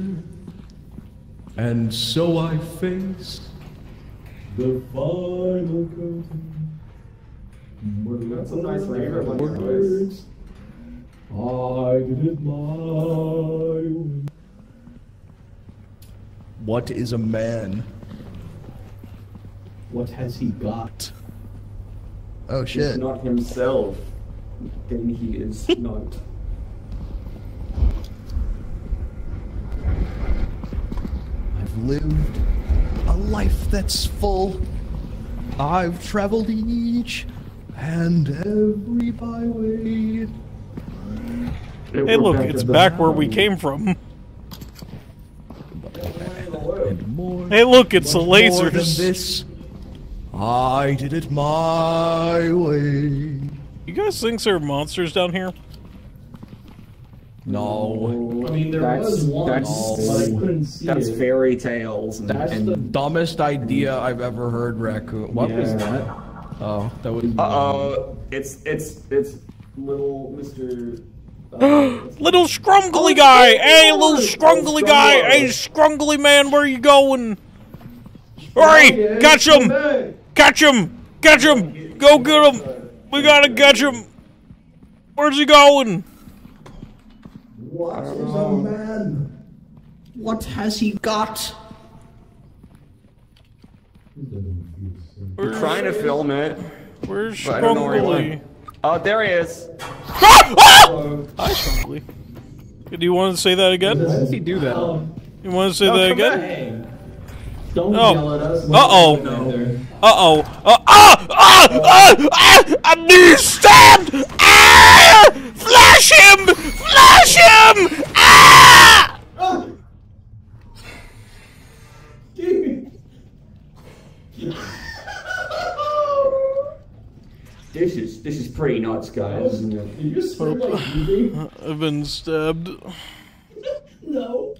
and so I face the final curtain. That's a nice favorite one, guys. Words, I did it my way. What is a man? What has he got? Oh He's not himself. Then he is not. I've lived a life that's full. I've traveled each and every byway. Hey, look, it's back where we came from. And more, Hey, look, it's the more than lasers. this, I did it my way. You guys think there are monsters down here? No. I mean, there That's was one, that's but I couldn't see that's it. fairy tales. And, That's and the dumbest idea I've ever heard, Raccoon. What was that? Oh, that was. Uh uh, it's it's it's little Mister. Little scrungly guy! Hey, little scrungly guy! Hey, scrungly man, where you going? Hurry! Catch him! Catch him! Catch him! Go get him! We gotta catch him! Where's he going? What is a man? What has he got? We're trying to film it. Where's but I don't know where he Scrungly? Went. Oh, there he is. Hi, Scrungly. Do you want to say that again? How does he do that? You want to say No, that come again? Don't Oh. yell at us. Uh oh. Uh oh. Uh, ah! Ah! Ah! Ah! I'm being stabbed! Ah! Flash him! Flash him! Ah! This is this is pretty nuts, guys. Isn't it? Did you scream like Goofy? I've been stabbed. No.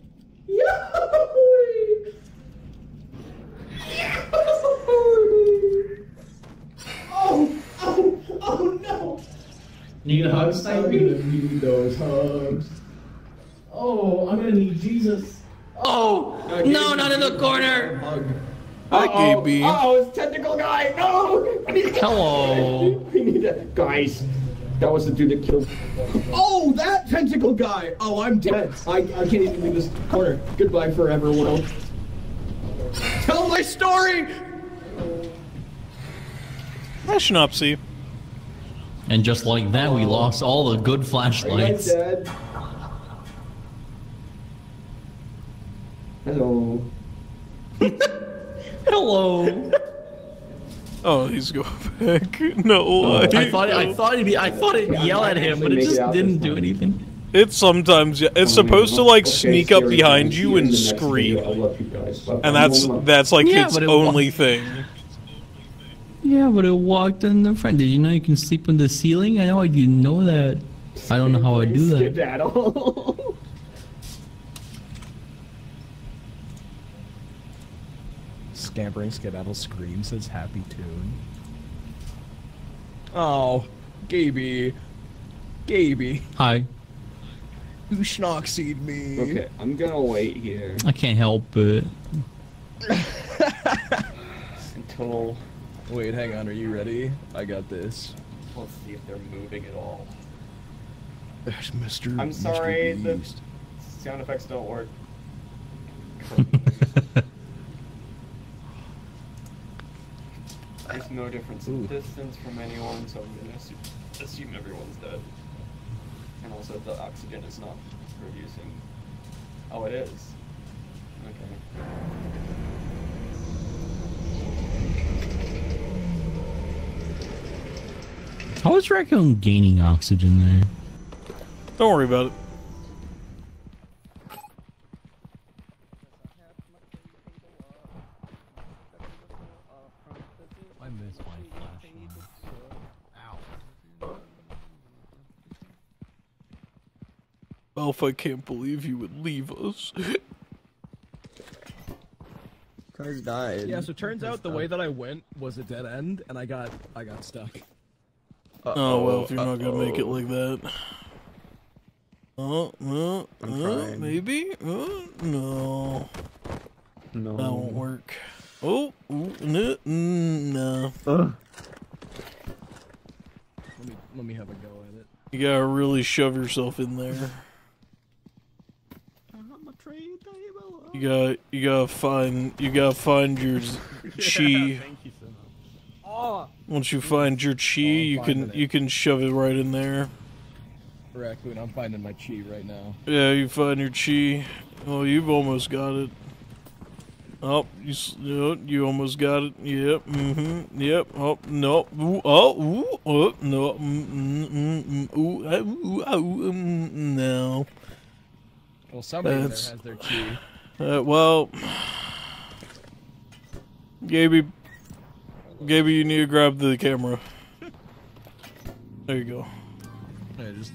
Oh, oh, oh no. Need a hug, I'm Snipey? gonna need those hugs. Oh, I'm gonna need Jesus. Oh no, not in the corner. Hi, Uh-oh. KB. Oh, it's tentacle guy. No. I need to- Hello. We need to, guys. That was the dude that killed. Oh, that tentacle guy! Oh, I'm dead. I, I can't even leave this corner. Goodbye forever, world. Tell my story! Hi, Schnapsy. And just like that, we lost all the good Are you guys flashlights. dead? Hello. Hello. Oh, he's going back. No, oh, I thought I thought it'd be, I thought it'd yell at him, but it just didn't do anything. It's sometimes yeah. It's supposed to like sneak up behind you and scream, and that's that's like Yeah, its it only thing. Yeah, but it walked in the front. Did you know you can sleep on the ceiling? I know I didn't know that. I don't know how I do that. Scampering skedaddle screams his happy tune. Oh, Gaby. Gaby. Hi. You schnoxied me. Okay, I'm gonna wait here I can't help it. until. Wait, hang on. Are you ready? I got this. Let's see if they're moving at all. There's Mr. I'm Mr. sorry, the sound effects don't work. There's no difference in distance from anyone, so I'm gonna assume, assume everyone's dead. And also the oxygen is not reducing. Oh, it is. Okay. How is Raccoon gaining oxygen there? Don't worry about it. I miss my flashlight. Alpha, I can't believe you would leave us. Cars died. Yeah, so it turns out the way that I went was a dead end, and I got I got stuck. oh well, if you're not gonna make it like that. Oh, uh, I'm uh, maybe? Uh, no. No. That won't work. Oh, ooh, no, no. Let me let me have a go at it. You gotta really shove yourself in there. You gotta, you gotta find, you gotta find your z- chi. Thank you so much. Oh. Once you find your chi, you can, it. you can shove it right in there. Raccoon, I'm finding my chi right now. Yeah, you find your chi. Oh, you've almost got it. Oh, you, oh, you almost got it. Yep. Mm-hmm. Yep. Oh no. Ooh. Oh. Ooh. Oh no. Mm, mm, mm, mm, ooh. ah, Ooh. ah, ooh, mm, no. Well, somebody in there has their chi. Uh, well, Gaby, Gaby, you need to grab the camera. There you go. Yeah, just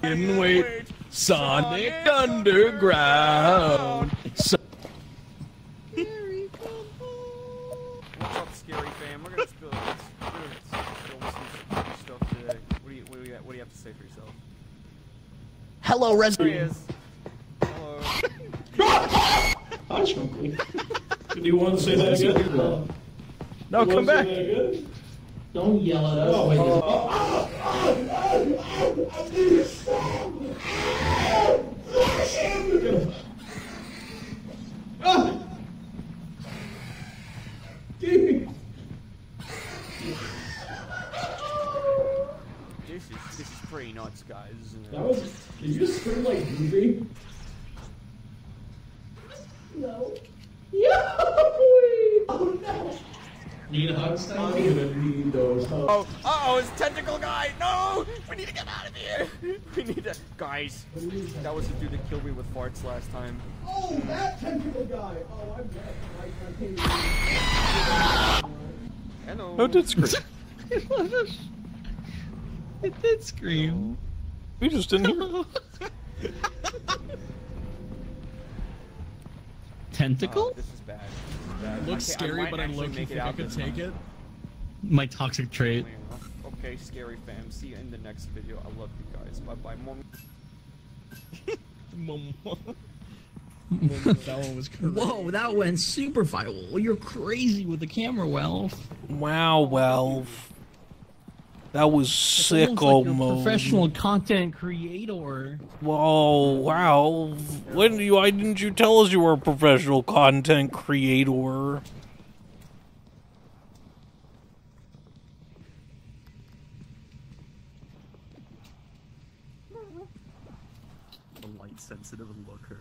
Can wait. Sonic Underground. So- What's up, scary fam? We're gonna spill, let's, we're gonna spill some stuff today. What do you, what do you, what do you have to say for yourself? Hello, There he Resident. Hello. Hi, Chunky. Do you want to say that again? No, You come back. say that again? Don't yell at us. Oh, Wait, This is, this is pretty nuts, guys, isn't it? That was. Did you just scream like Goofy? No. Yo! Oh no! Need hugs, I'm gonna need those hugs. Oh, uh oh, it's tentacle guy! No! We need to get out of here! We need to. Guys, that was the dude that killed me with farts last time. Oh, that tentacle guy. Oh, I'm dead. I, I can't Hello. Oh, it did scream. It did scream. We just didn't hear. it. Tentacle? Oh, this is bad. This. Looks I scary, might but I actually look make think I could take time. it. My toxic trait. Okay, scary fam. See you in the next video. I love you guys. Bye bye, mom. mom. that one was crazy. Whoa, that went super viral. You're crazy with the camera, Walf. Wow, well, that was sick It's almost like you're a oh, almost. professional content creator. Whoa, wow. When you, why didn't you tell us you were a professional content creator? A light sensitive looker.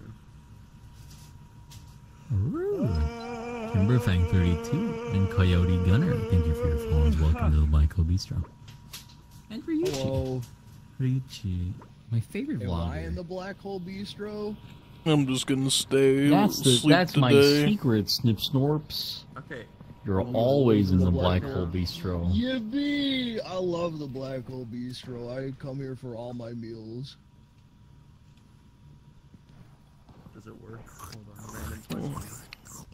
Timberfang32 and Coyote Gunner, thank you for your follows. Welcome to the Michael Bistro. And Ryuchi. Hello. Ryuchi. My favorite Am I in the Black Hole Bistro? I'm just gonna stay. That's the, sleep that's my secret, Snip Snorps. Okay. You're always in the Black Hole Bistro. Yippee! I love the Black Hole Bistro. I come here for all my meals. Does it work? Hold on, random question. Oh.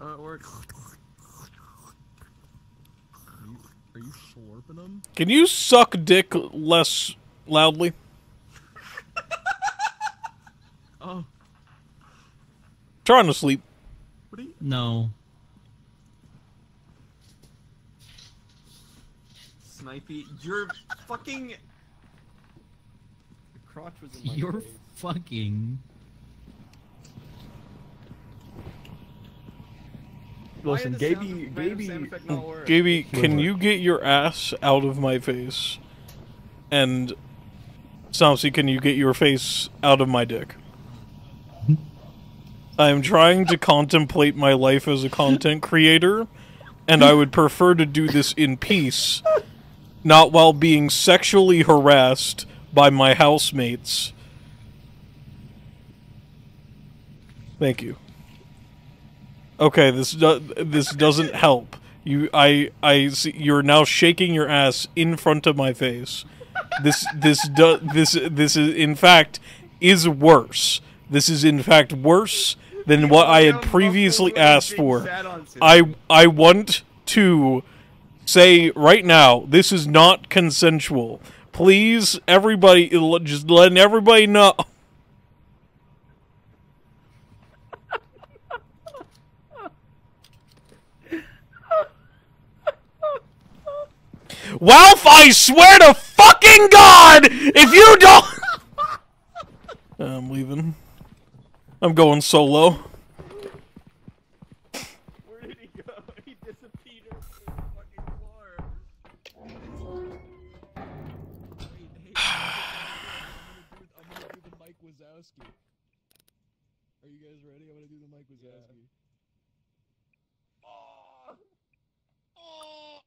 oh, it works. Are you, slurping them? Can you suck dick less loudly? Oh. Trying to sleep. No. Snipey, you're fucking. The crotch was in my You're face. fucking. Listen, did the Gaby, Gaby, sound effect not work? Gaby, can you get your ass out of my face? And Samsi, can you get your face out of my dick? I am trying to contemplate my life as a content creator, and I would prefer to do this in peace, not while being sexually harassed by my housemates. Thank you. Okay, this do- this doesn't help. You, I, I see you're now shaking your ass in front of my face. This, this, do, this, this is in fact is worse. This is in fact worse than what I had previously asked for. I, I want to say right now, this is not consensual. Please, everybody, just letting everybody know. Ralph, I swear to fucking God, if you don't. I'm leaving. I'm going solo.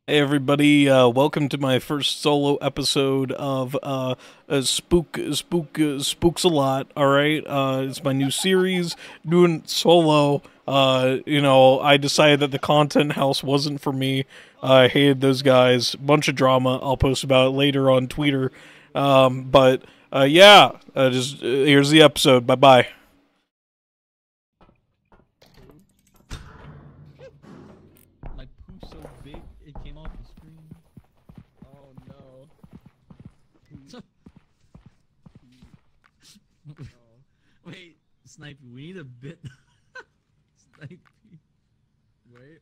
Hey everybody, uh, welcome to my first solo episode of uh, uh Spook Spook Spooks a lot. All right, uh, it's my new series, doing solo. Uh, you know, I decided that the content house wasn't for me. I hated those guys. Bunch of drama. I'll post about it later on Twitter. Um, but uh, yeah, just here's the episode. Bye bye. Wait, Snipey, we need a bit. Snipey. Wait.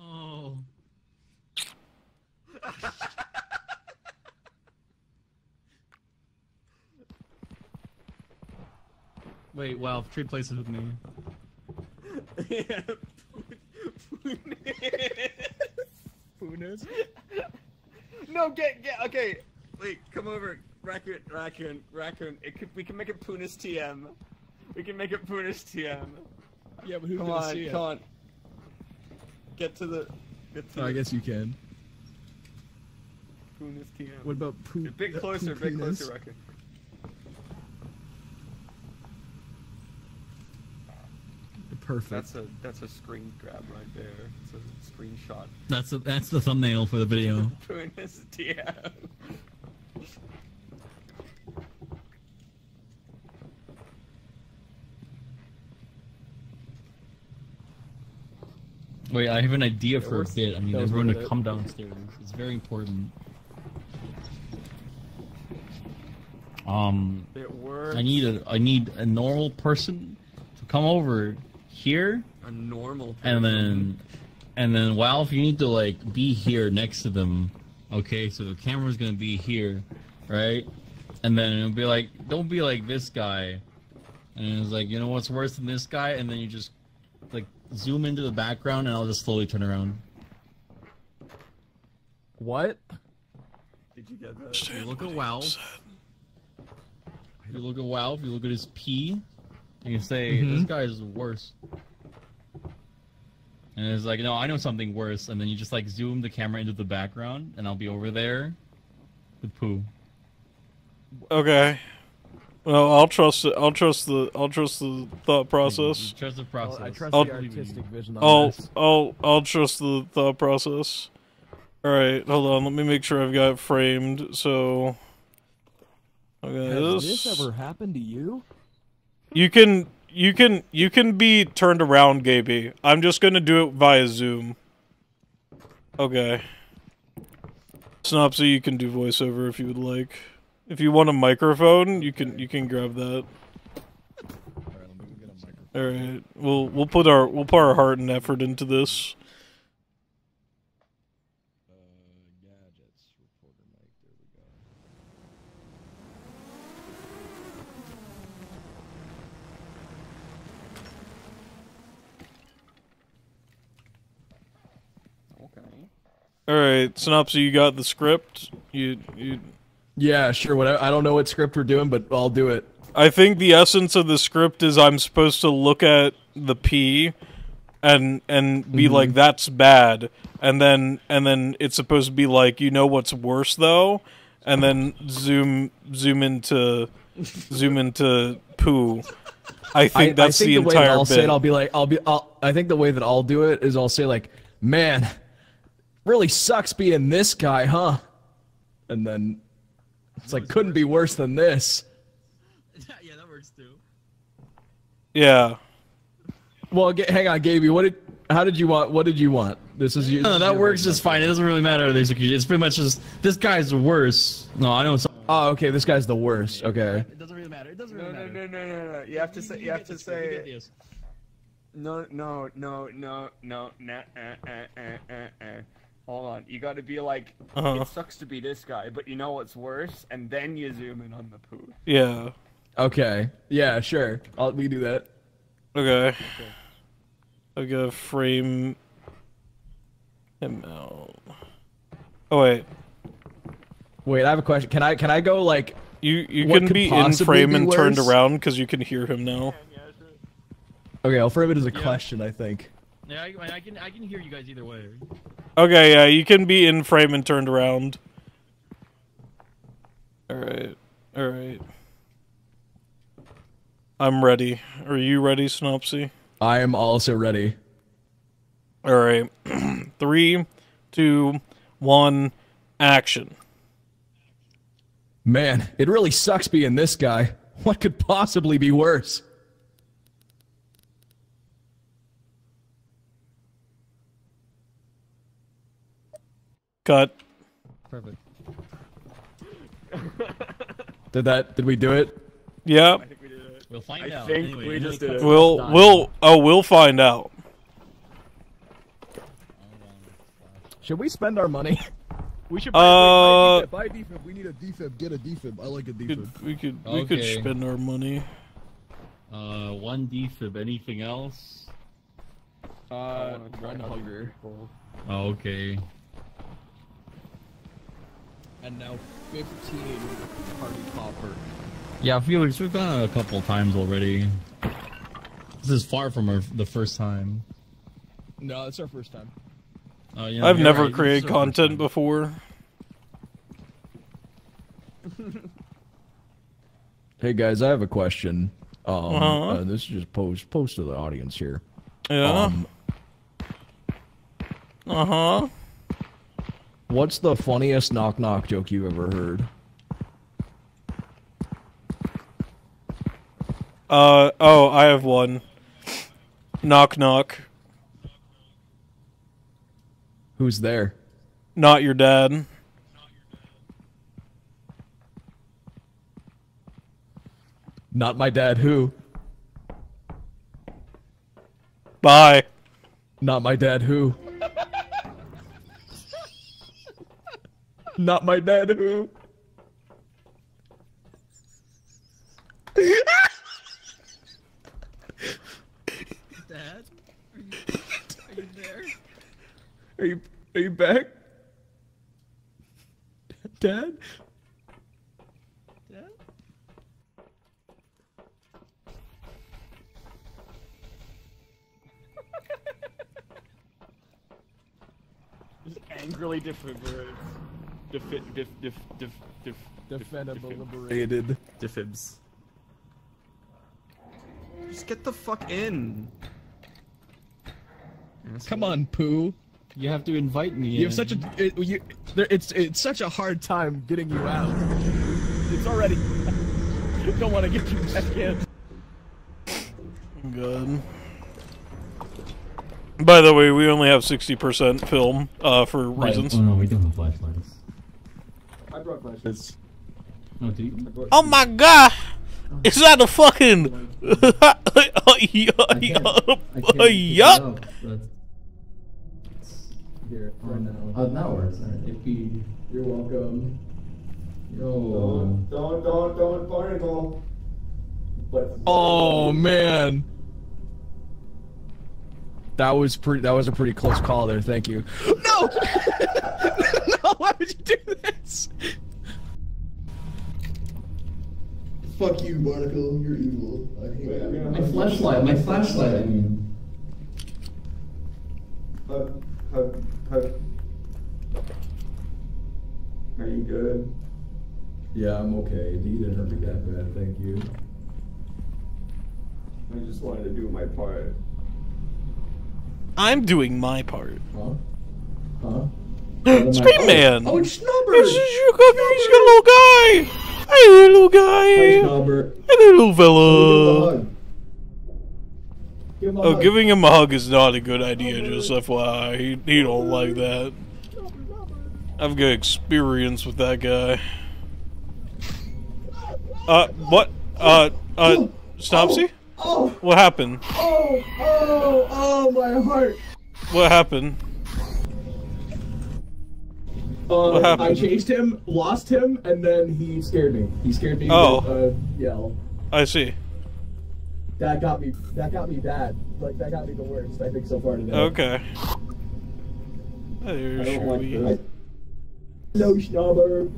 Oh. Wait, wow, trade places with me. yeah. Punas? no, get get okay. Wait, come over, raccoon, raccoon, raccoon. It could, we can make it Punis TM. We can make it Punis TM. Yeah, but who's come gonna on, see it? come on. Get to the. Get to Oh, I guess you can. Poonis TM. What about poo? A bit closer, bit closer, raccoon. Perfect. That's a that's a screen grab right there. It's a screenshot. That's the that's the thumbnail for the video. Punis TM. Wait, I have an idea for a bit. I need everyone to come downstairs. It's very important. Um. I need a I need a normal person to come over here, A normal. and then and then Ralph, you need to like be here next to them. Okay, so the camera's gonna be here, right? And then it'll be like, don't be like this guy. And it's like, you know what's worse than this guy? And then you just zoom into the background, and I'll just slowly turn around. What? Did you get that? You look at Ralph. You look at Ralph. You look at his pee. And you say, Mhm. "This guy is worse." And it's like, "No, I know something worse." And then you just like zoom the camera into the background, and I'll be over there with poo. Okay. Well, I'll trust it. I'll trust the. I'll trust the thought process. Trust the process. I trust I'll, the artistic vision on I'll, this. I'll, I'll trust the thought process. All right, hold on. Let me make sure I've got it framed. So, okay, Has this. this ever happened to you? You can, you can, you can be turned around, Gaby. I'm just gonna do it via Zoom. Okay. Synopsy, you can do voiceover if you would like. If you want a microphone, you can, you can grab that. All right, we'll we'll put our we'll put our heart and effort into this. Okay. All right, Synopsy, you got the script. You you. Yeah, sure. Whatever. I don't know what script we're doing, but I'll do it. I think the essence of the script is I'm supposed to look at the P and and be Mhm. like that's bad and then and then it's supposed to be like you know what's worse though and then zoom zoom into zoom into poo. I think that's I think the, the, way that entire I'll bit. say it, I'll be like, I'll be, I'll, I think the way that I'll do it is I'll say like, man, really sucks being this guy, huh? And then it's like, couldn't be worse than this. yeah, that works too. yeah. Well, g- hang on, Gaby. What did? How did you want? What did you want? This is you. No, no, that works just fine. It doesn't really matter. There's It's pretty much just this guy's worse. No, I know. Some, Oh, okay. This guy's the worst. Okay. it doesn't really matter. It doesn't No, really no, matter. no, no, no, no. no. You have to say. You have to this, we get say. this. No, no, no, no, no, nah, uh, uh, uh. Hold on. You got to be like, Uh-huh. it sucks to be this guy, but you know what's worse, and then you zoom in on the poo. Yeah. Okay. Yeah, sure. I'll, we can do that. Okay. okay. I gotta frame him out. Oh wait. Wait, I have a question. Can I can I go like You you what can be in frame be and turned around because you can hear him now. Okay, I'll frame it as a question. I think. Yeah, I, I can I can hear you guys either way. Okay, yeah, you can be in frame and turned around. Alright. Alright. I'm ready. Are you ready, Snopsy? I am also ready. Alright. Three, two, one, action. Man, it really sucks being this guy. What could possibly be worse? Cut. Perfect. Did that? Did we do it? Yep. We'll find I out. think anyway, we just did it. We'll done. we'll oh we'll find out. Should we spend our money? We should Uh, buy a defib. We need a defib. Get a defib. I like a we could we could, we could spend our money. Uh, one defib. Anything else? Uh, one hunger. Oh, okay. And now fifteen party popper. Yeah, Felix, we've gone a couple times already. This is far from our the first time. No, it's our first time. Oh, yeah, I've never right, created it's our first content before. Hey guys, I have a question. Um, Uh-huh. uh, this is just post post to the audience here. Yeah. Um, Uh huh. What's the funniest knock knock joke you've ever heard? Uh oh, I have one. Knock knock. Who's there? Not your dad. Not my dad. Who? Bye. Not my dad. Who? Not my dad. Who? Dad, are you, are you there? Are you are you back? Dad? Dad? Just angrily defibs. Def, def, def, def, def, Defendable Defibs. Just get the fuck in. Come on, Pooh. You have to invite me. You have such a it, you, there, it's it's such a hard time getting you out. It's already. Don't want to get you back in. Good. By the way, we only have 60% film, uh, for reasons. Oh no, we don't have flashlights. I brought flashlights. Oh, do you? Oh my god! Is that a fucking. Yuck! Here, right now. Oh, now it works. Alright, if we. You're welcome. Yo. Don't, don't, don't, Barnacle. But Oh man. That was pretty. That was a pretty close call there. Thank you. No! no! Why would you do this? Fuck you, Barnacle. You're evil. I hate you. My flashlight, my flashlight, I mean. Hug, hug, hug. Are you good? Yeah, I'm okay. You didn't hurt me that bad, thank you. I just wanted to do my part. I'm doing my part. Huh? Huh? Scream Man! Oh, it's Snowbird! This is your he's got a little guy! Hey, little guy! Hi, Snowbird. Hey, little fella! Give him a Oh, hug. giving him a hug is not a good idea, just FYI. He, he don't like that. I've got experience with that guy. Uh, what? Uh, uh, Snopsy? Oh, What happened? oh, oh, oh, my heart. What happened? Uh, What happened? I chased him, lost him, and then he scared me. He scared me Oh. with a yell. I see. That got me. That got me bad. Like that got me the worst. I think so far today. Okay. I There's don't like Shrewey. that. Hello, Schnubber.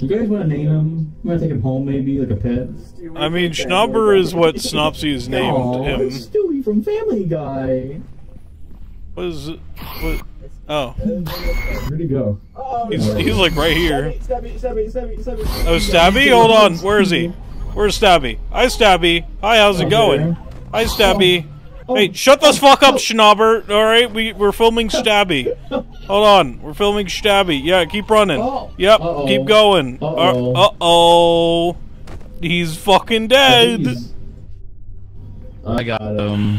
You guys want to name him? You want to take him home, maybe like a pet? I mean, Schnobber is what Snopsy has named Aw, him. it's Stewie from Family Guy. What is it? What? Oh. Where'd he go? Oh, He's, he's like right here. Stabby, stabby, stabby, stabby. Oh, Stabby? Hold on. Where is he? Where's Stabby? Hi, Stabby. Hi, how's it going? Hi, Stabby. Hey, shut the fuck up, Schnobber. Alright, we, we're filming Stabby. Hold on. We're filming Stabby. Yeah, keep running. Yep, Uh-oh. keep going. Uh-oh. Uh oh. He's fucking dead. I got him.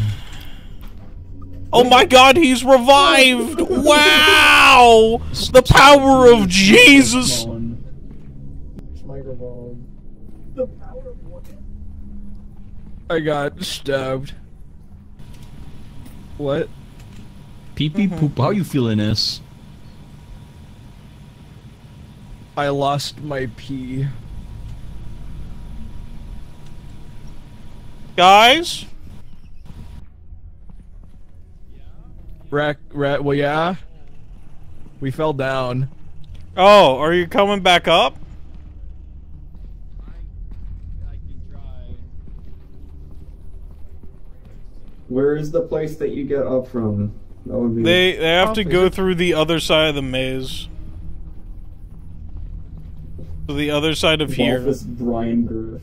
Oh my god, he's revived! Wow! The power of Jesus! Microphone. The power of one. I got stabbed. What? Pee pee Mm-hmm. poop. How you feeling, this? I lost my pee. Guys? Rack, rat. Well, yeah. We fell down. Oh, are you coming back up? Where is the place that you get up from? That would be. They they have Oh, to go through the other side of the maze. To the other side of here. Balthus Brian Griff.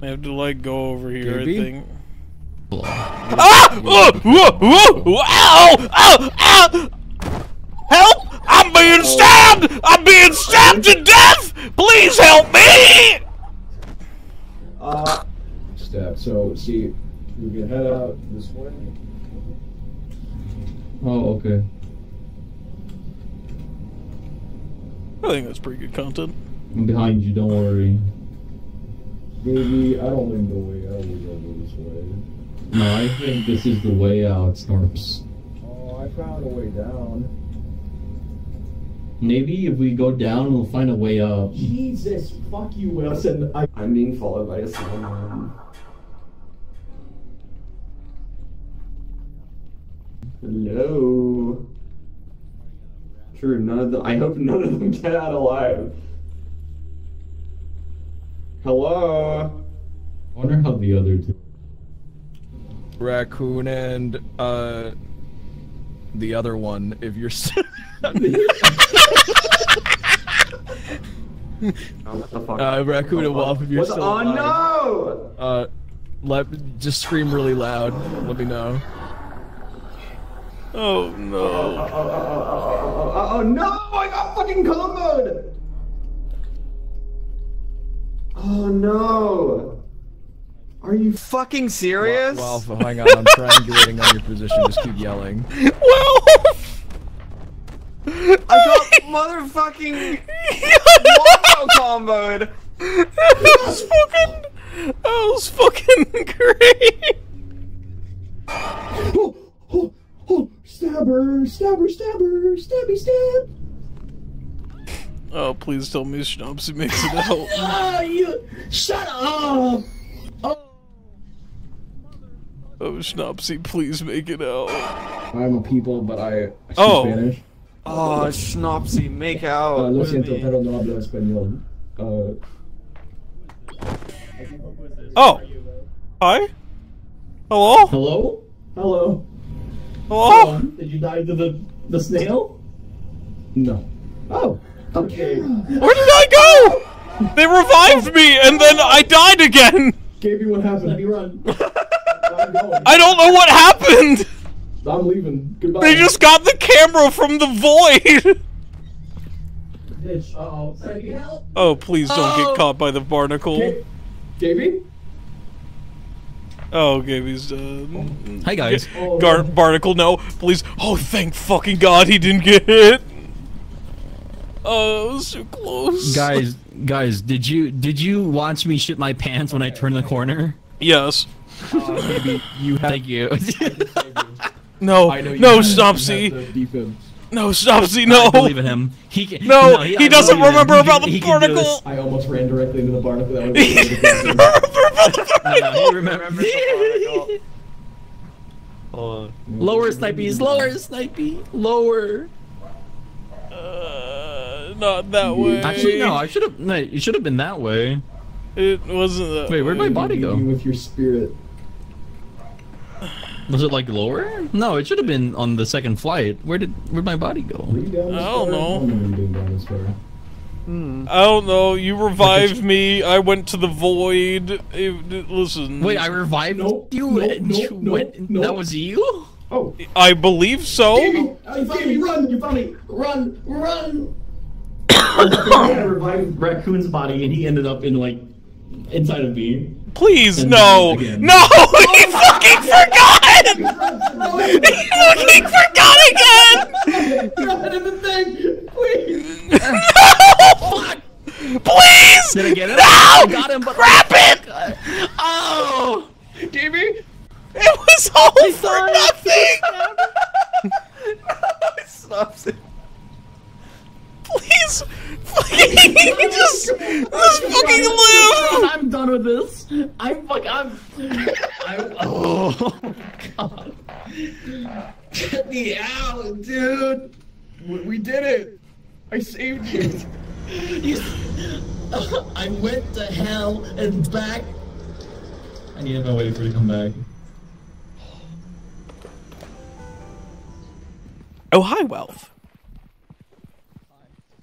They have to like go over here. I think. Ah! Oh! Whoa! Whoa! Ow! Ow! Ow! Help! I'm being stabbed! I'm being stabbed to death! Please help me! Uh, step. So see, we can head out this way. Oh, okay. I think that's pretty good content. I'm behind you, don't worry. Maybe I don't think the way out will go this way. No, I think this is the way out, Snorps. Oh, I found a way down. Maybe if we go down, we'll find a way up. Jesus, fuck you, Wilson. I I'm being followed by a snowman. Hello. True, none of them. I hope none of them get out alive. Hello. I wonder how the other two. Raccoon and uh the other one. If you're s- what the fuck? uh, Raccoon and Walf, if you're What the- still oh no! Uh, let just scream really loud. Let me know. Oh Oh, no. oh, oh, oh, oh, oh, no! I got fucking comboed! Oh no! Are you fucking serious? Walf, hang on. I'm triangulating on your position. Just keep yelling. Well I got motherfucking Wombo comboed! That was fucking. That was fucking great. Oh, oh, oh, stabber, stabber, stabber, stabby, stab. Oh, please tell me Schnapsy makes it out. Ah, you, shut up. Oh, Schnapsy, please make it out. I'm a people, but I, I speak Oh. Spanish. Oh, Schnapsy, make out. Uh, lo with siento, me. pero no hablo español. Uh, Oh. Hi. Hello. Hello? Hello? Hello. Um, did you die to the, the snail? no. Oh, okay. Where did I go? They revived me and then I died again. Gaby, what happened? Let me run. I don't know what happened. I'm leaving. Goodbye. They just got the camera from the void. Bitch, uh-oh. Help. Oh, please don't Oh. get caught by the barnacle. Ga- Gaby? Oh, Gaby's dead. Uh, Hi, guys. Ga- Gar- barnacle, no, please. Oh, thank fucking God he didn't get hit. Oh, it was too close. Guys, guys, did you did you watch me shit my pants when I turned the corner? Yes. Oh, maybe you have. Thank you. No, I know you no, have- you Snopsy. have. No, Snopsy, no. I believe in him. He can, No, he, he doesn't believe in him. remember He about the he can barnacle. I almost ran directly into the barnacle. That He doesn't remember about the this. No, he remember. Lower, Snipey. Lower, Snipey. Lower. Uh, not that way. Actually, no. I should have. No, it should have been that way. It wasn't that Wait, where'd my body go? With your spirit. Was it like lower? No, it should have been on the second flight. Where did where'd my body go? Were you down this I don't know. I don't remember being down this far. I don't know. You revived me. I went to the void. It- listen. Wait, I revived Nope, you. nope, and nope, you nope, went- nope. That was you. Oh, I believe so. Gaby, oh, you found me, run, you found me, run, run. I revived Raccoon's body and he ended up in like, inside of me. Please, And no. No, he fucking forgot. He fucking forgot again. Run in the thing, please. No. Please. Did I get him? No. I got him, but Crap it. Oh, Gaby. It was all for nothing. Stops it. Please, fucking just, just fucking live. I'm done with this. I'm fuck. I'm. I'm. Oh God. Get me out, dude. we, we did it! I saved you. You, I went to hell and back. I need my waiting for you to come back. Oh, hi, Wealth.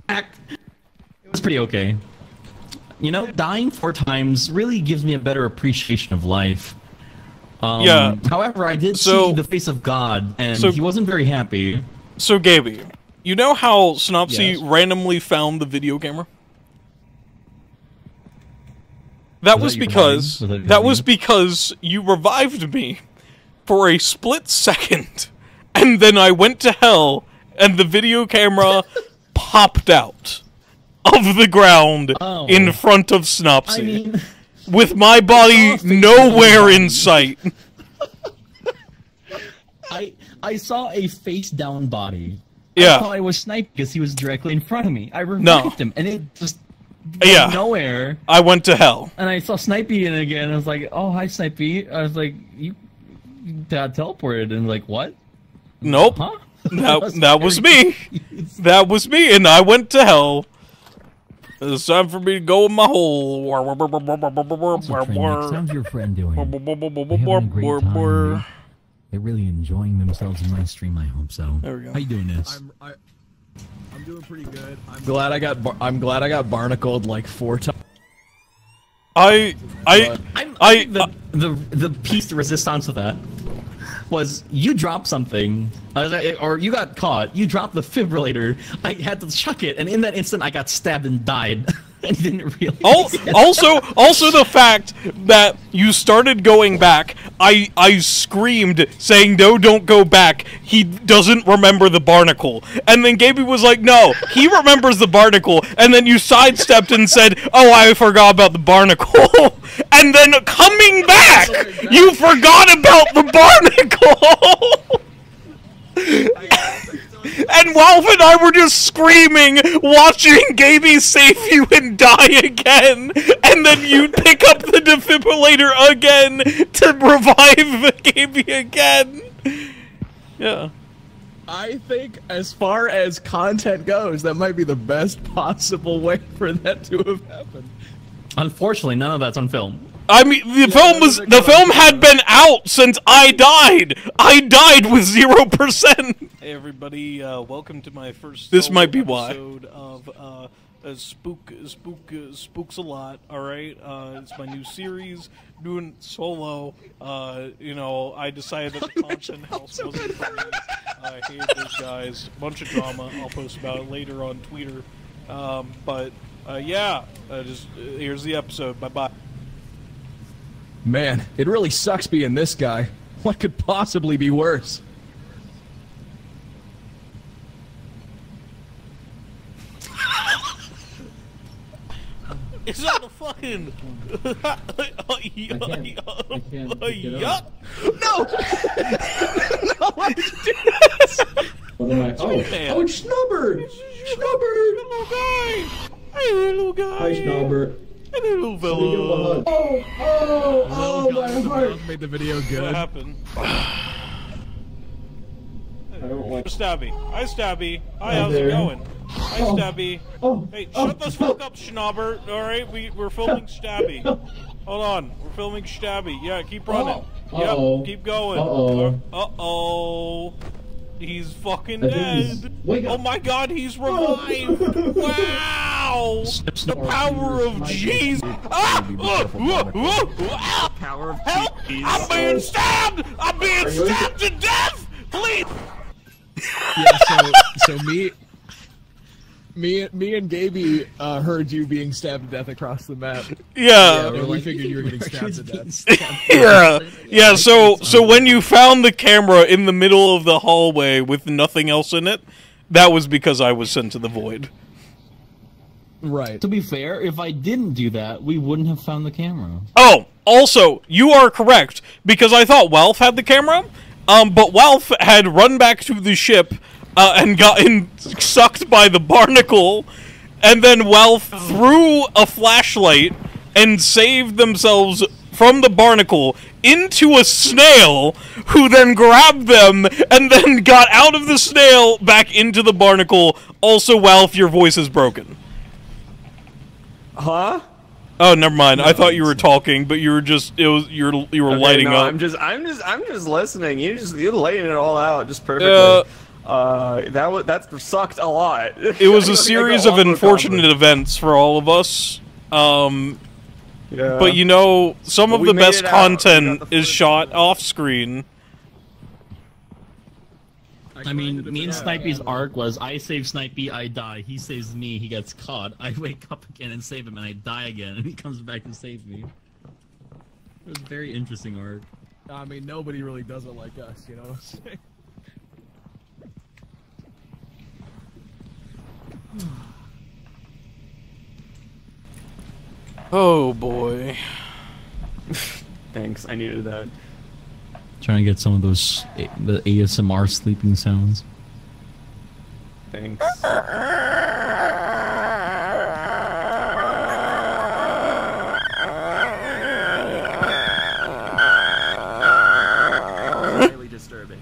It was pretty okay. You know, dying four times really gives me a better appreciation of life. Um, Yeah. However, I did So- see the face of God, and So- he wasn't very happy. So, Gaby, you know how Synopsy Yes. randomly found the video camera? That was, Was that because? Was that that was because you revived me for a split second, and then I went to hell, and the video camera popped out of the ground Oh. in front of Snopsy, I mean, with my body nowhere in sight. I I saw a face down body. Yeah. I thought I was sniped because he was directly in front of me. I revived No. him, and it just Yeah. nowhere. I went to hell. And I saw Snipey in it again. I was like, "Oh, hi, Snipey." I was like, "You got teleported," and like, "What?" Nope. Huh? That, was that was very me. That was me, and I went to hell. It's time for me to go in my hole. How's your friend doing? They're having a great time. They're really enjoying themselves in my stream. I hope so. There we go. How you doing, this? I'm, I, I'm doing pretty good. I'm glad I got bar- I'm glad I got barnacled like four times. I I I'm, I the, the the piece de resistance of that was you dropped something, or you got caught. You dropped the fibrillator. I had to chuck it, and in that instant, I got stabbed and died. and didn't realize. Al- also, also the fact that you started going back, I I screamed saying no, don't go back. He doesn't remember the barnacle, and then Gaby was like, no, he remembers the barnacle, and then you sidestepped and said, oh, I forgot about the barnacle, and then coming back, you forgot about the barnacle. And Walf and I were just screaming, watching Gaby save you and die again, and then you pick up the defibrillator again to revive Gaby again. Yeah. I think, as far as content goes, that might be the best possible way for that to have happened. Unfortunately, none of that's on film. I mean, the film was the film had been out since I died. I died with zero percent. Hey everybody, uh, welcome to my first. This might be why. Episode of uh, uh, Spook Spook uh, Spooks a lot. All right, uh, it's my new series. Doing it solo. Uh, you know, I decided that the content house wasn't for me. I hated those guys. Bunch of drama. I'll post about it later on Twitter. Um, but uh, yeah, uh, just uh, here's the episode. Bye bye. Man, it really sucks being this guy. What could possibly be worse? Is that the fucking? Yuck! No! no! Why did you do this? What? Oh, oh, it's Schnubbert! Schnubbert! Little guy! Hey, little guy! Hi, Schnubbert. Little Let me give him a hug. fella! Oh, oh, oh, my heart! Made the video good. What happened? I don't like. Stabby. Hi, Stabby. Hi, how's it going? Hi, Oh. Stabby. Oh, Hey, oh, shut the fuck up, Schnobber. Alright, we, we're filming Stabby. Hold on, we're filming Stabby. Yeah, keep running. Oh. Yep, keep going. Uh-oh. Uh oh. He's fucking I he's- dead. Oh my god, he's revived. wow. The power of Jesus. Ah! Power of Help! I'm being stabbed! I'm being Are you okay? stabbed to death! Please! Yeah, so so me me me and Gaby uh, heard you being stabbed to death across the map. Yeah. and we figured you were getting stabbed to death. yeah, yeah. So, so when you found the camera in the middle of the hallway with nothing else in it, that was because I was sent to the void. Right. To be fair, if I didn't do that, we wouldn't have found the camera. Oh, also, you are correct because I thought Welf had the camera, um, but Welf had run back to the ship uh, and gotten sucked by the barnacle, and then Welf threw a flashlight and saved themselves from the barnacle into a snail, who then grabbed them and then got out of the snail back into the barnacle. Also, Welf, your voice is broken. Huh? Oh, never mind. I thought you were talking, but you were just it was you're you were Okay, lighting no, up. I'm just, I'm just, I'm just listening. You just, you're laying it all out just perfectly. Uh, uh, that was that sucked a lot. It was a series of on with unfortunate events for all of us. Um, Yeah. but you know, some But of we the best it out. We content is shot off screen. I mean, me and Snipey's arc was I save Snipey, I die. He saves me, he gets caught. I wake up again and save him, and I die again, and he comes back and saves me. It was a very interesting arc. I mean, nobody really does it like us, you know what I'm saying? Oh boy. Thanks, I needed that. Trying to get some of those A- the ASMR sleeping sounds. Thanks. Really disturbing.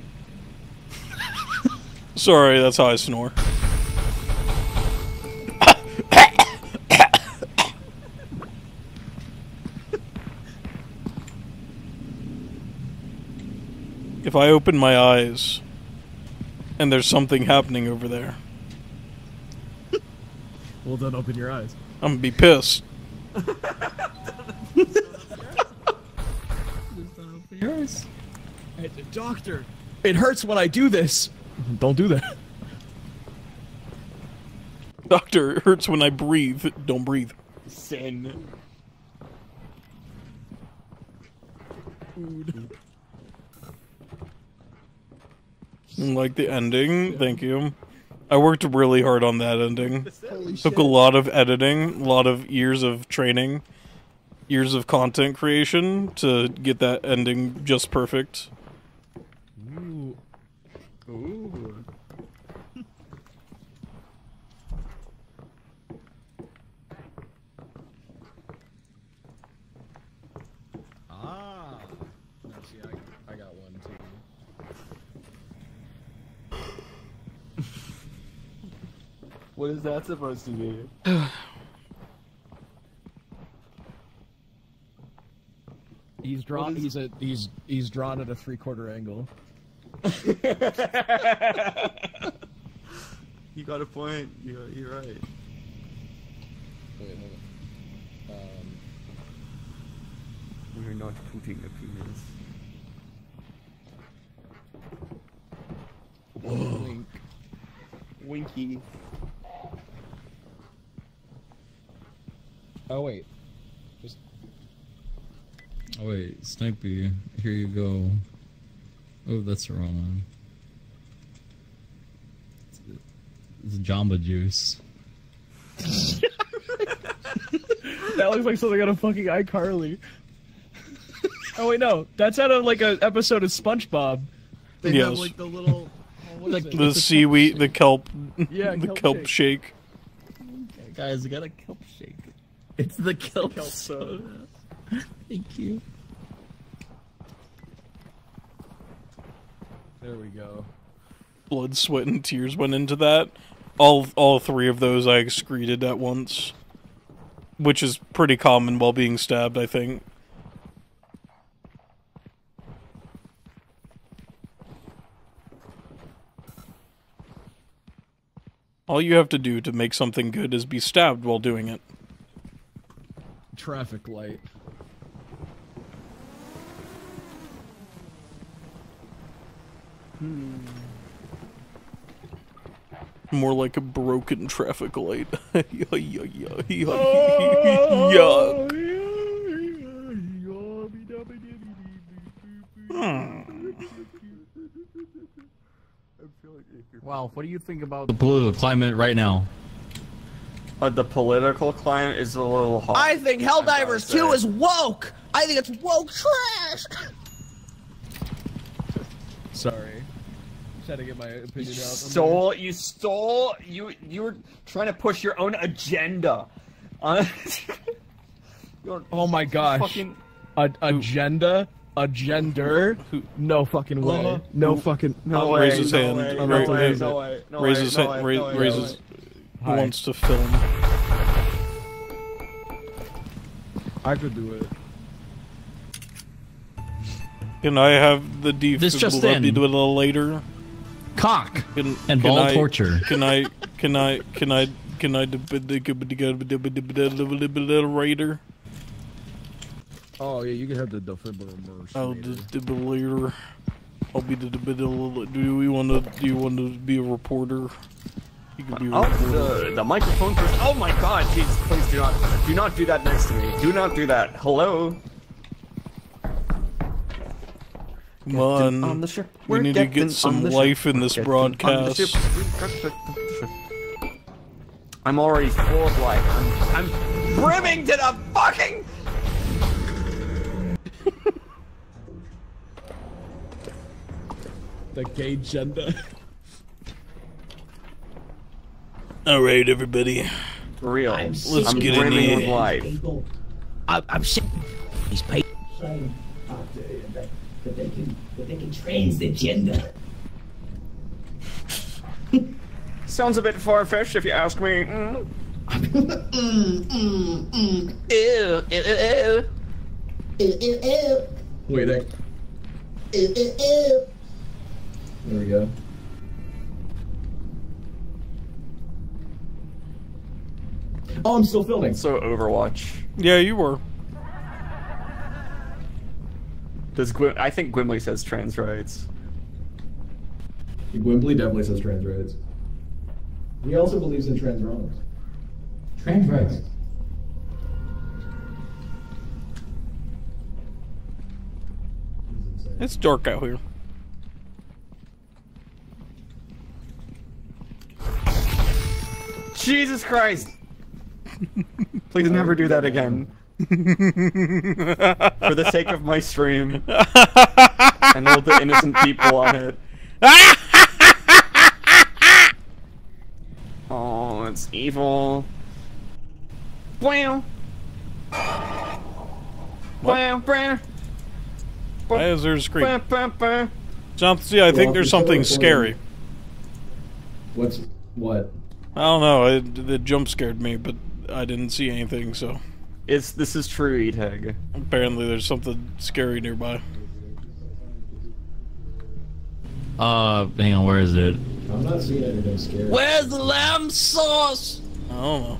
Sorry, that's how I snore. If I open my eyes and there's something happening over there, Well, don't open your eyes. I'm gonna be pissed. Yours. Hey, doctor. It hurts when I do this. Don't do that. Doctor, it hurts when I breathe. Don't breathe. Sin. Like the ending, thank you. I worked really hard on that ending. Holy Took shit. a lot of editing, a lot of years of training, years of content creation to get that ending just perfect. Ooh. Ooh. Ah. No, see, I, I got one too. What is that supposed to be? He's drawn. He's a. He's he's drawn at a three quarter angle. you got a point. You're, you're right. Wait, hold on. Um, We're not putting a penis. Wink. Winky. Oh wait. Just Oh wait, Snipey, here you go. Oh, that's the wrong one. It's, it's Jamba Juice. that looks like something out of fucking iCarly. oh wait, no, that's out of like an episode of SpongeBob. They have like the little. oh, what is it? The seaweed, the kelp, Yeah, the kelp kelp shake. Guys, I got a kelp shake. It's the kelp, kelp soda. Thank you. There we go. Blood, sweat, and tears went into that. All all three of those I excreted at once, which is pretty common while being stabbed. I think. All you have to do to make something good is be stabbed while doing it. Traffic light. Hmm. More like a broken traffic light. yeah. Wow, what do you think about The political climate right now. Uh, the political climate is a little hot. I think Helldivers say. 2 is woke! I think it's woke trash! Sorry. Just had to get my opinion out. on stole you stole you you were trying to push your own agenda on. Oh my gosh. fucking A- agenda? A gender? No fucking way. Uh, No fucking. no way, raise his no hand. way, Ra- no way, raise- no way, no raise way, his no hand. way, ra- no way, raise no his- way. Who Hi. wants to film? I could do it. Can I have the defibrillator This just in. later? Cock Can, and can ball I, torture. Can I? Can I? Can I? Can I? Defibrillator. Oh yeah, you can have the defibrillator. Oh, the defibrillator. I'll be the defibrillator. Do we want to? Do you want to be a reporter? You can be Oh, the, the microphone person. Oh my god, Jesus, please do not, do not do that next to me. Do not do that. Hello? Come on. on the ship. We need to get some on ship. life in this getting on the broadcast. ship. We've got to get on the ship. I'm already full of life. I'm, I'm brimming to the fucking. The gay gender. All right, everybody. For real. Let's I'm get in here. with life. I, I'm sick. These papers. Saying uh, that, that they can that they can trans the gender. Sounds a bit far fetched if you ask me. Mm. mm, mm, mm. Ew, ew, ew, Ew, ew, ew. Waiting. Ew, ew, ew. There we go. Oh, I'm still filming. So Overwatch. Yeah, you were. Does Gwim- I think Gwimley says trans rights. Gwimbly definitely says trans rights. He also believes in trans wrongs. Trans rights. It's dark out here. Jesus Christ! Please never do that again. For the sake of my stream. and all the innocent people on it. Oh, it's evil. Wow. Wow, wow. Why is there a screen? Bah, bah, bah. Jump. See, I think there's something scary. What's what? I don't know. It, the jump scared me, but I didn't see anything. So It's this is true, E-Tag. apparently, there's something scary nearby. Uh, hang on, where is it? I'm not seeing anything scary. Where's the lamb sauce? I don't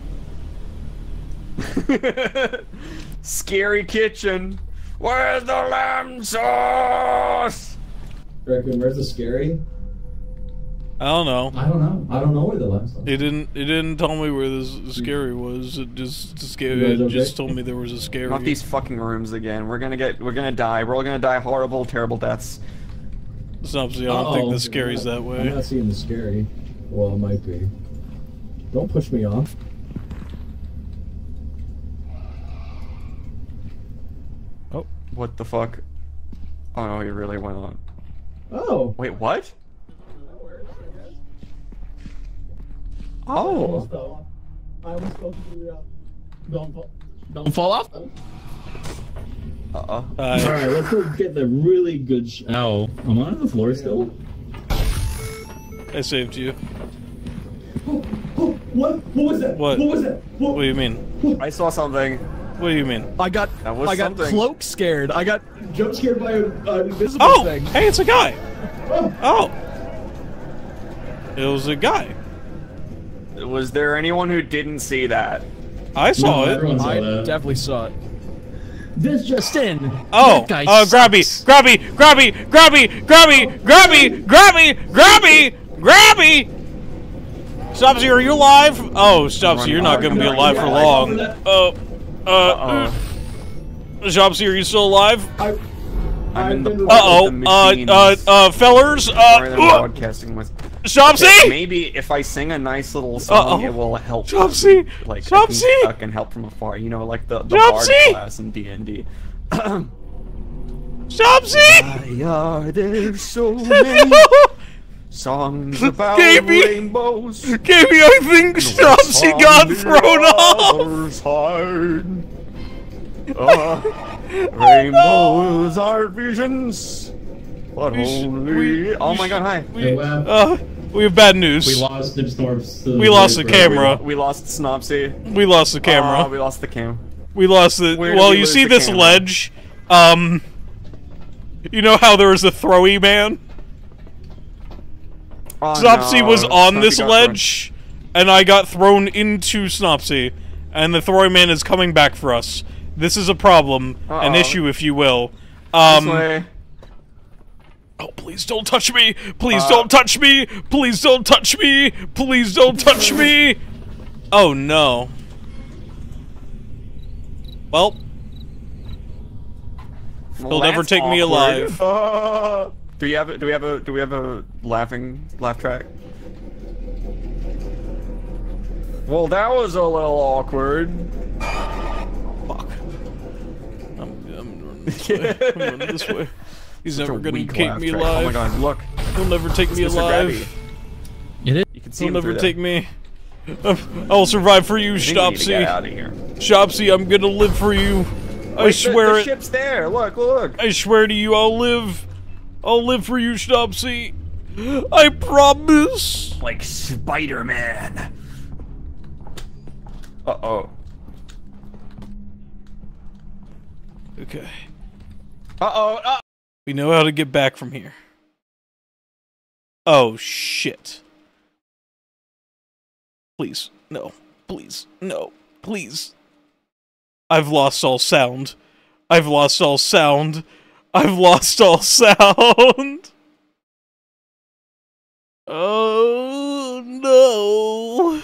know. Scary kitchen. Where's the lamb sauce? Raccoon, where's the scary? I don't know. I don't know. I don't know where the last It didn't. It didn't tell me where this hmm. scary was. It just scary. It okay? just told me there was a scary. Not these fucking rooms again. We're gonna get. We're gonna die. We're all gonna die horrible, terrible deaths. Something. I don't think the scary's that way. I'm not seeing the scary. Well, it might be. Don't push me off. Oh, what the fuck? Oh no, he really went on. Oh. Wait, what? Oh. I was supposed to do Don't fall. Don't fall off. Uh oh. Alright, let's go get the really good sh- Ow. Am I on the floor still? I saved you. What? What was that? What? What was that? What do you mean? I saw something. What do you mean? I got That was I got something. cloak scared. I got jump scared by a, an invisible Oh, thing. hey, it's a guy. Oh, it was a guy. Was there anyone who didn't see that? I saw No, it. saw I that. definitely saw it. This just in. Oh, That guy oh, grabby, grabby, grabby, grabby, grabby, grabby, grabby, grabby, grabby. Stopsy, are you alive? Oh, Stopsy, you're not gonna be alive for long. Oh, uh, Stopsy, are you still alive? I, I'm in the Uh oh, uh, uh, uh, fellers, Sorry, uh, they're uh, broadcasting with. Stopsy! Okay, maybe if I sing a nice little song, Uh-oh. it will help. Stopsy! Like Stopsy! I can, I can help from afar. You know, like the the bard class in D and D. Stopsy! Why are there so many songs about Gaby! rainbows? Gaby, I think Stopsy got thrown off. Hard. Uh, rainbows are visions, but only. oh my god! Hi. Hey, Wab, Uh, we have bad news. we lost Dipstorps. to We lost the camera. We lost Snopsy. We lost the camera. Oh, we lost the cam. We lost the. Where Well, we you see this camera? ledge. Um. You know how there was a throwy man? Oh, Snopsy no. was on Snopsy this got ledge, and I got thrown into Snopsy, and the throwy man is coming back for us. This is a problem, an Uh-oh. issue, if you will. Um. This way. Oh, please don't touch me! Please Uh, don't touch me! Please don't touch me! Please don't touch me! Oh no. Well, he'll never That's take me alive. Uh, do we have a, do we have a do we have a laughing laugh track? Well, that was a little awkward. Fuck. I'm, I'm running this way. I'm running this way. He's Such never gonna weak keep me track. alive. Oh my god, look. He'll never take It's me Mr. alive. Grabby. It is. You can see He'll never through take me. I'll survive for you, I think we need get Shopsy. outta here. Shopsy, I'm gonna live for you. I Wait, the- swear the, it. ship's there. Look, look. I swear to you, I'll live. I'll live for you, Snopsy. I promise. Like Spider-Man. Uh oh. Okay. Uh oh. Uh We know how to get back from here. Oh, shit. Please. No. Please. No. Please. I've lost all sound. I've lost all sound. I've lost all sound. Oh, no.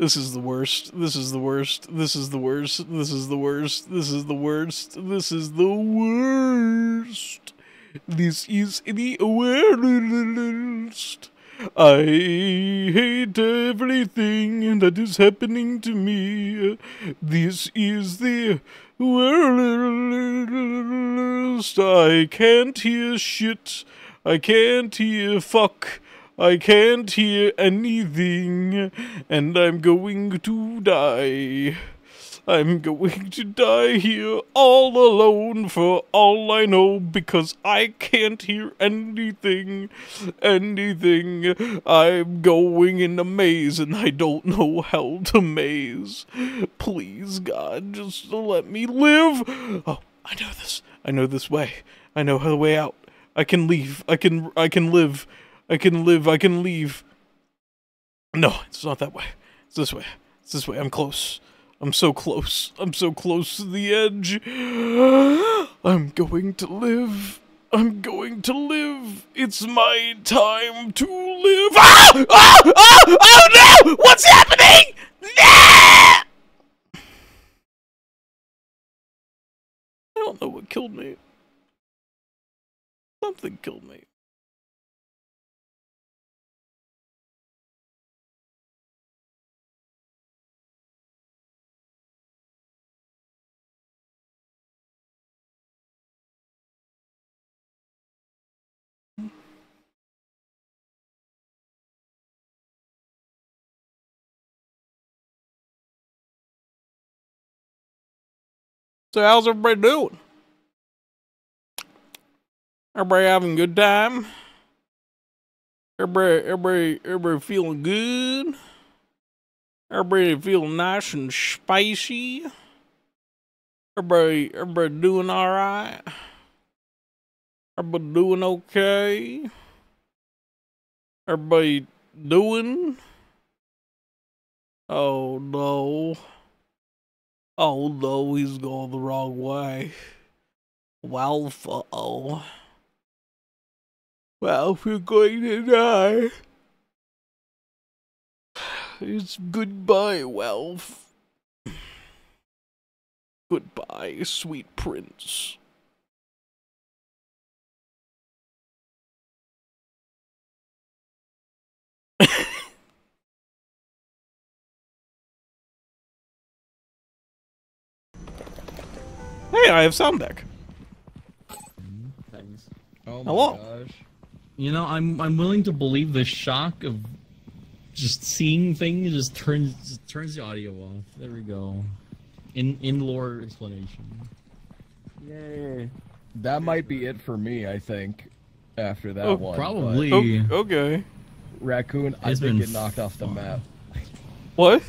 This is the worst. This is the worst. This is the worst. This is the worst. This is the worst. This is the worst. This is the worst. I hate everything that is happening to me. This is the worst. I can't hear shit. I can't hear fuck. I can't hear anything. And I'm going to die. I'm going to die here all alone for all I know because I can't hear anything. Anything. I'm going in a maze and I don't know how to maze. Please, God, just let me live. Oh, I know this. I know this way. I know the way out. I can leave. I can I can live. I can live. I can leave. No, it's not that way. It's this way. It's this way. I'm close. I'm so close. I'm so close to the edge. I'm going to live. I'm going to live. It's my time to live. Ah! Ah! Ah! Oh no! What's happening? Nah! I don't know what killed me. Something killed me. So how's everybody doing? Everybody having a good time? Everybody, everybody, everybody feeling good? Everybody feeling nice and spicy? Everybody, everybody doing all right? Everybody doing okay? Everybody doing? Oh no. Oh no, he's going the wrong way. Well, uh-oh. Well, we're going to die. It's goodbye, Welf. Goodbye, sweet prince. Hey, I have sound deck. Thanks. Oh my Hello. gosh. You know, I'm I'm willing to believe the shock of just seeing things just turns just turns the audio off. There we go. In in lore explanation. Yay. That might be it for me, I think. After that Oh, one, probably. but- O- okay. Raccoon, I It's think been get knocked off the map. What?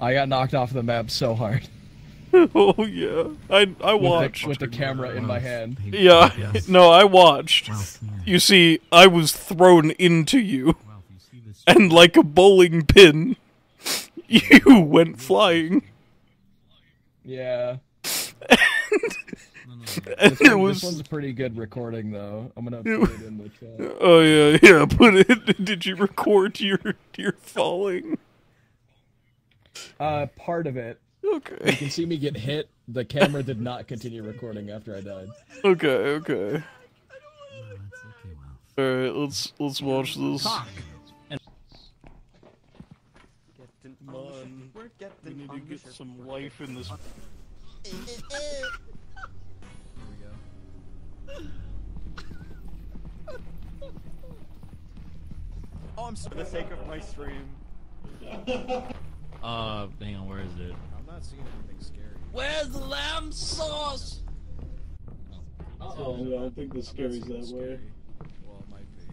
I got knocked off the map so hard. oh yeah, I I With the- watched with the camera in my hand. Yeah, no, I watched. You see, I was thrown into you, and like a bowling pin, you went flying. Yeah. And this, it one- was- this one's a pretty good recording, though. I'm gonna It put it in the chat. Oh yeah, yeah. Put it. Did you record your your falling? Uh, part of it. Okay. You can see me get hit. The camera did not continue recording after I died. Okay, okay. All right, let's let's watch this. Come on, we need to get some life in this. Oh, I'm sorry. For the sake of my stream. Uh, hang on, where is it? I'm not seeing anything scary. Where's the lamb sauce? Oh, yeah, I don't think the scary's that way. Well, it might be.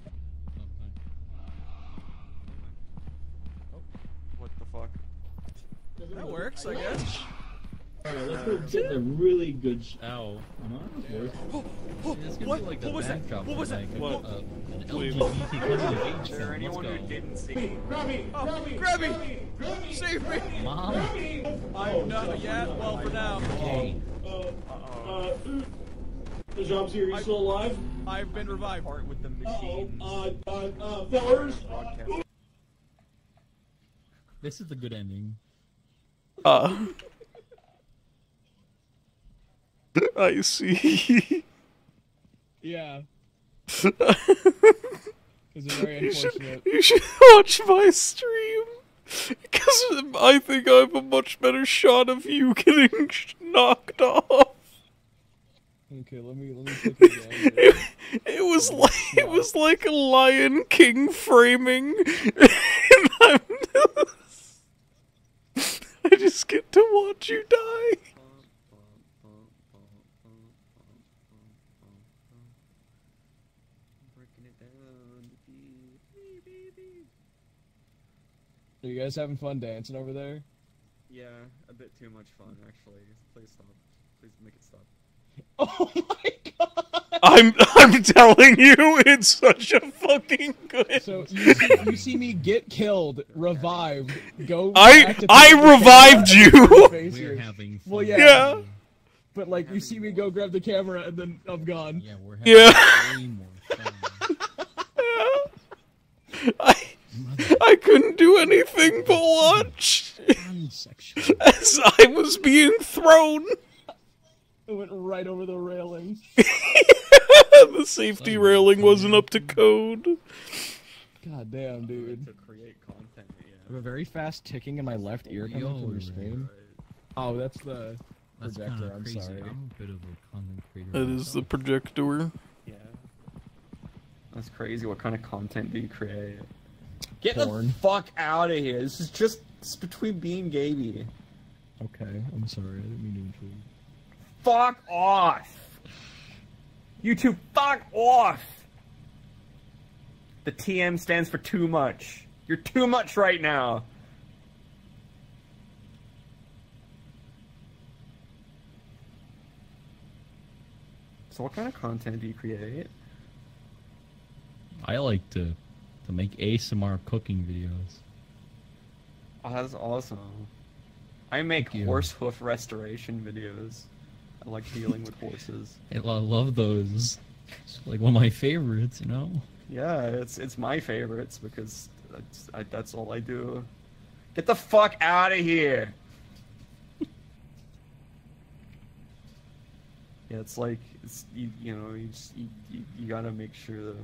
Oh, what the fuck? That works, I guess. Alright, let's go get a really good. Sh- Ow. It's gonna be like the backdrop What was that? like, What? uh, an Wait, LGBT coming of age Is there anyone who didn't see me? Grab me! Grab me! Grab me! Grab me! Save me! Mom? I'm not yet. Well, for now. Okay. Uh, uh, the job's here. You still alive? I've been revived. Part with the machine. Uh, uh, uh, fellers. This is the good ending. Uh. I see. Yeah. Very you, should, you should watch my stream. Because I think I have a much better shot of you getting sh- knocked off. Okay, let me let me it down. It, it was like it was like a Lion King framing, and I'm I just get to watch you die. Are you guys having fun dancing over there? Yeah, a bit too much fun actually. Please stop. Please make it stop. Oh my god! I'm I'm telling you, it's such a fucking good. So you see, you see me get killed, revived, go. I- I pick up the revived you! and your face We're having fun. Well, yeah. Yeah. But like, you see me go grab the camera and then I'm gone. Yeah, we're Yeah. way more fun. I I couldn't do anything but watch as I was being thrown. It went right over the railing. the safety railing wasn't up to code. God damn, dude. To create content, I have a very fast ticking in my left ear coming Yo, from your stream. Oh, that's the That's projector. I'm crazy. sorry. I'm a bit of a content creator. That is the projector. Yeah. That's crazy. What kind of content do you create? Get Porn. the fuck out of here. This is just it's between being Gaby. Okay, I'm sorry. I didn't mean to intrude. Fuck off. You two, fuck off. The TM stands for too much. You're too much right now. So what kind of content do you create? I like to to make ASMR cooking videos. Oh, that's awesome. I make horse hoof restoration videos. I like dealing with horses. I love those. It's like one of my favorites, you know. Yeah, it's it's my favorites because that's I, that's all I do. Get the fuck out of here. yeah, it's like it's you, you know you just you, you, you gotta make sure the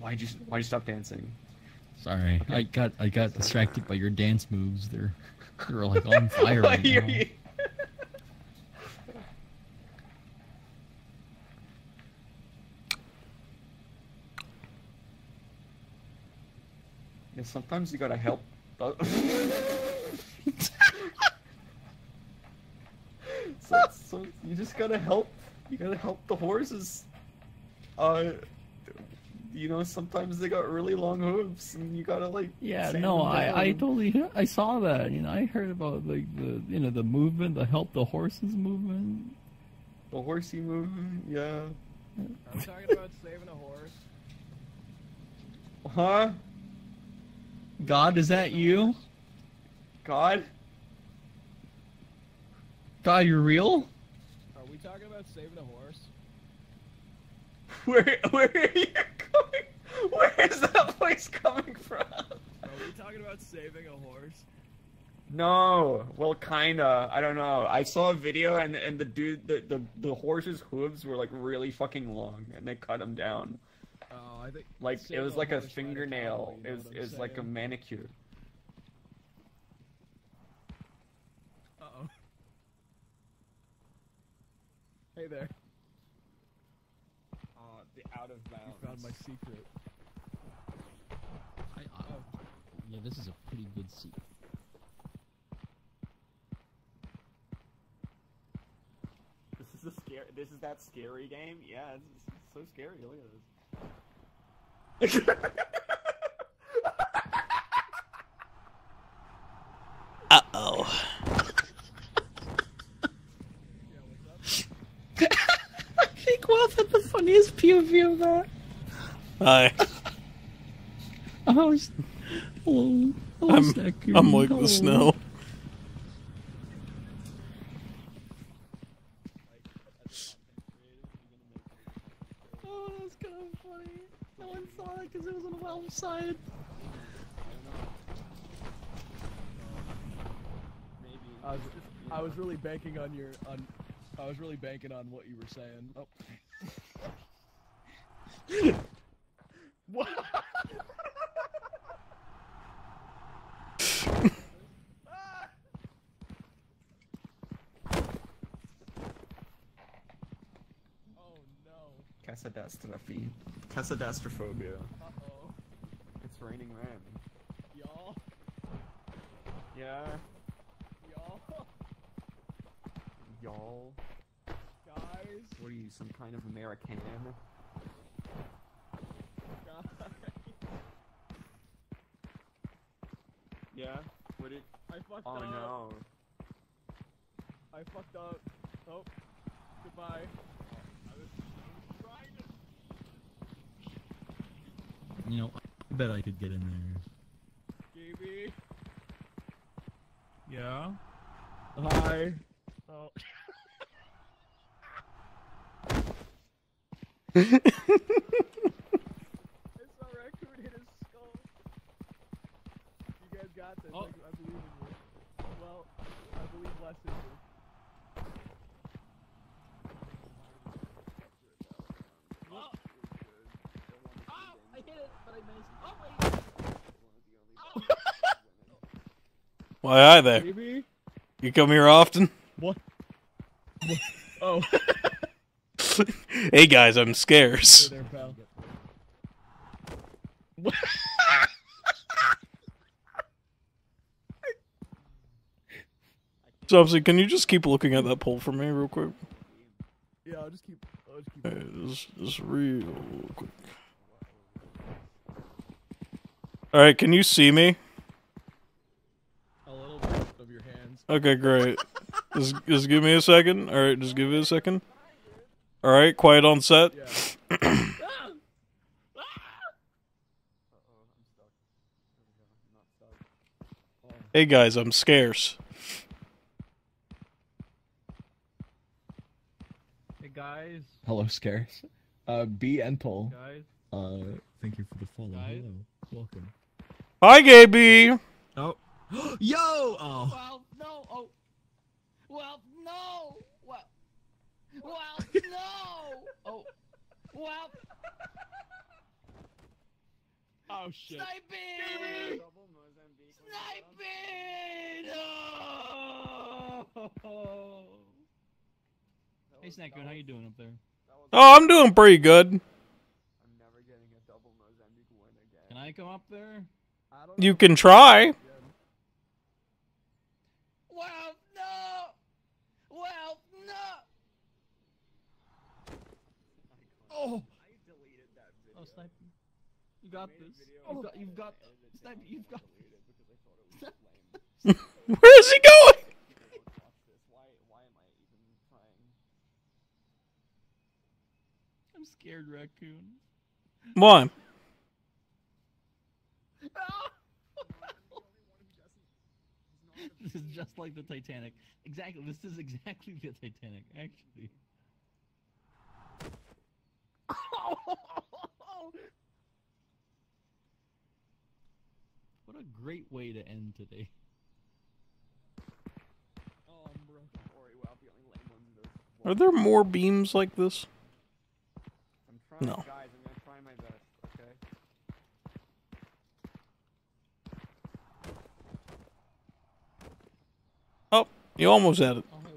why'd you why'd you stop dancing? Sorry, I got I got distracted by your dance moves. They're they're like on fire right now. Yeah, sometimes you gotta help. so, so you just gotta help. You gotta help the horses. Uh, you know, sometimes they got really long hooves, and you gotta like. Yeah, no, I, I totally hear- I saw that. You know, I heard about like the you know the movement, the help the horses movement. The horsey movement, yeah. I'm talking about saving a horse. Huh? God, is that you? God? God, you're real? Are we talking about saving a horse? Where where are you going? Where is that voice coming from? Are we talking about saving a horse? No, well, kinda. I don't know. I saw a video and and the dude, the the, the horse's hooves were like really fucking long, and they cut them down. Oh, I think Like it was like a horse might have fingernail. It was it was like a manicure. Uh oh. Hey there. Uh, the out of bounds. You found my secret. I, I, yeah, this is a pretty good seat. This is a scary. This is that scary game. Yeah, it's, it's so scary. Look at this. Uh oh. I think Walf had the funniest POV of that. Hi. I was. Hello. Hello, I'm, Snacker. I'm like Hello. the oh. snow. Oh, that's kind of funny. No one saw it because it was on the Valve side. I was, I was really banking on your on. I was really banking on what you were saying. Oh. what? oh no. Casadastrophe. Casadastrophobia. Uh oh. It's raining men. Y'all. Yeah. Y'all. Y'all. Guys. What are you, some kind of American? Guys. Yeah. What did? I fucked Oh up. Oh no. I fucked up. Oh. Goodbye. I was, I was trying to. You know, I bet I could get in there. Gaby. Yeah. Hi. Oh. I saw raccoon hit his skull. You guys got this. Oh. I, I believe in you. Well, I believe less in you. Oh. Oh, I hit it, but I missed. Oh, wait. Why, hi there. You come here often? What? What? Oh. hey guys, I'm scarce. Hey there, pal. Subsy, can you just keep looking at that pole for me real quick? Yeah, I'll just keep. I'll just keep. Just real quick. Alright, can you see me? A little bit of your hands. Okay, great. just, just give me a second. Alright, just give me a second. Alright, quiet on set. hey guys, I'm scarce. Hey guys. Hello, Scarce. Uh, B and Pull. Guys. Uh, thank you for the follow. Guys. Hello. Welcome. Hi, Gaby! Oh. Yo! Oh. Well, no. Oh. Well, no. Well. Well, no. Oh. Well. Oh shit. Sniping! Sniping! Oh! Hey, Snackgoon, how you doing up there? Oh, I'm doing pretty good. I'm never getting a double Mozambique win again. Can I come up there? You can try. Well, no. Well, no. Oh. I deleted that video. Oh, snipe. You got this. You've got. You've got. Sniper, you've got. Where is he going? I'm scared, raccoon. Why? This is just like the Titanic. Exactly. This is exactly the Titanic, actually. What a great way to end today. Oh, I'm broken. Don't worry, well, the only lame ones Are there more beams like this? I'm trying, No. guys. I'm gonna try my best. Okay. Oh, you almost had it. Oh, hey,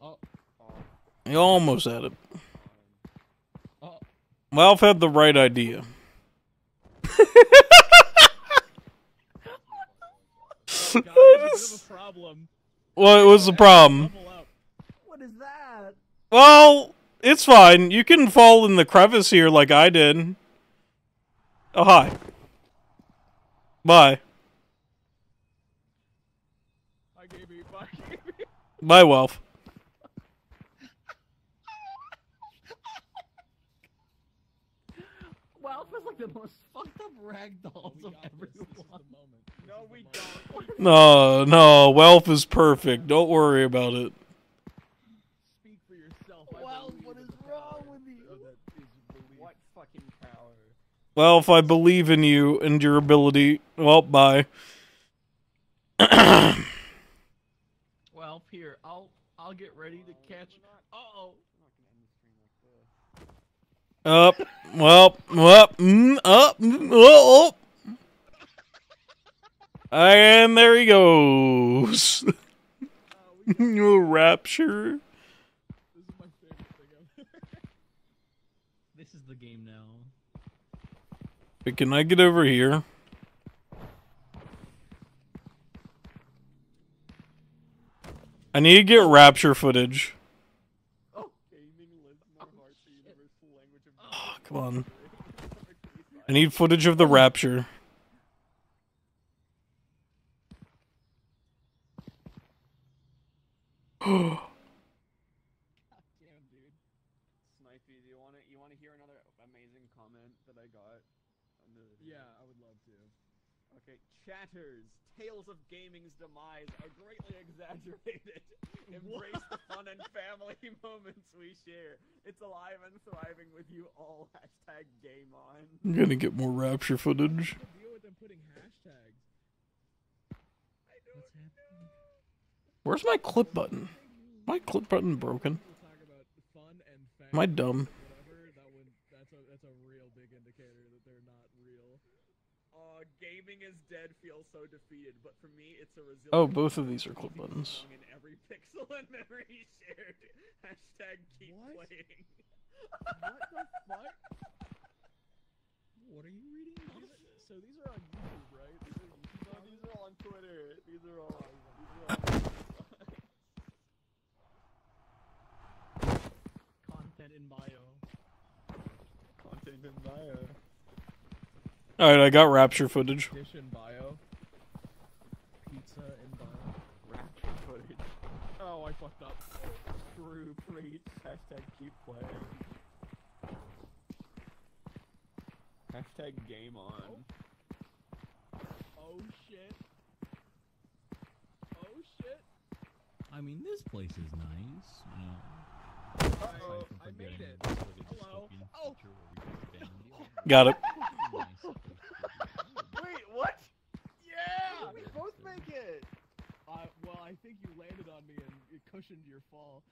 well. Oh. You almost had it. Valve had the right idea. problem. What was the problem? What is that? Well, it's fine. You can fall in the crevice here like I did. Oh, hi. Bye. I gave you. I gave you. Bye, Walf. Wow, it was like the most fucked up ragdolls of everyone. No, we don't. No, no, Walf is perfect. Don't worry about it. Well, what is wrong with you? What fucking power? Walf, I believe in you and your ability. Well, bye. Well, here, I'll I'll get ready to catch. Uh oh. Up, well, up, mm, up, mm, oh, oh. And there he goes. Rapture. This is the game now. Wait, Can I get over here? I need to get rapture footage. Oh, come on. I need footage of the rapture. Snipey, do you want to you want to hear another amazing comment that I got? on the video? Yeah, I would love to. Okay, chatters. Tales of gaming's demise are greatly exaggerated. Embrace the fun and family moments we share. It's alive and thriving with you all. Hashtag game on. I'm gonna get more rapture footage. Deal with them putting hashtags. Where's my clip button? My clip button broken. Am I dumb? That would, that's a that's a real big indicator that they're not real. Gaming is dead feels so defeated, but for me, it's a resilient. Oh, both of these are clip buttons. In every pixel and memory shared. Hashtag keep playing. What the fuck? What are you reading? These- so these are on YouTube, right? These are YouTube No, these are on Twitter. These are all. These are all Content in bio. content in bio. Alright, I got rapture footage. Dish in bio. Pizza in bio. Rapture footage. Oh, I fucked up. True preach. Hashtag keep playing. Hashtag game on. Oh shit. Oh shit. I mean, this place is nice. You know. Uh-oh, I oh, made it. Hello. Oh. Got it. Wait, what? Yeah. we both make it. Uh, well, I think you landed on me and it cushioned your fall.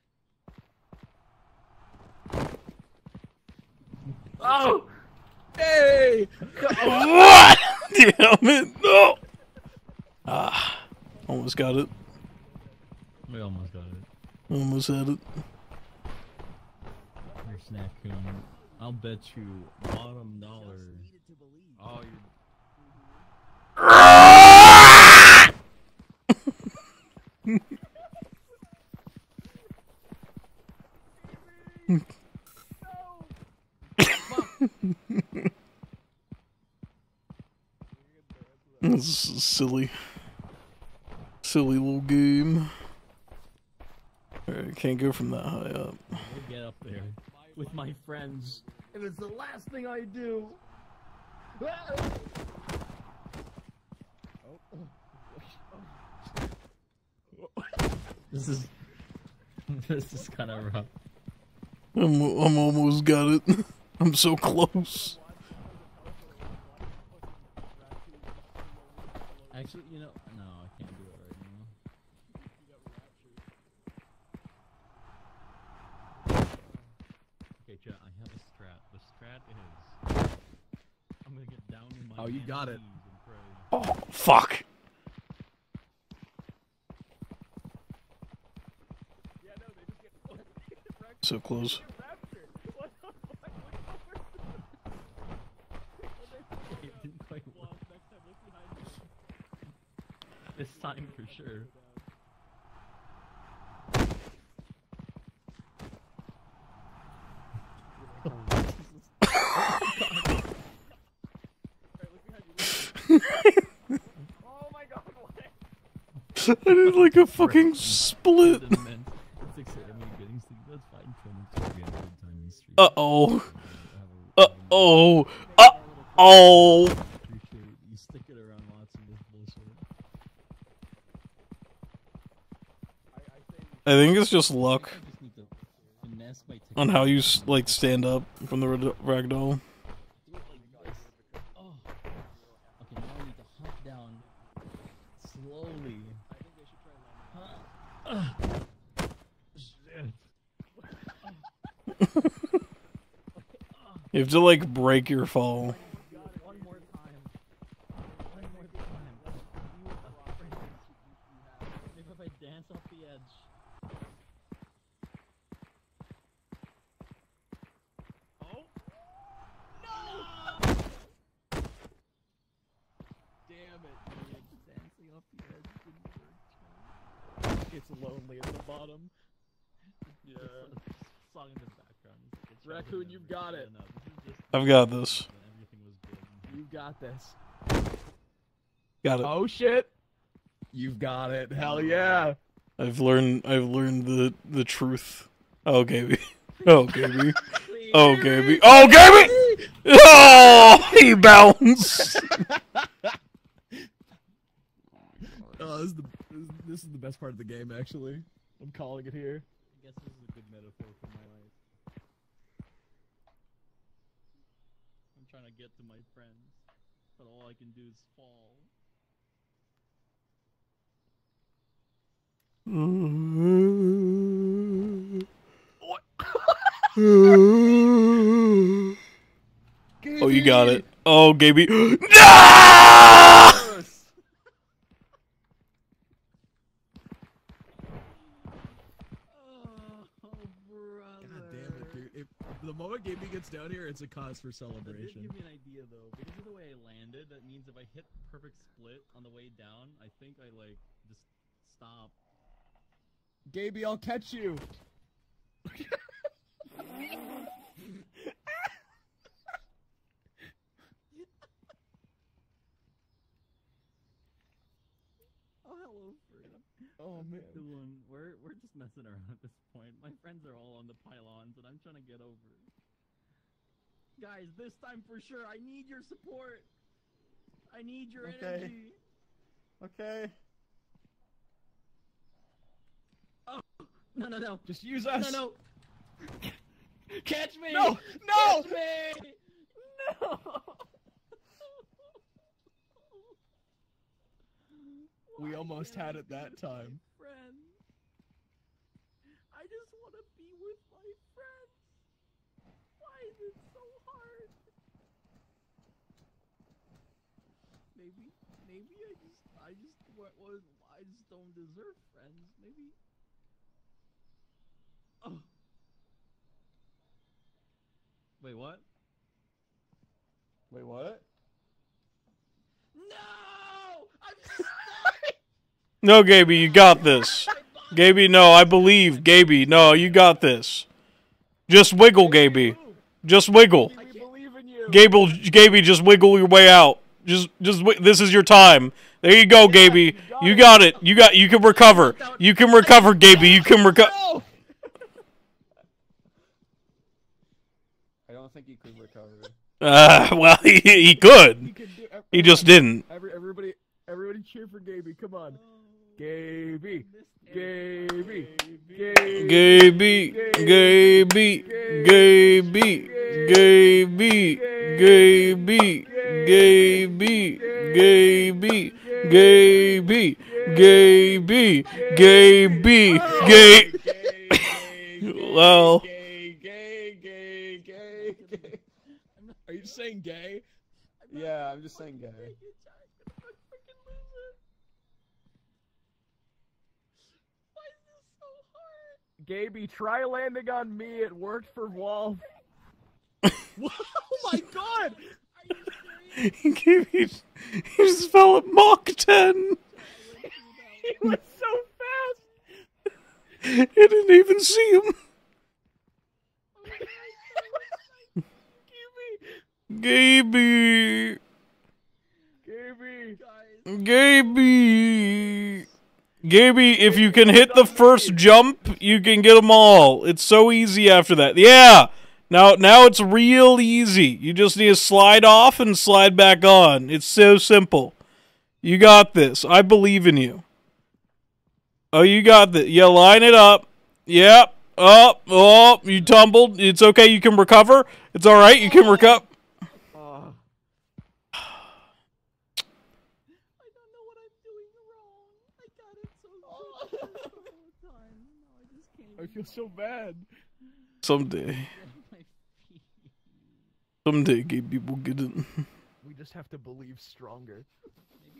Oh! Hey! what? Damn it! No! Ah, almost got it. We almost got it. Almost had it. Your snack coon. I'll bet you bottom dollar. Oh, you. This is silly. Silly little game. Alright, can't go from that high up. We'll get up there with my friends. If it's the last thing I do. This is this is kind of rough. I'm, I'm almost got it. I'm so close. Actually, you know, no, I can't do it right now. Okay, chat, I have a strat. The strat is I'm gonna get down in my Oh, you got it. knees and pray. Oh, fuck. So close. It didn't quite work. This time for sure. I did like a fucking split. Uh oh. Uh oh. Uh oh. You stick it around lots of this bullshit. I think it's just luck on how you like stand up from the rag- ragdoll. Oh. Okay, now I need to hunt down slowly. Huh? Shit. You have to like break your fall. One more time. One more time. You are friends. Maybe if I dance off the edge. Oh. No! Damn it, man. Dancing off the edge didn't work. It's lonely at the bottom. Yeah. Song in the background. is like it's Raccoon, you've got it. No, this is just I've got this. everything was. You got this. Got it. Oh shit! You've got it. Hell yeah! I've learned. I've learned the the truth. Oh, Gaby. Oh, Gaby. Oh, Gaby. Oh, Gaby. Oh, he bounced. Oh, this is the this is the best part of the game. Actually, I'm calling it here. I guess this is a good metaphor for my life. I'm trying to get to my friends, but all I can do is fall. oh, you got it. Oh, Gaby. no! God damn it, dude! If the moment Gaby gets down here, it's a cause for That did celebration. give me an idea though, because of the way I landed. That means if I hit perfect split on the way down, I think I like just stop. Gaby, I'll catch you. Oh hello, freedom. Oh man. Dylan, we're we're just messing around at this point. My friends are all on the pylons, and I'm trying to get over. Guys, this time for sure, I need your support. I need your Okay. energy. Okay. Oh no no no! Just use us. No no! Catch me! No! No! Catch me! No! We almost had it that time. Friend. I just want to be with my friends. Why is it so hard? Maybe, maybe I just, I just, was, I just don't deserve friends. Maybe. Oh. Wait, what? Wait, what? No! I'm No, Gaby, you got this. Gaby, no, I believe. Gaby, no, you got this. Just wiggle, Gaby. Just wiggle. We believe in you. Gable, Gaby, just wiggle your way out. Just just. This is your time. There you go, Gaby. You got it. You got. You can recover. You can recover, Gaby. You can recover. I don't think he could recover. Uh, well, he, he could. He just didn't. Every, everybody, everybody cheer for Gaby. Come on. Gaby. Gaby. Gaby, Gaby, Gaby, Gaby, Gaby, Gaby, Gaby, Gaby, Gaby, Gaby, Gaby. Well, Are you saying gay? Yeah, I'm just saying gay. Gaby, try landing on me. It worked for Walf. oh my god! Gaby, he just fell at Mach 10. He was so fast! I didn't even see him. Gaby. Gaby! Gaby. Gaby, if you can hit the first jump, you can get them all. It's so easy after that. Yeah. Now now it's real easy. You just need to slide off and slide back on. It's so simple. You got this. I believe in you. Oh, you got this. Yeah, line it up. Yep. Up. Oh, you tumbled. It's okay. You can recover. It's all right. You can recover. I feel so bad. Someday. Someday, Gaby will get it. We just have to believe stronger.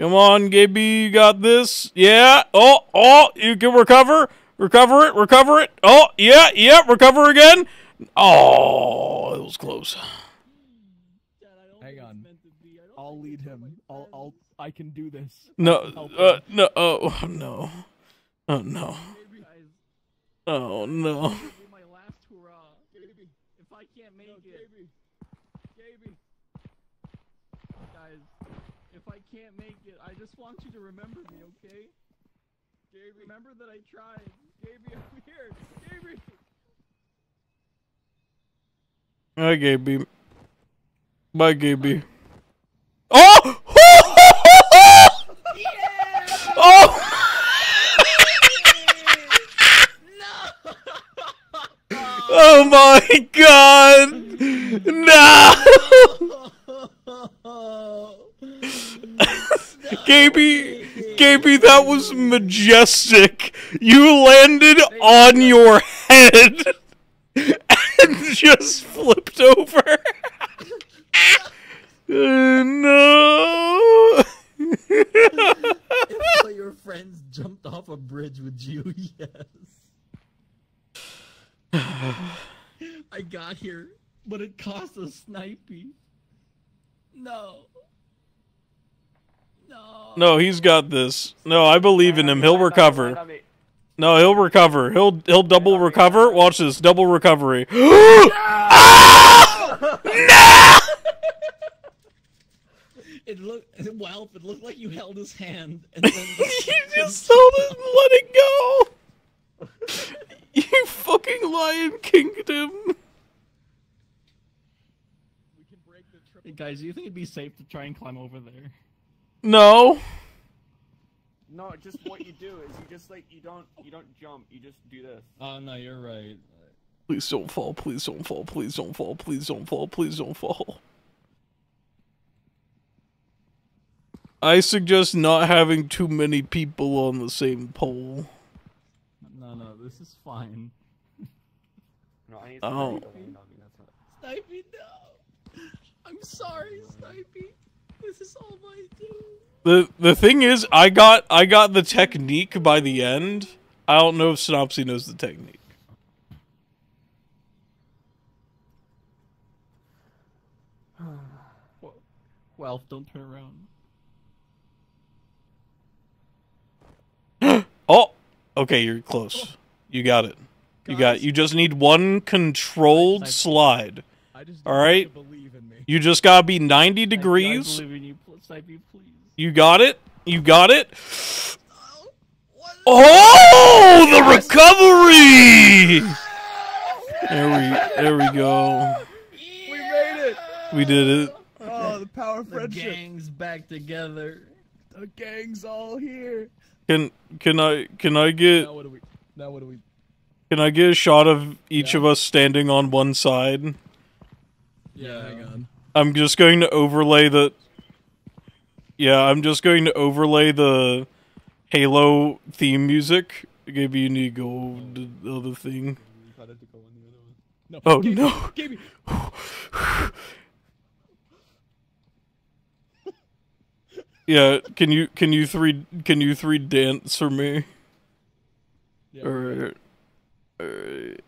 Come on, Gaby, you got this. Yeah. Oh, oh, you can recover. Recover it. Recover it. Oh, yeah, yeah. Recover again. Oh, it was close. Hang on. I'll lead him. I'll. I'll. I can do this. No, uh, no, oh, no. Oh, no. Oh, no. my last hurrah. Gaby, if I can't make it. Gaby. Gaby. Guys, if I can't make it, I just want you to remember me, okay? Gaby. Remember that I tried. Gaby, I'm here. Gaby. Hi, Gaby. Bye, Gaby. Oh! oh! Oh my god! No! Gaby, Gaby, that was majestic. You landed on your head and just flipped over. No! all your friends jumped off a bridge with you, yes. I got here, but it cost a snipey. No. No. No, he's got this. No, I believe in him. He'll recover. No, he'll recover. He'll he'll double recover. Watch this, double recovery. No! Ah! It looked well. It looked like you held his hand, and then you just held it and let it go. You fucking Lion Kingdom. Hey guys, do you think it'd be safe to try and climb over there? No. No, just what you do is you just like you don't you don't jump. You just do this. Oh no, you're right. Please don't fall. Please don't fall. Please don't fall. Please don't fall. Please don't fall. I suggest not having too many people on the same pole. No, no, this is fine. No, I need Oh. somebody to land on me, that's what- Snipey, no. I'm sorry, Snipey. This is all I do. The the thing is, I got I got the technique by the end. I don't know if Synopsy knows the technique. Well, don't turn around. Oh, okay, you're close. Oh. You got it. You got. You just need one controlled slide. All right. believe in me. You just gotta be ninety degrees. I believe in you. Let's Snipey, please. You got it? You got it? Oh, oh the recovery! There we, there we go. We made it! We did it. Oh, the power of The gang's back together. The gang's all here. Can can I can I get Now what do we? Now what do we? can I get a shot of each of us standing on one side? Yeah, hang on. I'm just going to overlay the. Yeah, I'm just going to overlay the Halo theme music. Maybe you need to go to the other thing. No. Oh Gabe, no! Gabe. Yeah, can you can you three can you three dance for me? Yeah, Alright. Alright.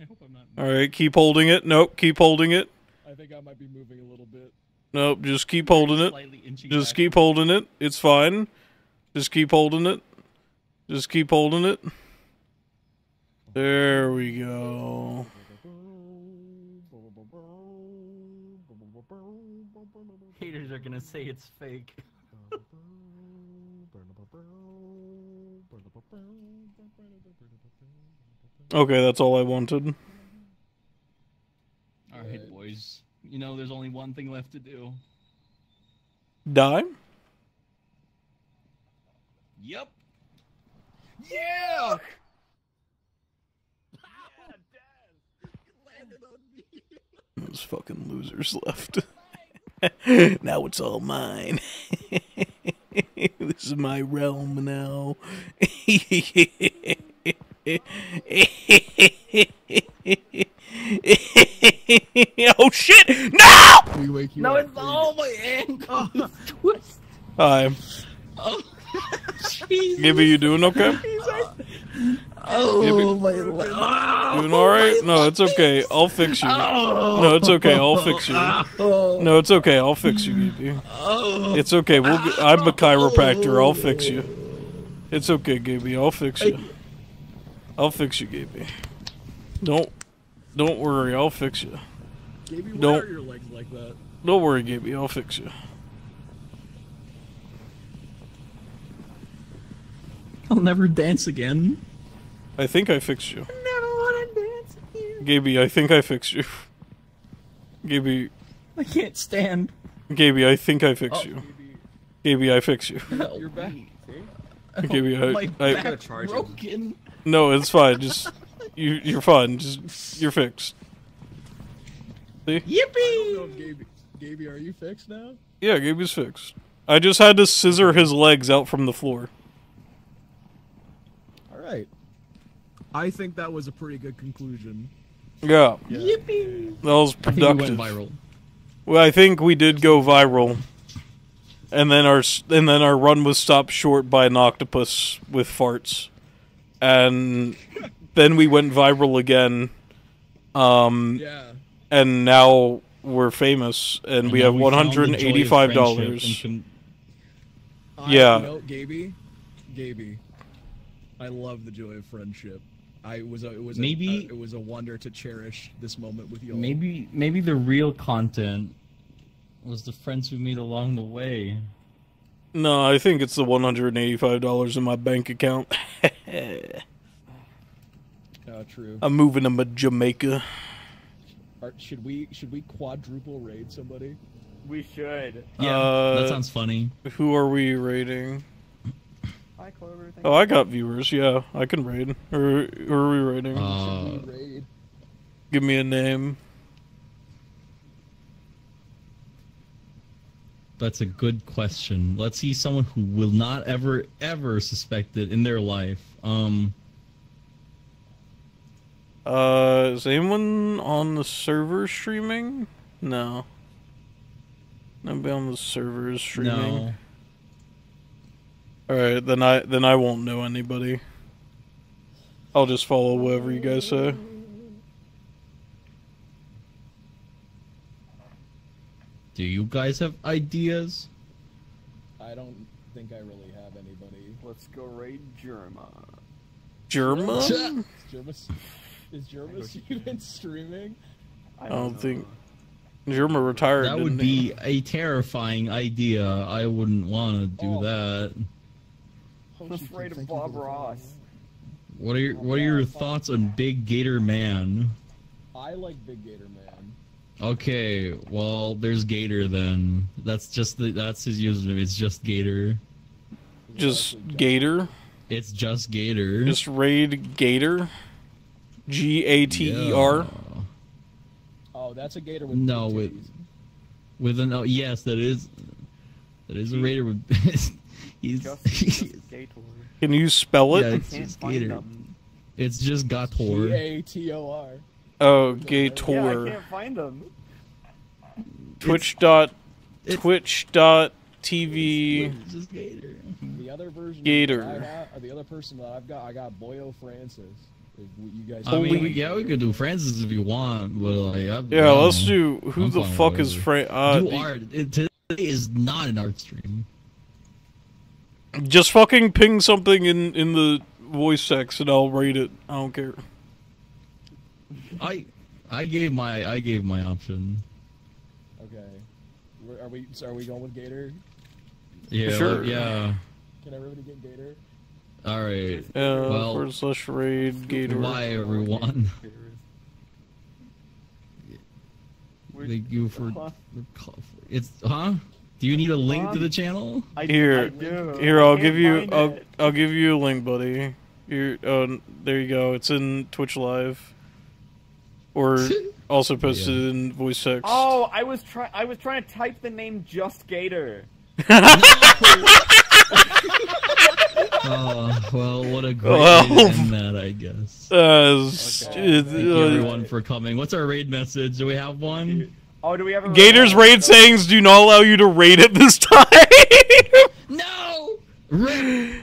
I hope I'm not. Alright, keep holding it. Nope, keep holding it. I think I might be moving a little bit. Nope, just keep holding it. Just back. keep holding it. It's fine. Just keep holding it. Just keep holding it. There we go. Haters are gonna say it's fake. Okay, that's all I wanted. All right, boys. You know, there's only one thing left to do. Die? Yep. Yeah. Those fucking losers left. now it's all mine. this is my realm now. oh shit! No! We wake you No, up. it's all my ankle. Twist. Hi. Oh, jeez. Gibby, you doing okay? Oh my leg. Doing alright? Oh. No, it's okay. I'll fix you. Oh. No, it's okay. I'll fix you. No, it's okay. I'll fix you, Gibby. It's okay. We'll. Get, I'm a chiropractor. I'll fix you. It's okay, Gibby. I'll fix you. I'll fix you, Gibby. Don't. Don't worry. I'll fix you. Gabe, why Don't- are your legs like that? Don't worry, Gibby. I'll fix you. I'll never dance again. I think I fixed you. Never wanna dance again. Gaby, I think I fixed you. Gaby, I can't stand. Gaby, I think I fixed Oh. you. Gaby, I fixed you. You're oh. back. Gaby, I, oh, my I, back broken. no, it's fine. Just you, you're fine. Just you're fixed. See? I don't know if Gabe, Gabe, are you fixed now? Yeah, Gaby's fixed. I just had to scissor his legs out from the floor. All right. I think that was a pretty good conclusion. Yeah, Yippee! that was I think we went productive. viral. Well, I think we did go viral, and then our and then our run was stopped short by an octopus with farts, and then we went viral again. Um, Yeah. and now we're famous, and, we have we one found the hundred and joy of eighty-five friendship dollars. can- Yeah. You know, Gaby, Gaby, I love the joy of friendship. I was a, it was Maybe- a, it was a wonder to cherish this moment with you. all. Maybe maybe the real content was the friends we made along the way. No, I think it's the one hundred and eighty-five dollars in my bank account. Uh, true. I'm moving to Jamaica. Are, should we should we quadruple raid somebody? We should. Yeah, Uh, that sounds funny. Who are we rating? Hi, Clover. Thank Oh, I got viewers. Yeah, I can raid. Who, who are we rating? Uh, Raid. Give me a name. That's a good question. Let's see someone who will not ever ever suspect it in their life. Um, Uh, is anyone on the server streaming? No. Nobody on the server is streaming. no. All right, then I then I won't know anybody. I'll just follow whatever you guys say. Do you guys have ideas? I don't think I really have anybody. Let's go raid Jerma. Jerma? Is Jermis, is Jermis even streaming? I don't think. Jerma retired. That would didn't he? be a terrifying idea. I wouldn't want to do oh. that. I'm afraid of Bob Ross. What are your What are your thoughts on Big Gator Man? I like Big Gator Man. Okay, well, there's Gator then. That's just the that's his username. It's just Gator. Just Gator. It's just Gator. Just raid Gator. G A T E R. Oh, that's a gator with No, with with an oh yes, that is that is a raider with. he's Can you spell it? Yeah, it's just Gator. It's just Gator. G A T O R. Oh, Yeah, I Gator. can't find him. Twitch dot Twitch dot TV. Just Gator. The other version Gator. that I have, or the other person that I've got, I got Boyo Francis. If you guys. I mean, we- yeah, we could do Francis if you want, but like, I, Yeah, I let's don't know. do. Who I'm the fuck is whatever. Fran? Uh, do the- art. It, today is not an art stream. Just fucking ping something in in the voice text and I'll rate it. I don't care. I I gave my I gave my option. Okay. We're- we? So are we going with Gator? Yeah, Sure. like, yeah. Can everybody get Gator? All right. Uh, well, forward slash raid Gator. Why everyone? Thank you for, for co- it's huh? Do you need a link to the channel? here, here. I'll give you. I'll I'll give you a link, buddy. Here. Oh, there you go. It's in Twitch Live, or also posted in voice text. Oh, I was trying. I was trying to type the name Just Gator. Oh well, what a great Well, way to end that, I guess. Uh, s- Thank you uh, everyone for coming. What's our raid message? Do we have one? Oh, do we have a Gator's raid sayings do not allow you to raid at this time. no. Rip.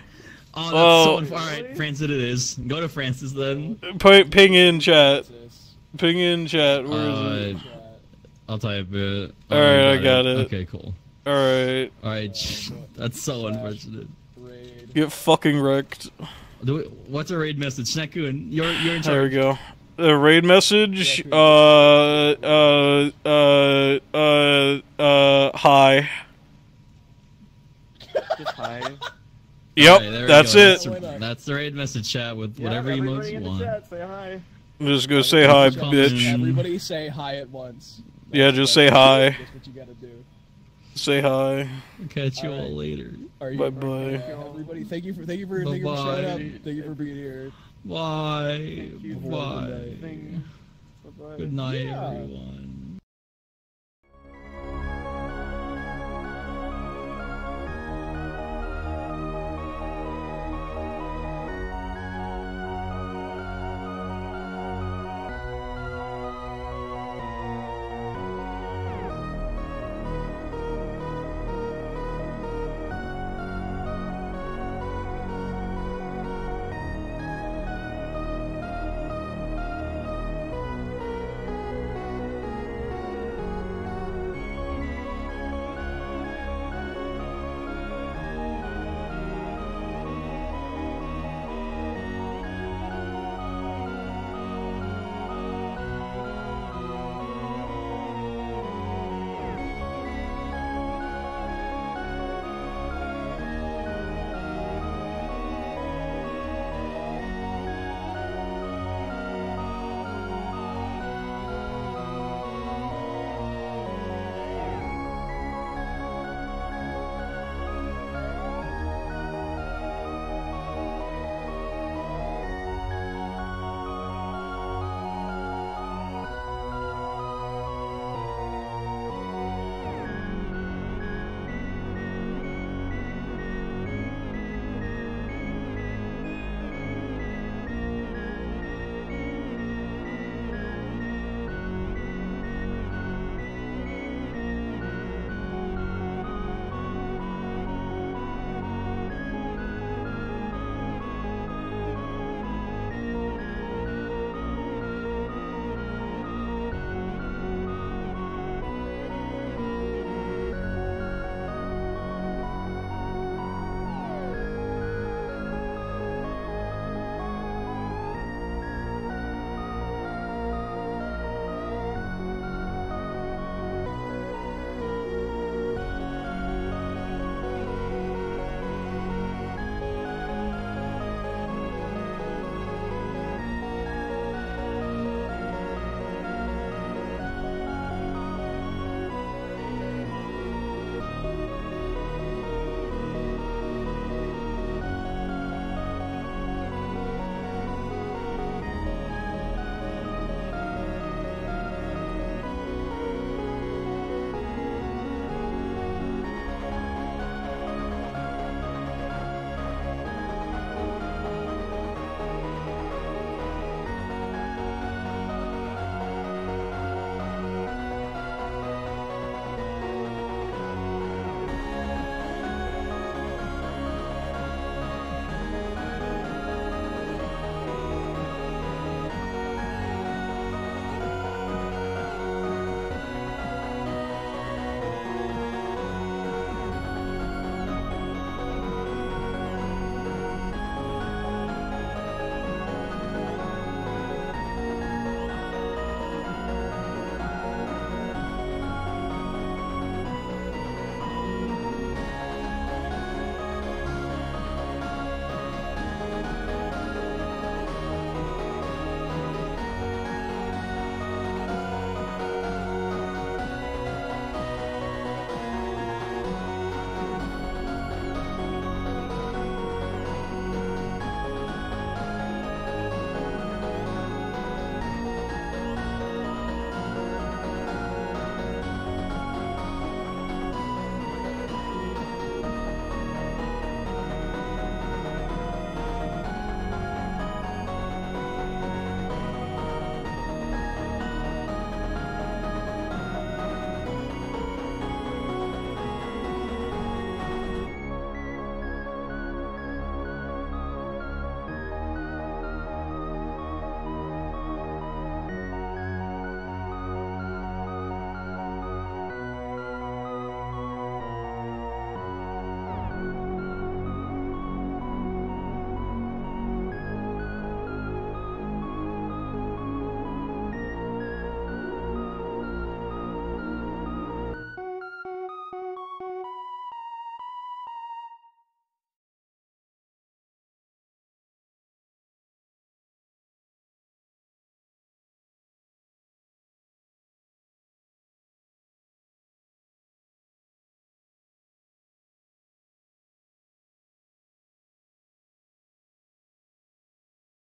Oh, that's Oh. so unf- All right, Francis, it is. Go to Francis then. P- ping in chat. Ping in chat. Where is it? Uh, I'll type it. All Oh, right, I got it. Okay, cool. All right. All right, that's so unfortunate. Get fucking wrecked. Do we, what's our raid message, Snakun? You're you're in There we go. The raid message. Uh, uh, uh, uh, uh, hi. Just hi. Yep, Alright, there we that's go. it. That's, that's the raid message chat with Yeah, whatever everybody emotes you in want. chat, say hi. I'm Just go say hi, Come bitch. Everybody say hi at once. Yeah, just say hi. That's what you gotta do. Say hi. Catch you all later. You, Bye bye. uh, everybody, thank you for thank you for thank you for showing up. Thank you for being here. Bye. you for Bye. the thing. Bye-bye. Good night, Yeah. everyone.